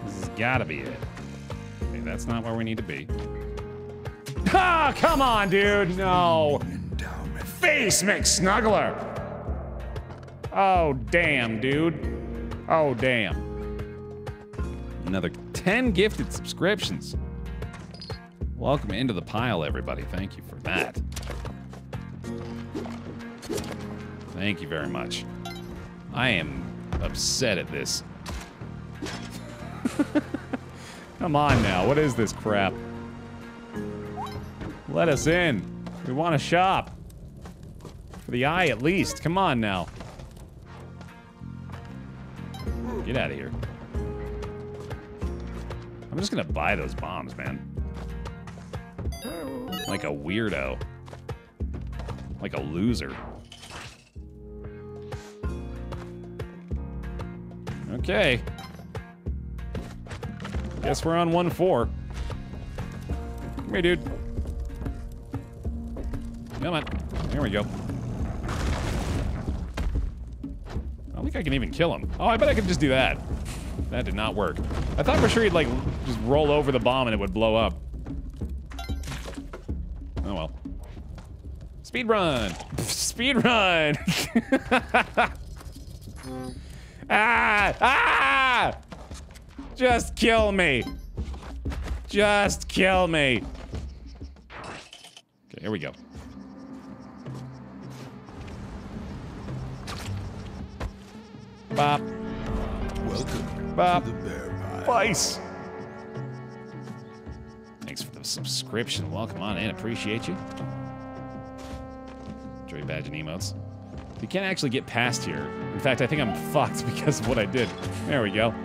This has gotta be it. Okay, that's not where we need to be. Ah, come on, dude. No. Face McSnuggler. Oh, damn, dude. Oh, damn. Another 10 gifted subscriptions. Welcome into the pile, everybody. Thank you for that. Thank you very much. I am upset at this. Come on now. What is this crap? Let us in. We want to shop. For the eye, at least. Come on now. Get out of here. I'm just gonna buy those bombs, man. Like a weirdo. Like a loser. Okay. Guess we're on 1-4. Come here, dude. Come on. Here we go. I don't think I can even kill him. Oh, I bet I could just do that. That did not work. I thought for sure he'd, like, just roll over the bomb and it would blow up. Oh, well. Speed run! Speed run! ah! Ah! Just kill me! Just kill me! Okay, here we go. Bop. Welcome Bop. to the bear. Vice. Thanks for the subscription. Welcome on in. Appreciate you. Enjoy badge and emotes. You can't actually get past here. In fact, I think I'm fucked because of what I did. There we go.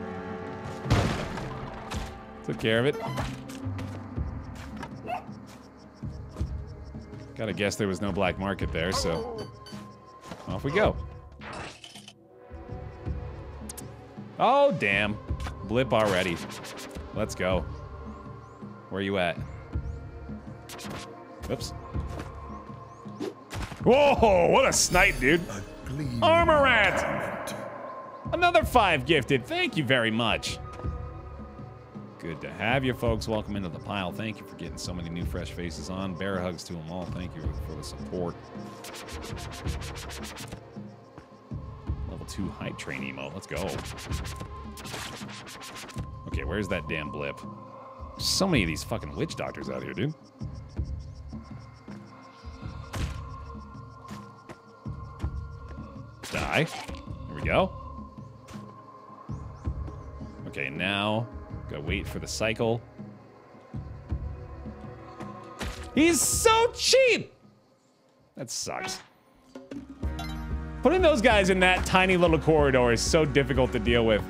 Took care of it. Gotta guess there was no black market there, so off we go. Oh, damn. Blip already. Let's go. Where are you at? Oops. Whoa, what a snipe, dude. Gleam! Another five gifted. Thank you very much. Good to have you folks. Welcome into the pile. Thank you for getting so many new fresh faces on. Bear hugs to them all. Thank you for the support. Level two hype train emo. Let's go. Okay, where's that damn blip? So many of these fucking witch doctors out here, dude. Die. There we go. Okay, now gotta wait for the cycle. He's so cheap! That sucks. Putting those guys in that tiny little corridor is so difficult to deal with.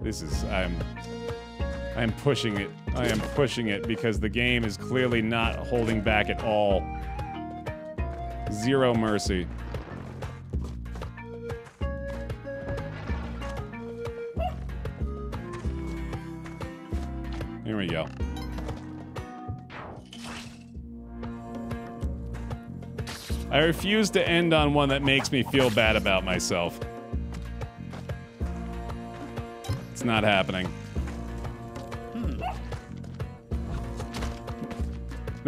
This is, I'm, I'm pushing it. I am pushing it because the game is clearly not holding back at all. Zero mercy. Here we go. I refuse to end on one that makes me feel bad about myself. It's not happening.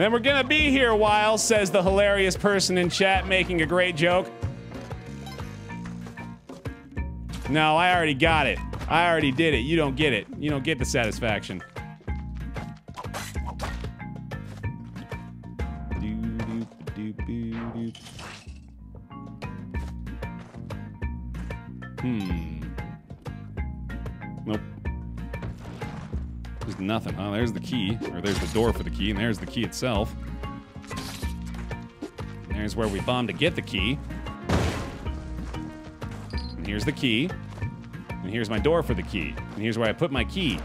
Then we're gonna be here a while, says the hilarious person in chat making a great joke. No, I already got it. I already did it. You don't get it. You don't get the satisfaction. Hmm. Nothing. Oh, there's the key. Or there's the door for the key, and there's the key itself. There's where we bombed to get the key. And here's the key. And here's my door for the key. And here's where I put my key.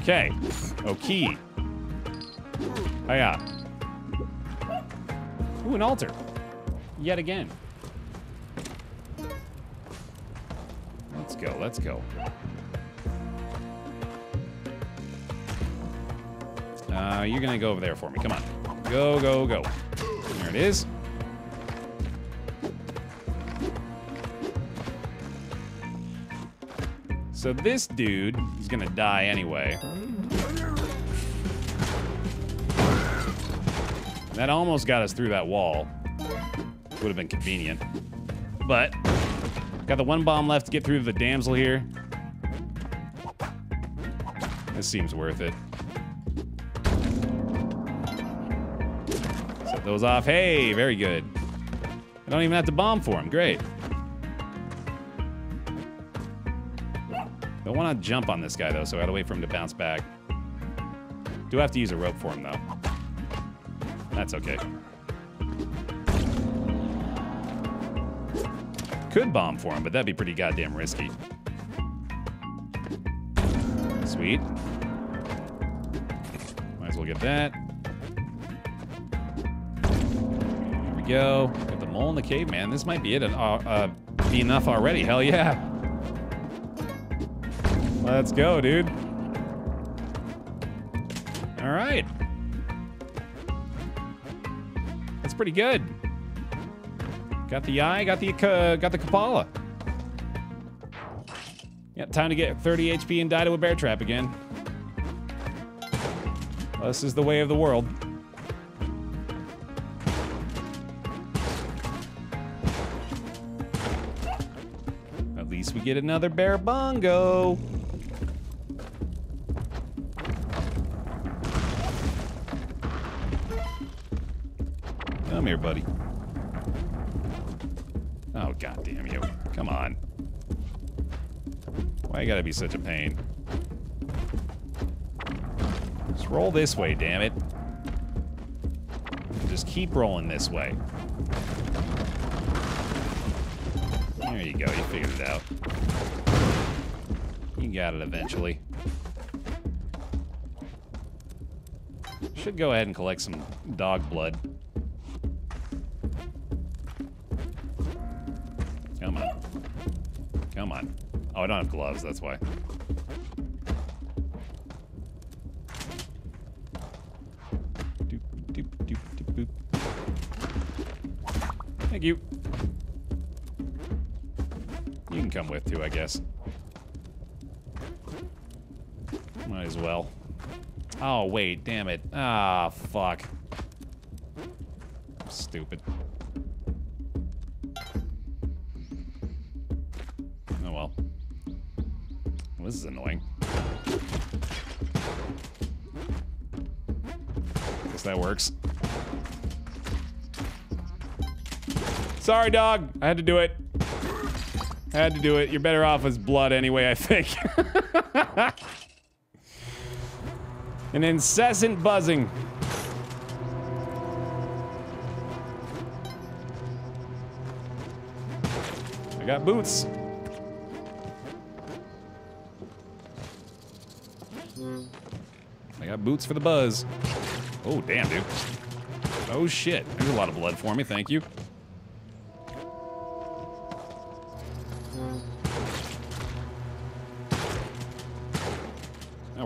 Okay. Oh, key. Oh, yeah. Ooh, an altar. Yet again. Let's go, let's go. Uh, you're gonna go over there for me. Come on. Go, go, go. There it is. So this dude is gonna die anyway. That almost got us through that wall. Would have been convenient. But, got the one bomb left to get through the damsel here. This seems worth it. Those off. Hey, very good. I don't even have to bomb for him. Great. Don't want to jump on this guy, though, so I gotta wait for him to bounce back. Do have to use a rope for him, though. That's okay. Could bomb for him, but that'd be pretty goddamn risky. Sweet. Might as well get that. Go. Got the mole in the cave, man. This might be it. Uh, uh, be enough already. Hell yeah. Let's go, dude. All right. That's pretty good. Got the eye, got the uh, got the Kapala. Yep, time to get 30 HP and die to a bear trap again. This is the way of the world. We get another bear bongo. Come here, buddy. Oh, god damn you. Come on. Why you gotta be such a pain? Just roll this way, damn it. Just keep rolling this way. There you go, you figured it out. You got it eventually. Should go ahead and collect some dog blood. Come on. Come on. Oh, I don't have gloves, that's why. With too, I guess. Might as well. Oh, wait, damn it. Ah, fuck. Stupid. Oh well. Well, this is annoying. Guess that works. Sorry, dog. I had to do it. I had to do it. You're better off as blood anyway, I think. An incessant buzzing. I got boots. I got boots for the buzz. Oh, damn, dude. Oh, shit. There's a lot of blood for me, thank you.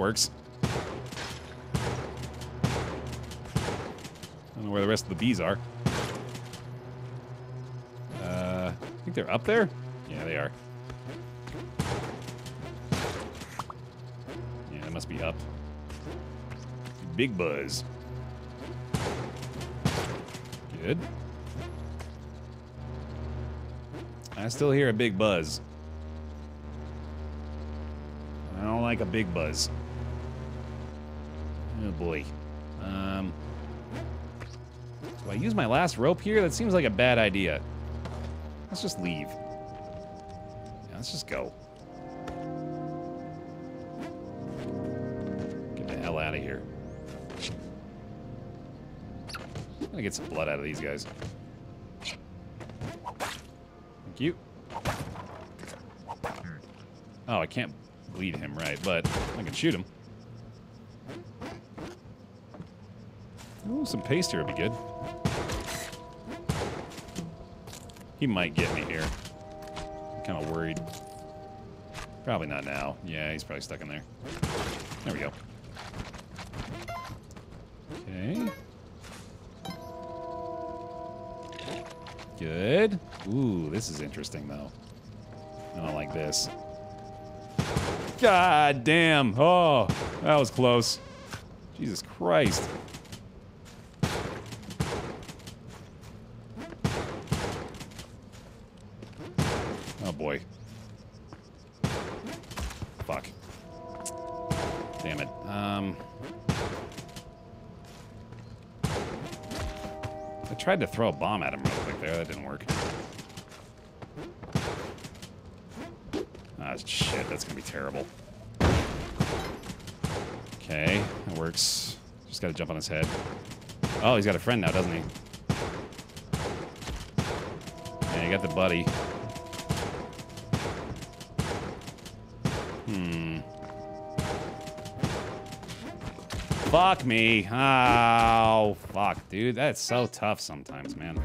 Works. I don't know where the rest of the bees are. Uh, I think they're up there? Yeah, they are. Yeah, they must be up. Big buzz. Good. I still hear a big buzz. I don't like a big buzz. Boy. Um, do I use my last rope here? That seems like a bad idea. Let's just leave. Yeah, let's just go. Get the hell out of here. I'm gonna get some blood out of these guys. Thank you. Oh, I can't bleed him, right, but I can shoot him. Ooh, some paste here would be good. He might get me here. I'm kind of worried. Probably not now. Yeah, he's probably stuck in there. There we go. Okay. Good. Ooh, this is interesting, though. I don't like this. God damn. Oh, that was close. Jesus Christ. Tried to throw a bomb at him real quick there. That didn't work. Ah, shit. That's gonna be terrible. Okay, that works. Just gotta jump on his head. Oh, he's got a friend now, doesn't he? Yeah, you got the buddy. Fuck me. Oh, fuck, dude. That's so tough sometimes, man.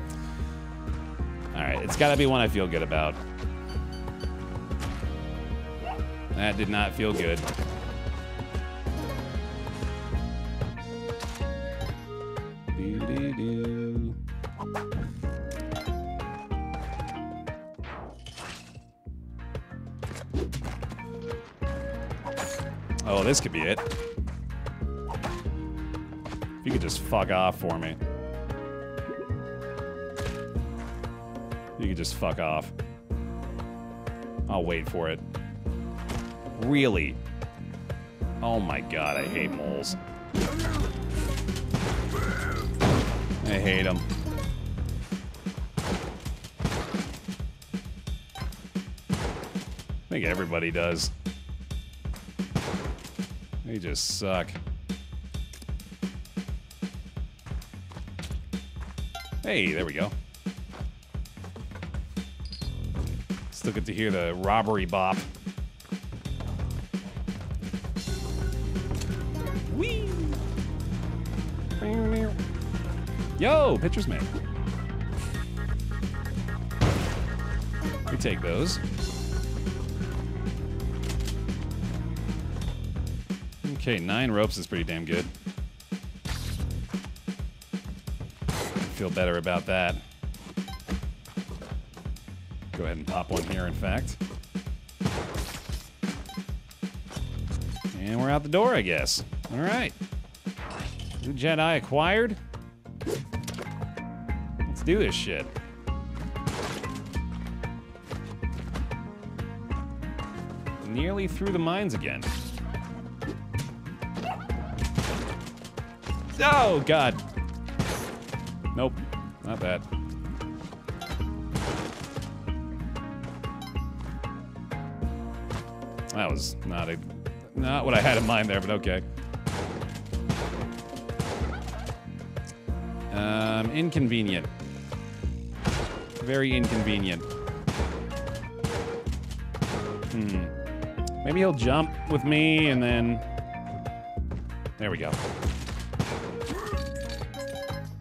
Alright, it's gotta be one I feel good about. That did not feel good. Oh, this could be it. Fuck off for me. You can just fuck off. I'll wait for it. Really? Oh my god, I hate moles. I hate them. I think everybody does. They just suck. Hey, there we go. Still get to hear the robbery bop. Whee! Yo, pictures made. We take those. Okay, nine ropes is pretty damn good. Feel better about that. Go ahead and pop one here, in fact. And we're out the door, I guess. All right. Udjat eye acquired. Let's do this shit. Nearly through the mines again. Oh, God. Not that. That was not a not what I had in mind there, but okay. Um, inconvenient. Very inconvenient. Hmm. Maybe he'll jump with me and then. There we go.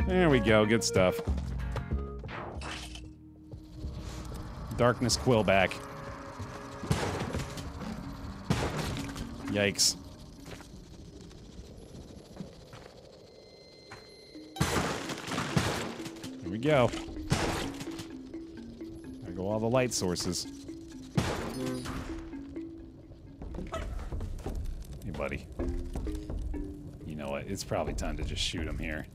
There we go. Good stuff. Darkness Quillback. Yikes. Here we go. There go all the light sources. Hey, buddy. You know what? It's probably time to just shoot him here.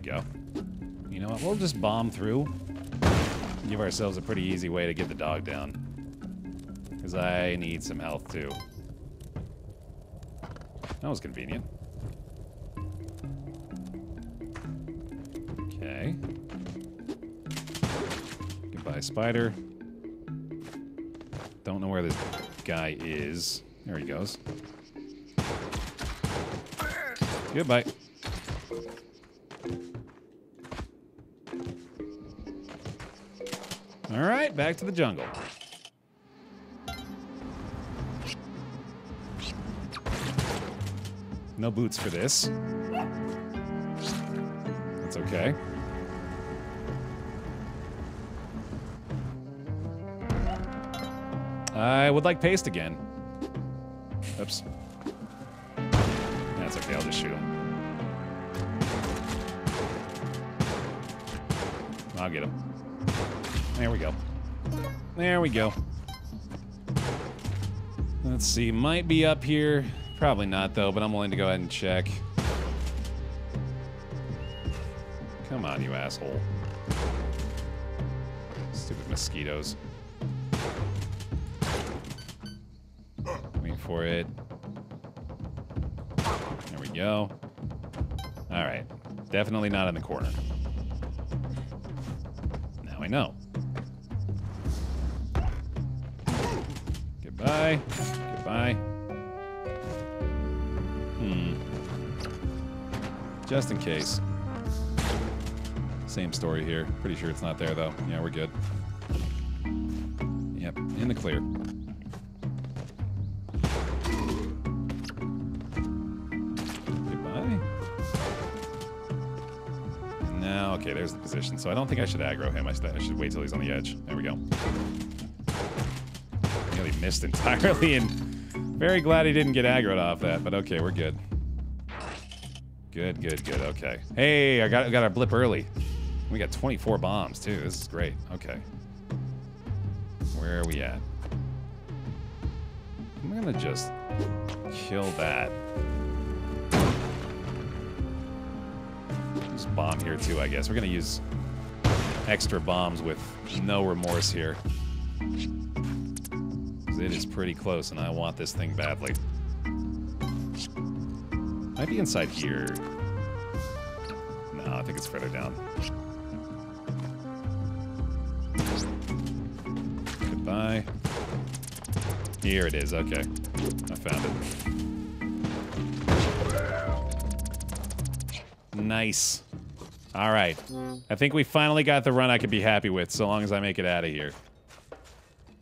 We go. You know what? We'll just bomb through. Give ourselves a pretty easy way to get the dog down. Because I need some health, too. That was convenient. Okay. Goodbye, spider. Don't know where this guy is. There he goes. Goodbye. Back to the jungle. No boots for this. That's okay. I would like paste again. There we go. Let's see, might be up here. Probably not, though, but I'm willing to go ahead and check. Come on, you asshole. Stupid mosquitoes. Wait for it. There we go. All right. Definitely not in the corner. Now I know. Goodbye. Goodbye. Hmm. Just in case. Same story here. Pretty sure it's not there, though. Yeah, we're good. Yep, in the clear. Goodbye. Now, okay, there's the position. So I don't think I should aggro him. I should, I should wait till he's on the edge. There we go. Missed entirely, and very glad he didn't get aggroed off that, but okay, we're good. Good, good, good, okay. Hey, I got, got a blip early. We got 24 bombs, too. This is great. Okay. Where are we at? I'm gonna just kill that. Use bomb here, too, I guess. We're gonna use extra bombs with no remorse here. It is pretty close, and I want this thing badly. Might be inside here. No, I think it's further down. Goodbye. Here it is. Okay. I found it. Nice. All right. I think we finally got the run I could be happy with, so long as I make it out of here.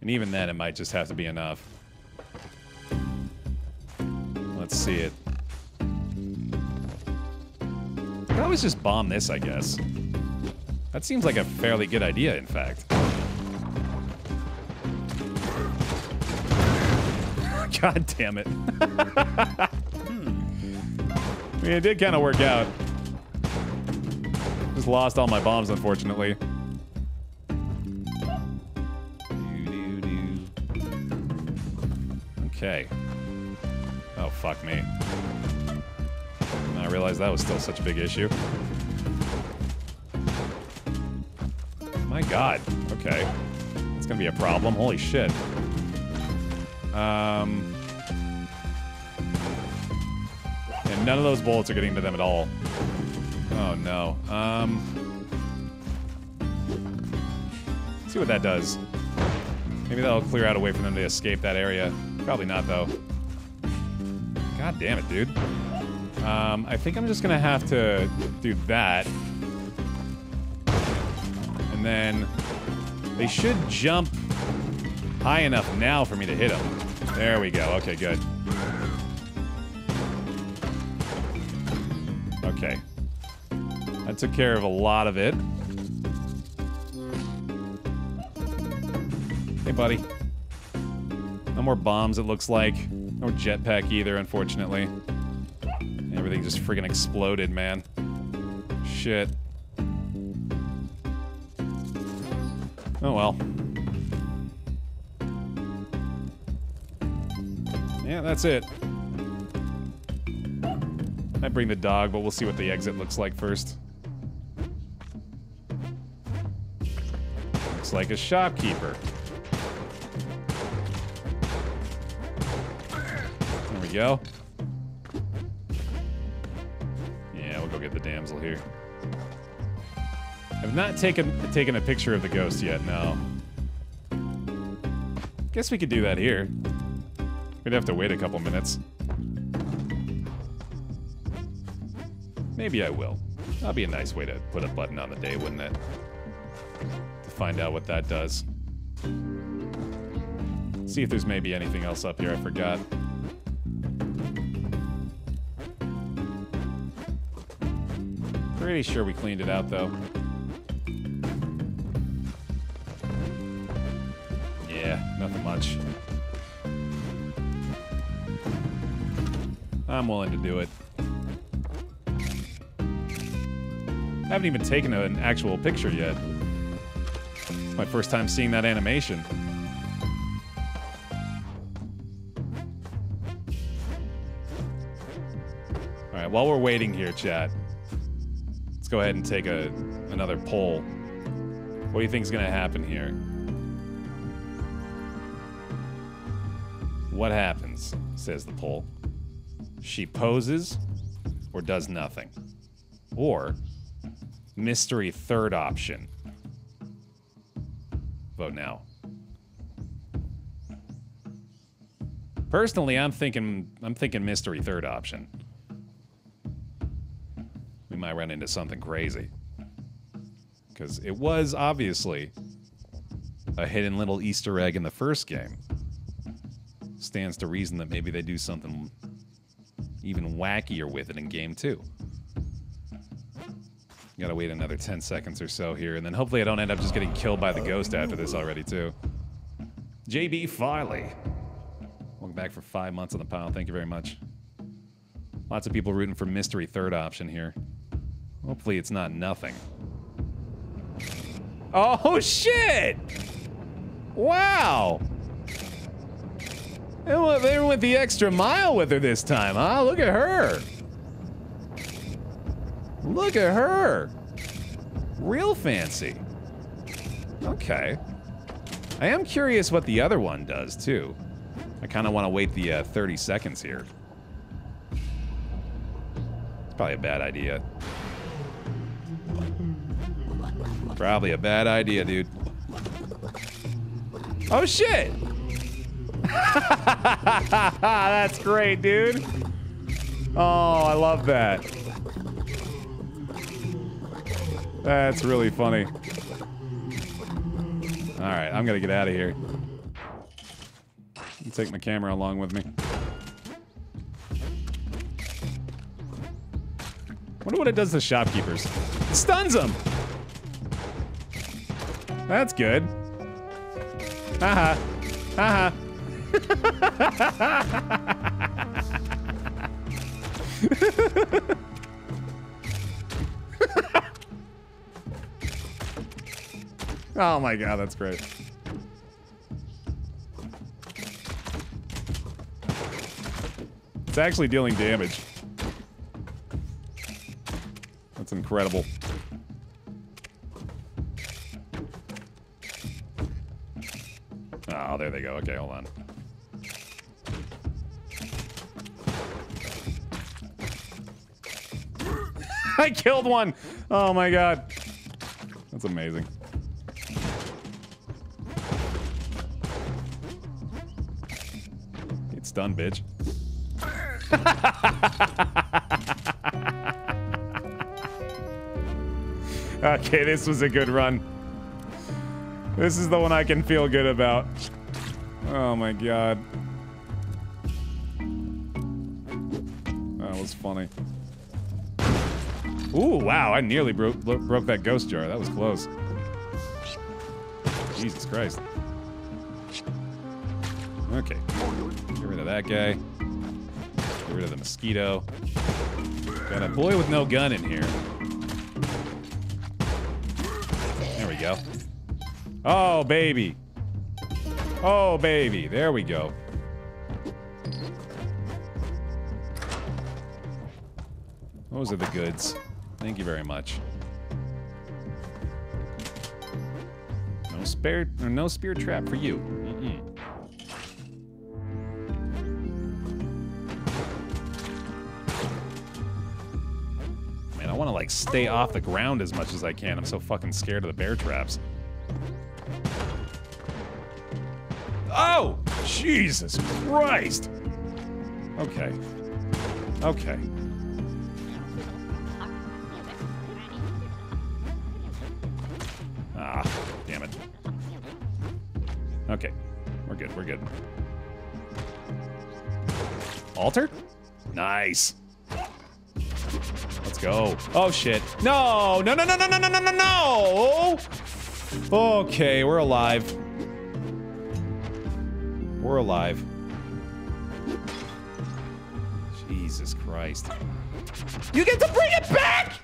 And even then, it might just have to be enough. Let's see it. I could always just bomb this, I guess. That seems like a fairly good idea, in fact. God damn it. Hmm. I mean, it did kind of work out. Just lost all my bombs, unfortunately. Okay. Oh, fuck me. I realized that was still such a big issue. My god. Okay. It's gonna be a problem. Holy shit. Um... And none of those bullets are getting to them at all. Oh, no. Um... See what that does. Maybe that'll clear out a way for them to escape that area. Probably not, though. God damn it, dude. Um, I think I'm just gonna have to do that. And then they should jump high enough now for me to hit them. There we go. Okay, good. Okay. That took care of a lot of it. Hey, buddy. More bombs, it looks like. No jetpack either, unfortunately. Everything just friggin' exploded, man. Shit. Oh well. Yeah, that's it. I bring the dog, but we'll see what the exit looks like first. Looks like a shopkeeper. We go. Yeah, we'll go get the damsel here. I've not taken taken a picture of the ghost yet, no. Guess we could do that here. We'd have to wait a couple minutes. Maybe I will. That'd be a nice way to put a button on the day, wouldn't it? To find out what that does. See if there's maybe anything else up here I forgot. Pretty sure we cleaned it out, though. Yeah, nothing much. I'm willing to do it. I haven't even taken an actual picture yet. My first time seeing that animation. All right, while we're waiting here, chat, let's go ahead and take a another poll. What do you think is going to happen here? What happens, says the poll. She poses or does nothing. Or mystery third option. Vote now. Personally, I'm thinking I'm thinking mystery third option. Might run into something crazy. Cuz it was obviously a hidden little easter egg in the first game. Stands to reason that maybe they do something even wackier with it in game 2. Gotta wait another 10 seconds or so here, and then hopefully I don't end up just getting killed by the ghost after this already, too. JB Farley. Welcome back for five months on the pile. Thank you very much. Lots of people rooting for mystery third option here. Hopefully it's not nothing. Oh, shit! Wow! They went, the extra mile with her this time, huh? Look at her. Look at her. Real fancy. Okay. I am curious what the other one does, too. I kind of want to wait the uh, 30 seconds here. Probably a bad idea. Probably a bad idea, dude. Oh, shit! That's great, dude. Oh, I love that. That's really funny. All right, I'm gonna get out of here. Take my camera along with me. Wonder what it does to shopkeepers. It stuns them. That's good. Haha. Haha. oh my god, that's great. It's actually dealing damage. That's incredible. Oh, there they go. Okay, hold on. I killed one! Oh my god. That's amazing. It's done, bitch. okay, this was a good run. This is the one I can feel good about. Oh my god. That was funny. Ooh, wow, I nearly broke, broke that ghost jar. That was close. Jesus Christ. Okay. Get rid of that guy. Get rid of the mosquito. Got a boy with no gun in here. Go. Oh, baby. Oh, baby. There we go. Those are the goods. Thank you very much. No spare no spear trap for you. I want to like stay off the ground as much as I can. I'm so fucking scared of the bear traps. Oh! Jesus Christ! Okay. Okay. Ah, damn it. Okay. We're good, we're good. Altar? Nice. Let's go. Oh shit. No! No, no, no, no, no, no, no, no! Okay, we're alive. We're alive. Jesus Christ. You get to bring it back!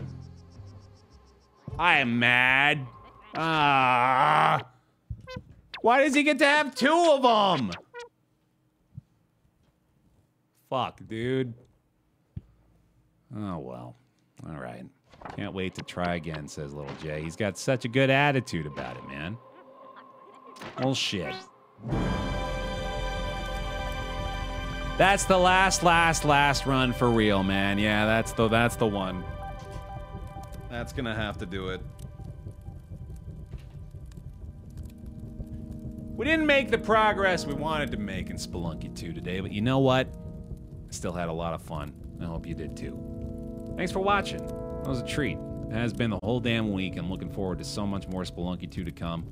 I am mad. Ah. Why does he get to have two of them? Fuck, dude. Oh, well. All right. Can't wait to try again, says Little J. He's got such a good attitude about it, man. Well, shit. That's the last, last, last run for real, man. Yeah, that's the that's the one. That's gonna have to do it. We didn't make the progress we wanted to make in Spelunky 2 today, but you know what? I still had a lot of fun. I hope you did too. Thanks for watching. That was a treat. It has been the whole damn week. I'm looking forward to so much more Spelunky 2 to come.